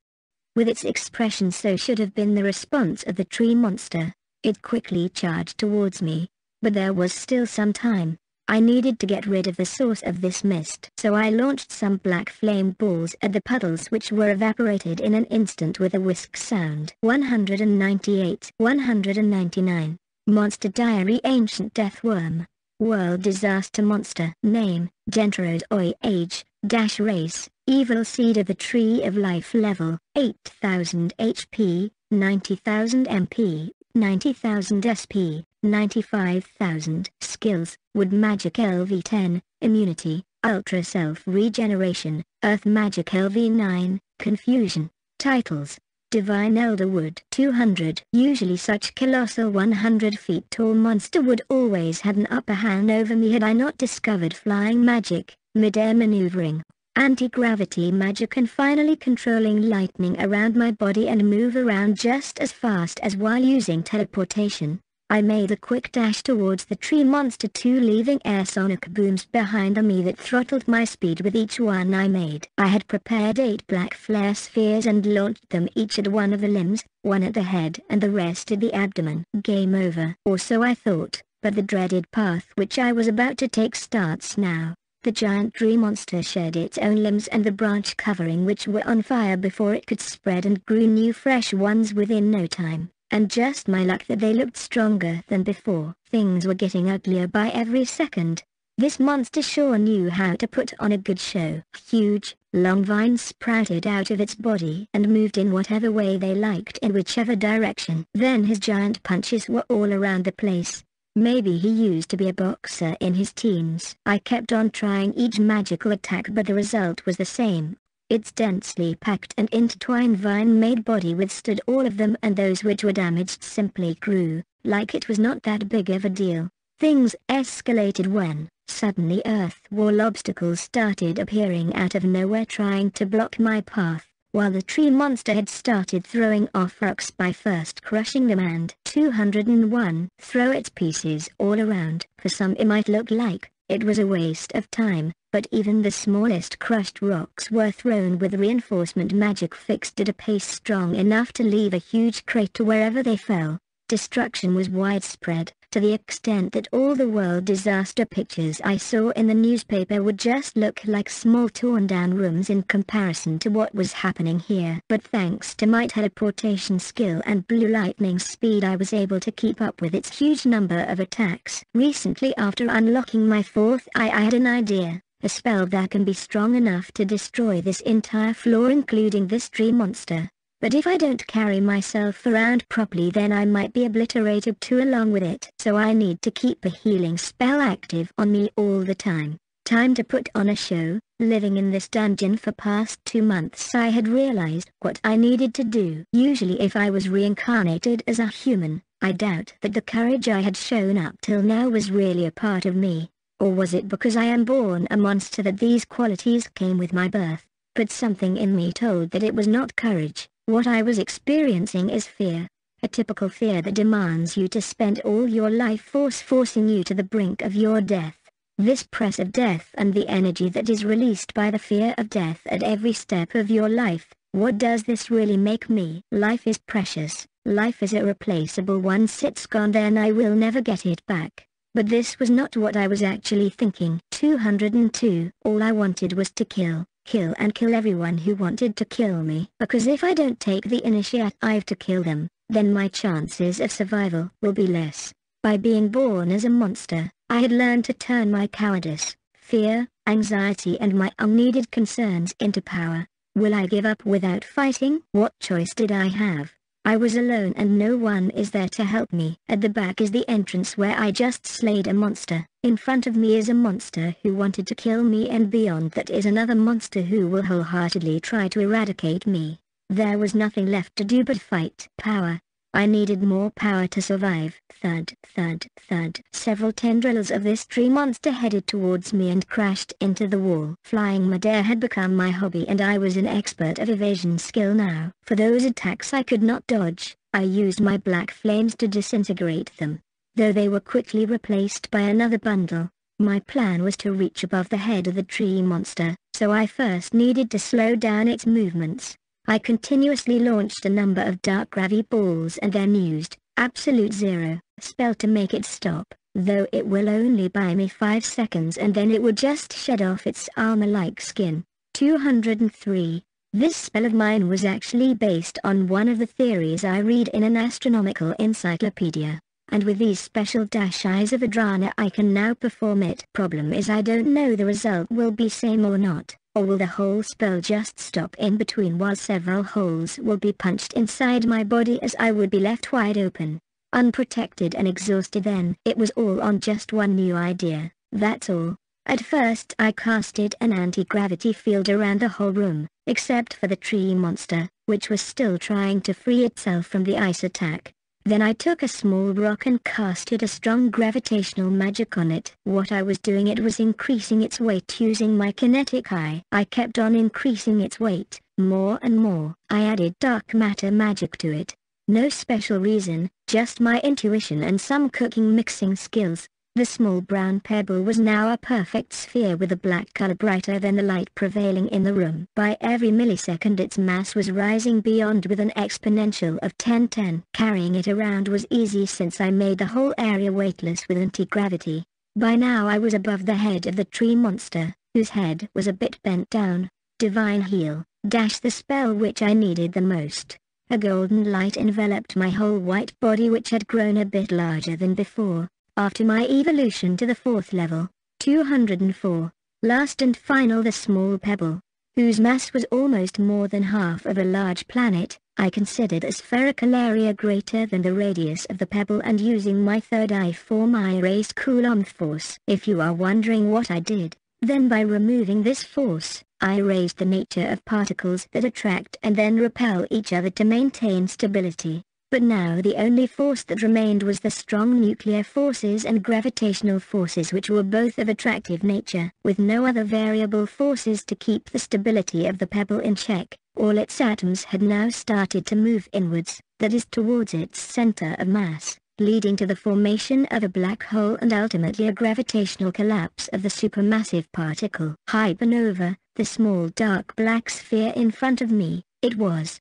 [SPEAKER 1] With its expression so should have been the response of the tree monster. It quickly charged towards me. But there was still some time. I needed to get rid of the source of this mist. So I launched some black flame balls at the puddles which were evaporated in an instant with a whisk sound. 198 199 Monster Diary Ancient Death Worm World Disaster Monster Name Dentrode Oi Age Dash Race Evil Seed of the Tree of Life Level 8000 HP 90000 MP 90000 SP 95,000 skills, wood magic LV10, immunity, ultra self-regeneration, earth magic LV9, confusion, titles, Divine Elderwood 200 Usually such colossal 100 feet tall monster would always had an upper hand over me had I not discovered flying magic, mid-air maneuvering, anti-gravity magic and finally controlling lightning around my body and move around just as fast as while using teleportation. I made a quick dash towards the tree monster two leaving air sonic booms behind me that throttled my speed with each one I made. I had prepared eight black flare spheres and launched them each at one of the limbs, one at the head and the rest at the abdomen. Game over. Or so I thought, but the dreaded path which I was about to take starts now. The giant tree monster shed its own limbs and the branch covering which were on fire before it could spread and grew new fresh ones within no time. And just my luck that they looked stronger than before. Things were getting uglier by every second. This monster sure knew how to put on a good show. Huge, long vines sprouted out of its body and moved in whatever way they liked in whichever direction. Then his giant punches were all around the place. Maybe he used to be a boxer in his teens. I kept on trying each magical attack but the result was the same. Its densely packed and intertwined vine-made body withstood all of them and those which were damaged simply grew, like it was not that big of a deal. Things escalated when, suddenly earth wall obstacles started appearing out of nowhere trying to block my path while the tree monster had started throwing off rocks by first crushing them and 201 throw its pieces all around. For some it might look like it was a waste of time, but even the smallest crushed rocks were thrown with reinforcement magic fixed at a pace strong enough to leave a huge crater wherever they fell. Destruction was widespread, to the extent that all the world disaster pictures I saw in the newspaper would just look like small torn down rooms in comparison to what was happening here. But thanks to my teleportation skill and blue lightning speed I was able to keep up with its huge number of attacks. Recently after unlocking my fourth eye I had an idea, a spell that can be strong enough to destroy this entire floor including this tree monster. But if I don't carry myself around properly then I might be obliterated too along with it. So I need to keep a healing spell active on me all the time. Time to put on a show, living in this dungeon for past two months I had realized what I needed to do. Usually if I was reincarnated as a human, I doubt that the courage I had shown up till now was really a part of me. Or was it because I am born a monster that these qualities came with my birth? But something in me told that it was not courage. What I was experiencing is fear. A typical fear that demands you to spend all your life force forcing you to the brink of your death. This press of death and the energy that is released by the fear of death at every step of your life, what does this really make me? Life is precious, life is irreplaceable once it's gone then I will never get it back. But this was not what I was actually thinking. 202 All I wanted was to kill kill and kill everyone who wanted to kill me. Because if I don't take the initiative to kill them, then my chances of survival will be less. By being born as a monster, I had learned to turn my cowardice, fear, anxiety and my unneeded concerns into power. Will I give up without fighting? What choice did I have? I was alone and no one is there to help me. At the back is the entrance where I just slayed a monster. In front of me is a monster who wanted to kill me and beyond that is another monster who will wholeheartedly try to eradicate me. There was nothing left to do but fight. Power, I needed more power to survive. Thud, thud, thud. Several tendrils of this tree monster headed towards me and crashed into the wall. Flying midair had become my hobby and I was an expert of evasion skill now. For those attacks I could not dodge, I used my black flames to disintegrate them. Though they were quickly replaced by another bundle, my plan was to reach above the head of the tree monster, so I first needed to slow down its movements. I continuously launched a number of dark gravity balls and then used Absolute Zero spell to make it stop, though it will only buy me 5 seconds and then it would just shed off its armor-like skin. 203. This spell of mine was actually based on one of the theories I read in an astronomical encyclopedia, and with these special dash eyes of Adrana I can now perform it. Problem is I don't know the result will be same or not or will the whole spell just stop in between while several holes will be punched inside my body as I would be left wide open, unprotected and exhausted then. It was all on just one new idea, that's all. At first I casted an anti-gravity field around the whole room, except for the tree monster, which was still trying to free itself from the ice attack. Then I took a small rock and casted a strong gravitational magic on it. What I was doing it was increasing its weight using my kinetic eye. I kept on increasing its weight, more and more. I added dark matter magic to it. No special reason, just my intuition and some cooking mixing skills. The small brown pebble was now a perfect sphere with a black color brighter than the light prevailing in the room. By every millisecond its mass was rising beyond with an exponential of 1010. Carrying it around was easy since I made the whole area weightless with anti-gravity. By now I was above the head of the tree monster, whose head was a bit bent down. Divine Heal, dash the spell which I needed the most. A golden light enveloped my whole white body which had grown a bit larger than before. After my evolution to the fourth level, 204, last and final the small pebble, whose mass was almost more than half of a large planet, I considered a spherical area greater than the radius of the pebble and using my third eye form I raised Coulomb force. If you are wondering what I did, then by removing this force, I raised the nature of particles that attract and then repel each other to maintain stability. But now the only force that remained was the strong nuclear forces and gravitational forces which were both of attractive nature. With no other variable forces to keep the stability of the pebble in check, all its atoms had now started to move inwards, that is towards its center of mass, leading to the formation of a black hole and ultimately a gravitational collapse of the supermassive particle. Hypernova, the small dark black sphere in front of me, it was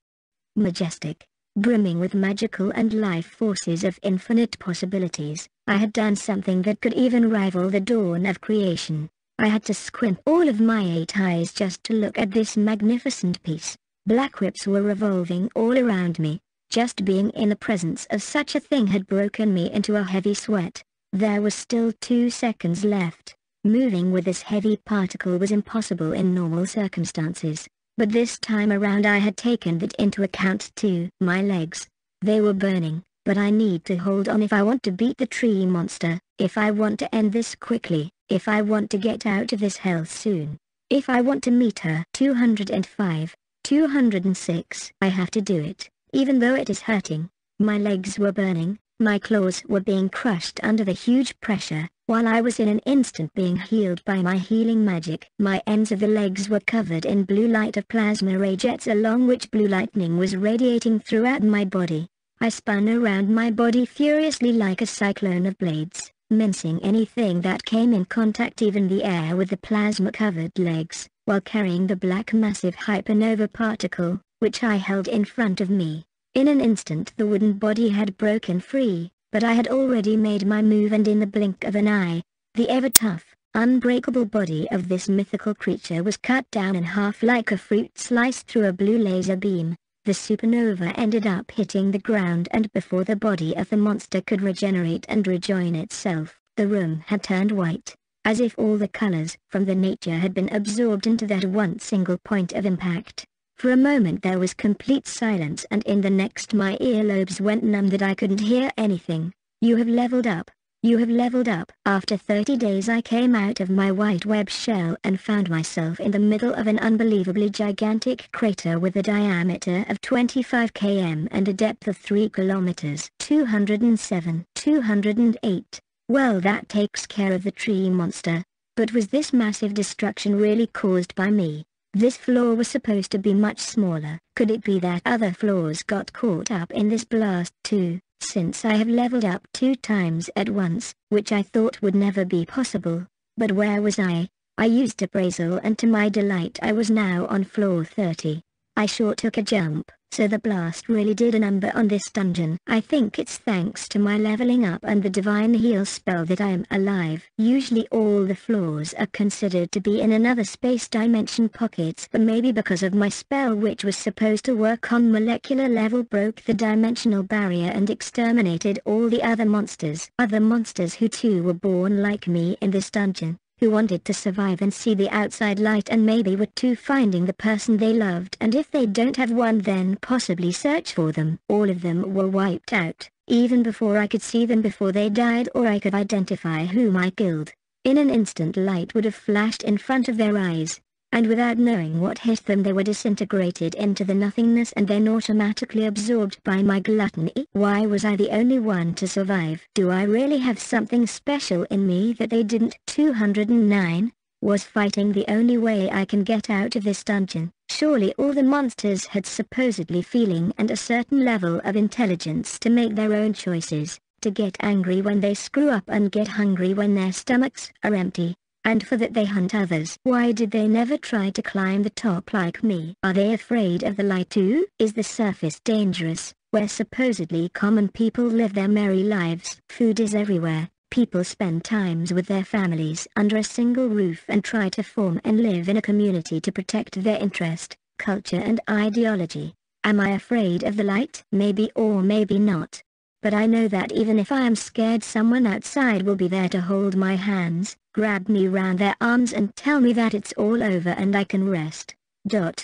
[SPEAKER 1] majestic brimming with magical and life forces of infinite possibilities. I had done something that could even rival the dawn of creation. I had to squint all of my eight eyes just to look at this magnificent piece. Black whips were revolving all around me. Just being in the presence of such a thing had broken me into a heavy sweat. There was still two seconds left. Moving with this heavy particle was impossible in normal circumstances. But this time around I had taken that into account too. My legs. They were burning, but I need to hold on if I want to beat the tree monster, if I want to end this quickly, if I want to get out of this hell soon. If I want to meet her. 205, 206. I have to do it, even though it is hurting. My legs were burning, my claws were being crushed under the huge pressure, while I was in an instant being healed by my healing magic. My ends of the legs were covered in blue light of plasma ray jets along which blue lightning was radiating throughout my body. I spun around my body furiously like a cyclone of blades, mincing anything that came in contact even the air with the plasma-covered legs, while carrying the black massive hypernova particle, which I held in front of me. In an instant the wooden body had broken free, but I had already made my move and in the blink of an eye, the ever-tough, unbreakable body of this mythical creature was cut down in half like a fruit sliced through a blue laser beam. The supernova ended up hitting the ground and before the body of the monster could regenerate and rejoin itself, the room had turned white, as if all the colors from the nature had been absorbed into that one single point of impact. For a moment there was complete silence and in the next my earlobes went numb that I couldn't hear anything. You have leveled up. You have leveled up. After 30 days I came out of my white web shell and found myself in the middle of an unbelievably gigantic crater with a diameter of 25 km and a depth of 3 kilometers. 207, 208. Well that takes care of the tree monster. But was this massive destruction really caused by me? This floor was supposed to be much smaller. Could it be that other floors got caught up in this blast too, since I have leveled up two times at once, which I thought would never be possible. But where was I? I used appraisal and to my delight I was now on floor 30. I sure took a jump, so the blast really did a number on this dungeon. I think it's thanks to my leveling up and the divine heal spell that I am alive. Usually all the floors are considered to be in another space dimension pockets but maybe because of my spell which was supposed to work on molecular level broke the dimensional barrier and exterminated all the other monsters. Other monsters who too were born like me in this dungeon who wanted to survive and see the outside light and maybe were too finding the person they loved and if they don't have one then possibly search for them. All of them were wiped out, even before I could see them before they died or I could identify whom I killed. In an instant light would have flashed in front of their eyes, and without knowing what hit them they were disintegrated into the nothingness and then automatically absorbed by my gluttony. Why was I the only one to survive? Do I really have something special in me that they didn't? 209? Was fighting the only way I can get out of this dungeon? Surely all the monsters had supposedly feeling and a certain level of intelligence to make their own choices, to get angry when they screw up and get hungry when their stomachs are empty and for that they hunt others. Why did they never try to climb the top like me? Are they afraid of the light too? Is the surface dangerous, where supposedly common people live their merry lives? Food is everywhere. People spend times with their families under a single roof and try to form and live in a community to protect their interest, culture and ideology. Am I afraid of the light? Maybe or maybe not. But I know that even if I am scared someone outside will be there to hold my hands, grab me round their arms and tell me that it's all over and I can rest. Dot.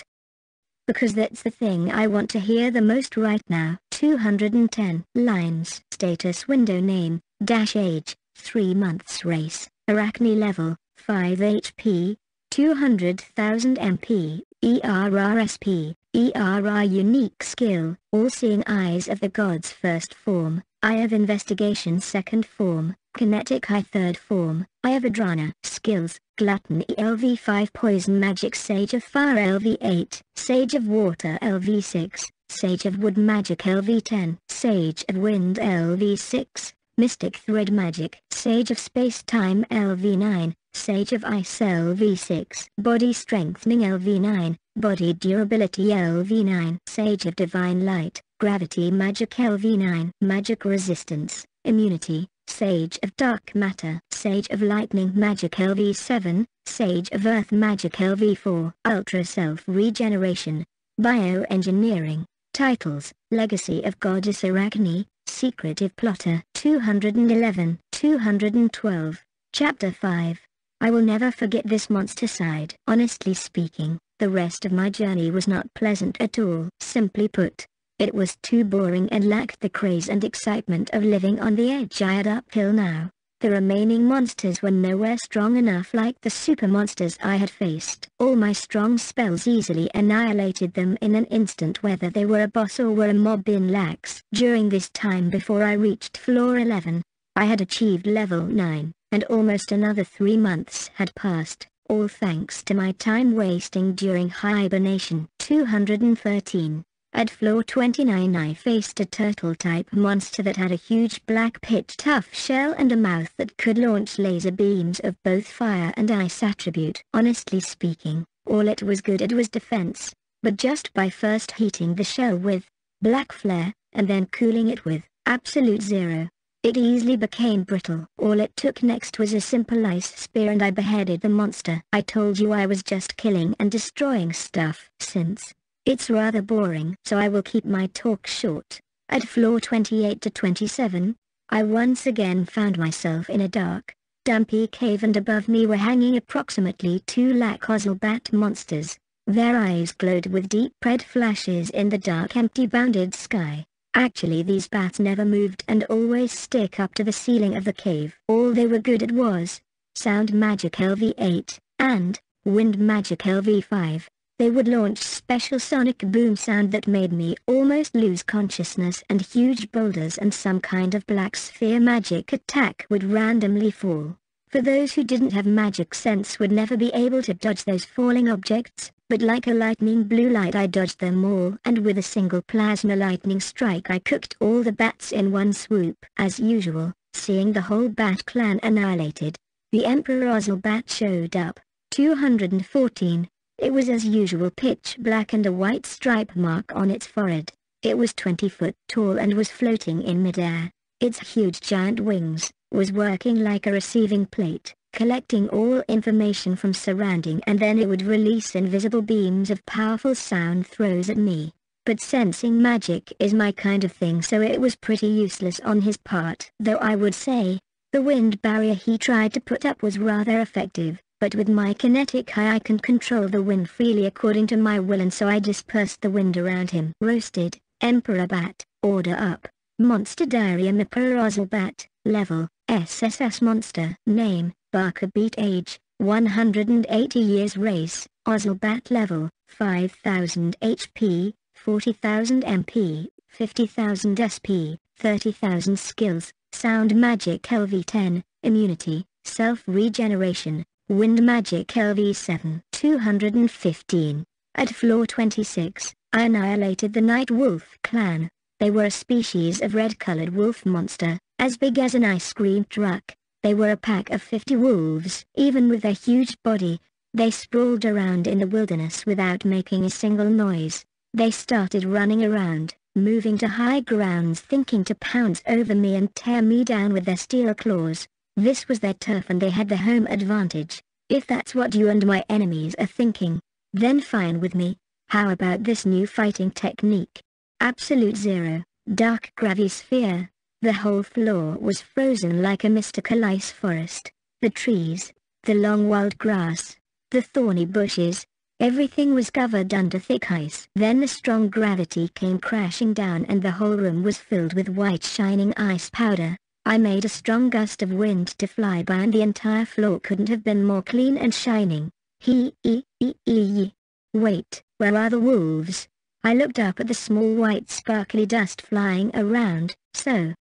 [SPEAKER 1] because that's the thing I want to hear the most right now. 210 lines. Status window name, dash age, 3 months race, Arachne level, 5 HP, 200,000 MP, ERRSP, ERR unique skill, all-seeing eyes of the gods first form, Eye of investigation second form, kinetic eye third form, Eye of Adrana. Skills, glutton. LV5 poison magic. Sage of fire. LV8, sage of water. LV6, sage of wood magic. LV10, sage of wind. LV6, mystic thread magic, sage of space-time. LV9, Sage of Ice. LV6, Body Strengthening. LV9, Body Durability. LV9, Sage of Divine Light, Gravity Magic LV9, Magic Resistance, Immunity, Sage of Dark Matter, Sage of Lightning Magic LV7, Sage of Earth Magic LV4, Ultra Self-Regeneration, Bioengineering, Titles, Legacy of Goddess Arachne, Secretive Plotter, 211, 212, Chapter 5. I will never forget this monster side. Honestly speaking, the rest of my journey was not pleasant at all. Simply put, it was too boring and lacked the craze and excitement of living on the edge I had uphill now. The remaining monsters were nowhere strong enough like the super monsters I had faced. All my strong spells easily annihilated them in an instant whether they were a boss or were a mob in lax. During this time before I reached floor 11, I had achieved level 9 and almost another three months had passed, all thanks to my time wasting during hibernation. 213. At floor 29 I faced a turtle-type monster that had a huge black pitch-tough shell and a mouth that could launch laser beams of both fire and ice attribute. Honestly speaking, all it was good at was defense, but just by first heating the shell with black flare, and then cooling it with absolute zero, it easily became brittle. All it took next was a simple ice spear and I beheaded the monster. I told you I was just killing and destroying stuff. Since it's rather boring, so I will keep my talk short. At floor 28 to 27, I once again found myself in a dark, dumpy cave and above me were hanging approximately two lakh Ozelbat monsters. Their eyes glowed with deep red flashes in the dark empty bounded sky. Actually these bats never moved and always stick up to the ceiling of the cave. All they were good at was, Sound Magic LV8, and, Wind Magic LV5. They would launch special sonic boom sound that made me almost lose consciousness and huge boulders and some kind of black sphere magic attack would randomly fall. For those who didn't have magic sense would never be able to dodge those falling objects, but like a lightning blue light I dodged them all and with a single plasma lightning strike I cooked all the bats in one swoop. As usual, seeing the whole bat clan annihilated, the Emperor Ozelbat showed up. 214. It was as usual pitch black and a white stripe mark on its forehead. It was 20 foot tall and was floating in midair. Its huge giant wings, was working like a receiving plate collecting all information from surrounding and then it would release invisible beams of powerful sound throws at me. But sensing magic is my kind of thing so it was pretty useless on his part. Though I would say, the wind barrier he tried to put up was rather effective, but with my kinetic eye I can control the wind freely according to my will and so I dispersed the wind around him. Roasted, Emperor Bat, order up. Monster Diary Emperor Ozelbat, level, SSS Monster, name, Barker beat age, 180 years race, Ozelbat level, 5000 HP, 40,000 MP, 50,000 SP, 30,000 skills, sound magic LV10, immunity, self-regeneration, wind magic LV7, 215. At floor 26, I annihilated the Night Wolf clan. They were a species of red-colored wolf monster, as big as an ice cream truck, they were a pack of 50 wolves. Even with their huge body, they sprawled around in the wilderness without making a single noise. They started running around, moving to high grounds thinking to pounce over me and tear me down with their steel claws. This was their turf and they had the home advantage. If that's what you and my enemies are thinking, then fine with me. How about this new fighting technique? Absolute Zero, Dark Gravisphere. The whole floor was frozen like a mystical ice forest. The trees, the long wild grass, the thorny bushes, Everything was covered under thick ice. Then the strong gravity came crashing down and the whole room was filled with white shining ice powder. I made a strong gust of wind to fly by and the entire floor couldn't have been more clean and shining. He e e e Wait, where are the wolves? I looked up at the small white sparkly dust flying around, so.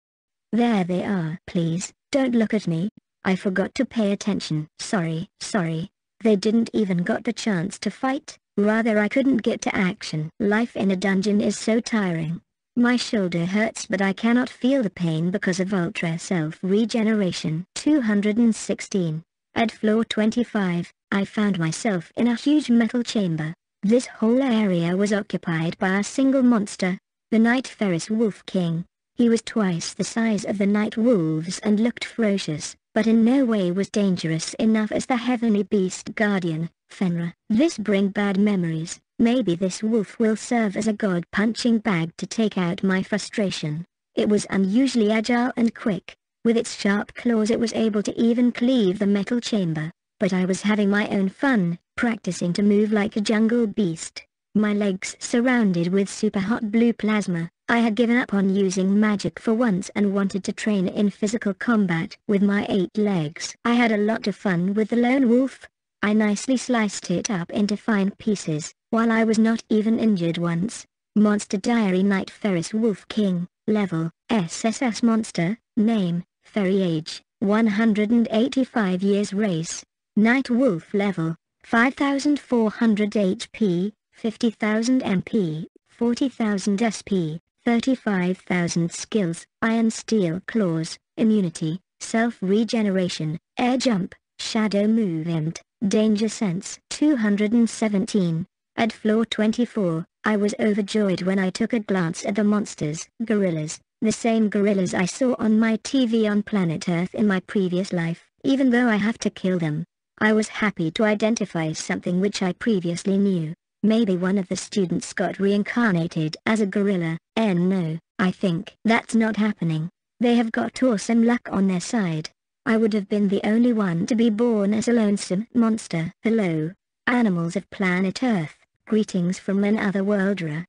[SPEAKER 1] There they are. Please, don't look at me. I forgot to pay attention. Sorry, sorry. They didn't even got the chance to fight, rather I couldn't get to action. Life in a dungeon is so tiring. My shoulder hurts but I cannot feel the pain because of Ultra Self-Regeneration. 216. At floor 25, I found myself in a huge metal chamber. This whole area was occupied by a single monster, the Night Ferris Wolf King. He was twice the size of the Night Wolves and looked ferocious, but in no way was dangerous enough as the heavenly beast guardian, Fenrir. This bring bad memories. Maybe this wolf will serve as a god punching bag to take out my frustration. It was unusually agile and quick. With its sharp claws it was able to even cleave the metal chamber. But I was having my own fun, practicing to move like a jungle beast. My legs surrounded with super hot blue plasma. I had given up on using magic for once and wanted to train in physical combat with my eight legs. I had a lot of fun with the lone wolf. I nicely sliced it up into fine pieces, while I was not even injured once. Monster Diary Night Ferris Wolf King, Level, SSS Monster, Name, Fairy Age, 185 years Race, Night Wolf Level, 5400 HP, 50,000 MP, 40,000 SP, 35,000 skills, Iron Steel Claws, Immunity, Self-Regeneration, Air Jump, Shadow Movement, Danger Sense. 217. At floor 24, I was overjoyed when I took a glance at the monsters. Gorillas, the same gorillas I saw on my TV on planet Earth in my previous life, even though I have to kill them. I was happy to identify something which I previously knew. Maybe one of the students got reincarnated as a gorilla, and no, I think that's not happening. They have got awesome luck on their side. I would have been the only one to be born as a lonesome monster. Hello, animals of planet Earth. Greetings from another worlder.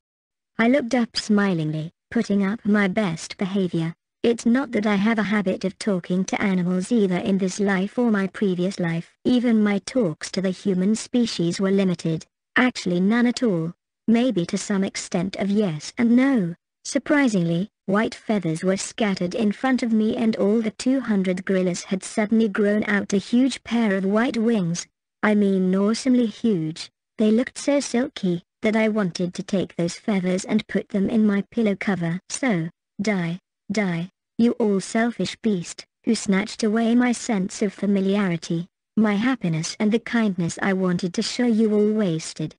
[SPEAKER 1] I looked up smilingly, putting up my best behavior. It's not that I have a habit of talking to animals either in this life or my previous life. Even my talks to the human species were limited. Actually none at all. Maybe to some extent of yes and no. Surprisingly, white feathers were scattered in front of me and all the 200 gorillas had suddenly grown out a huge pair of white wings. I mean awesomely huge. They looked so silky, that I wanted to take those feathers and put them in my pillow cover. So, die, die, you all selfish beast, who snatched away my sense of familiarity, my happiness and the kindness I wanted to show you all wasted.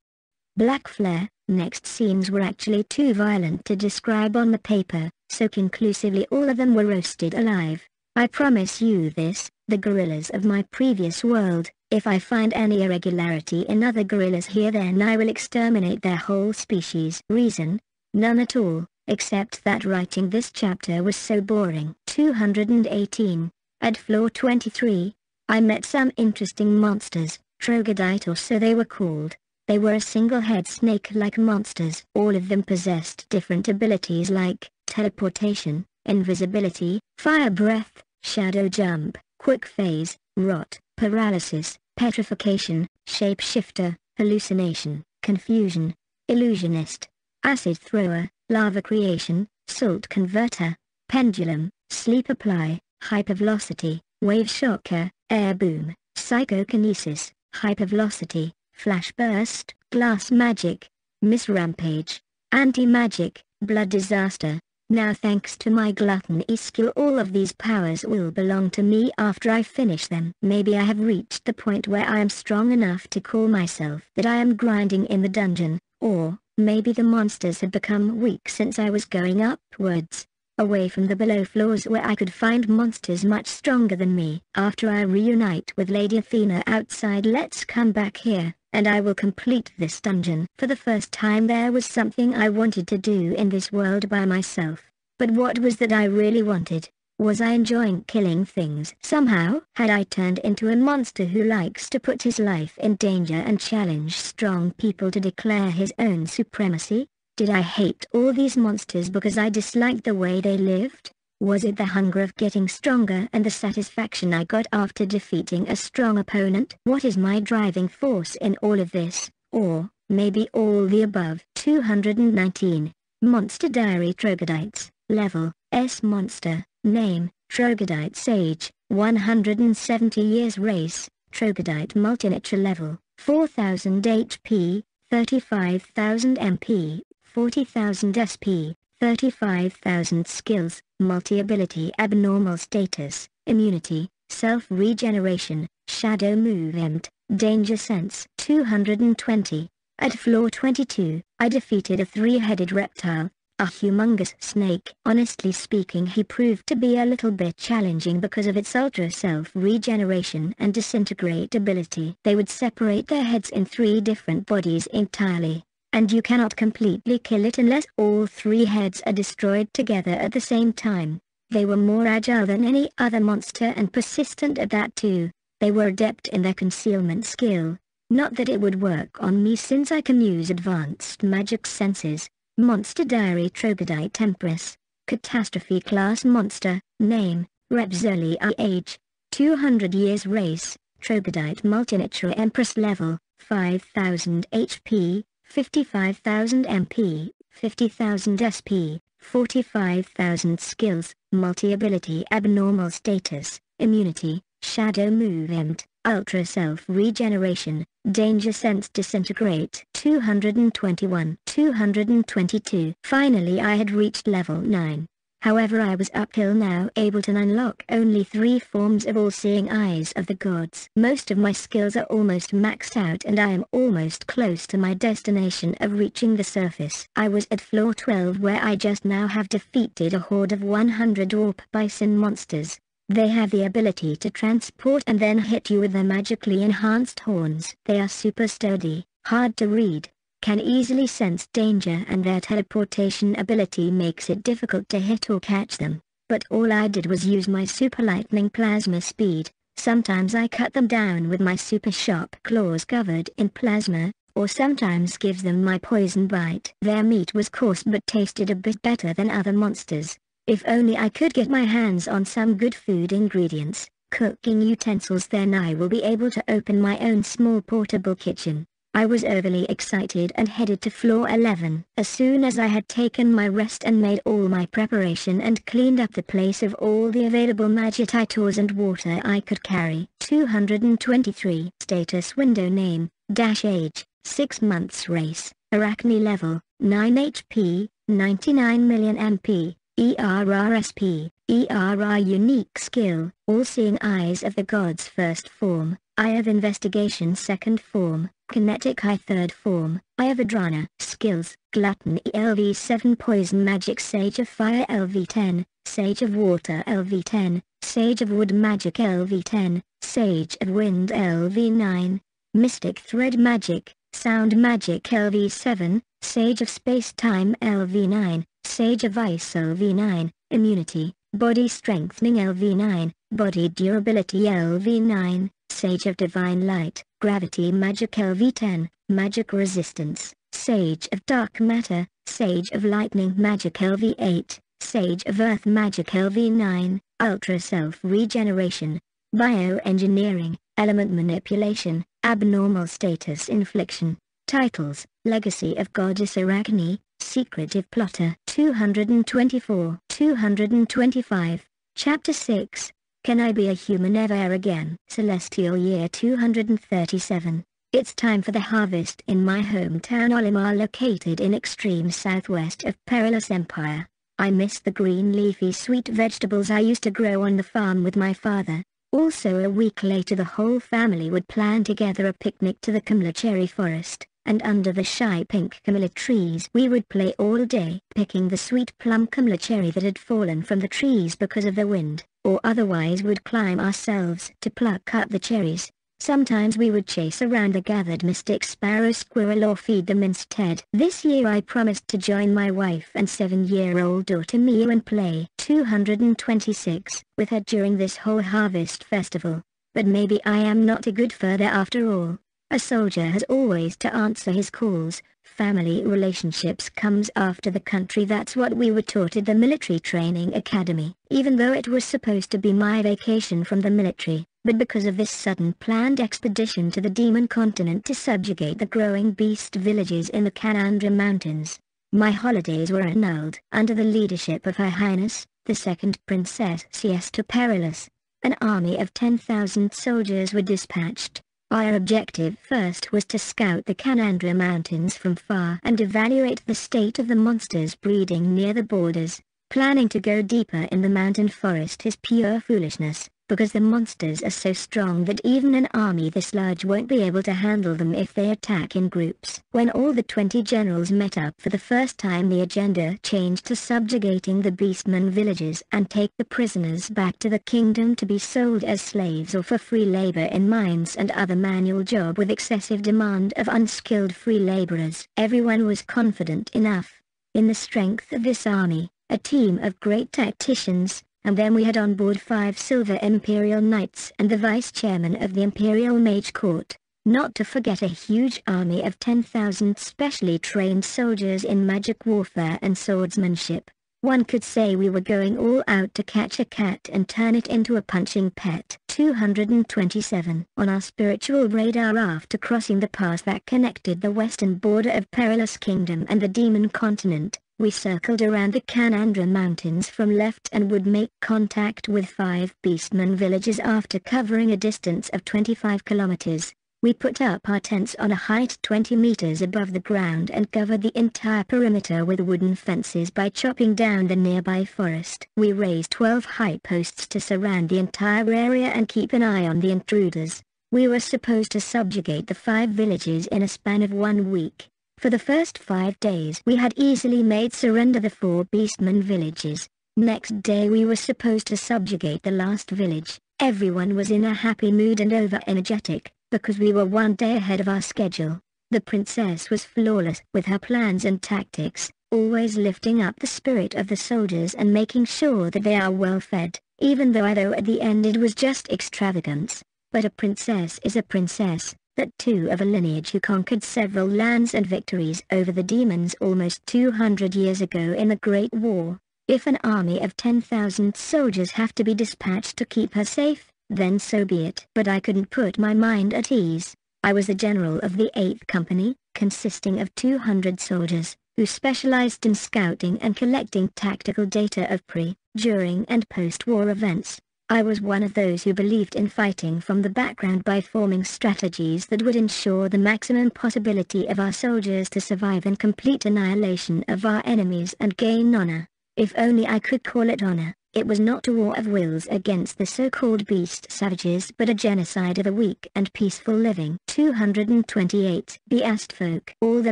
[SPEAKER 1] Black Flare, next scenes were actually too violent to describe on the paper, so conclusively all of them were roasted alive. I promise you this, the gorillas of my previous world, if I find any irregularity in other gorillas here then I will exterminate their whole species. Reason? None at all, except that writing this chapter was so boring. 218. At floor 23, I met some interesting monsters, troglodyte or so they were called. They were a single-head snake-like monsters. All of them possessed different abilities like, teleportation, invisibility, fire breath, shadow jump, quick phase, rot, paralysis, petrification, shapeshifter, hallucination, confusion, illusionist, acid thrower, lava creation, salt converter, pendulum, sleep apply, hypervelocity, wave shocker, air boom, psychokinesis, hypervelocity, flash burst, glass magic, miss rampage, anti-magic, blood disaster, now thanks to my gluttony skill all of these powers will belong to me after I finish them. Maybe I have reached the point where I am strong enough to call myself that I am grinding in the dungeon, or, maybe the monsters had become weak since I was going upwards, away from the below floors where I could find monsters much stronger than me. After I reunite with Lady Athena outside let's come back here and I will complete this dungeon. For the first time there was something I wanted to do in this world by myself. But what was that I really wanted? Was I enjoying killing things somehow? Had I turned into a monster who likes to put his life in danger and challenge strong people to declare his own supremacy? Did I hate all these monsters because I disliked the way they lived? Was it the hunger of getting stronger and the satisfaction I got after defeating a strong opponent? What is my driving force in all of this? Or, maybe all the above. 219. Monster Diary Troglodytes, Level, S Monster. Name, Troglodyte Sage, 170 years race, Troglodyte multinature level, 4000 HP, 35,000 MP, 40,000 SP, 35,000 skills, multi-ability abnormal status, immunity, self-regeneration, shadow movement, danger sense 220. At floor 22, I defeated a three-headed reptile, a humongous snake. Honestly speaking he proved to be a little bit challenging because of its ultra self-regeneration and disintegrate ability. They would separate their heads in three different bodies entirely, and you cannot completely kill it unless all three heads are destroyed together at the same time. They were more agile than any other monster and persistent at that too. They were adept in their concealment skill. Not that it would work on me since I can use advanced magic senses, Monster Diary Troglodyte Empress. Catastrophe Class Monster. Name, Repzoli Age. 200 years race. Troglodyte Multinature Empress Level, 5000 HP, 55,000 MP, 50,000 SP, 45,000 skills, multi-ability abnormal status, immunity, shadow movement, ultra self-regeneration, danger sense disintegrate 221 222 Finally I had reached level 9. However I was up till now able to unlock only three forms of all-seeing eyes of the gods. Most of my skills are almost maxed out and I am almost close to my destination of reaching the surface. I was at floor 12 where I just now have defeated a horde of 100 warp bison monsters. They have the ability to transport and then hit you with their magically enhanced horns. They are super sturdy, hard to read, can easily sense danger and their teleportation ability makes it difficult to hit or catch them. But all I did was use my super lightning plasma speed. Sometimes I cut them down with my super sharp claws covered in plasma, or sometimes give them my poison bite. Their meat was coarse but tasted a bit better than other monsters. If only I could get my hands on some good food ingredients, cooking utensils then I will be able to open my own small portable kitchen. I was overly excited and headed to floor 11. As soon as I had taken my rest and made all my preparation and cleaned up the place of all the available magicites and water I could carry. 223 Status window name, dash age, 6 months race, Arachne level, 9 HP, 99 million MP, ERRSP, ERR unique skill, all-seeing eyes of the gods first form, Eye of investigation second form, kinetic eye third form, Eye skills, gluttony LV7 poison magic sage of fire LV10, sage of water LV10, sage of wood magic LV10, sage of wind LV9, mystic thread magic, sound magic LV7, sage of space-time LV9, Sage of Ice LV9, Immunity, Body Strengthening LV9, Body Durability LV9, Sage of Divine Light, Gravity Magic LV10, Magic Resistance, Sage of Dark Matter, Sage of Lightning Magic LV8, Sage of Earth Magic LV9, Ultra Self-Regeneration, Bioengineering, Element Manipulation, Abnormal Status Infliction, Titles, Legacy of Goddess Arachne, Secretive Plotter 224 225 Chapter 6 Can I be a human ever again? Celestial Year 237 It's time for the harvest in my hometown Olimar located in extreme southwest of Perilous Empire. I miss the green leafy sweet vegetables I used to grow on the farm with my father. Also a week later the whole family would plan together a picnic to the Camellia cherry forest and under the shy pink camellia trees we would play all day picking the sweet plum camellia cherry that had fallen from the trees because of the wind, or otherwise would climb ourselves to pluck up the cherries. Sometimes we would chase around the gathered mystic sparrow squirrel or feed them instead. This year I promised to join my wife and seven-year-old daughter Mia and play 226 with her during this whole harvest festival. But maybe I am not a good father after all. A soldier has always to answer his calls, family relationships comes after the country. That's what we were taught at the military training academy, even though it was supposed to be my vacation from the military, but because of this sudden planned expedition to the demon continent to subjugate the growing beast villages in the Canandra Mountains, my holidays were annulled under the leadership of Her Highness, the second Princess Siesta Perilous. An army of 10,000 soldiers were dispatched our objective first was to scout the Canandra Mountains from far and evaluate the state of the monsters breeding near the borders. Planning to go deeper in the mountain forest is pure foolishness because the monsters are so strong that even an army this large won't be able to handle them if they attack in groups. When all the 20 generals met up for the first time the agenda changed to subjugating the beastmen villages and take the prisoners back to the kingdom to be sold as slaves or for free labor in mines and other manual job with excessive demand of unskilled free laborers. Everyone was confident enough in the strength of this army, a team of great tacticians, and then we had on board five silver Imperial Knights and the Vice Chairman of the Imperial Mage Court, not to forget a huge army of 10,000 specially trained soldiers in magic warfare and swordsmanship. One could say we were going all out to catch a cat and turn it into a punching pet. 227 On our spiritual radar after crossing the pass that connected the western border of Perilous Kingdom and the Demon Continent, we circled around the Canandra Mountains from left and would make contact with five Beastmen villages after covering a distance of 25 kilometers. We put up our tents on a height 20 meters above the ground and covered the entire perimeter with wooden fences by chopping down the nearby forest. We raised 12 high posts to surround the entire area and keep an eye on the intruders. We were supposed to subjugate the five villages in a span of one week. For the first five days we had easily made surrender the four beastmen villages. Next day we were supposed to subjugate the last village. Everyone was in a happy mood and over-energetic, because we were one day ahead of our schedule. The princess was flawless with her plans and tactics, always lifting up the spirit of the soldiers and making sure that they are well fed, even though although at the end it was just extravagance. But a princess is a princess, that two of a lineage who conquered several lands and victories over the demons almost 200 years ago in the Great War. If an army of 10,000 soldiers have to be dispatched to keep her safe, then so be it. But I couldn't put my mind at ease. I was the general of the 8th Company, consisting of 200 soldiers, who specialized in scouting and collecting tactical data of pre, during and post-war events. I was one of those who believed in fighting from the background by forming strategies that would ensure the maximum possibility of our soldiers to survive and complete annihilation of our enemies and gain honor. If only I could call it honor. It was not a war of wills against the so-called beast savages but a genocide of a weak and peaceful living. 228 Beast folk. All the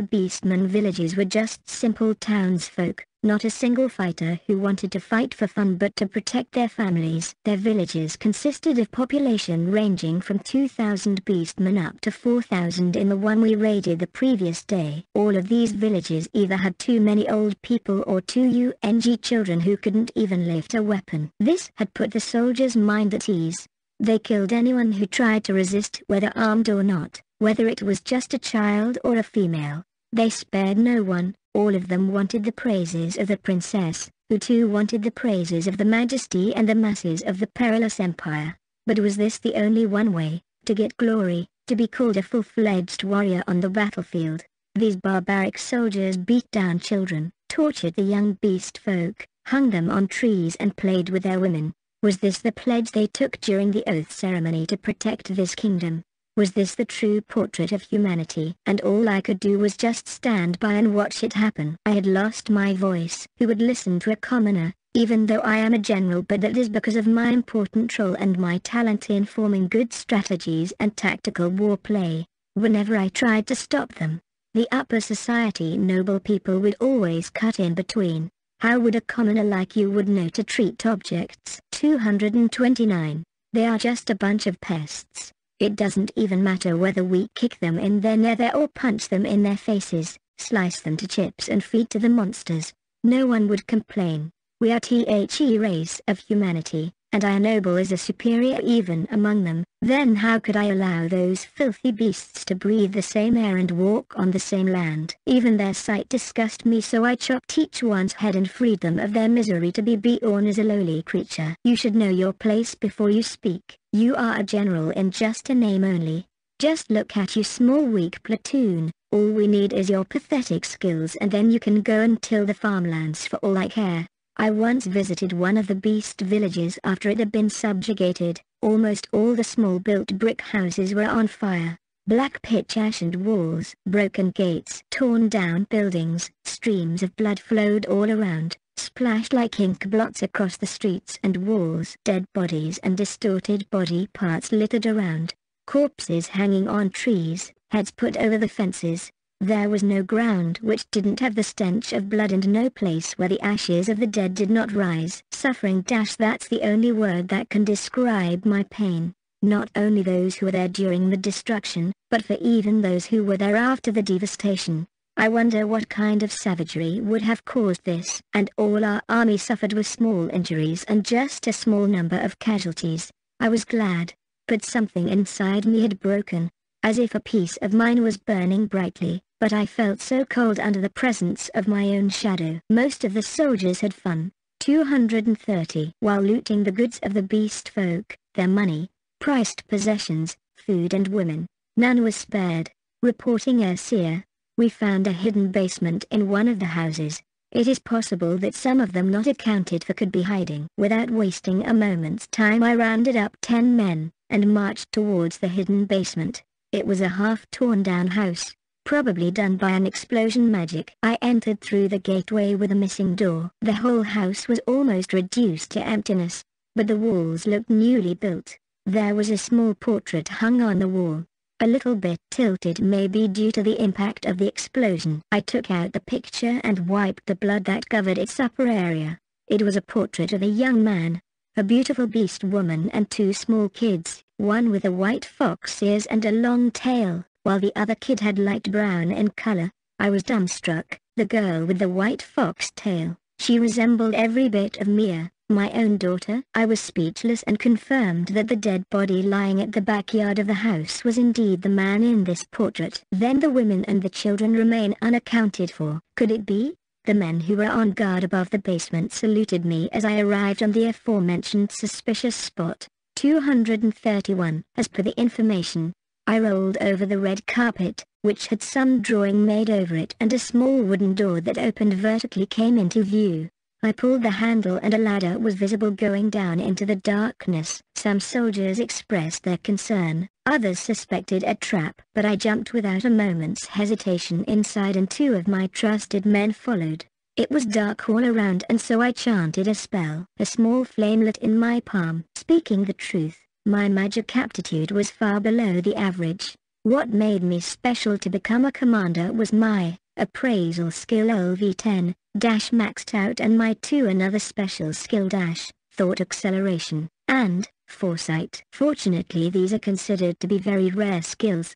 [SPEAKER 1] beastmen villages were just simple townsfolk, not a single fighter who wanted to fight for fun but to protect their families. Their villages consisted of population ranging from 2,000 beastmen up to 4,000 in the one we raided the previous day. All of these villages either had too many old people or too UNG children who couldn't even lift a weapon. This had put the soldiers' mind at ease. They killed anyone who tried to resist whether armed or not, whether it was just a child or a female. They spared no one, all of them wanted the praises of the princess, who too wanted the praises of the majesty and the masses of the perilous empire. But was this the only one way, to get glory, to be called a full-fledged warrior on the battlefield? These barbaric soldiers beat down children, tortured the young beast folk, hung them on trees and played with their women. Was this the pledge they took during the oath ceremony to protect this kingdom? Was this the true portrait of humanity? And all I could do was just stand by and watch it happen. I had lost my voice. Who would listen to a commoner, even though I am a general but that is because of my important role and my talent in forming good strategies and tactical war play. Whenever I tried to stop them, the upper society noble people would always cut in between. How would a commoner like you would know to treat objects? 229. They are just a bunch of pests It doesn't even matter whether we kick them in their nether or punch them in their faces, slice them to chips and feed to the monsters. No one would complain. We are the race of humanity, and I noble as a superior even among them, then how could I allow those filthy beasts to breathe the same air and walk on the same land? Even their sight disgusted me so I chopped each one's head and freed them of their misery to be born as a lowly creature. You should know your place before you speak. You are a general in just a name only. Just look at you small weak platoon, all we need is your pathetic skills and then you can go and till the farmlands for all I care. I once visited one of the beast villages after it had been subjugated. Almost all the small built brick houses were on fire. Black pitch ash and walls, broken gates, torn down buildings, streams of blood flowed all around, splashed like ink blots across the streets and walls. Dead bodies and distorted body parts littered around. Corpses hanging on trees, heads put over the fences, there was no ground which didn't have the stench of blood and no place where the ashes of the dead did not rise. Suffering dash that's the only word that can describe my pain. Not only those who were there during the destruction, but for even those who were there after the devastation. I wonder what kind of savagery would have caused this. And all our army suffered with small injuries and just a small number of casualties. I was glad. But something inside me had broken, as if a piece of mine was burning brightly but I felt so cold under the presence of my own shadow. Most of the soldiers had fun, 230 while looting the goods of the beast folk, their money, priced possessions, food and women. None was spared. Reporting Ersia, we found a hidden basement in one of the houses. It is possible that some of them not accounted for could be hiding. Without wasting a moment's time I rounded up ten men, and marched towards the hidden basement. It was a half-torn down house, probably done by an explosion magic. I entered through the gateway with a missing door. The whole house was almost reduced to emptiness, but the walls looked newly built. There was a small portrait hung on the wall, a little bit tilted maybe due to the impact of the explosion. I took out the picture and wiped the blood that covered its upper area. It was a portrait of a young man, a beautiful beast woman and two small kids, one with a white fox ears and a long tail, while the other kid had light brown in color. I was dumbstruck, the girl with the white fox tail, she resembled every bit of Mia, my own daughter. I was speechless and confirmed that the dead body lying at the backyard of the house was indeed the man in this portrait. Then the women and the children remain unaccounted for. Could it be? The men who were on guard above the basement saluted me as I arrived on the aforementioned suspicious spot. 231. As per the information, I rolled over the red carpet, which had some drawing made over it and a small wooden door that opened vertically came into view. I pulled the handle and a ladder was visible going down into the darkness. Some soldiers expressed their concern, others suspected a trap. But I jumped without a moment's hesitation inside and two of my trusted men followed. It was dark all around and so I chanted a spell. A small flame lit in my palm. Speaking the truth, my magic aptitude was far below the average. What made me special to become a commander was my appraisal skill LV10, dash maxed out and my two another special skill dash, thought acceleration, and, foresight. Fortunately these are considered to be very rare skills.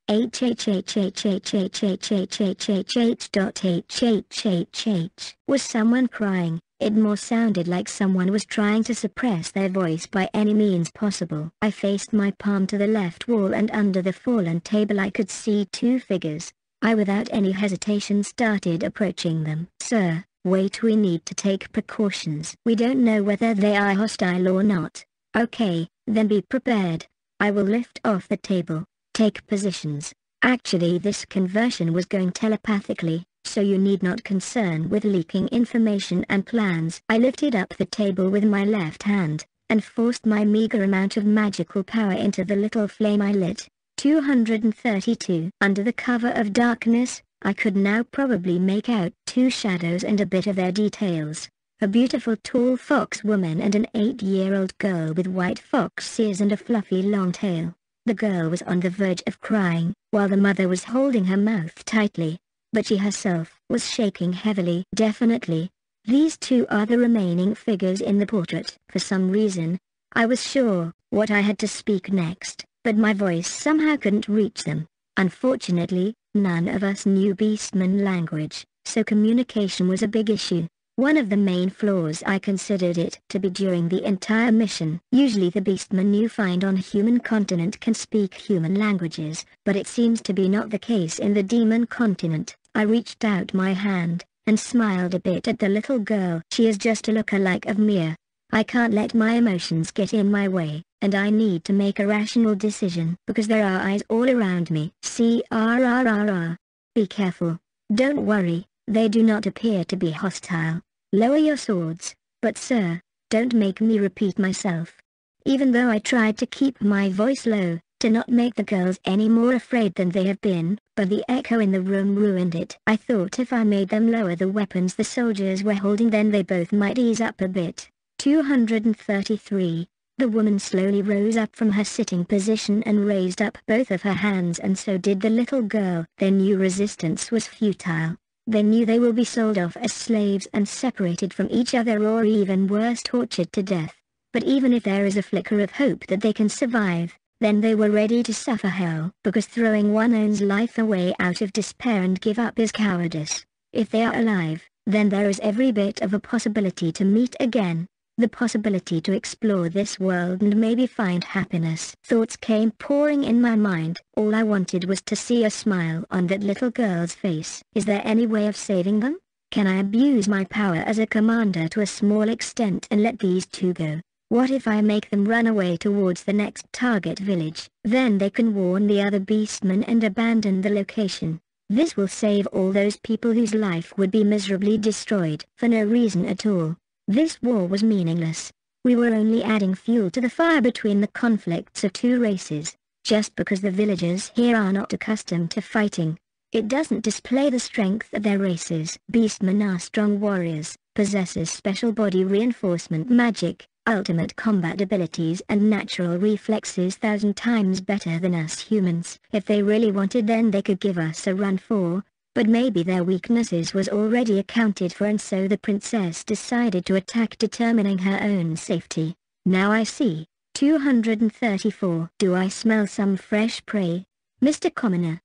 [SPEAKER 1] Was someone crying? It more sounded like someone was trying to suppress their voice by any means possible. I faced my palm to the left wall and under the fallen table I could see two figures. I without any hesitation started approaching them. Sir, wait we need to take precautions. We don't know whether they are hostile or not. Okay, then be prepared. I will lift off the table. Take positions. Actually this conversion was going telepathically so you need not concern with leaking information and plans. I lifted up the table with my left hand, and forced my meager amount of magical power into the little flame I lit. 232. Under the cover of darkness, I could now probably make out two shadows and a bit of their details. A beautiful tall fox woman and an eight-year-old girl with white fox ears and a fluffy long tail. The girl was on the verge of crying, while the mother was holding her mouth tightly but she herself was shaking heavily. Definitely, these two are the remaining figures in the portrait. For some reason, I was sure what I had to speak next, but my voice somehow couldn't reach them. Unfortunately, none of us knew Beastman language, so communication was a big issue. One of the main flaws I considered it to be during the entire mission. Usually the beastmen you find on human continent can speak human languages, but it seems to be not the case in the demon continent. I reached out my hand, and smiled a bit at the little girl. She is just a look-alike of Mia. I can't let my emotions get in my way, and I need to make a rational decision because there are eyes all around me. C-R-R-R-R. Be careful. Don't worry, they do not appear to be hostile. Lower your swords, but sir, don't make me repeat myself. Even though I tried to keep my voice low, to not make the girls any more afraid than they have been, but the echo in the room ruined it. I thought if I made them lower the weapons the soldiers were holding then they both might ease up a bit. 233. The woman slowly rose up from her sitting position and raised up both of her hands and so did the little girl. Their new resistance was futile. They knew they will be sold off as slaves and separated from each other or even worse tortured to death. But even if there is a flicker of hope that they can survive, then they were ready to suffer hell because throwing one own's life away out of despair and give up is cowardice. If they are alive, then there is every bit of a possibility to meet again, the possibility to explore this world and maybe find happiness. Thoughts came pouring in my mind. All I wanted was to see a smile on that little girl's face. Is there any way of saving them? Can I abuse my power as a commander to a small extent and let these two go? What if I make them run away towards the next target village? Then they can warn the other beastmen and abandon the location. This will save all those people whose life would be miserably destroyed for no reason at all. This war was meaningless. We were only adding fuel to the fire between the conflicts of two races, just because the villagers here are not accustomed to fighting. It doesn't display the strength of their races. Beastmen are strong warriors, possesses special body reinforcement magic, ultimate combat abilities and natural reflexes thousand times better than us humans. If they really wanted then they could give us a run for, but maybe their weaknesses was already accounted for and so the princess decided to attack determining her own safety. Now I see. 234. Do I smell some fresh prey? Mr. Commoner.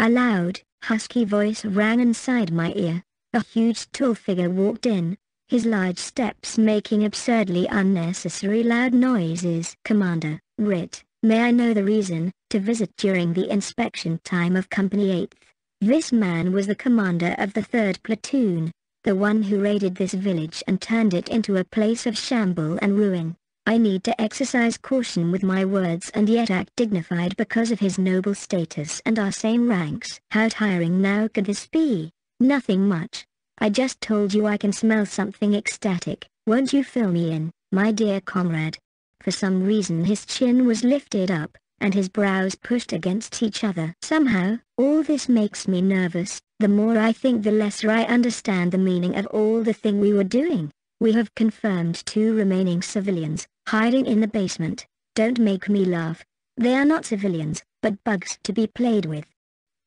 [SPEAKER 1] A loud, husky voice rang inside my ear. A huge tall figure walked in, his large steps making absurdly unnecessary loud noises. Commander, Rit, may I know the reason, to visit during the inspection time of Company 8th? This man was the commander of the 3rd Platoon, the one who raided this village and turned it into a place of shamble and ruin. I need to exercise caution with my words and yet act dignified because of his noble status and our same ranks. How tiring now could this be? Nothing much. I just told you I can smell something ecstatic, won't you fill me in, my dear comrade? For some reason his chin was lifted up, and his brows pushed against each other. Somehow, all this makes me nervous, the more I think the lesser I understand the meaning of all the thing we were doing. We have confirmed two remaining civilians, hiding in the basement. Don't make me laugh. They are not civilians, but bugs to be played with.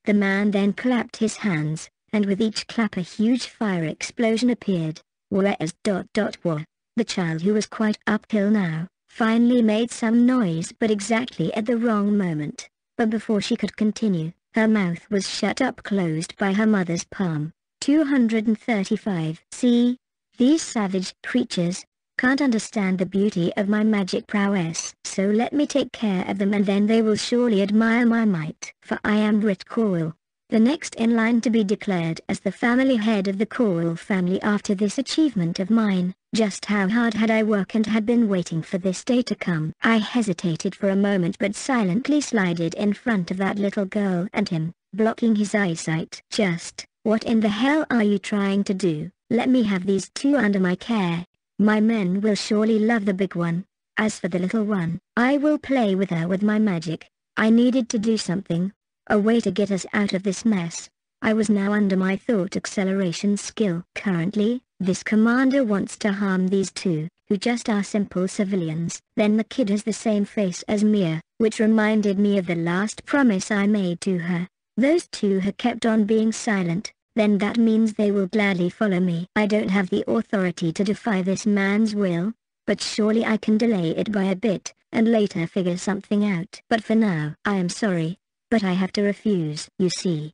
[SPEAKER 1] The man then clapped his hands, and with each clap a huge fire explosion appeared. Whereas dot dot war. The child who was quite up uphill now, finally made some noise but exactly at the wrong moment. But before she could continue, her mouth was shut up closed by her mother's palm. 235 See, these savage creatures, can't understand the beauty of my magic prowess. So let me take care of them and then they will surely admire my might. For I am Rit Coil, the next in line to be declared as the family head of the Coral family after this achievement of mine. Just how hard had I worked and had been waiting for this day to come. I hesitated for a moment but silently slided in front of that little girl and him, blocking his eyesight. Just, what in the hell are you trying to do? Let me have these two under my care. My men will surely love the big one. As for the little one, I will play with her with my magic. I needed to do something, a way to get us out of this mess. I was now under my thought acceleration skill. Currently, this commander wants to harm these two, who just are simple civilians. Then the kid has the same face as Mia, which reminded me of the last promise I made to her. Those two have kept on being silent, then that means they will gladly follow me. I don't have the authority to defy this man's will, but surely I can delay it by a bit, and later figure something out. But for now, I am sorry, but I have to refuse. You see,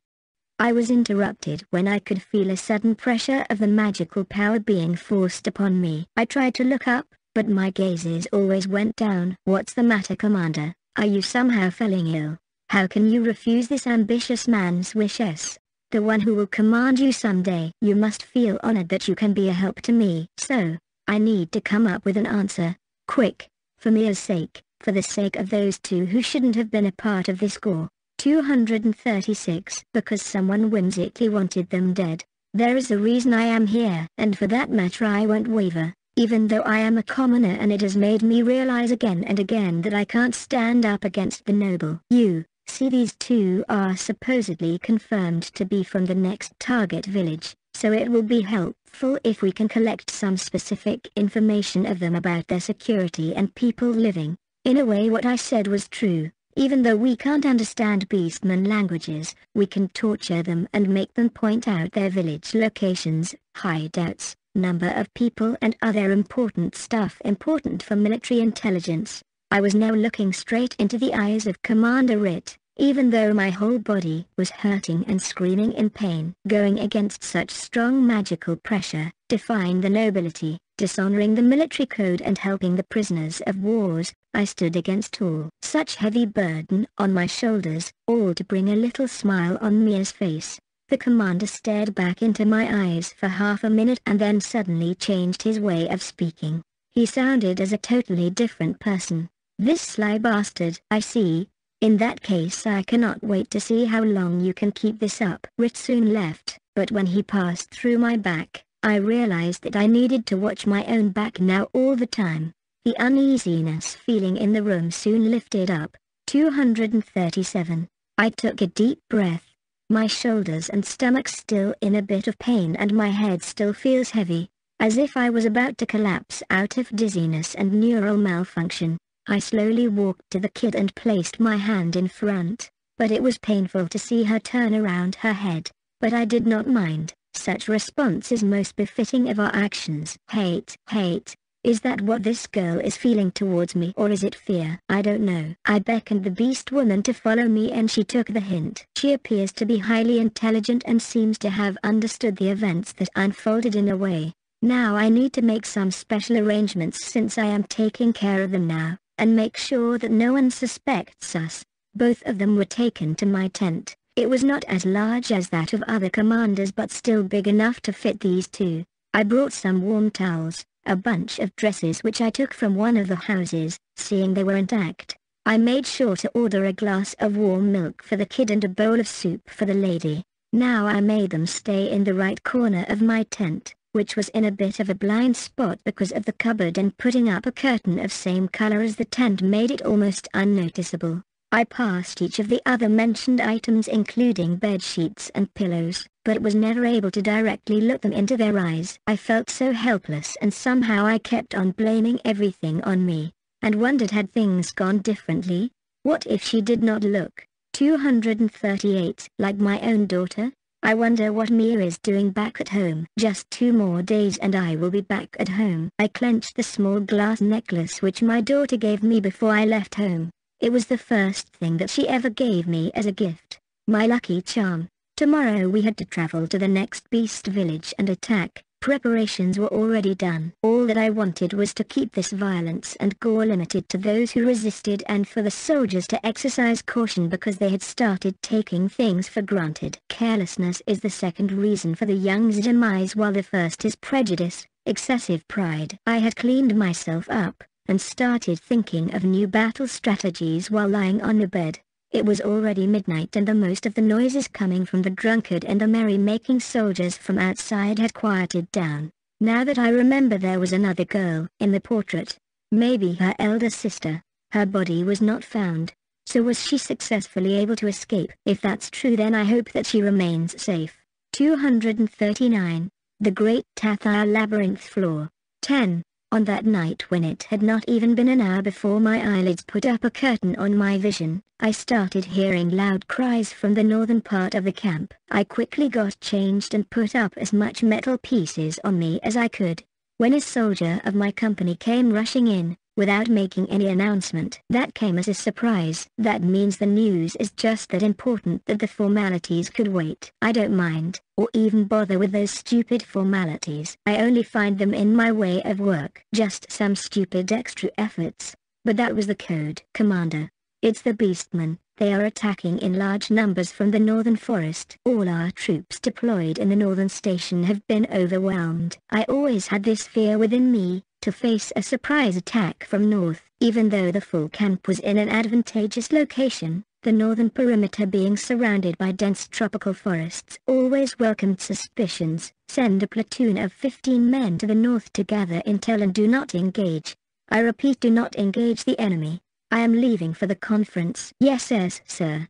[SPEAKER 1] I was interrupted when I could feel a sudden pressure of the magical power being forced upon me. I tried to look up, but my gazes always went down. What's the matter Commander? Are you somehow feeling ill? How can you refuse this ambitious man's wishes? The one who will command you someday. You must feel honored that you can be a help to me. So, I need to come up with an answer. Quick, for Mia's sake, for the sake of those two who shouldn't have been a part of this war. 236 Because someone whimsically wanted them dead. There is a reason I am here, and for that matter I won't waver, even though I am a commoner and it has made me realize again and again that I can't stand up against the noble. You, see these two are supposedly confirmed to be from the next target village, so it will be helpful if we can collect some specific information of them about their security and people living. In a way what I said was true. Even though we can't understand beastmen languages, we can torture them and make them point out their village locations, hideouts, number of people and other important stuff important for military intelligence. I was now looking straight into the eyes of Commander Ritt, even though my whole body was hurting and screaming in pain. Going against such strong magical pressure, defying the nobility, dishonoring the military code and helping the prisoners of wars, I stood against all such heavy burden on my shoulders, all to bring a little smile on Mia's face. The commander stared back into my eyes for half a minute and then suddenly changed his way of speaking. He sounded as a totally different person. This sly bastard. I see. In that case I cannot wait to see how long you can keep this up. Ritt soon left, but when he passed through my back, I realized that I needed to watch my own back now all the time. The uneasiness feeling in the room soon lifted up. 237. I took a deep breath. My shoulders and stomach still in a bit of pain and my head still feels heavy, as if I was about to collapse out of dizziness and neural malfunction. I slowly walked to the kid and placed my hand in front, but it was painful to see her turn around her head, but I did not mind. Such response is most befitting of our actions. Hate, hate. Is that what this girl is feeling towards me or is it fear? I don't know. I beckoned the beast woman to follow me and she took the hint. She appears to be highly intelligent and seems to have understood the events that unfolded in a way. Now I need to make some special arrangements since I am taking care of them now, and make sure that no one suspects us. Both of them were taken to my tent. It was not as large as that of other commanders but still big enough to fit these two. I brought some warm towels, a bunch of dresses which I took from one of the houses, seeing they were intact. I made sure to order a glass of warm milk for the kid and a bowl of soup for the lady. Now I made them stay in the right corner of my tent, which was in a bit of a blind spot because of the cupboard and putting up a curtain of same color as the tent made it almost unnoticeable. I passed each of the other mentioned items including bed sheets and pillows, but was never able to directly look them into their eyes. I felt so helpless and somehow I kept on blaming everything on me, and wondered had things gone differently? What if she did not look? 238 like my own daughter? I wonder what Mia is doing back at home. Just two more days and I will be back at home. I clenched the small glass necklace which my daughter gave me before I left home. It was the first thing that she ever gave me as a gift. My lucky charm. Tomorrow we had to travel to the next beast village and attack. Preparations were already done. All that I wanted was to keep this violence and gore limited to those who resisted and for the soldiers to exercise caution because they had started taking things for granted. Carelessness is the second reason for the young's demise while the first is prejudice, excessive pride. I had cleaned myself up, and started thinking of new battle strategies while lying on the bed. It was already midnight and the most of the noises coming from the drunkard and the merry-making soldiers from outside had quieted down. Now that I remember there was another girl in the portrait. Maybe her elder sister. Her body was not found. So was she successfully able to escape? If that's true then I hope that she remains safe. 239. The Great Tathar Labyrinth Floor. 10. On that night when it had not even been an hour before my eyelids put up a curtain on my vision, I started hearing loud cries from the northern part of the camp. I quickly got changed and put up as much metal pieces on me as I could. When a soldier of my company came rushing in, without making any announcement. That came as a surprise. That means the news is just that important that the formalities could wait. I don't mind, or even bother with those stupid formalities. I only find them in my way of work. Just some stupid extra efforts. But that was the code. Commander. It's the Beastmen. They are attacking in large numbers from the northern forest. All our troops deployed in the northern station have been overwhelmed. I always had this fear within me, to face a surprise attack from north. Even though the full camp was in an advantageous location, the northern perimeter being surrounded by dense tropical forests always welcomed suspicions. Send a platoon of 15 men to the north to gather intel and do not engage. I repeat do not engage the enemy. I am leaving for the conference. Yes yes sir.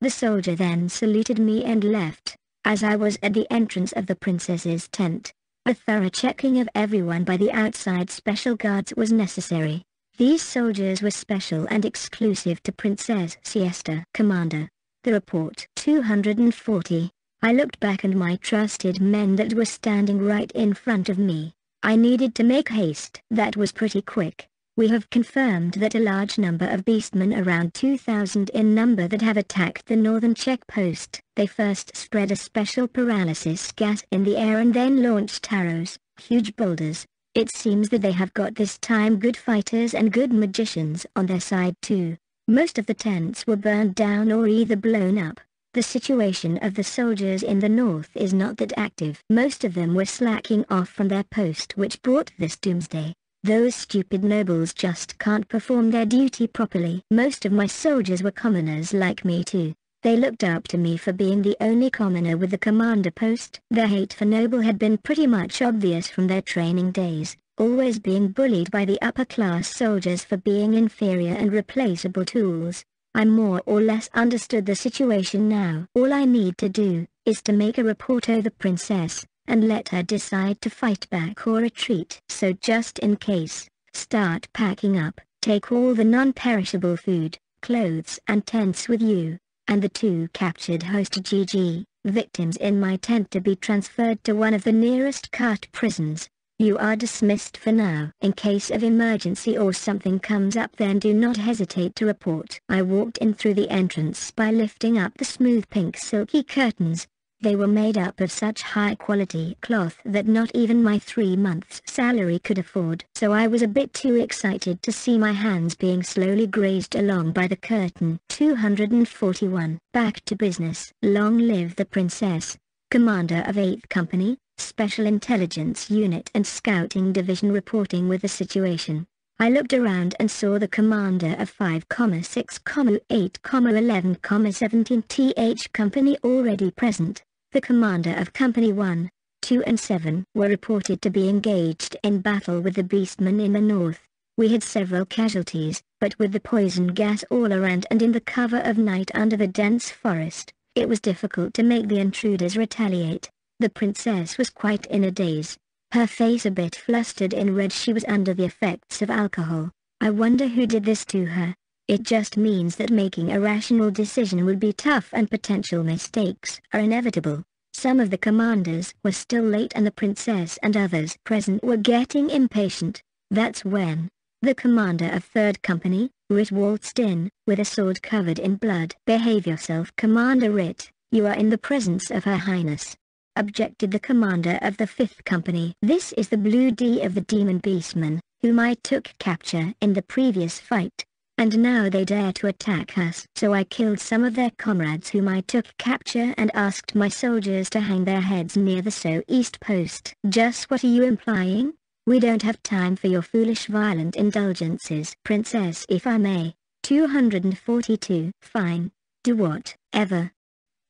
[SPEAKER 1] The soldier then saluted me and left. As I was at the entrance of the princess's tent, a thorough checking of everyone by the outside special guards was necessary. These soldiers were special and exclusive to Princess Siesta. Commander. The report. 240. I looked back and my trusted men that were standing right in front of me. I needed to make haste. That was pretty quick. We have confirmed that a large number of beastmen around 2,000 in number that have attacked the northern checkpost. They first spread a special paralysis gas in the air and then launched arrows, huge boulders. It seems that they have got this time good fighters and good magicians on their side too. Most of the tents were burned down or either blown up. The situation of the soldiers in the north is not that active. Most of them were slacking off from their post which brought this doomsday. Those stupid nobles just can't perform their duty properly. Most of my soldiers were commoners like me too. They looked up to me for being the only commoner with the commander post. Their hate for noble had been pretty much obvious from their training days, always being bullied by the upper-class soldiers for being inferior and replaceable tools. I more or less understood the situation now. All I need to do, is to make a report to the princess, and let her decide to fight back or retreat. So just in case, start packing up, take all the non-perishable food, clothes and tents with you, and the two captured host GG, victims in my tent to be transferred to one of the nearest cart prisons. You are dismissed for now. In case of emergency or something comes up then do not hesitate to report. I walked in through the entrance by lifting up the smooth pink silky curtains, they were made up of such high-quality cloth that not even my three months' salary could afford. So I was a bit too excited to see my hands being slowly grazed along by the curtain. 241. Back to business. Long live the princess. Commander of 8th Company, Special Intelligence Unit and Scouting Division reporting with the situation. I looked around and saw the commander of 5,6,8,11,17 TH Company already present. The commander of Company 1, 2 and 7 were reported to be engaged in battle with the beastmen in the north. We had several casualties, but with the poison gas all around and in the cover of night under the dense forest, it was difficult to make the intruders retaliate. The princess was quite in a daze. Her face a bit flustered and red she was under the effects of alcohol. I wonder who did this to her. It just means that making a rational decision would be tough and potential mistakes are inevitable. Some of the commanders were still late and the princess and others present were getting impatient. That's when the commander of 3rd Company, Rit waltzed in, with a sword covered in blood. Behave yourself Commander Rit, you are in the presence of Her Highness. Objected the commander of the 5th Company. This is the Blue D of the Demon Beastmen, whom I took capture in the previous fight and now they dare to attack us. So I killed some of their comrades whom I took capture and asked my soldiers to hang their heads near the So East post. Just what are you implying? We don't have time for your foolish violent indulgences. Princess if I may. 242. Fine. Do what, ever.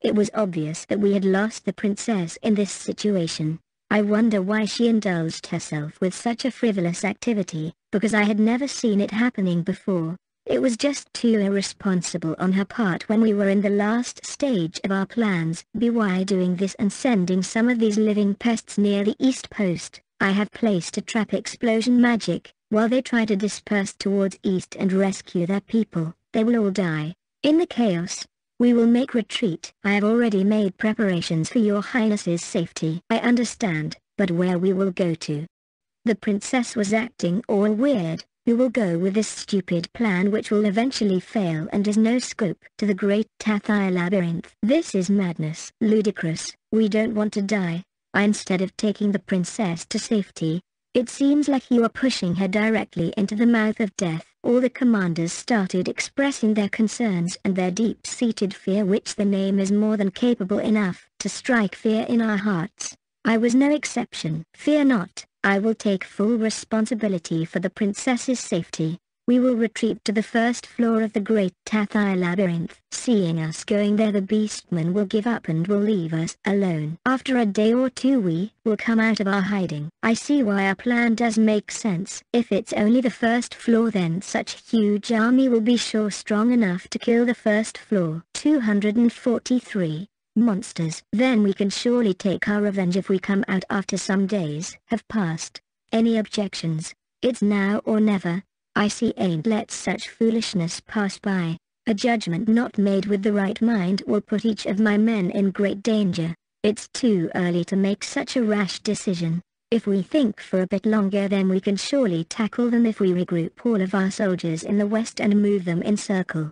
[SPEAKER 1] It was obvious that we had lost the princess in this situation. I wonder why she indulged herself with such a frivolous activity, because I had never seen it happening before. It was just too irresponsible on her part when we were in the last stage of our plans. Why doing this and sending some of these living pests near the east post. I have placed a trap explosion magic, while they try to disperse towards east and rescue their people, they will all die. In the chaos, we will make retreat. I have already made preparations for your highness's safety. I understand, but where we will go to. The princess was acting all weird, who will go with this stupid plan which will eventually fail and has no scope to the great Tathai labyrinth. This is madness. Ludicrous, we don't want to die. I instead of taking the princess to safety, it seems like you are pushing her directly into the mouth of death. All the commanders started expressing their concerns and their deep-seated fear which the name is more than capable enough to strike fear in our hearts. I was no exception. Fear not, I will take full responsibility for the princess's safety. We will retreat to the first floor of the great Tathai labyrinth. Seeing us going there the beastman will give up and will leave us alone. After a day or two we will come out of our hiding. I see why our plan does make sense. If it's only the first floor then such huge army will be sure strong enough to kill the first floor. 243 monsters. Then we can surely take our revenge if we come out after some days have passed. Any objections? It's now or never. I see ain't let such foolishness pass by. A judgment not made with the right mind will put each of my men in great danger. It's too early to make such a rash decision. If we think for a bit longer then we can surely tackle them if we regroup all of our soldiers in the west and move them in circle.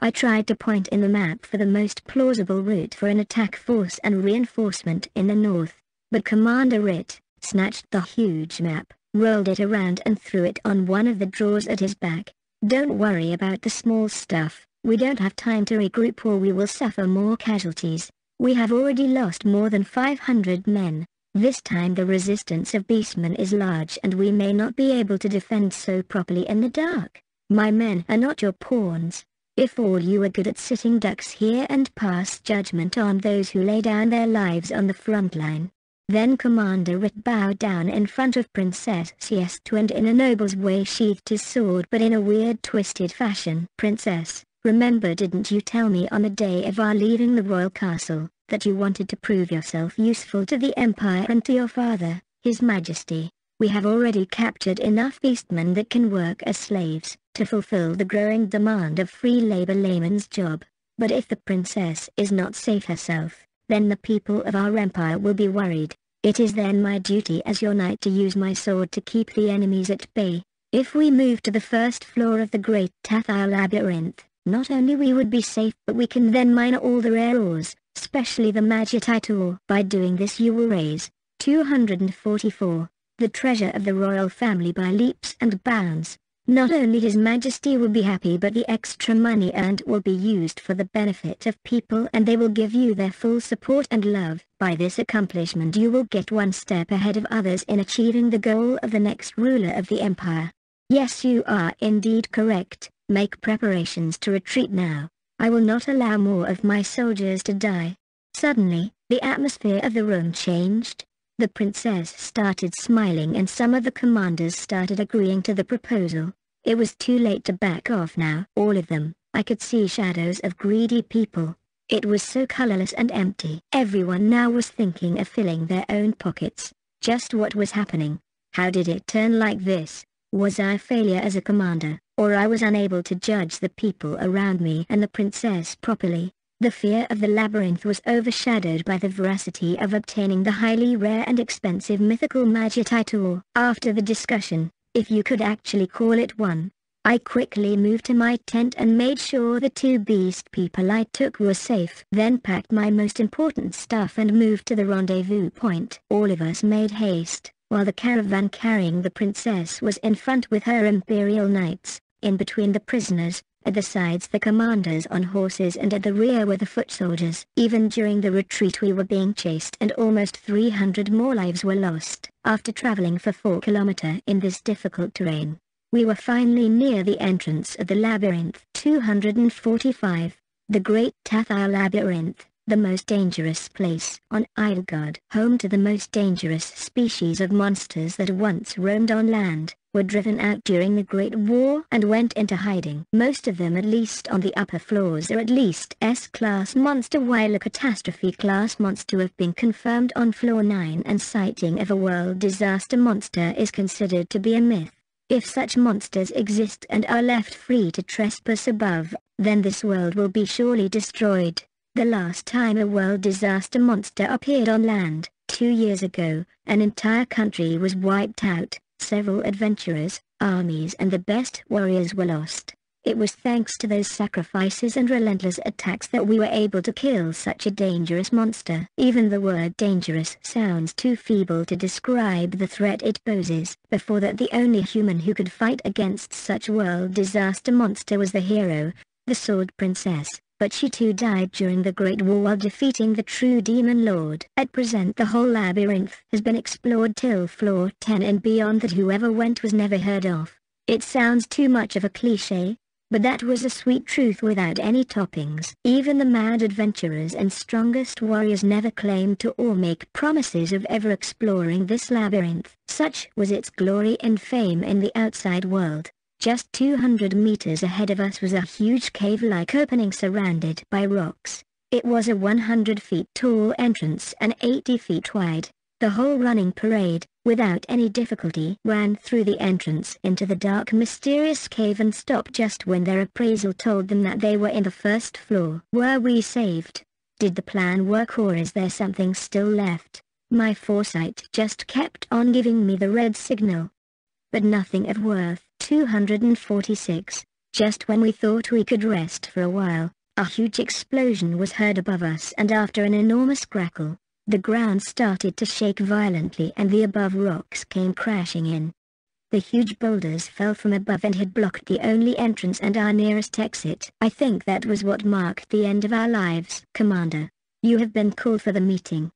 [SPEAKER 1] I tried to point in the map for the most plausible route for an attack force and reinforcement in the north, but Commander Ritt snatched the huge map rolled it around and threw it on one of the drawers at his back. Don't worry about the small stuff, we don't have time to regroup or we will suffer more casualties. We have already lost more than 500 men. This time the resistance of beastmen is large and we may not be able to defend so properly in the dark. My men are not your pawns. If all you are good at sitting ducks here and pass judgment on those who lay down their lives on the front line, then Commander Ritt bowed down in front of Princess Siesta and in a noble's way sheathed his sword but in a weird twisted fashion. Princess, remember didn't you tell me on the day of our leaving the royal castle, that you wanted to prove yourself useful to the Empire and to your father, His Majesty? We have already captured enough beastmen that can work as slaves, to fulfill the growing demand of free labor layman's job. But if the princess is not safe herself, then the people of our empire will be worried. It is then my duty as your knight to use my sword to keep the enemies at bay. If we move to the first floor of the great Tathai labyrinth, not only we would be safe but we can then mine all the rare ores, especially the Magicite ore. By doing this you will raise 244, the treasure of the royal family by leaps and bounds. Not only His Majesty will be happy but the extra money earned will be used for the benefit of people and they will give you their full support and love. By this accomplishment you will get one step ahead of others in achieving the goal of the next ruler of the empire. Yes you are indeed correct, make preparations to retreat now. I will not allow more of my soldiers to die. Suddenly, the atmosphere of the room changed. The princess started smiling and some of the commanders started agreeing to the proposal. It was too late to back off now. All of them, I could see shadows of greedy people. It was so colorless and empty. Everyone now was thinking of filling their own pockets. Just what was happening? How did it turn like this? Was I a failure as a commander, or I was unable to judge the people around me and the princess properly? The fear of the labyrinth was overshadowed by the veracity of obtaining the highly rare and expensive mythical Magicite ore. After the discussion, if you could actually call it one. I quickly moved to my tent and made sure the two beast people I took were safe. Then packed my most important stuff and moved to the rendezvous point. All of us made haste, while the caravan carrying the princess was in front with her imperial knights, in between the prisoners, at the sides the commanders on horses and at the rear were the foot soldiers. Even during the retreat we were being chased and almost 300 more lives were lost. After traveling for 4 km in this difficult terrain, we were finally near the entrance of the labyrinth. 245. The Great Tathai Labyrinth the most dangerous place on Idlegard, home to the most dangerous species of monsters that once roamed on land, were driven out during the Great War and went into hiding. Most of them at least on the upper floors are at least S-class monster while a catastrophe-class monster have been confirmed on floor 9 and sighting of a world disaster monster is considered to be a myth. If such monsters exist and are left free to trespass above, then this world will be surely destroyed. The last time a world disaster monster appeared on land, two years ago, an entire country was wiped out. Several adventurers, armies and the best warriors were lost. It was thanks to those sacrifices and relentless attacks that we were able to kill such a dangerous monster. Even the word dangerous sounds too feeble to describe the threat it poses. Before that the only human who could fight against such world disaster monster was the hero, the Sword Princess, but she too died during the Great War while defeating the true Demon Lord. At present the whole labyrinth has been explored till floor 10 and beyond that whoever went was never heard of. It sounds too much of a cliché, but that was a sweet truth without any toppings. Even the mad adventurers and strongest warriors never claimed to or make promises of ever exploring this labyrinth. Such was its glory and fame in the outside world. Just 200 meters ahead of us was a huge cave-like opening surrounded by rocks. It was a 100 feet tall entrance and 80 feet wide. The whole running parade, without any difficulty, ran through the entrance into the dark mysterious cave and stopped just when their appraisal told them that they were in the first floor. Were we saved? Did the plan work or is there something still left? My foresight just kept on giving me the red signal. But nothing of worth. 246. Just when we thought we could rest for a while, a huge explosion was heard above us and after an enormous crackle, the ground started to shake violently and the above rocks came crashing in. The huge boulders fell from above and had blocked the only entrance and our nearest exit. I think that was what marked the end of our lives. Commander, you have been called for the meeting.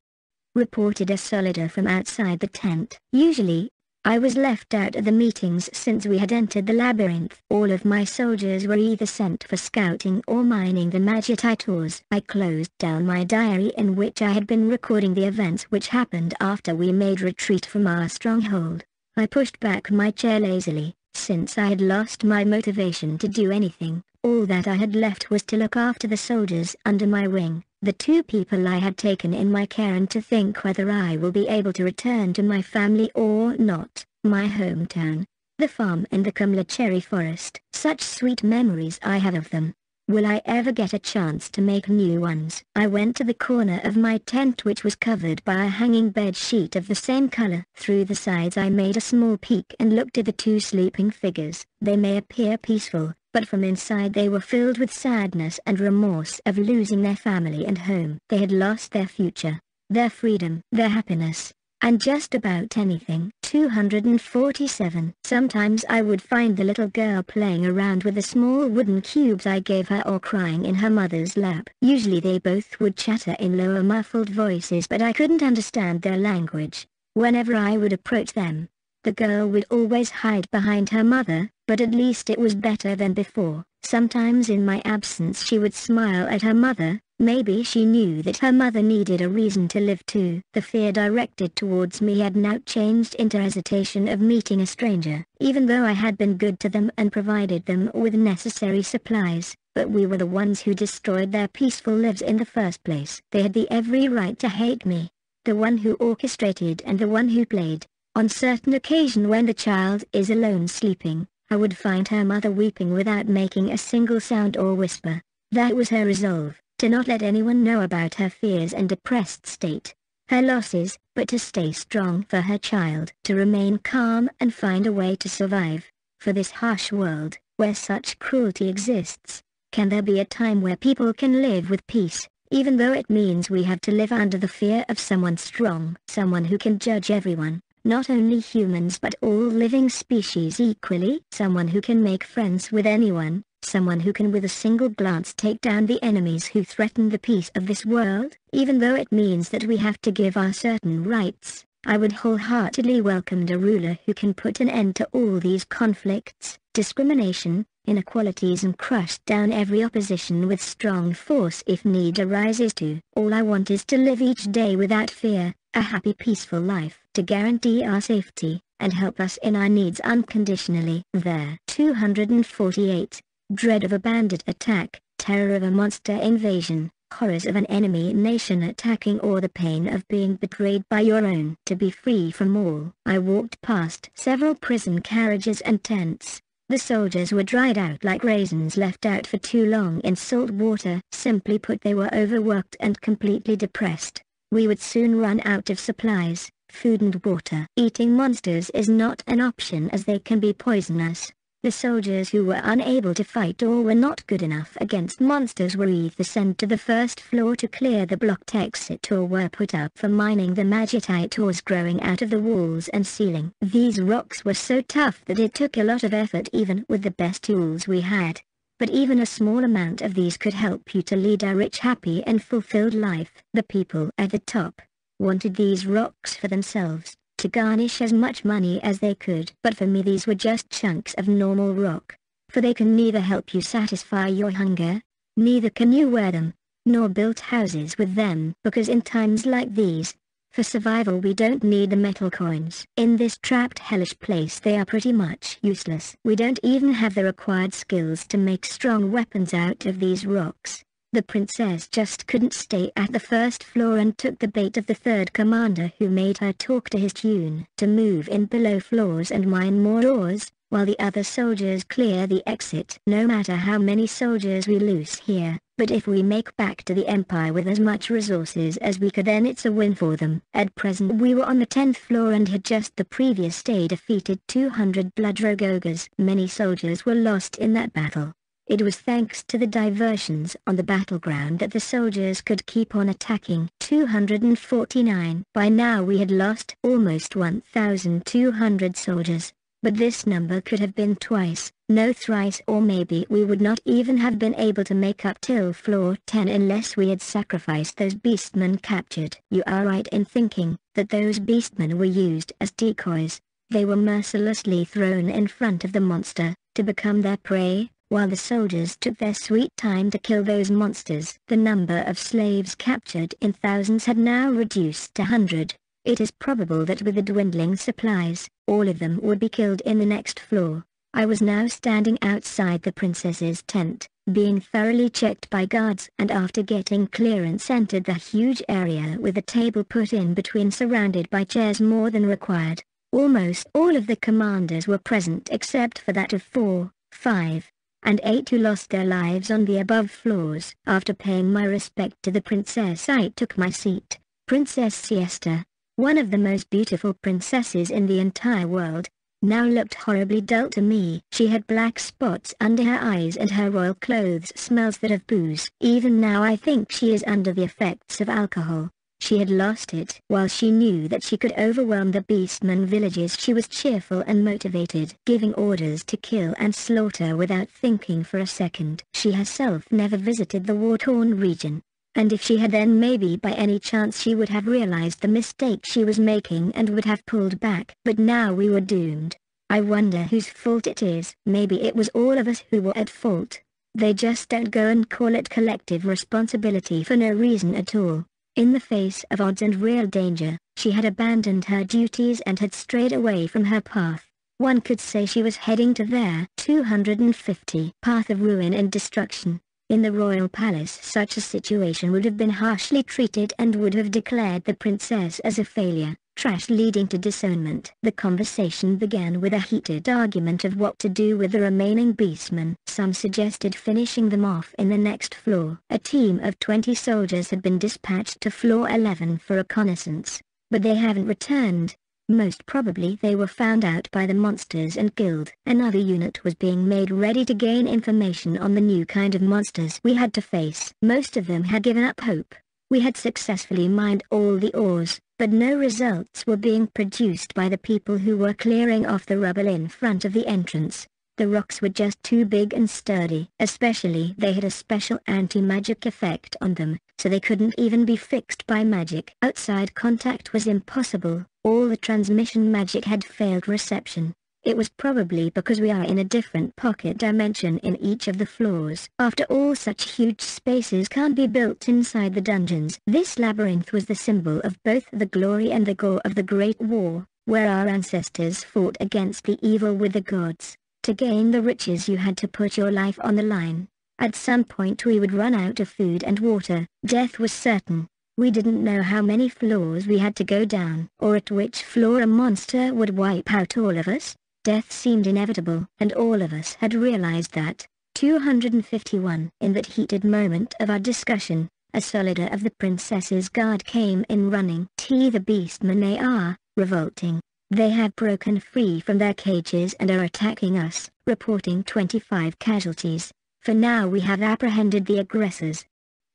[SPEAKER 1] Reported a soldier from outside the tent. Usually, I was left out of the meetings since we had entered the labyrinth. All of my soldiers were either sent for scouting or mining the Magititors. I closed down my diary in which I had been recording the events which happened after we made retreat from our stronghold. I pushed back my chair lazily, since I had lost my motivation to do anything. All that I had left was to look after the soldiers under my wing the two people I had taken in my care and to think whether I will be able to return to my family or not, my hometown, the farm in the Kumla cherry forest. Such sweet memories I have of them. Will I ever get a chance to make new ones? I went to the corner of my tent which was covered by a hanging bed sheet of the same color. Through the sides I made a small peek and looked at the two sleeping figures. They may appear peaceful, but from inside they were filled with sadness and remorse of losing their family and home. They had lost their future, their freedom, their happiness, and just about anything. 247. Sometimes I would find the little girl playing around with the small wooden cubes I gave her or crying in her mother's lap. Usually they both would chatter in lower muffled voices but I couldn't understand their language. Whenever I would approach them, the girl would always hide behind her mother, but at least it was better than before. Sometimes in my absence she would smile at her mother, maybe she knew that her mother needed a reason to live too. The fear directed towards me had now changed into hesitation of meeting a stranger, even though I had been good to them and provided them with necessary supplies but we were the ones who destroyed their peaceful lives in the first place. They had the every right to hate me, the one who orchestrated and the one who played. On certain occasion when the child is alone sleeping, I would find her mother weeping without making a single sound or whisper. That was her resolve, to not let anyone know about her fears and depressed state, her losses, but to stay strong for her child, to remain calm and find a way to survive. For this harsh world, where such cruelty exists, can there be a time where people can live with peace, even though it means we have to live under the fear of someone strong, someone who can judge everyone, not only humans but all living species equally. Someone who can make friends with anyone, someone who can with a single glance take down the enemies who threaten the peace of this world, even though it means that we have to give our certain rights. I would wholeheartedly welcome a ruler who can put an end to all these conflicts, discrimination, inequalities and crush down every opposition with strong force if need arises to. All I want is to live each day without fear, a happy peaceful life, to guarantee our safety, and help us in our needs unconditionally. There. 248. Dread of a bandit attack, terror of a monster invasion, horrors of an enemy nation attacking or the pain of being betrayed by your own. To be free from all. I walked past several prison carriages and tents. The soldiers were dried out like raisins left out for too long in salt water. Simply put they were overworked and completely depressed. We would soon run out of supplies, food and water. Eating monsters is not an option as they can be poisonous. The soldiers who were unable to fight or were not good enough against monsters were either sent to the first floor to clear the blocked exit or were put up for mining the magicite ores growing out of the walls and ceiling. These rocks were so tough that it took a lot of effort even with the best tools we had. But even a small amount of these could help you to lead a rich happy and fulfilled life. The people at the top wanted these rocks for themselves to garnish as much money as they could. But for me these were just chunks of normal rock. For they can neither help you satisfy your hunger, neither can you wear them, nor build houses with them. Because in times like these, for survival we don't need the metal coins. In this trapped hellish place they are pretty much useless. We don't even have the required skills to make strong weapons out of these rocks. The princess just couldn't stay at the first floor and took the bait of the third commander who made her talk to his tune to move in below floors and mine more doors, while the other soldiers clear the exit. No matter how many soldiers we lose here, but if we make back to the Empire with as much resources as we could then it's a win for them. At present we were on the 10th floor and had just the previous day defeated 200 Bloodrogogas. Many soldiers were lost in that battle. It was thanks to the diversions on the battleground that the soldiers could keep on attacking. 249. By now we had lost almost 1,200 soldiers, but this number could have been twice, no thrice or maybe we would not even have been able to make up till floor 10 unless we had sacrificed those beastmen captured. You are right in thinking that those beastmen were used as decoys. They were mercilessly thrown in front of the monster, to become their prey, while the soldiers took their sweet time to kill those monsters. The number of slaves captured in thousands had now reduced to hundred. It is probable that with the dwindling supplies, all of them would be killed in the next floor. I was now standing outside the princess's tent, being thoroughly checked by guards and after getting clearance entered the huge area with a table put in between surrounded by chairs more than required. Almost all of the commanders were present except for that of four, five, and eight who lost their lives on the above floors. After paying my respect to the princess I took my seat. Princess Siesta, one of the most beautiful princesses in the entire world, now looked horribly dull to me. She had black spots under her eyes and her royal clothes smells that of booze. Even now I think she is under the effects of alcohol. She had lost it. While she knew that she could overwhelm the beastmen villages she was cheerful and motivated, giving orders to kill and slaughter without thinking for a second. She herself never visited the war-torn region. And if she had then maybe by any chance she would have realized the mistake she was making and would have pulled back. But now we were doomed. I wonder whose fault it is. Maybe it was all of us who were at fault. They just don't go and call it collective responsibility for no reason at all. In the face of odds and real danger, she had abandoned her duties and had strayed away from her path. One could say she was heading to their 250 path of ruin and destruction. In the royal palace such a situation would have been harshly treated and would have declared the princess as a failure, trash leading to disownment. The conversation began with a heated argument of what to do with the remaining beastmen. Some suggested finishing them off in the next floor. A team of 20 soldiers had been dispatched to floor 11 for reconnaissance, but they haven't returned. Most probably they were found out by the monsters and killed. Another unit was being made ready to gain information on the new kind of monsters we had to face. Most of them had given up hope. We had successfully mined all the ores, but no results were being produced by the people who were clearing off the rubble in front of the entrance. The rocks were just too big and sturdy. Especially they had a special anti-magic effect on them, so they couldn't even be fixed by magic. Outside contact was impossible, all the transmission magic had failed reception. It was probably because we are in a different pocket dimension in each of the floors. After all such huge spaces can't be built inside the dungeons. This labyrinth was the symbol of both the glory and the gore of the Great War, where our ancestors fought against the evil with the gods. To gain the riches you had to put your life on the line. At some point we would run out of food and water, death was certain. We didn't know how many floors we had to go down, or at which floor a monster would wipe out all of us. Death seemed inevitable, and all of us had realized that. 251 In that heated moment of our discussion, a soldier of the princess's guard came in running. T the beastman are, revolting. They have broken free from their cages and are attacking us, reporting 25 casualties. For now we have apprehended the aggressors.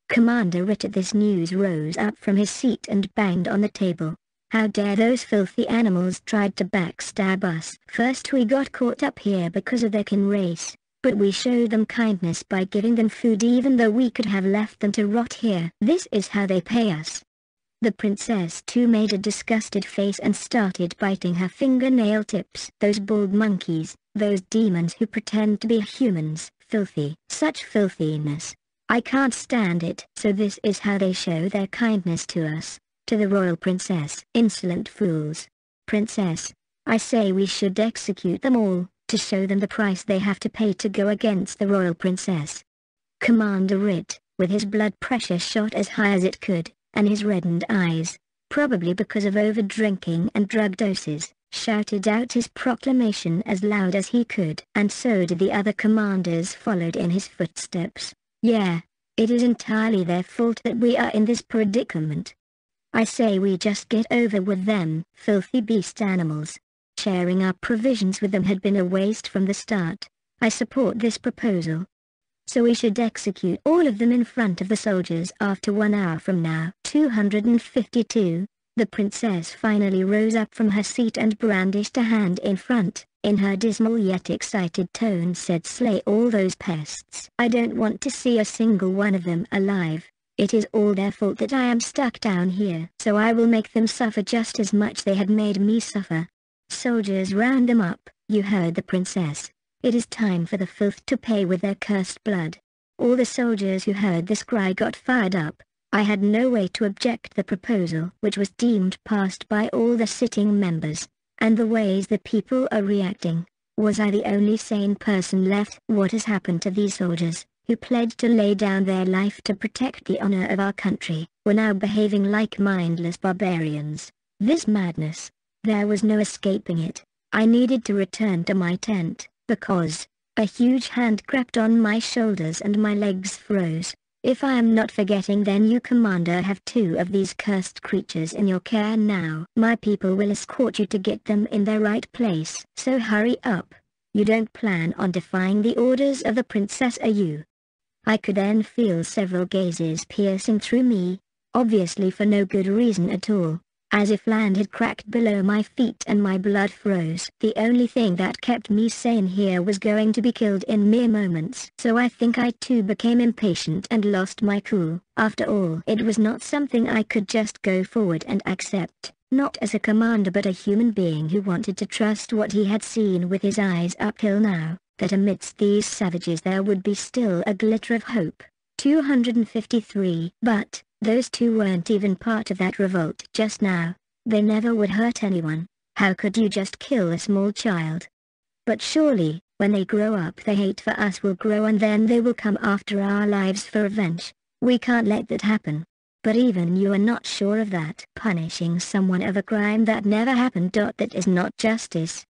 [SPEAKER 1] Commander Ritt at this news rose up from his seat and banged on the table. How dare those filthy animals tried to backstab us. First we got caught up here because of their kin race, but we showed them kindness by giving them food even though we could have left them to rot here. This is how they pay us. The princess too made a disgusted face and started biting her fingernail tips. Those bald monkeys, those demons who pretend to be humans, filthy, such filthiness. I can't stand it. So this is how they show their kindness to us to the royal princess. Insolent fools. Princess, I say we should execute them all, to show them the price they have to pay to go against the royal princess. Commander Ritt, with his blood pressure shot as high as it could, and his reddened eyes, probably because of over-drinking and drug doses, shouted out his proclamation as loud as he could. And so did the other commanders followed in his footsteps. Yeah, it is entirely their fault that we are in this predicament. I say we just get over with them, filthy beast animals. Sharing our provisions with them had been a waste from the start. I support this proposal. So we should execute all of them in front of the soldiers after one hour from now. 252. The princess finally rose up from her seat and brandished a hand in front. In her dismal yet excited tone said slay all those pests. I don't want to see a single one of them alive. It is all their fault that I am stuck down here. So I will make them suffer just as much they had made me suffer. Soldiers round them up, you heard the princess. It is time for the filth to pay with their cursed blood. All the soldiers who heard this cry got fired up. I had no way to object the proposal which was deemed passed by all the sitting members, and the ways the people are reacting. Was I the only sane person left? What has happened to these soldiers? who pledged to lay down their life to protect the honor of our country, were now behaving like mindless barbarians. This madness, there was no escaping it. I needed to return to my tent, because, a huge hand crept on my shoulders and my legs froze. If I am not forgetting then you commander have two of these cursed creatures in your care now. My people will escort you to get them in their right place. So hurry up. You don't plan on defying the orders of the princess are you? I could then feel several gazes piercing through me, obviously for no good reason at all, as if land had cracked below my feet and my blood froze. The only thing that kept me sane here was going to be killed in mere moments. So I think I too became impatient and lost my cool. After all, it was not something I could just go forward and accept, not as a commander but a human being who wanted to trust what he had seen with his eyes up till now that amidst these savages there would be still a glitter of hope. 253 But, those two weren't even part of that revolt just now. They never would hurt anyone. How could you just kill a small child? But surely, when they grow up the hate for us will grow and then they will come after our lives for revenge. We can't let that happen. But even you are not sure of that. Punishing someone of a crime that never happened. That is not justice.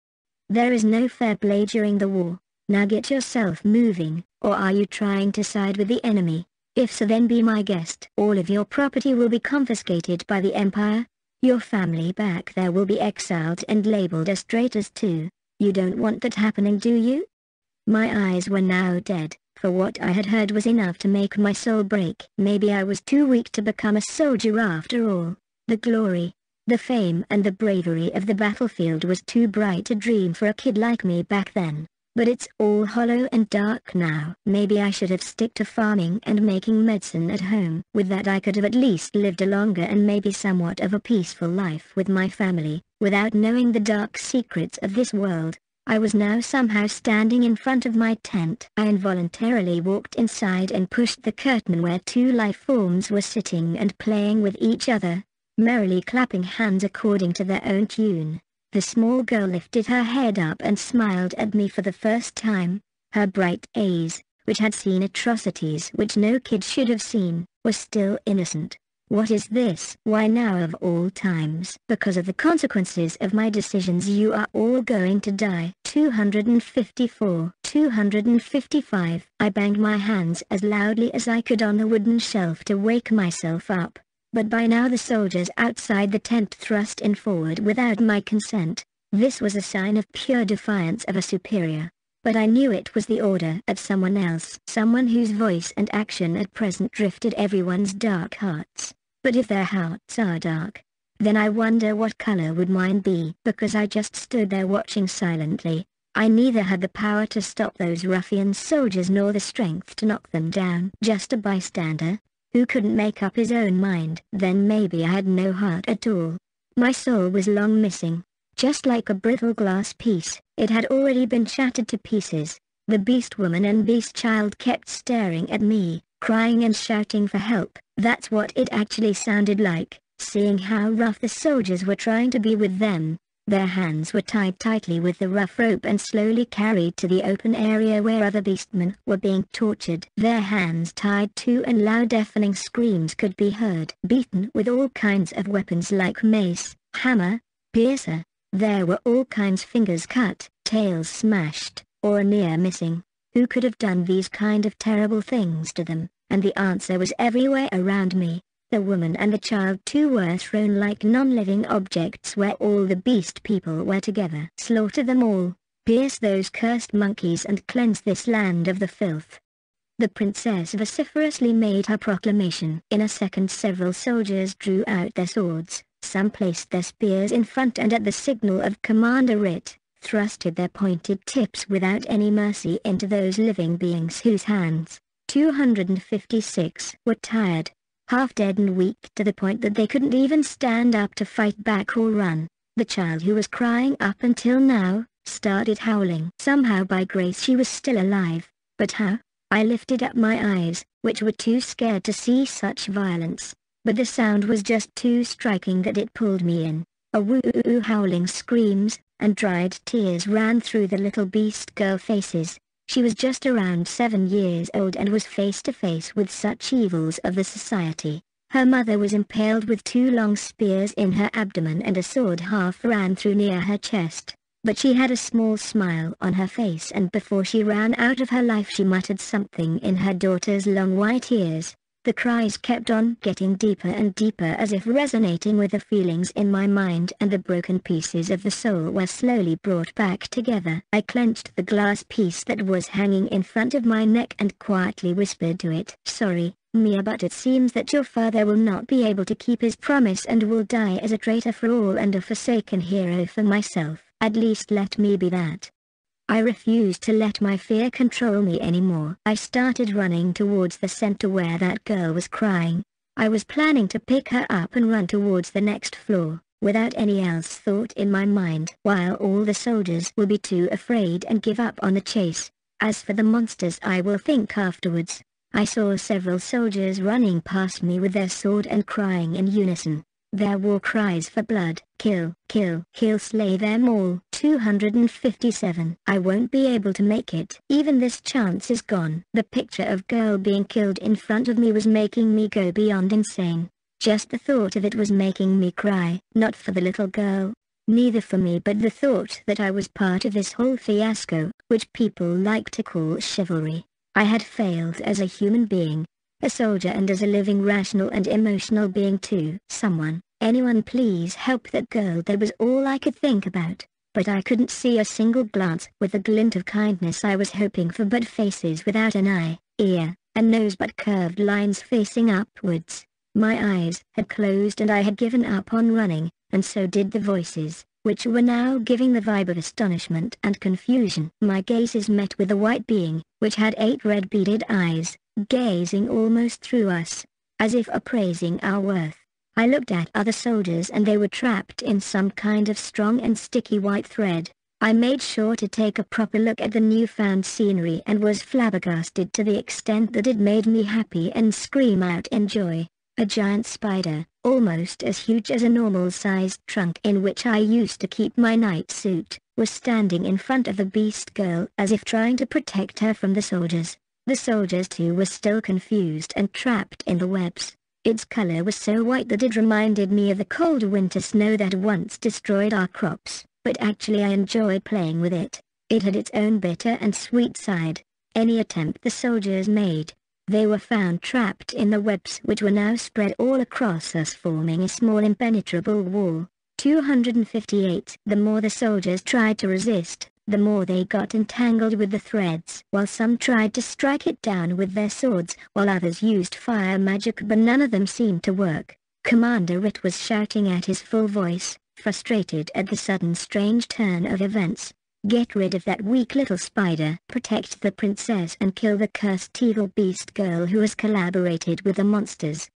[SPEAKER 1] There is no fair play during the war. Now get yourself moving, or are you trying to side with the enemy? If so then be my guest. All of your property will be confiscated by the Empire. Your family back there will be exiled and labeled as traitors too. You don't want that happening do you? My eyes were now dead, for what I had heard was enough to make my soul break. Maybe I was too weak to become a soldier after all. The glory, the fame and the bravery of the battlefield was too bright a dream for a kid like me back then. But it's all hollow and dark now. Maybe I should have stick to farming and making medicine at home. With that I could have at least lived a longer and maybe somewhat of a peaceful life with my family, without knowing the dark secrets of this world. I was now somehow standing in front of my tent. I involuntarily walked inside and pushed the curtain where two life forms were sitting and playing with each other, merrily clapping hands according to their own tune. The small girl lifted her head up and smiled at me for the first time. Her bright eyes, which had seen atrocities which no kid should have seen, were still innocent. What is this? Why now of all times? Because of the consequences of my decisions you are all going to die. 254, 255. I banged my hands as loudly as I could on the wooden shelf to wake myself up. But by now the soldiers outside the tent thrust in forward without my consent. This was a sign of pure defiance of a superior. But I knew it was the order of someone else. Someone whose voice and action at present drifted everyone's dark hearts. But if their hearts are dark, then I wonder what color would mine be. Because I just stood there watching silently, I neither had the power to stop those ruffian soldiers nor the strength to knock them down. Just a bystander, who couldn't make up his own mind. Then maybe I had no heart at all. My soul was long missing. Just like a brittle glass piece, it had already been shattered to pieces. The beast woman and beast child kept staring at me, crying and shouting for help. That's what it actually sounded like, seeing how rough the soldiers were trying to be with them. Their hands were tied tightly with the rough rope and slowly carried to the open area where other beastmen were being tortured. Their hands tied too and loud deafening screams could be heard. Beaten with all kinds of weapons like mace, hammer, piercer. There were all kinds fingers cut, tails smashed, or near missing. Who could have done these kind of terrible things to them? And the answer was everywhere around me. The woman and the child too were thrown like non-living objects where all the beast people were together. Slaughter them all, pierce those cursed monkeys and cleanse this land of the filth. The princess vociferously made her proclamation. In a second several soldiers drew out their swords, some placed their spears in front and at the signal of Commander Ritt, thrusted their pointed tips without any mercy into those living beings whose hands, 256, were tired, half dead and weak to the point that they couldn't even stand up to fight back or run. The child who was crying up until now, started howling. Somehow by grace she was still alive, but how? I lifted up my eyes, which were too scared to see such violence, but the sound was just too striking that it pulled me in. A woo-oo howling screams, and dried tears ran through the little beast girl faces. She was just around seven years old and was face to face with such evils of the society. Her mother was impaled with two long spears in her abdomen and a sword half ran through near her chest. But she had a small smile on her face and before she ran out of her life she muttered something in her daughter's long white ears. The cries kept on getting deeper and deeper as if resonating with the feelings in my mind and the broken pieces of the soul were slowly brought back together. I clenched the glass piece that was hanging in front of my neck and quietly whispered to it. Sorry, Mia but it seems that your father will not be able to keep his promise and will die as a traitor for all and a forsaken hero for myself. At least let me be that. I refused to let my fear control me anymore. I started running towards the center where that girl was crying. I was planning to pick her up and run towards the next floor, without any else thought in my mind. While all the soldiers will be too afraid and give up on the chase. As for the monsters I will think afterwards. I saw several soldiers running past me with their sword and crying in unison. Their war cries for blood, kill, kill, kill slay them all. 257. I won't be able to make it. Even this chance is gone. The picture of girl being killed in front of me was making me go beyond insane. Just the thought of it was making me cry. Not for the little girl. Neither for me but the thought that I was part of this whole fiasco, which people like to call chivalry. I had failed as a human being, a soldier and as a living rational and emotional being too. Someone, Anyone please help that girl that was all I could think about, but I couldn't see a single glance with the glint of kindness I was hoping for but faces without an eye, ear, and nose but curved lines facing upwards. My eyes had closed and I had given up on running, and so did the voices, which were now giving the vibe of astonishment and confusion. My gazes met with a white being, which had eight red beaded eyes, gazing almost through us, as if appraising our worth. I looked at other soldiers and they were trapped in some kind of strong and sticky white thread. I made sure to take a proper look at the newfound scenery and was flabbergasted to the extent that it made me happy and scream out in joy. A giant spider, almost as huge as a normal-sized trunk in which I used to keep my night suit, was standing in front of the beast girl as if trying to protect her from the soldiers. The soldiers too were still confused and trapped in the webs. Its color was so white that it reminded me of the cold winter snow that once destroyed our crops, but actually I enjoyed playing with it. It had its own bitter and sweet side. Any attempt the soldiers made, They were found trapped in the webs which were now spread all across us forming a small impenetrable wall. 258 The more the soldiers tried to resist, the more they got entangled with the threads. While some tried to strike it down with their swords, while others used fire magic but none of them seemed to work. Commander Ritt was shouting at his full voice, frustrated at the sudden strange turn of events. Get rid of that weak little spider. Protect the princess and kill the cursed evil beast girl who has collaborated with the monsters.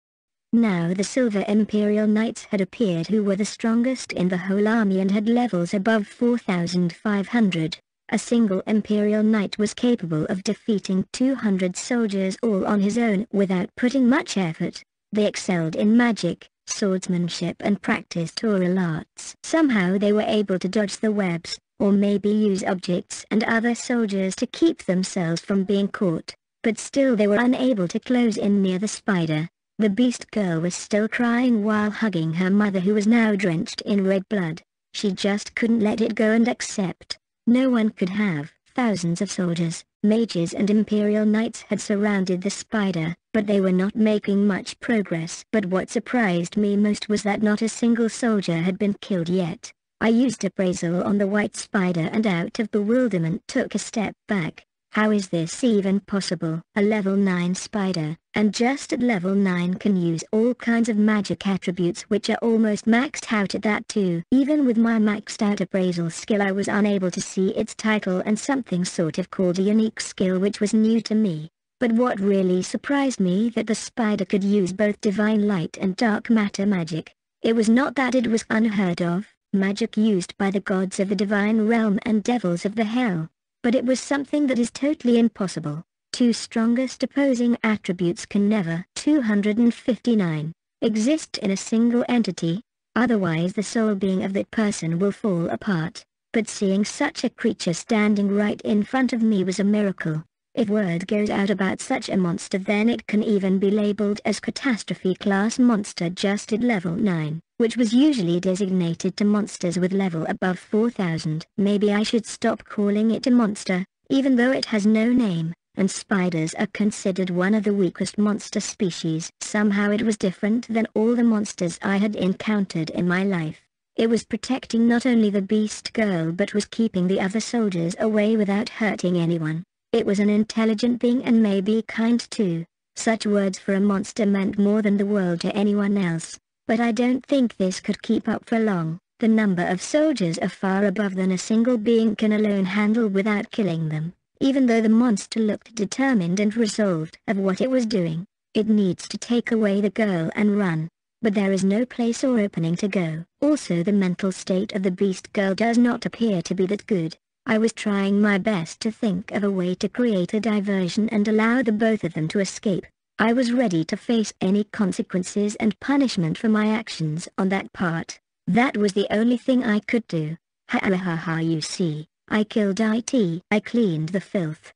[SPEAKER 1] Now the Silver Imperial Knights had appeared who were the strongest in the whole army and had levels above 4,500. A single Imperial Knight was capable of defeating 200 soldiers all on his own without putting much effort. They excelled in magic, swordsmanship and practiced oral arts. Somehow they were able to dodge the webs, or maybe use objects and other soldiers to keep themselves from being caught, but still they were unable to close in near the spider. The beast girl was still crying while hugging her mother who was now drenched in red blood. She just couldn't let it go and accept. No one could have. Thousands of soldiers, mages and imperial knights had surrounded the spider, but they were not making much progress. But what surprised me most was that not a single soldier had been killed yet. I used appraisal on the white spider and out of bewilderment took a step back. How is this even possible? A level 9 spider, and just at level 9 can use all kinds of magic attributes which are almost maxed out at that too. Even with my maxed out appraisal skill I was unable to see its title and something sort of called a unique skill which was new to me. But what really surprised me that the spider could use both divine light and dark matter magic. It was not that it was unheard of, magic used by the gods of the divine realm and devils of the hell. But it was something that is totally impossible. Two strongest opposing attributes can never 259 exist in a single entity, otherwise the soul being of that person will fall apart. But seeing such a creature standing right in front of me was a miracle. If word goes out about such a monster then it can even be labeled as catastrophe class monster just at level 9 which was usually designated to monsters with level above 4000. Maybe I should stop calling it a monster, even though it has no name, and spiders are considered one of the weakest monster species. Somehow it was different than all the monsters I had encountered in my life. It was protecting not only the beast girl but was keeping the other soldiers away without hurting anyone. It was an intelligent being and maybe kind too. Such words for a monster meant more than the world to anyone else. But I don't think this could keep up for long. The number of soldiers are far above than a single being can alone handle without killing them. Even though the monster looked determined and resolved of what it was doing, it needs to take away the girl and run. But there is no place or opening to go. Also the mental state of the beast girl does not appear to be that good. I was trying my best to think of a way to create a diversion and allow the both of them to escape. I was ready to face any consequences and punishment for my actions on that part. That was the only thing I could do. Ha ha ha ha you see, I killed IT. I cleaned the filth.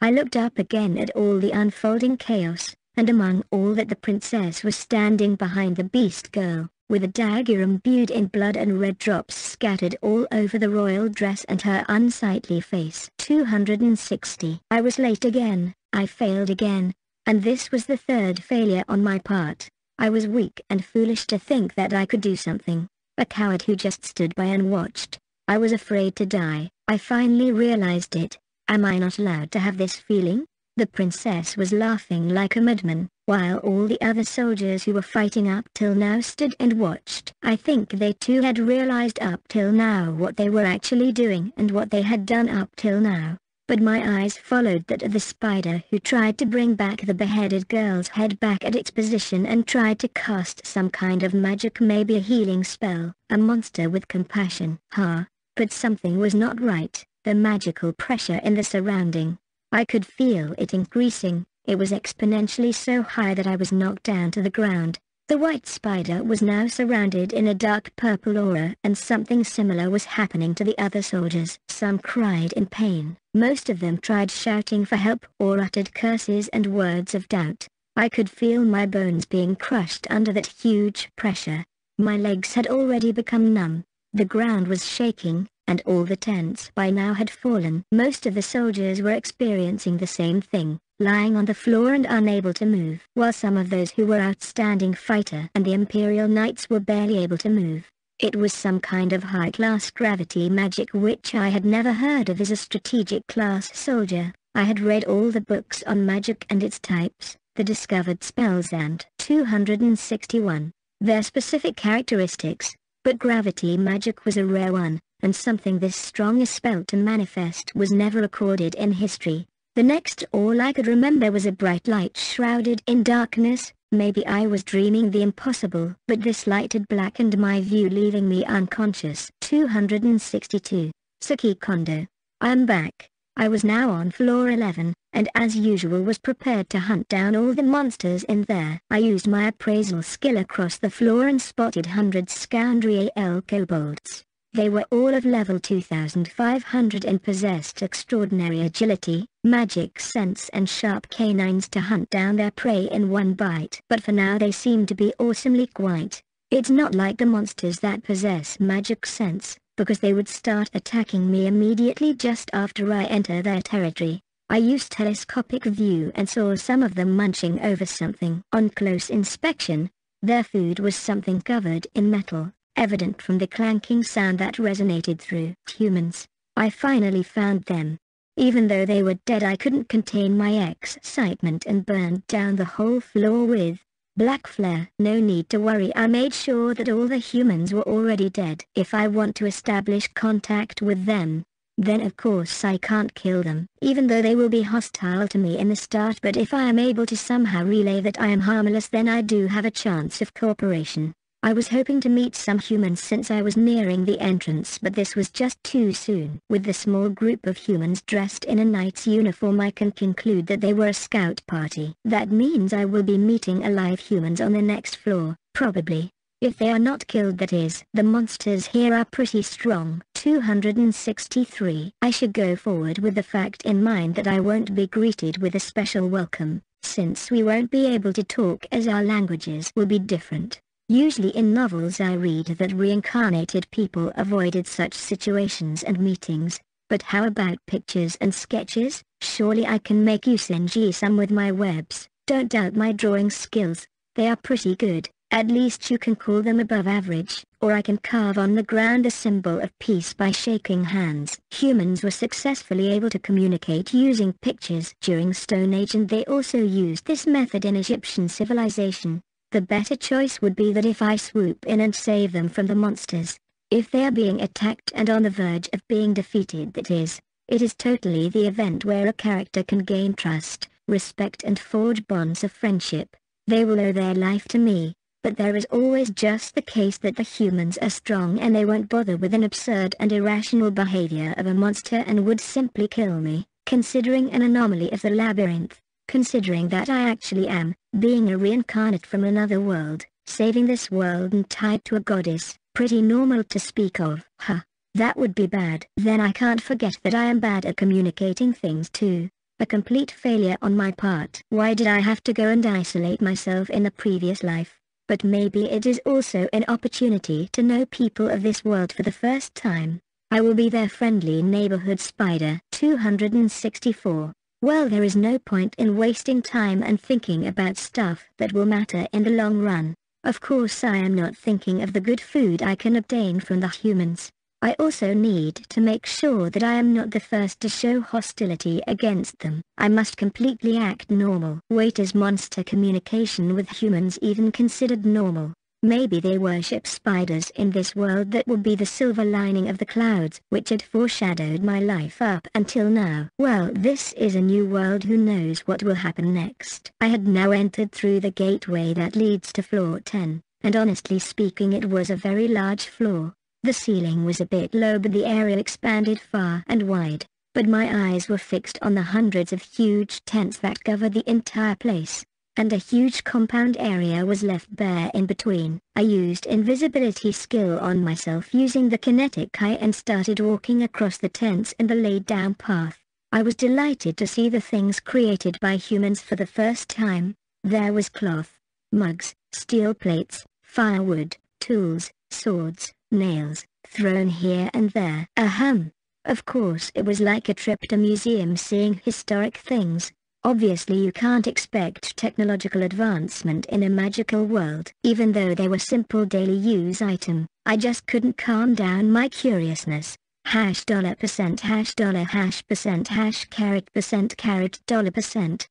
[SPEAKER 1] I looked up again at all the unfolding chaos, and among all that the princess was standing behind the beast girl, with a dagger imbued in blood and red drops scattered all over the royal dress and her unsightly face. 260. I was late again, I failed again, and this was the third failure on my part. I was weak and foolish to think that I could do something. A coward who just stood by and watched. I was afraid to die. I finally realized it. Am I not allowed to have this feeling? The princess was laughing like a madman, while all the other soldiers who were fighting up till now stood and watched. I think they too had realized up till now what they were actually doing and what they had done up till now but my eyes followed that of the spider who tried to bring back the beheaded girl's head back at its position and tried to cast some kind of magic maybe a healing spell, a monster with compassion. Huh, but something was not right, the magical pressure in the surrounding. I could feel it increasing, it was exponentially so high that I was knocked down to the ground. The white spider was now surrounded in a dark purple aura and something similar was happening to the other soldiers. Some cried in pain, most of them tried shouting for help or uttered curses and words of doubt. I could feel my bones being crushed under that huge pressure. My legs had already become numb. The ground was shaking, and all the tents by now had fallen. Most of the soldiers were experiencing the same thing. lying on the floor and unable to move, while some of those who were outstanding fighter and the Imperial Knights were barely able to move. It was some kind of high-class gravity magic which I had never heard of as a strategic class soldier. I had read all the books on magic and its types, the discovered spells and 261, their specific characteristics, but gravity magic was a rare one, and something this strong a spell to manifest was never recorded in history. The next all I could remember was a bright light shrouded in darkness, Maybe I was dreaming the impossible, but this light had blackened my view leaving me unconscious. 262. Saki Kondo. I am back. I was now on floor 11, and as usual was prepared to hunt down all the monsters in there. I used my appraisal skill across the floor and spotted hundreds scoundrel kobolds. They were all of level 2500 and possessed extraordinary agility, magic sense and sharp canines to hunt down their prey in one bite. But for now they seem to be awesomely quiet. It's not like the monsters that possess magic sense, because they would start attacking me immediately just after I enter their territory. I used telescopic view and saw some of them munching over something. On close inspection, their food was something covered in metal, evident from the clanking sound that resonated through humans. I finally found them. Even though they were dead I couldn't contain my excitement and burned down the whole floor with black flare. No need to worry I made sure that all the humans were already dead. If I want to establish contact with them, then of course I can't kill them, even though they will be hostile to me in the start but if I am able to somehow relay that I am harmless then I do have a chance of cooperation. I was hoping to meet some humans since I was nearing the entrance but this was just too soon. With the small group of humans dressed in a knight's uniform I can conclude that they were a scout party. That means I will be meeting alive humans on the next floor, probably. If they are not killed that is. The monsters here are pretty strong. 263. I should go forward with the fact in mind that I won't be greeted with a special welcome, since we won't be able to talk as our languages will be different. Usually in novels I read that reincarnated people avoided such situations and meetings, but how about pictures and sketches? Surely I can make you CG some with my webs. Don't doubt my drawing skills, they are pretty good, at least you can call them above average, or I can carve on the ground a symbol of peace by shaking hands. Humans were successfully able to communicate using pictures during Stone Age and they also used this method in Egyptian civilization. The better choice would be that if I swoop in and save them from the monsters, if they are being attacked and on the verge of being defeated that is, it is totally the event where a character can gain trust, respect and forge bonds of friendship. They will owe their life to me, but there is always just the case that the humans are strong and they won't bother with an absurd and irrational behavior of a monster and would simply kill me, considering an anomaly of the labyrinth. Considering that I actually am, being a reincarnate from another world, saving this world and tied to a goddess, pretty normal to speak of. Huh. That would be bad. Then I can't forget that I am bad at communicating things too. A complete failure on my part. Why did I have to go and isolate myself in the previous life? But maybe it is also an opportunity to know people of this world for the first time. I will be their friendly neighborhood spider. 264. Well there is no point in wasting time and thinking about stuff that will matter in the long run. Of course I am not thinking of the good food I can obtain from the humans. I also need to make sure that I am not the first to show hostility against them. I must completely act normal. Wait is monster communication with humans even considered normal? Maybe they worship spiders in this world that will be the silver lining of the clouds which had foreshadowed my life up until now. Well this is a new world who knows what will happen next. I had now entered through the gateway that leads to floor 10, and honestly speaking it was a very large floor. The ceiling was a bit low but the area expanded far and wide, but my eyes were fixed on the hundreds of huge tents that covered the entire place and a huge compound area was left bare in between. I used invisibility skill on myself using the kinetic eye and started walking across the tents in the laid down path. I was delighted to see the things created by humans for the first time. There was cloth, mugs, steel plates, firewood, tools, swords, nails, thrown here and there. Ahem. Of course it was like a trip to museum seeing historic things, Obviously you can't expect technological advancement in a magical world. Even though they were simple daily use item, I just couldn't calm down my curiousness. Hash dollar percent hash dollar hash percent hash caret percent caret dollar percent.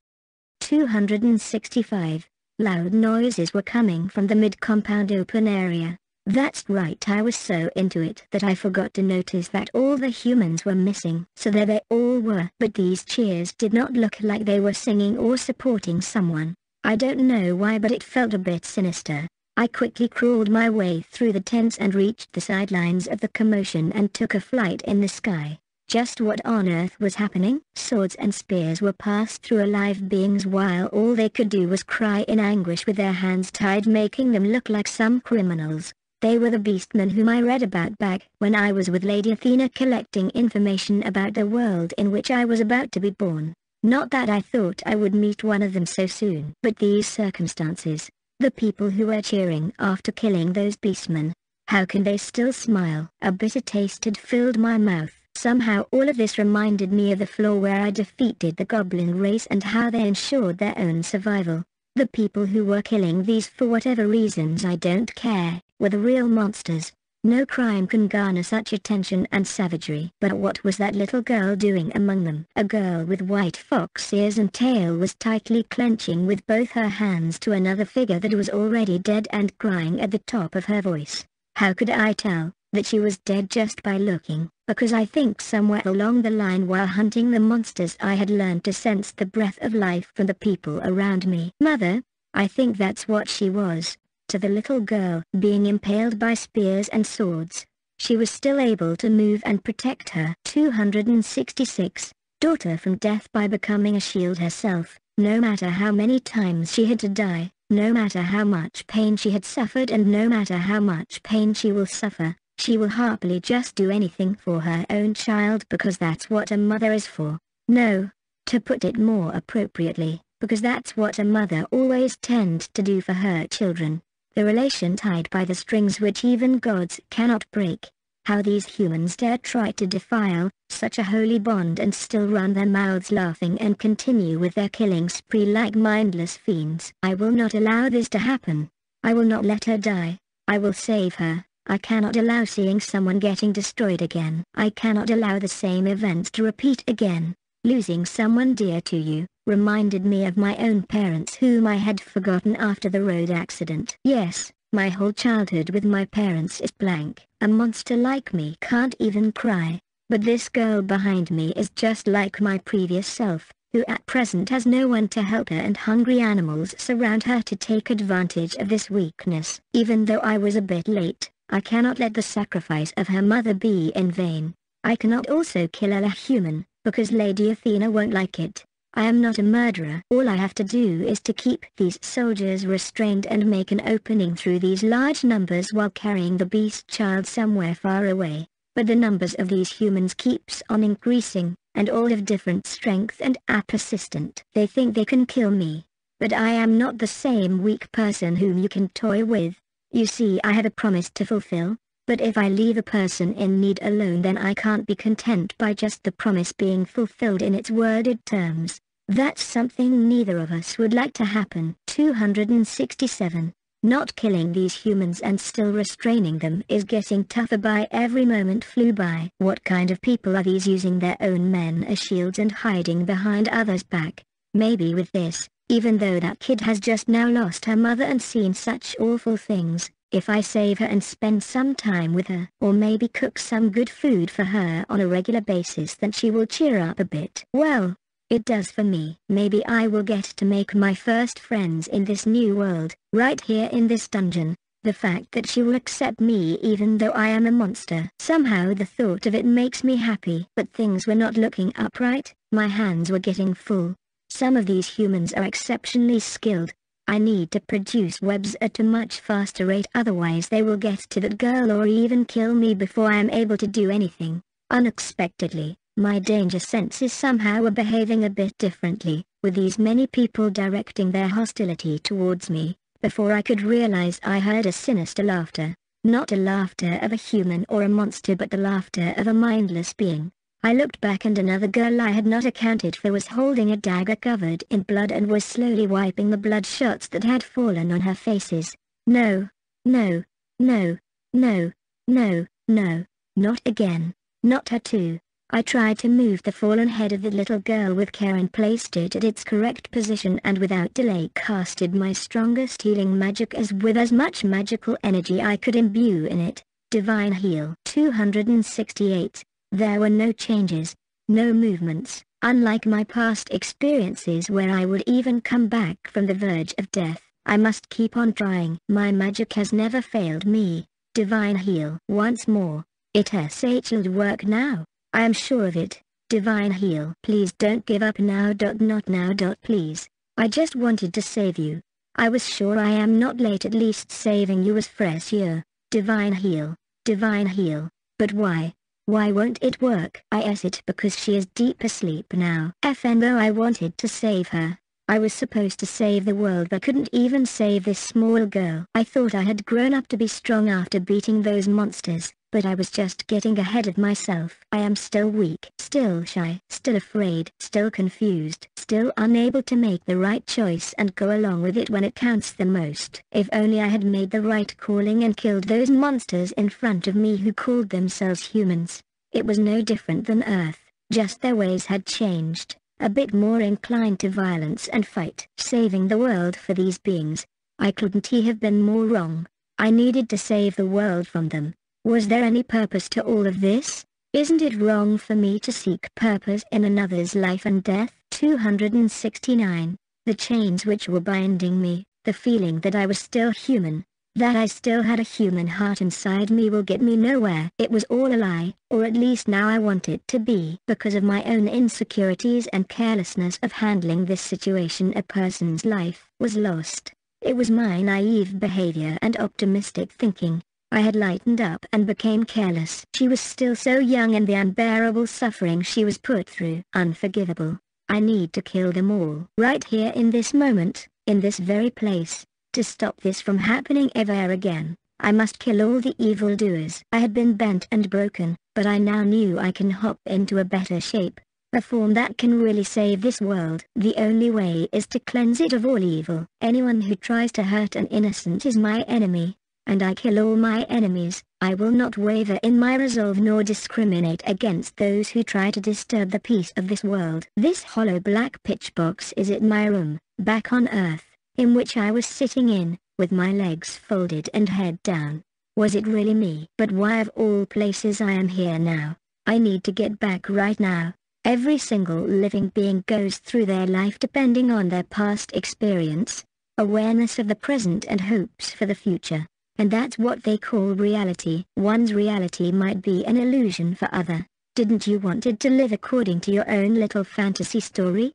[SPEAKER 1] 265. Loud noises were coming from the mid-compound open area. That's right I was so into it that I forgot to notice that all the humans were missing. So there they all were. But these cheers did not look like they were singing or supporting someone. I don't know why but it felt a bit sinister. I quickly crawled my way through the tents and reached the sidelines of the commotion and took a flight in the sky. Just what on earth was happening? Swords and spears were passed through alive beings while all they could do was cry in anguish with their hands tied making them look like some criminals. They were the beastmen whom I read about back when I was with Lady Athena collecting information about the world in which I was about to be born. Not that I thought I would meet one of them so soon. But these circumstances, the people who were cheering after killing those beastmen, how can they still smile? A bitter taste had filled my mouth. Somehow all of this reminded me of the floor where I defeated the goblin race and how they ensured their own survival. The people who were killing these for whatever reasons I don't care, were the real monsters. No crime can garner such attention and savagery. But what was that little girl doing among them? A girl with white fox ears and tail was tightly clenching with both her hands to another figure that was already dead and crying at the top of her voice. How could I tell that she was dead just by looking? Because I think somewhere along the line while hunting the monsters I had learned to sense the breath of life from the people around me. Mother, I think that's what she was. To the little girl being impaled by spears and swords, she was still able to move and protect her. 266. Daughter from death by becoming a shield herself, no matter how many times she had to die, no matter how much pain she had suffered and no matter how much pain she will suffer, she will happily just do anything for her own child because that's what a mother is for. No, to put it more appropriately, because that's what a mother always tends to do for her children. The relation tied by the strings which even gods cannot break. How these humans dare try to defile such a holy bond and still run their mouths laughing and continue with their killing spree like mindless fiends. I will not allow this to happen. I will not let her die. I will save her. I cannot allow seeing someone getting destroyed again. I cannot allow the same events to repeat again. Losing someone dear to you, reminded me of my own parents whom I had forgotten after the road accident. Yes, my whole childhood with my parents is blank. A monster like me can't even cry. But this girl behind me is just like my previous self, who at present has no one to help her and hungry animals surround her to take advantage of this weakness. Even though I was a bit late, I cannot let the sacrifice of her mother be in vain. I cannot also kill a human, because Lady Athena won't like it. I am not a murderer. All I have to do is to keep these soldiers restrained and make an opening through these large numbers while carrying the beast child somewhere far away. But the numbers of these humans keeps on increasing, and all of different strength and are persistent. They think they can kill me. But I am not the same weak person whom you can toy with. You see I have a promise to fulfill, but if I leave a person in need alone then I can't be content by just the promise being fulfilled in its worded terms. That's something neither of us would like to happen. 267. Not killing these humans and still restraining them is getting tougher by every moment flew by. What kind of people are these using their own men as shields and hiding behind others' back? Maybe with this, even though that kid has just now lost her mother and seen such awful things, if I save her and spend some time with her, or maybe cook some good food for her on a regular basis then she will cheer up a bit. Well, it does for me. Maybe I will get to make my first friends in this new world, right here in this dungeon. The fact that she will accept me even though I am a monster. Somehow the thought of it makes me happy. But things were not looking up right, my hands were getting full. Some of these humans are exceptionally skilled. I need to produce webs at a much faster rate otherwise they will get to that girl or even kill me before I am able to do anything. Unexpectedly, my danger senses somehow are behaving a bit differently, with these many people directing their hostility towards me. Before I could realize I heard a sinister laughter. Not a laughter of a human or a monster but the laughter of a mindless being. I looked back and another girl I had not accounted for was holding a dagger covered in blood and was slowly wiping the blood shots that had fallen on her faces. No, no, no, no, no, no, not again, not her too. I tried to move the fallen head of the little girl with care and placed it at its correct position and without delay casted my strongest healing magic as with as much magical energy I could imbue in it. Divine Heal 268. There were no changes, no movements, unlike my past experiences where I would even come back from the verge of death. I must keep on trying. My magic has never failed me. Divine Heal once more. It has work now. I am sure of it. Divine Heal. Please don't give up now. Not now. Please. I just wanted to save you. I was sure I am not late at least saving you was fresh here. Divine Heal. Divine Heal. But why? Why won't it work? I it because she is deep asleep now. FN I wanted to save her, I was supposed to save the world but couldn't even save this small girl. I thought I had grown up to be strong after beating those monsters but I was just getting ahead of myself. I am still weak, still shy, still afraid, still confused, still unable to make the right choice and go along with it when it counts the most. If only I had made the right calling and killed those monsters in front of me who called themselves humans. It was no different than Earth, just their ways had changed, a bit more inclined to violence and fight. Saving the world for these beings, I couldn't have been more wrong. I needed to save the world from them. Was there any purpose to all of this? Isn't it wrong for me to seek purpose in another's life and death? 269. The chains which were binding me, the feeling that I was still human, that I still had a human heart inside me will get me nowhere. It was all a lie, or at least now I want it to be. Because of my own insecurities and carelessness of handling this situation a person's life was lost. It was my naive behavior and optimistic thinking, I had lightened up and became careless. She was still so young and the unbearable suffering she was put through. Unforgivable. I need to kill them all. Right here in this moment, in this very place, to stop this from happening ever again. I must kill all the evildoers. I had been bent and broken, but I now knew I can hop into a better shape, a form that can really save this world. The only way is to cleanse it of all evil. Anyone who tries to hurt an innocent is my enemy and I kill all my enemies, I will not waver in my resolve nor discriminate against those who try to disturb the peace of this world. This hollow black pitch box is in my room, back on earth, in which I was sitting in, with my legs folded and head down. Was it really me? But why of all places I am here now? I need to get back right now. Every single living being goes through their life depending on their past experience, awareness of the present and hopes for the future. And that's what they call reality. One's reality might be an illusion for other. Didn't you wanted to live according to your own little fantasy story?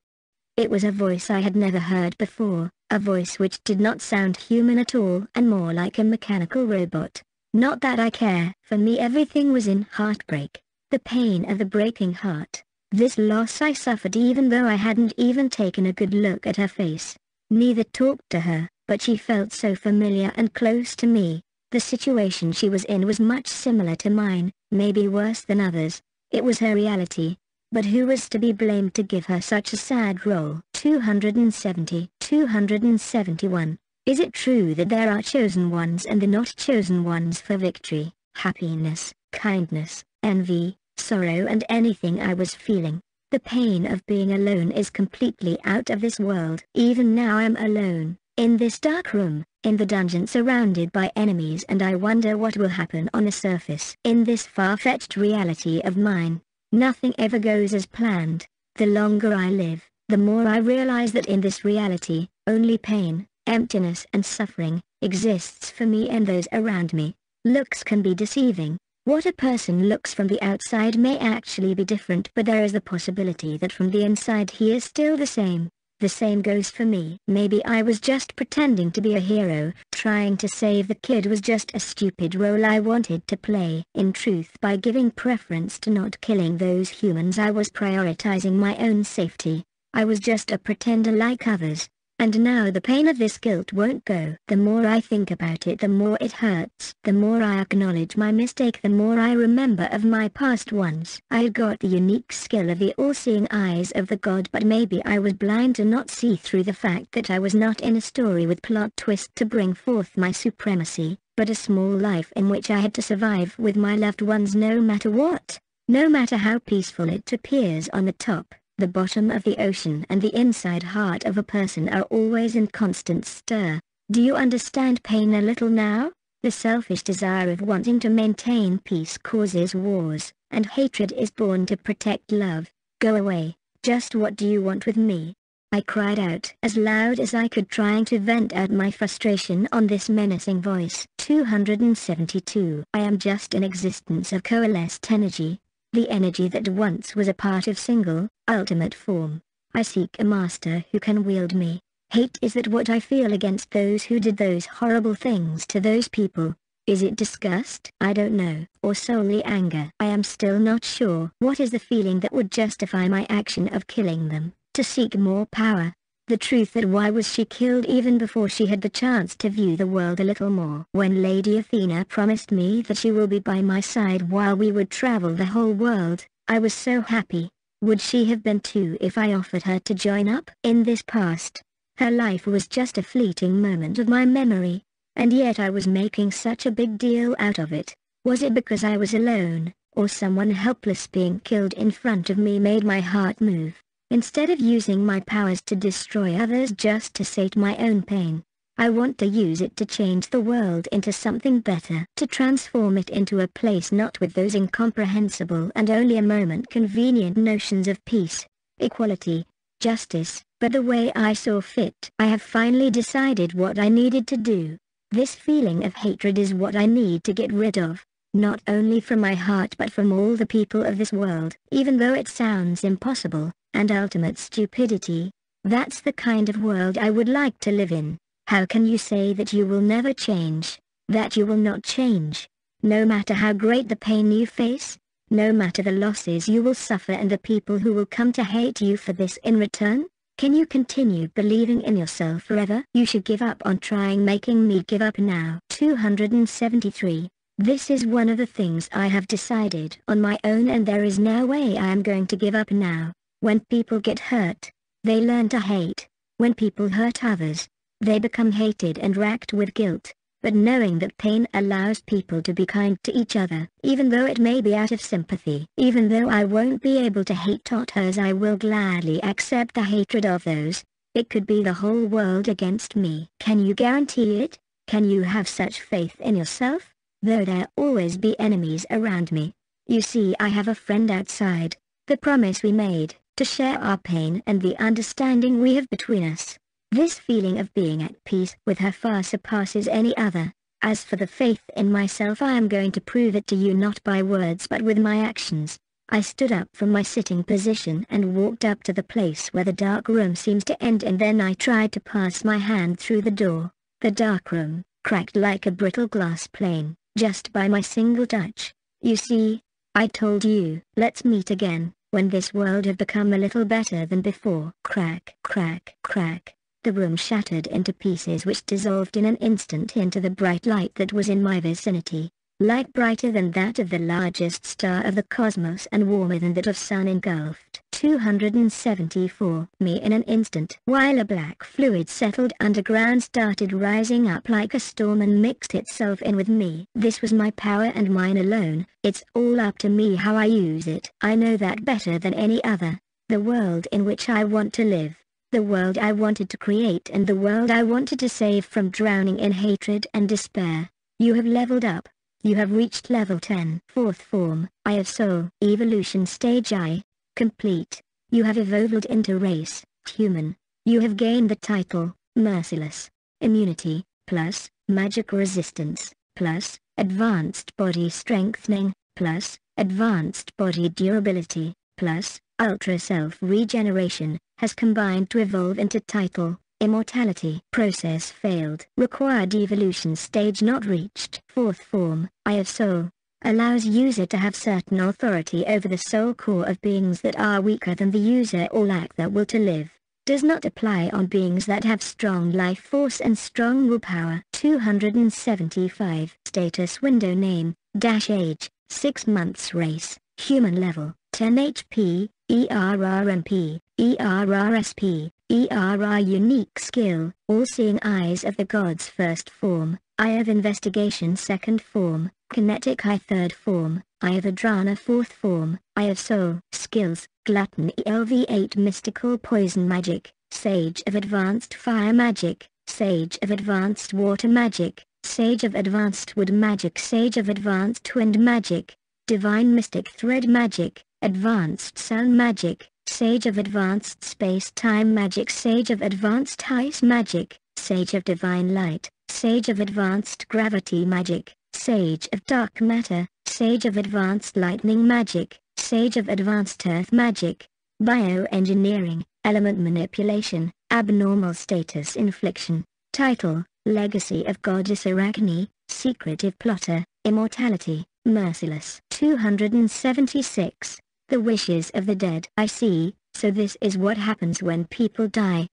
[SPEAKER 1] It was a voice I had never heard before, a voice which did not sound human at all and more like a mechanical robot. Not that I care, for me everything was in heartbreak, the pain of the breaking heart. This loss I suffered even though I hadn't even taken a good look at her face. Neither talked to her, but she felt so familiar and close to me. The situation she was in was much similar to mine, maybe worse than others. It was her reality. But who was to be blamed to give her such a sad role? 270, 271. Is it true that there are chosen ones and the not chosen ones for victory, happiness, kindness, envy, sorrow and anything I was feeling? The pain of being alone is completely out of this world. Even now I'm alone, in this dark room, in the dungeon surrounded by enemies and I wonder what will happen on the surface. In this far-fetched reality of mine, nothing ever goes as planned. The longer I live, the more I realize that in this reality, only pain, emptiness and suffering, exists for me and those around me. Looks can be deceiving. What a person looks from the outside may actually be different but there is the possibility that from the inside he is still the same. The same goes for me. Maybe I was just pretending to be a hero, trying to save the kid was just a stupid role I wanted to play. In truth by giving preference to not killing those humans I was prioritizing my own safety. I was just a pretender like others. And now the pain of this guilt won't go. The more I think about it the more it hurts. The more I acknowledge my mistake the more I remember of my past ones. I got the unique skill of the all-seeing eyes of the god but maybe I was blind to not see through the fact that I was not in a story with plot twist to bring forth my supremacy, but a small life in which I had to survive with my loved ones no matter what. No matter how peaceful it appears on the top. The bottom of the ocean and the inside heart of a person are always in constant stir. Do you understand pain a little now? The selfish desire of wanting to maintain peace causes wars, and hatred is born to protect love. Go away, just what do you want with me? I cried out as loud as I could trying to vent out my frustration on this menacing voice. 272 I am just an existence of coalesced energy, the energy that once was a part of single, ultimate form. I seek a master who can wield me. Hate is that what I feel against those who did those horrible things to those people. Is it disgust? I don't know, or solely anger. I am still not sure. What is the feeling that would justify my action of killing them? To seek more power, the truth that why was she killed even before she had the chance to view the world a little more. When Lady Athena promised me that she will be by my side while we would travel the whole world, I was so happy. Would she have been too if I offered her to join up? In this past, her life was just a fleeting moment of my memory, and yet I was making such a big deal out of it. Was it because I was alone, or someone helpless being killed in front of me made my heart move? Instead of using my powers to destroy others just to sate my own pain, I want to use it to change the world into something better. To transform it into a place not with those incomprehensible and only a moment convenient notions of peace, equality, justice, but the way I saw fit. I have finally decided what I needed to do. This feeling of hatred is what I need to get rid of, not only from my heart but from all the people of this world. Even though it sounds impossible, and ultimate stupidity. That's the kind of world I would like to live in. How can you say that you will never change, that you will not change, no matter how great the pain you face, no matter the losses you will suffer and the people who will come to hate you for this in return? Can you continue believing in yourself forever? You should give up on trying making me give up now. 273. This is one of the things I have decided on my own and there is no way I am going to give up now. When people get hurt, they learn to hate. When people hurt others, they become hated and racked with guilt. But knowing that pain allows people to be kind to each other, even though it may be out of sympathy. Even though I won't be able to hate Totos I will gladly accept the hatred of those. It could be the whole world against me. Can you guarantee it? Can you have such faith in yourself? Though there always be enemies around me. You see I have a friend outside. The promise we made, to share our pain and the understanding we have between us. This feeling of being at peace with her far surpasses any other. As for the faith in myself I am going to prove it to you not by words but with my actions. I stood up from my sitting position and walked up to the place where the dark room seems to end and then I tried to pass my hand through the door. The dark room, cracked like a brittle glass plane, just by my single touch. You see, I told you, let's meet again when this world had become a little better than before. Crack, crack, crack. The room shattered into pieces which dissolved in an instant into the bright light that was in my vicinity light brighter than that of the largest star of the cosmos and warmer than that of sun engulfed 274 me in an instant while a black fluid settled underground started rising up like a storm and mixed itself in with me. This was my power and mine alone, it's all up to me how I use it. I know that better than any other. The world in which I want to live. The world I wanted to create and the world I wanted to save from drowning in hatred and despair. You have leveled up. You have reached level 10. Fourth form, Eye of Soul. Evolution stage I. Complete. You have evolved into race, human. You have gained the title, Merciless. Immunity, plus, magic resistance, plus, advanced body strengthening, plus, advanced body durability, plus, ultra self-regeneration, has combined to evolve into title, Immortality. Process failed. Required evolution stage not reached. Fourth form, Eye of Soul, allows user to have certain authority over the soul core of beings that are weaker than the user or lack the will to live. does not apply on beings that have strong life force and strong willpower. 275 Status window name, dash age, 6 months race, human level, 10 HP, ERRMP, ERRSP, ERR unique skill, all-seeing eyes of the gods first form, Eye of investigation second form, kinetic eye third form, Eye of Adrana fourth form, Eye of soul, skills, glutton ELV8 mystical poison magic, sage of advanced fire magic, sage of advanced water magic, sage of advanced wood magic sage of advanced wind magic, divine mystic thread magic, advanced sun magic, sage of advanced space-time magic sage of advanced ice magic, sage of divine light, sage of advanced gravity magic, sage of dark matter, sage of advanced lightning magic, sage of advanced earth magic, bioengineering, element manipulation, abnormal status infliction, title, legacy of goddess Arachne, secretive plotter, immortality, merciless. 276. The wishes of the dead. I see, so this is what happens when people die.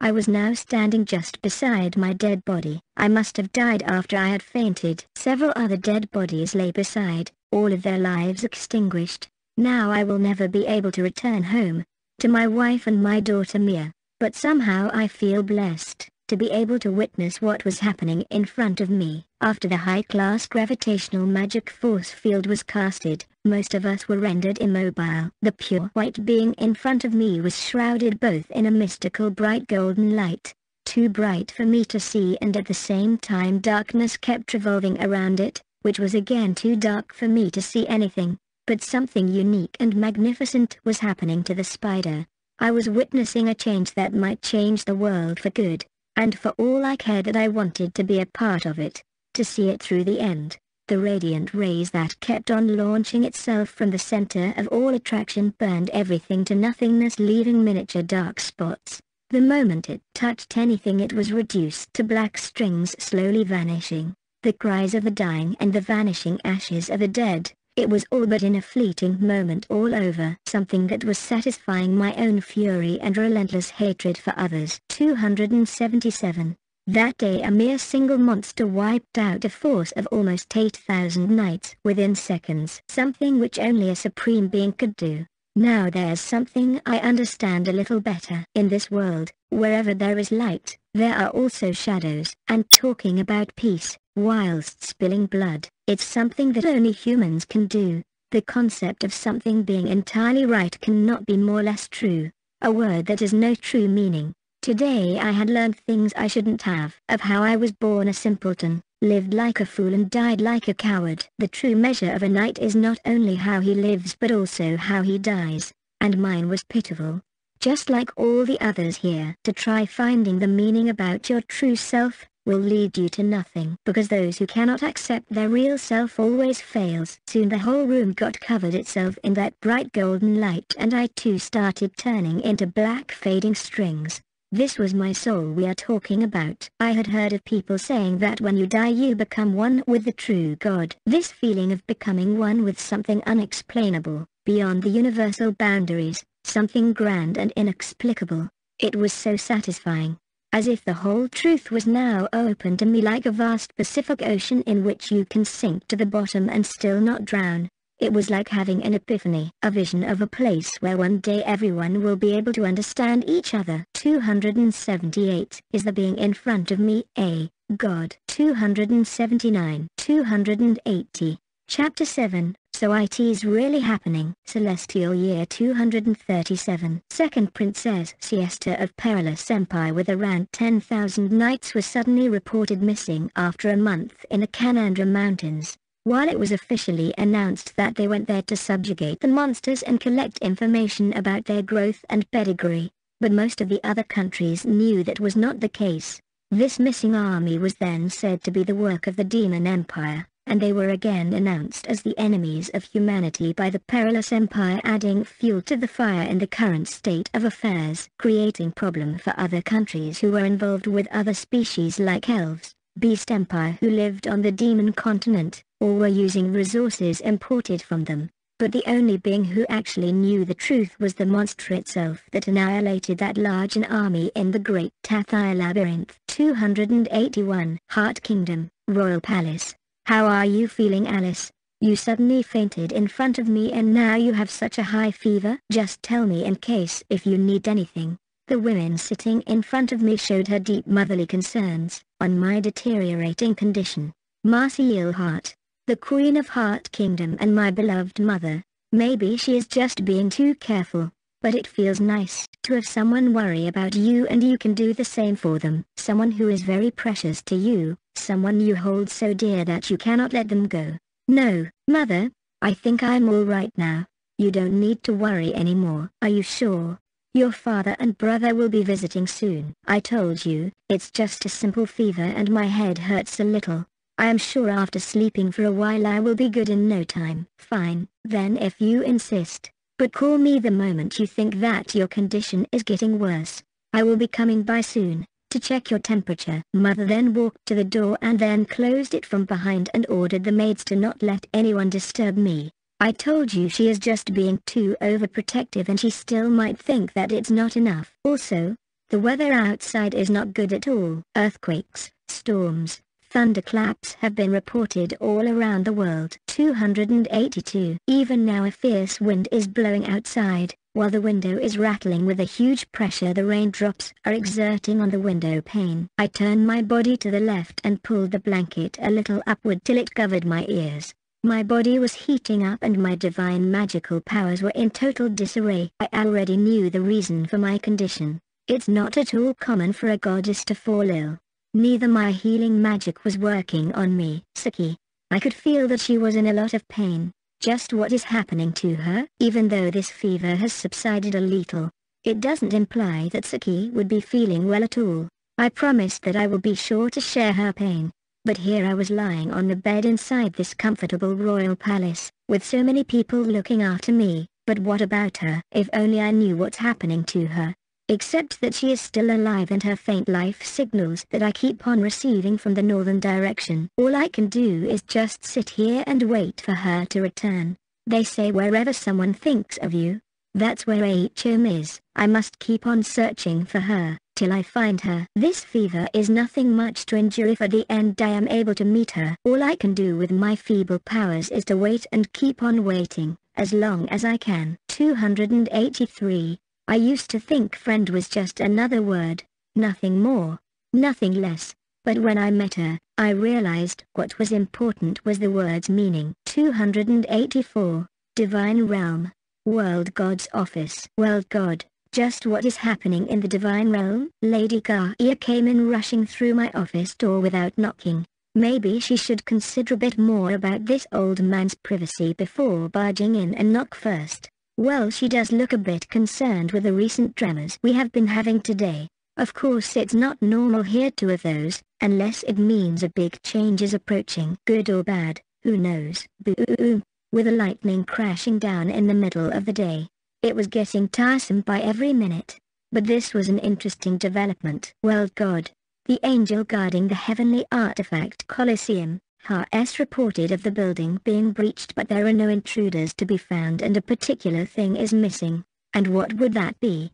[SPEAKER 1] I was now standing just beside my dead body. I must have died after I had fainted. Several other dead bodies lay beside, all of their lives extinguished. Now I will never be able to return home, to my wife and my daughter Mia, but somehow I feel blessed to be able to witness what was happening in front of me. After the high-class gravitational magic force field was casted, most of us were rendered immobile. The pure white being in front of me was shrouded both in a mystical bright golden light, too bright for me to see and at the same time darkness kept revolving around it, which was again too dark for me to see anything. But something unique and magnificent was happening to the spider. I was witnessing a change that might change the world for good and for all I cared that I wanted to be a part of it, to see it through the end. The radiant rays that kept on launching itself from the center of all attraction burned everything to nothingness leaving miniature dark spots. The moment it touched anything it was reduced to black strings slowly vanishing. The cries of the dying and the vanishing ashes of the dead, it was all but in a fleeting moment all over. Something that was satisfying my own fury and relentless hatred for others. 277. That day a mere single monster wiped out a force of almost 8,000 knights within seconds. Something which only a supreme being could do. Now there's something I understand a little better. In this world, wherever there is light, there are also shadows. And talking about peace, whilst spilling blood, it's something that only humans can do. The concept of something being entirely right cannot be more or less true. A word that has no true meaning. Today I had learned things I shouldn't have. Of how I was born a simpleton, lived like a fool and died like a coward. The true measure of a knight is not only how he lives but also how he dies. And mine was pitiful. Just like all the others here. To try finding the meaning about your true self, will lead you to nothing. Because those who cannot accept their real self always fails. Soon the whole room got covered itself in that bright golden light and I too started turning into black fading strings. This was my soul we are talking about. I had heard of people saying that when you die you become one with the true God. This feeling of becoming one with something unexplainable, beyond the universal boundaries, something grand and inexplicable. It was so satisfying as if the whole truth was now open to me like a vast Pacific Ocean in which you can sink to the bottom and still not drown. It was like having an epiphany, a vision of a place where one day everyone will be able to understand each other. 278 is the being in front of me, a God. 279, 280. Chapter 7, so IT's really happening. Celestial Year 237 Second Princess Siesta of Perilous Empire with around 10,000 knights was suddenly reported missing after a month in the Canandra Mountains. While it was officially announced that they went there to subjugate the monsters and collect information about their growth and pedigree, but most of the other countries knew that was not the case. This missing army was then said to be the work of the Demon Empire and they were again announced as the enemies of humanity by the perilous empire adding fuel to the fire in the current state of affairs, creating problem for other countries who were involved with other species like elves, beast empire who lived on the demon continent, or were using resources imported from them. but the only being who actually knew the truth was the monster itself that annihilated that large an army in the great Tathai labyrinth. 281 Hart Kingdom, Royal Palace. How are you feeling Alice? You suddenly fainted in front of me and now you have such a high fever? Just tell me in case if you need anything. The woman sitting in front of me showed her deep motherly concerns, on my deteriorating condition. Marcy Hart, the Queen of Hart Kingdom and my beloved mother, maybe she is just being too careful, but it feels nice to have someone worry about you and you can do the same for them. Someone who is very precious to you, someone you hold so dear that you cannot let them go. No, mother, I think I'm all right now. You don't need to worry anymore. Are you sure? Your father and brother will be visiting soon. I told you, it's just a simple fever and my head hurts a little. I am sure after sleeping for a while I will be good in no time. Fine, then if you insist. But call me the moment you think that your condition is getting worse. I will be coming by soon, to check your temperature. Mother then walked to the door and then closed it from behind and ordered the maids to not let anyone disturb me. I told you she is just being too overprotective and she still might think that it's not enough. Also, the weather outside is not good at all. Earthquakes, storms, thunderclaps have been reported all around the world. 282. Even now a fierce wind is blowing outside, while the window is rattling with a huge pressure the raindrops are exerting on the window pane. I turned my body to the left and pulled the blanket a little upward till it covered my ears. My body was heating up and my divine magical powers were in total disarray. I already knew the reason for my condition. It's not at all common for a goddess to fall ill. Neither my healing magic was working on me. Saki. I could feel that she was in a lot of pain. Just what is happening to her? Even though this fever has subsided a little, it doesn't imply that Saki would be feeling well at all. I promised that I will be sure to share her pain. But here I was lying on the bed inside this comfortable royal palace, with so many people looking after me, but what about her? If only I knew what's happening to her. Except that she is still alive and her faint life signals that I keep on receiving from the northern direction. All I can do is just sit here and wait for her to return. They say wherever someone thinks of you, that's where HM is. I must keep on searching for her till I find her. This fever is nothing much to endure if at the end I am able to meet her. All I can do with my feeble powers is to wait and keep on waiting, as long as I can. 283. I used to think friend was just another word, nothing more, nothing less. But when I met her, I realized what was important was the word's meaning. 284. Divine Realm. World God's Office. World God. Just what is happening in the divine realm? Lady Gaia came in rushing through my office door without knocking. Maybe she should consider a bit more about this old man's privacy before barging in and knock first. Well she does look a bit concerned with the recent dramas we have been having today. Of course it's not normal here to have those, unless it means a big change is approaching. Good or bad, who knows. Boo! With a lightning crashing down in the middle of the day. It was getting tiresome by every minute. But this was an interesting development. Well God, the angel guarding the heavenly artifact Colosseum, has reported of the building being breached but there are no intruders to be found and a particular thing is missing. And what would that be?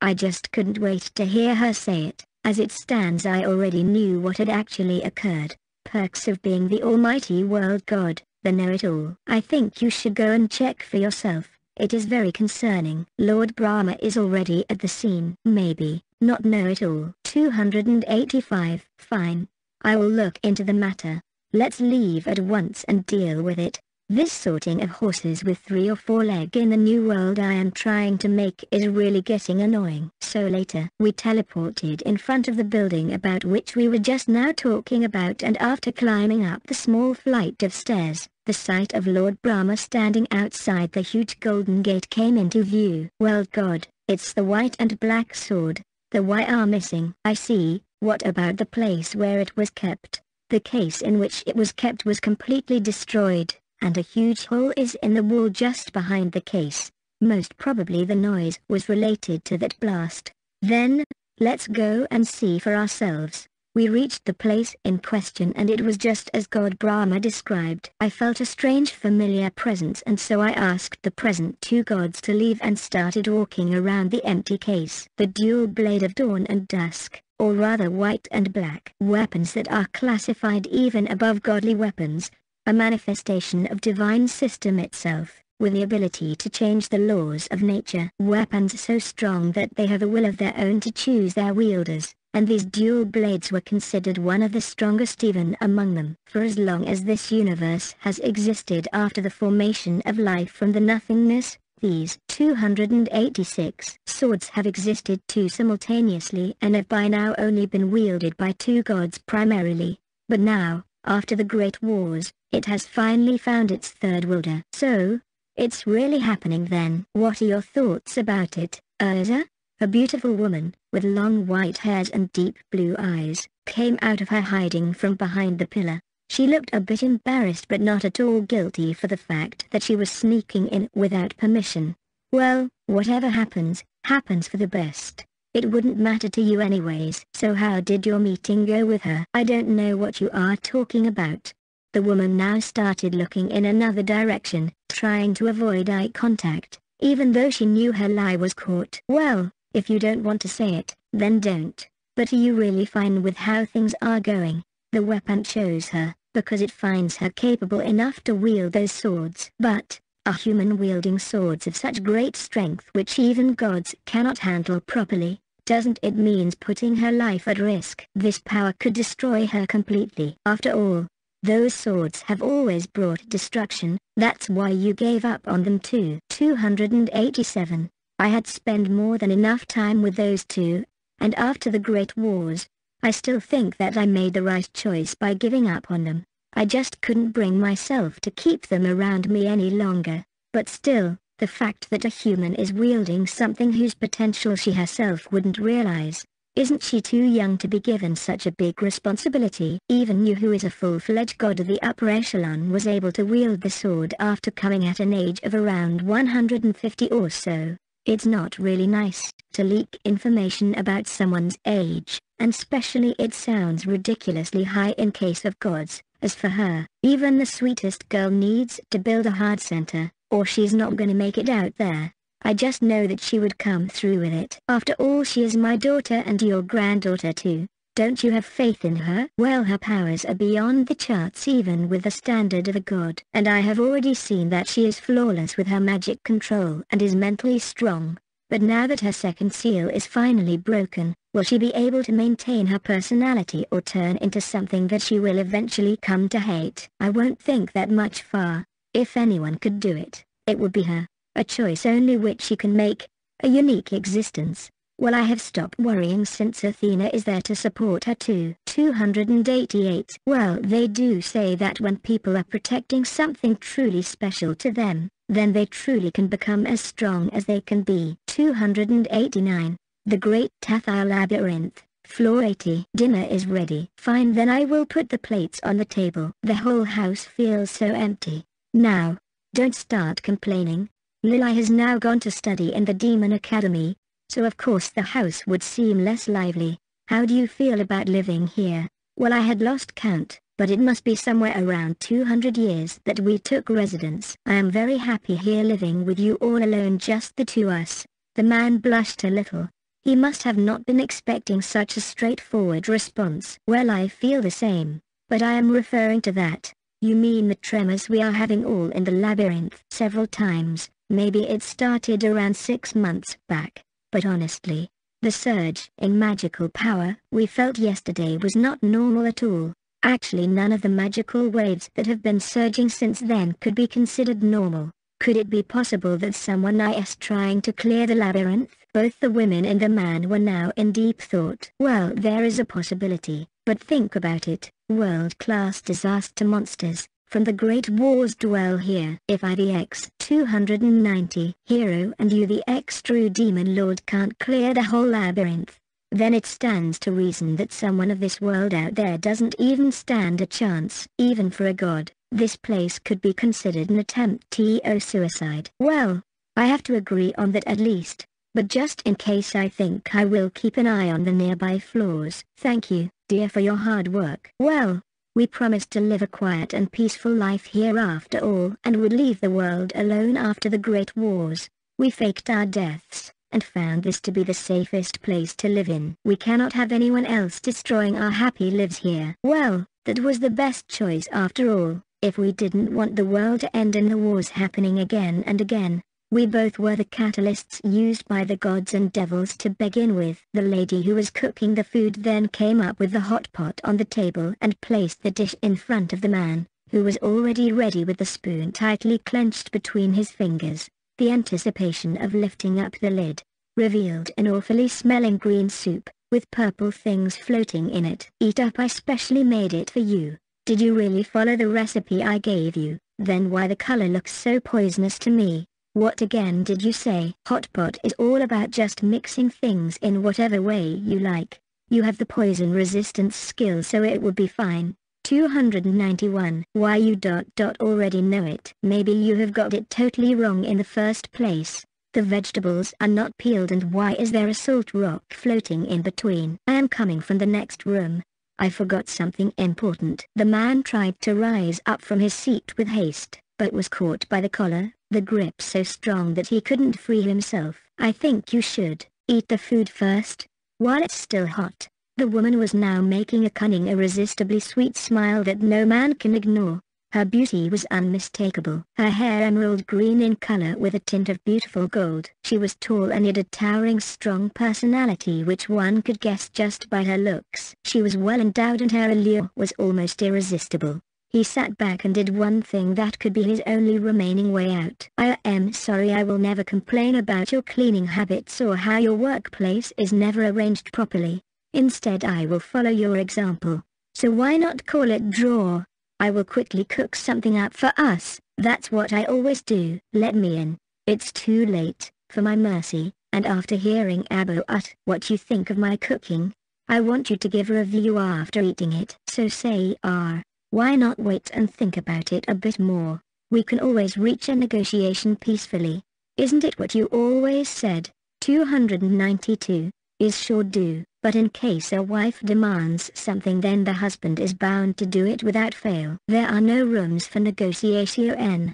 [SPEAKER 1] I just couldn't wait to hear her say it. As it stands I already knew what had actually occurred. Perks of being the almighty world god, the know-it-all. I think you should go and check for yourself. It is very concerning. Lord Brahma is already at the scene. Maybe, not know it all. 285. Fine. I will look into the matter. Let's leave at once and deal with it. This sorting of horses with three or four leg in the new world I am trying to make is really getting annoying. So later, we teleported in front of the building about which we were just now talking about and after climbing up the small flight of stairs, the sight of Lord Brahma standing outside the huge golden gate came into view. Well God, it's the white and black sword. The why are missing. I see, what about the place where it was kept? The case in which it was kept was completely destroyed, and a huge hole is in the wall just behind the case. Most probably the noise was related to that blast. Then, let's go and see for ourselves. We reached the place in question and it was just as God Brahma described. I felt a strange familiar presence and so I asked the present two gods to leave and started walking around the empty case. The dual blade of dawn and dusk, or rather white and black. Weapons that are classified even above godly weapons, a manifestation of divine system itself, with the ability to change the laws of nature. Weapons so strong that they have a will of their own to choose their wielders and these dual blades were considered one of the strongest even among them. For as long as this universe has existed after the formation of life from the nothingness, these 286 swords have existed too simultaneously and have by now only been wielded by two gods primarily. But now, after the Great Wars, it has finally found its third wielder. So, it's really happening then. What are your thoughts about it, Urza? A beautiful woman, with long white hairs and deep blue eyes, came out of her hiding from behind the pillar. She looked a bit embarrassed but not at all guilty for the fact that she was sneaking in without permission. Well, whatever happens, happens for the best. It wouldn't matter to you anyways. So how did your meeting go with her? I don't know what you are talking about. The woman now started looking in another direction, trying to avoid eye contact, even though she knew her lie was caught. Well, if you don't want to say it, then don't. But are you really fine with how things are going? The weapon chose her, because it finds her capable enough to wield those swords. But, a human wielding swords of such great strength which even gods cannot handle properly, doesn't it means putting her life at risk? This power could destroy her completely. After all, those swords have always brought destruction, that's why you gave up on them too. 287. I had spent more than enough time with those two, and after the Great Wars, I still think that I made the right choice by giving up on them. I just couldn't bring myself to keep them around me any longer, but still, the fact that a human is wielding something whose potential she herself wouldn't realize, isn't she too young to be given such a big responsibility? Even you who is a full-fledged god of the upper echelon was able to wield the sword after coming at an age of around 150 or so. It's not really nice to leak information about someone's age, and specially it sounds ridiculously high in case of gods. As for her, even the sweetest girl needs to build a heart center, or she's not gonna make it out there. I just know that she would come through with it. After all she is my daughter and your granddaughter too. Don't you have faith in her? Well her powers are beyond the charts even with the standard of a god. And I have already seen that she is flawless with her magic control and is mentally strong. But now that her second seal is finally broken, will she be able to maintain her personality or turn into something that she will eventually come to hate? I won't think that much far. If anyone could do it, it would be her. A choice only which she can make. A unique existence. Well I have stopped worrying since Athena is there to support her too. 288 Well they do say that when people are protecting something truly special to them, then they truly can become as strong as they can be. 289 The Great Tathai Labyrinth Floor 80 Dinner is ready. Fine then I will put the plates on the table. The whole house feels so empty. Now, don't start complaining. Lili has now gone to study in the Demon Academy, so of course the house would seem less lively. How do you feel about living here? Well I had lost count, but it must be somewhere around 200 years that we took residence. I am very happy here living with you all alone just the two us. The man blushed a little. He must have not been expecting such a straightforward response. Well I feel the same, but I am referring to that. You mean the tremors we are having all in the labyrinth? Several times, maybe it started around six months back. But honestly, the surge in magical power we felt yesterday was not normal at all. Actually none of the magical waves that have been surging since then could be considered normal. Could it be possible that someone is trying to clear the labyrinth? Both the women and the man were now in deep thought. Well there is a possibility, but think about it, world-class disaster monsters, from the Great Wars dwell here. If I the X-290 hero and you the X-True Demon Lord can't clear the whole labyrinth, then it stands to reason that someone of this world out there doesn't even stand a chance. Even for a god, this place could be considered an attempt to suicide. Well, I have to agree on that at least. but just in case I think I will keep an eye on the nearby floors. Thank you, dear for your hard work. Well, we promised to live a quiet and peaceful life here after all and would leave the world alone after the Great Wars. We faked our deaths, and found this to be the safest place to live in. We cannot have anyone else destroying our happy lives here. Well, that was the best choice after all, if we didn't want the world to end and the wars happening again and again. We both were the catalysts used by the gods and devils to begin with. The lady who was cooking the food then came up with the hot pot on the table and placed the dish in front of the man, who was already ready with the spoon tightly clenched between his fingers. The anticipation of lifting up the lid, revealed an awfully smelling green soup, with purple things floating in it. Eat up I specially made it for you. Did you really follow the recipe I gave you? Then why the color looks so poisonous to me? What again did you say? Hot pot is all about just mixing things in whatever way you like. You have the poison resistance skill so it would be fine. 291. Why you dot dot already know it. Maybe you have got it totally wrong in the first place. The vegetables are not peeled and why is there a salt rock floating in between? I am coming from the next room. I forgot something important. The man tried to rise up from his seat with haste, but was caught by the collar, the grip so strong that he couldn't free himself. I think you should, eat the food first, while it's still hot. The woman was now making a cunning irresistibly sweet smile that no man can ignore. Her beauty was unmistakable. Her hair emerald green in color with a tint of beautiful gold. She was tall and had a towering strong personality which one could guess just by her looks. She was well endowed and her allure was almost irresistible. He sat back and did one thing that could be his only remaining way out. I am sorry I will never complain about your cleaning habits or how your workplace is never arranged properly. Instead I will follow your example. So why not call it draw? I will quickly cook something up for us, that's what I always do. Let me in. It's too late, for my mercy, and after hearing Abu ut what you think of my cooking, I want you to give a review after eating it. So say R. Why not wait and think about it a bit more? We can always reach a negotiation peacefully. Isn't it what you always said? 292 is sure do, but in case a wife demands something then the husband is bound to do it without fail. There are no rooms for negotiation.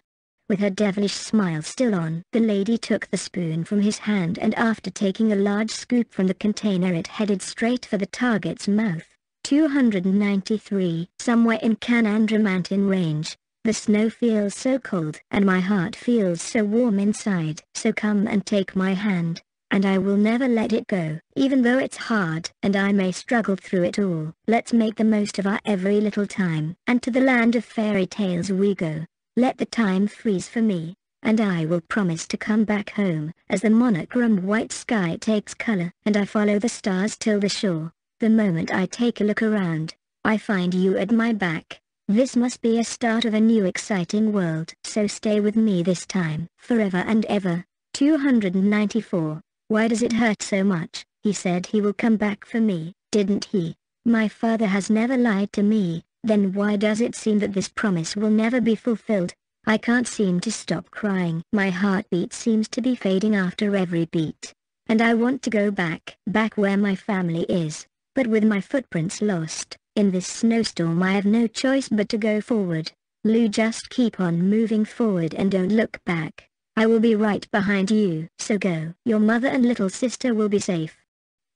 [SPEAKER 1] With her devilish smile still on, the lady took the spoon from his hand and after taking a large scoop from the container it headed straight for the target's mouth. 293 Somewhere in Canandra mountain range, the snow feels so cold and my heart feels so warm inside. So come and take my hand and I will never let it go. Even though it's hard, and I may struggle through it all, let's make the most of our every little time. And to the land of fairy tales we go. Let the time freeze for me, and I will promise to come back home, as the monochrome white sky takes color, and I follow the stars till the shore. The moment I take a look around, I find you at my back. This must be a start of a new exciting world. So stay with me this time, forever and ever. 294 why does it hurt so much? He said he will come back for me, didn't he? My father has never lied to me, then why does it seem that this promise will never be fulfilled? I can't seem to stop crying. My heartbeat seems to be fading after every beat. And I want to go back, back where my family is. But with my footprints lost, in this snowstorm I have no choice but to go forward. Lou just keep on moving forward and don't look back. I will be right behind you. So go. Your mother and little sister will be safe.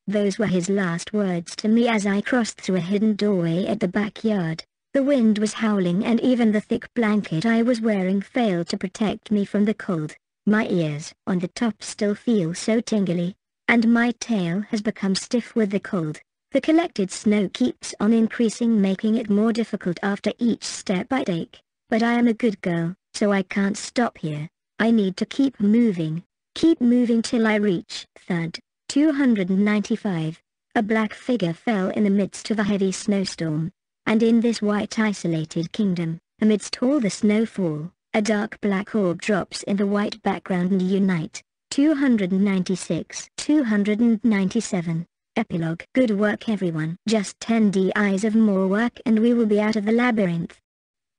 [SPEAKER 1] Those were his last words to me as I crossed through a hidden doorway at the backyard. The wind was howling and even the thick blanket I was wearing failed to protect me from the cold. My ears on the top still feel so tingly, and my tail has become stiff with the cold. The collected snow keeps on increasing making it more difficult after each step I take. But I am a good girl, so I can't stop here. I need to keep moving, keep moving till I reach third. 295. A black figure fell in the midst of a heavy snowstorm, and in this white isolated kingdom, amidst all the snowfall, a dark black orb drops in the white background and unite. 296 297 Epilogue Good work everyone. Just 10 DIs of more work and we will be out of the labyrinth.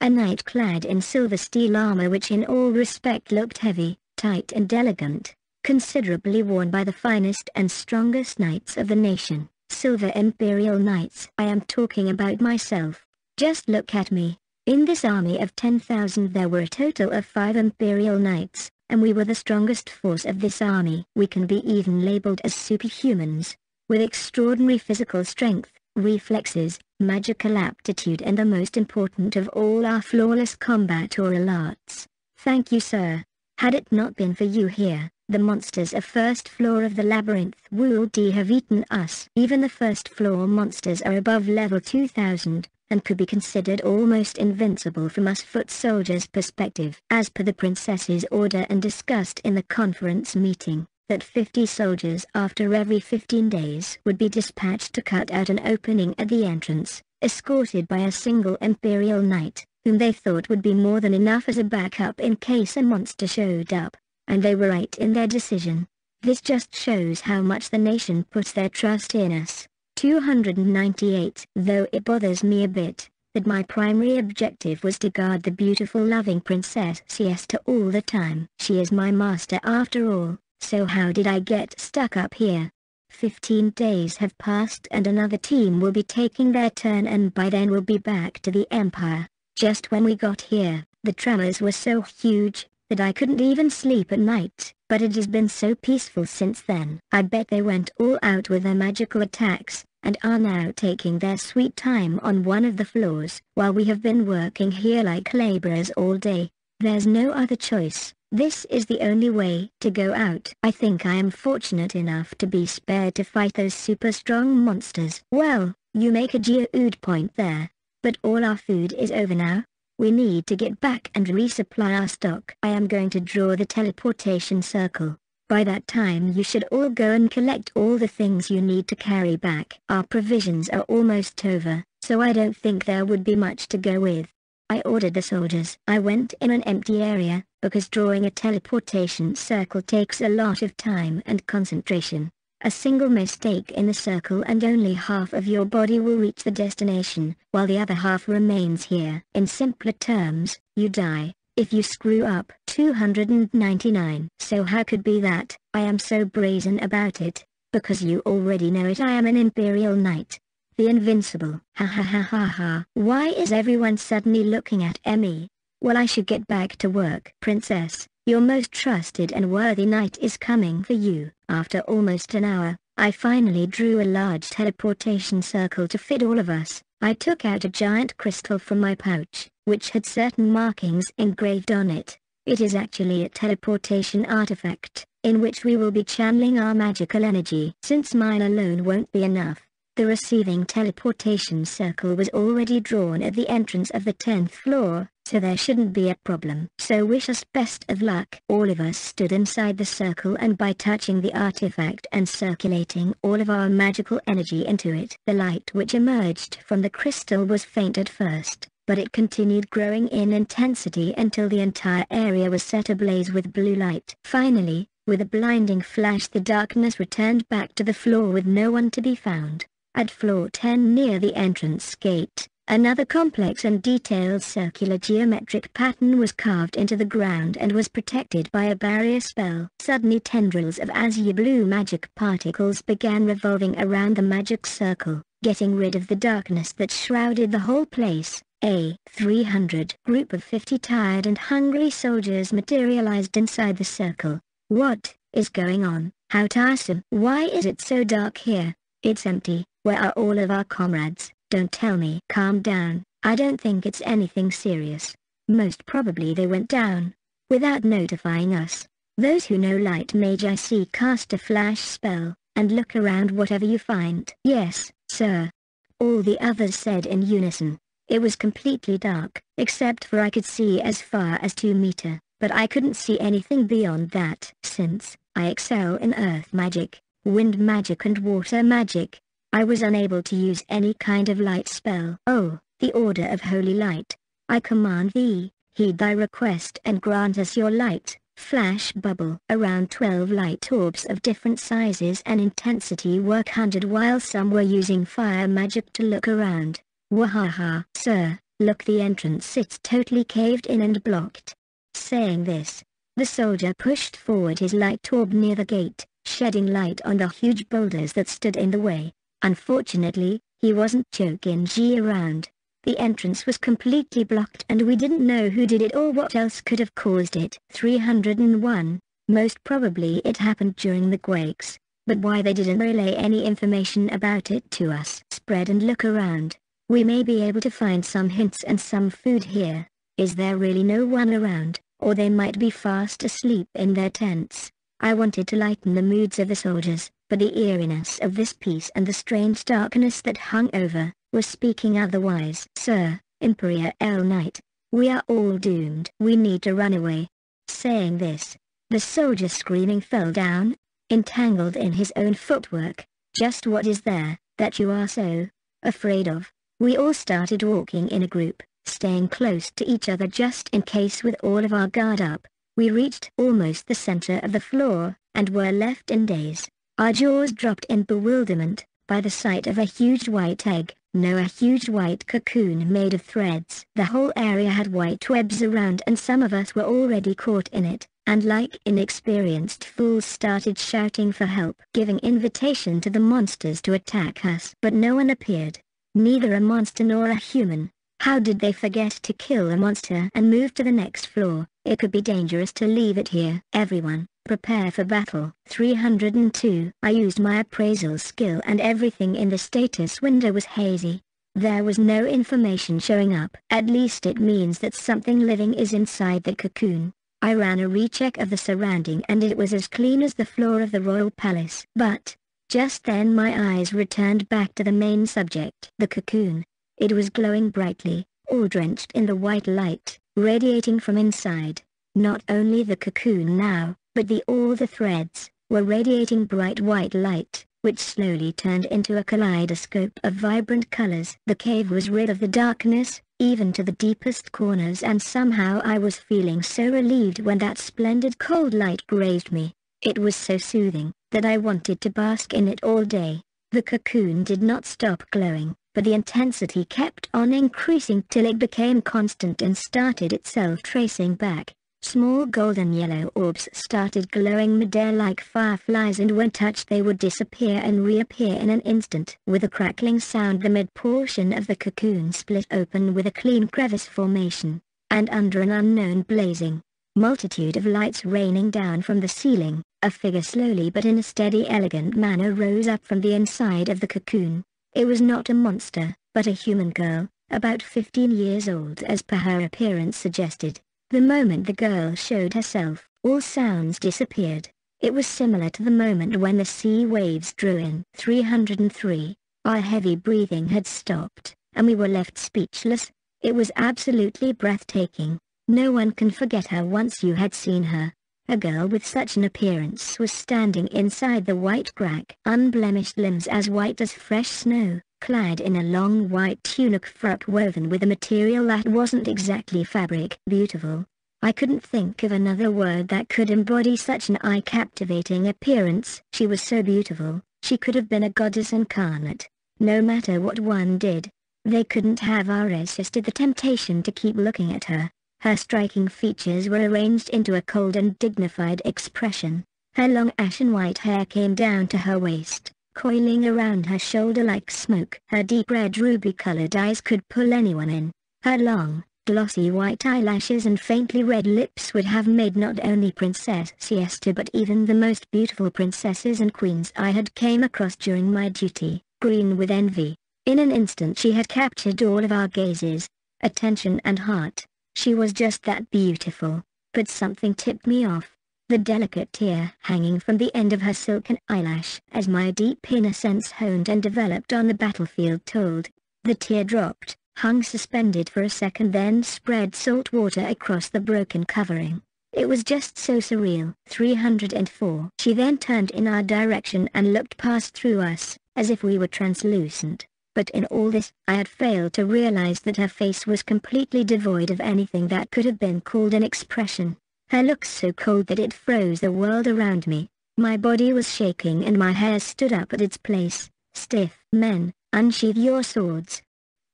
[SPEAKER 1] A knight clad in silver steel armor which in all respect looked heavy, tight and elegant, considerably worn by the finest and strongest knights of the nation, silver imperial knights. I am talking about myself. Just look at me. In this army of 10,000 there were a total of five imperial knights, and we were the strongest force of this army. We can be even labeled as superhumans, with extraordinary physical strength, reflexes, magical aptitude and the most important of all our flawless combatorial arts. Thank you sir. Had it not been for you here, the monsters of first floor of the labyrinth would have eaten us. Even the first floor monsters are above level 2000, and could be considered almost invincible from us foot soldiers' perspective. As per the princess's order and discussed in the conference meeting, that 50 soldiers after every 15 days would be dispatched to cut out an opening at the entrance, escorted by a single Imperial Knight, whom they thought would be more than enough as a backup in case a monster showed up, and they were right in their decision. This just shows how much the nation puts their trust in us. 298 Though it bothers me a bit, that my primary objective was to guard the beautiful loving Princess Siesta all the time. She is my master after all. So how did I get stuck up here? Fifteen days have passed and another team will be taking their turn and by then we'll be back to the Empire. Just when we got here, the tremors were so huge, that I couldn't even sleep at night, but it has been so peaceful since then. I bet they went all out with their magical attacks, and are now taking their sweet time on one of the floors, while we have been working here like laborers all day. There's no other choice. This is the only way to go out. I think I am fortunate enough to be spared to fight those super strong monsters. Well, you make a geode point there. But all our food is over now. We need to get back and resupply our stock. I am going to draw the teleportation circle. By that time you should all go and collect all the things you need to carry back. Our provisions are almost over, so I don't think there would be much to go with. I ordered the soldiers. I went in an empty area, because drawing a teleportation circle takes a lot of time and concentration. A single mistake in the circle and only half of your body will reach the destination, while the other half remains here. In simpler terms, you die, if you screw up. 299. So how could be that, I am so brazen about it, because you already know it I am an Imperial Knight, the invincible. Ha ha ha ha ha. Why is everyone suddenly looking at Emmy? Well I should get back to work. Princess, your most trusted and worthy knight is coming for you. After almost an hour, I finally drew a large teleportation circle to fit all of us. I took out a giant crystal from my pouch, which had certain markings engraved on it. It is actually a teleportation artifact, in which we will be channeling our magical energy. Since mine alone won't be enough, the receiving teleportation circle was already drawn at the entrance of the 10th floor, so there shouldn't be a problem. So wish us best of luck. All of us stood inside the circle and by touching the artifact and circulating all of our magical energy into it, the light which emerged from the crystal was faint at first, but it continued growing in intensity until the entire area was set ablaze with blue light. Finally, with a blinding flash the darkness returned back to the floor with no one to be found. At floor 10 near the entrance gate, another complex and detailed circular geometric pattern was carved into the ground and was protected by a barrier spell. Suddenly tendrils of azure blue magic particles began revolving around the magic circle, getting rid of the darkness that shrouded the whole place. A 300 group of 50 tired and hungry soldiers materialized inside the circle. What is going on? How tiresome. Why is it so dark here? It's empty. Where are all of our comrades? Don't tell me. Calm down. I don't think it's anything serious. Most probably they went down. Without notifying us. Those who know light mage I see cast a flash spell, and look around whatever you find. Yes, sir. All the others said in unison. It was completely dark, except for I could see as far as 2 meter, but I couldn't see anything beyond that. Since, I excel in earth magic, wind magic and water magic, I was unable to use any kind of light spell. Oh, the Order of Holy Light. I command thee, heed thy request and grant us your light. Flash bubble. Around 12 light orbs of different sizes and intensity were conjured while some were using fire magic to look around. Wahaha. Sir, look the entrance it's totally caved in and blocked. Saying this, The soldier pushed forward his light orb near the gate, shedding light on the huge boulders that stood in the way. Unfortunately, he wasn't joking G around. The entrance was completely blocked and we didn't know who did it or what else could have caused it. 301. Most probably it happened during the quakes, but why they didn't relay any information about it to us. Spread and look around. We may be able to find some hints and some food here. Is there really no one around, or they might be fast asleep in their tents? I wanted to lighten the moods of the soldiers, but the eeriness of this piece and the strange darkness that hung over, was speaking otherwise. Sir, Imperial Knight, we are all doomed. We need to run away. Saying this, the soldier screaming fell down, entangled in his own footwork. Just what is there, that you are so afraid of? We all started walking in a group, staying close to each other just in case with all of our guard up. We reached almost the center of the floor, and were left in daze. Our jaws dropped in bewilderment, by the sight of a huge white egg, no a huge white cocoon made of threads. The whole area had white webs around and some of us were already caught in it, and like inexperienced fools started shouting for help, giving invitation to the monsters to attack us. But no one appeared, neither a monster nor a human. How did they forget to kill a monster and move to the next floor? It could be dangerous to leave it here. Everyone, prepare for battle. 302. I used my appraisal skill and everything in the status window was hazy. There was no information showing up. At least it means that something living is inside the cocoon. I ran a recheck of the surrounding and it was as clean as the floor of the royal palace. But, just then my eyes returned back to the main subject. The cocoon. It was glowing brightly, all drenched in the white light radiating from inside. Not only the cocoon now, but the all the threads, were radiating bright white light, which slowly turned into a kaleidoscope of vibrant colors. The cave was rid of the darkness, even to the deepest corners and somehow I was feeling so relieved when that splendid cold light grazed me. It was so soothing, that I wanted to bask in it all day. The cocoon did not stop glowing, but the intensity kept on increasing till it became constant and started itself tracing back. Small golden yellow orbs started glowing midair like fireflies and when touched they would disappear and reappear in an instant. With a crackling sound the mid-portion of the cocoon split open with a clean crevice formation, and under an unknown blazing, multitude of lights raining down from the ceiling, a figure slowly but in a steady elegant manner rose up from the inside of the cocoon. It was not a monster, but a human girl, about 15 years old as per her appearance suggested. The moment the girl showed herself, all sounds disappeared. It was similar to the moment when the sea waves drew in. 303. Our heavy breathing had stopped, and we were left speechless. It was absolutely breathtaking. No one can forget her once you had seen her. A girl with such an appearance was standing inside the white crack. Unblemished limbs as white as fresh snow, clad in a long white tunic frock woven with a material that wasn't exactly fabric. Beautiful. I couldn't think of another word that could embody such an eye-captivating appearance. She was so beautiful, she could have been a goddess incarnate. No matter what one did, they couldn't have resisted the temptation to keep looking at her. Her striking features were arranged into a cold and dignified expression. Her long ashen white hair came down to her waist, coiling around her shoulder like smoke. Her deep red ruby-colored eyes could pull anyone in. Her long, glossy white eyelashes and faintly red lips would have made not only Princess Siesta but even the most beautiful princesses and queens I had came across during my duty, green with envy. In an instant she had captured all of our gazes, attention and heart. She was just that beautiful, but something tipped me off. The delicate tear hanging from the end of her silken eyelash as my deep inner sense honed and developed on the battlefield told. The tear dropped, hung suspended for a second then spread salt water across the broken covering. It was just so surreal. 304. She then turned in our direction and looked past through us, as if we were translucent. But in all this, I had failed to realize that her face was completely devoid of anything that could have been called an expression. Her look so cold that it froze the world around me. My body was shaking and my hair stood up at its place. Stiff. Men, unsheathe your swords.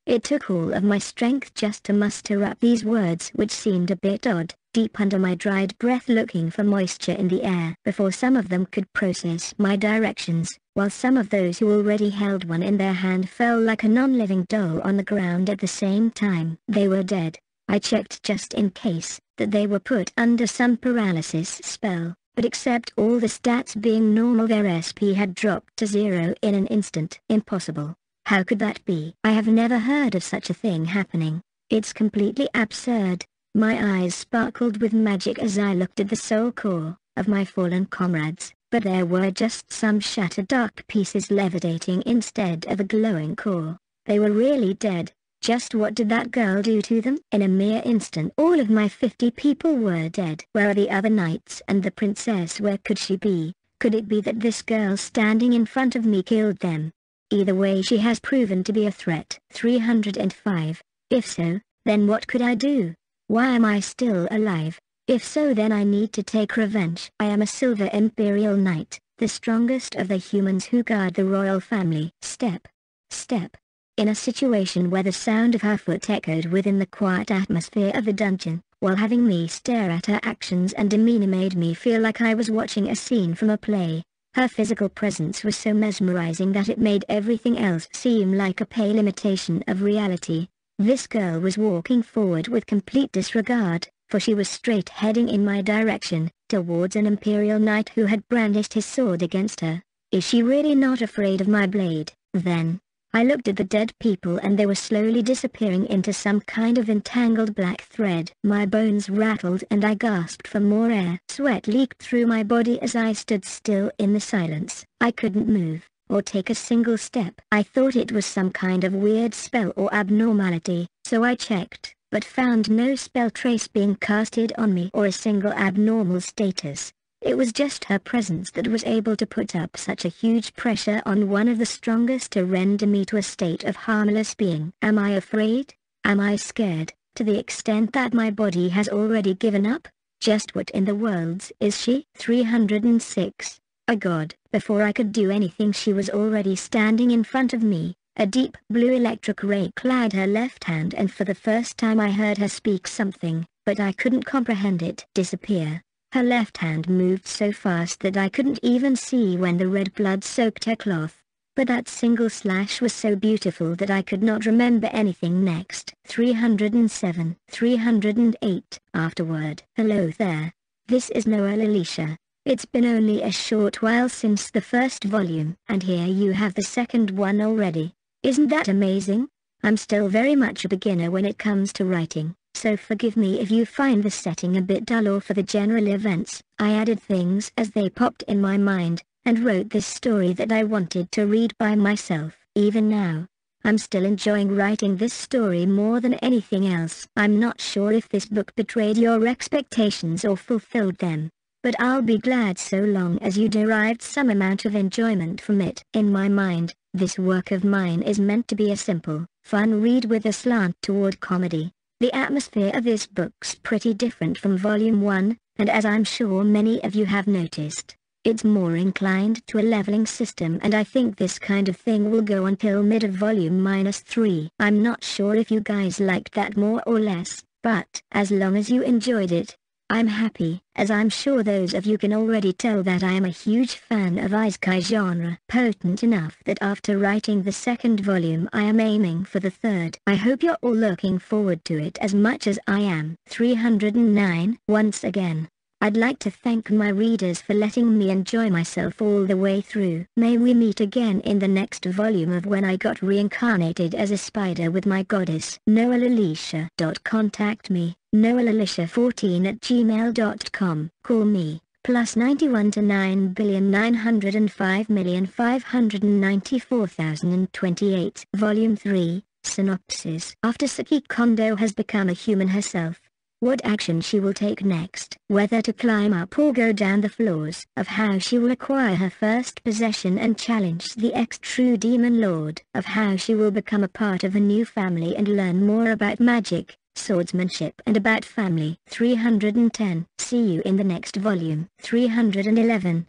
[SPEAKER 1] It took all of my strength just to muster up these words which seemed a bit odd, deep under my dried breath looking for moisture in the air before some of them could process my directions, while some of those who already held one in their hand fell like a non-living doll on the ground at the same time. They were dead. I checked just in case, that they were put under some paralysis spell, but except all the stats being normal their SP had dropped to zero in an instant. Impossible. How could that be? I have never heard of such a thing happening. It's completely absurd. My eyes sparkled with magic as I looked at the soul core of my fallen comrades, but there were just some shattered dark pieces levitating instead of a glowing core. They were really dead. Just what did that girl do to them? In a mere instant all of my 50 people were dead. Where are the other knights and the princess? Where could she be? Could it be that this girl standing in front of me killed them? Either way she has proven to be a threat. 305. If so, then what could I do? Why am I still alive? If so then I need to take revenge. I am a Silver Imperial Knight, the strongest of the humans who guard the royal family. Step. Step. In a situation where the sound of her foot echoed within the quiet atmosphere of the dungeon, while having me stare at her actions and demeanor made me feel like I was watching a scene from a play. Her physical presence was so mesmerizing that it made everything else seem like a pale imitation of reality. This girl was walking forward with complete disregard, for she was straight heading in my direction, towards an Imperial Knight who had brandished his sword against her. Is she really not afraid of my blade, then? I looked at the dead people and they were slowly disappearing into some kind of entangled black thread. My bones rattled and I gasped for more air. Sweat leaked through my body as I stood still in the silence. I couldn't move or take a single step. I thought it was some kind of weird spell or abnormality, so I checked, but found no spell trace being casted on me or a single abnormal status. It was just her presence that was able to put up such a huge pressure on one of the strongest to render me to a state of harmless being. Am I afraid? Am I scared, to the extent that my body has already given up? Just what in the worlds is she? 306. A god. Before I could do anything she was already standing in front of me. A deep blue electric ray clad her left hand and for the first time I heard her speak something, but I couldn't comprehend it. Disappear. Her left hand moved so fast that I couldn't even see when the red blood soaked her cloth. But that single slash was so beautiful that I could not remember anything next. 307, 308, afterward. Hello there. This is Noel Alicia. It's been only a short while since the first volume, and here you have the second one already. Isn't that amazing? I'm still very much a beginner when it comes to writing, so forgive me if you find the setting a bit dull or for the general events. I added things as they popped in my mind, and wrote this story that I wanted to read by myself. Even now, I'm still enjoying writing this story more than anything else. I'm not sure if this book betrayed your expectations or fulfilled them, but I'll be glad so long as you derived some amount of enjoyment from it. In my mind, this work of mine is meant to be a simple, fun read with a slant toward comedy. The atmosphere of this book's pretty different from Volume 1, and as I'm sure many of you have noticed, it's more inclined to a leveling system and I think this kind of thing will go until mid of volume minus 3. I'm not sure if you guys liked that more or less, but as long as you enjoyed it, I'm happy, as I'm sure those of you can already tell that I am a huge fan of isekai genre. Potent enough that after writing the second volume I am aiming for the third. I hope you're all looking forward to it as much as I am. 309 Once again, I'd like to thank my readers for letting me enjoy myself all the way through. May we meet again in the next volume of When I Got Reincarnated as a Spider with My Goddess. Noel Alicia. Contact me, noelalicia14 at gmail.com. Call me, plus 91 to 9 billion 905 million 594,028. Volume 3, Synopsis. After Saki Kondo has become a human herself, what action she will take next, whether to climb up or go down the floors, of how she will acquire her first possession and challenge the ex-true demon lord, of how she will become a part of a new family and learn more about magic, swordsmanship and about family. 310. See you in the next volume. 311.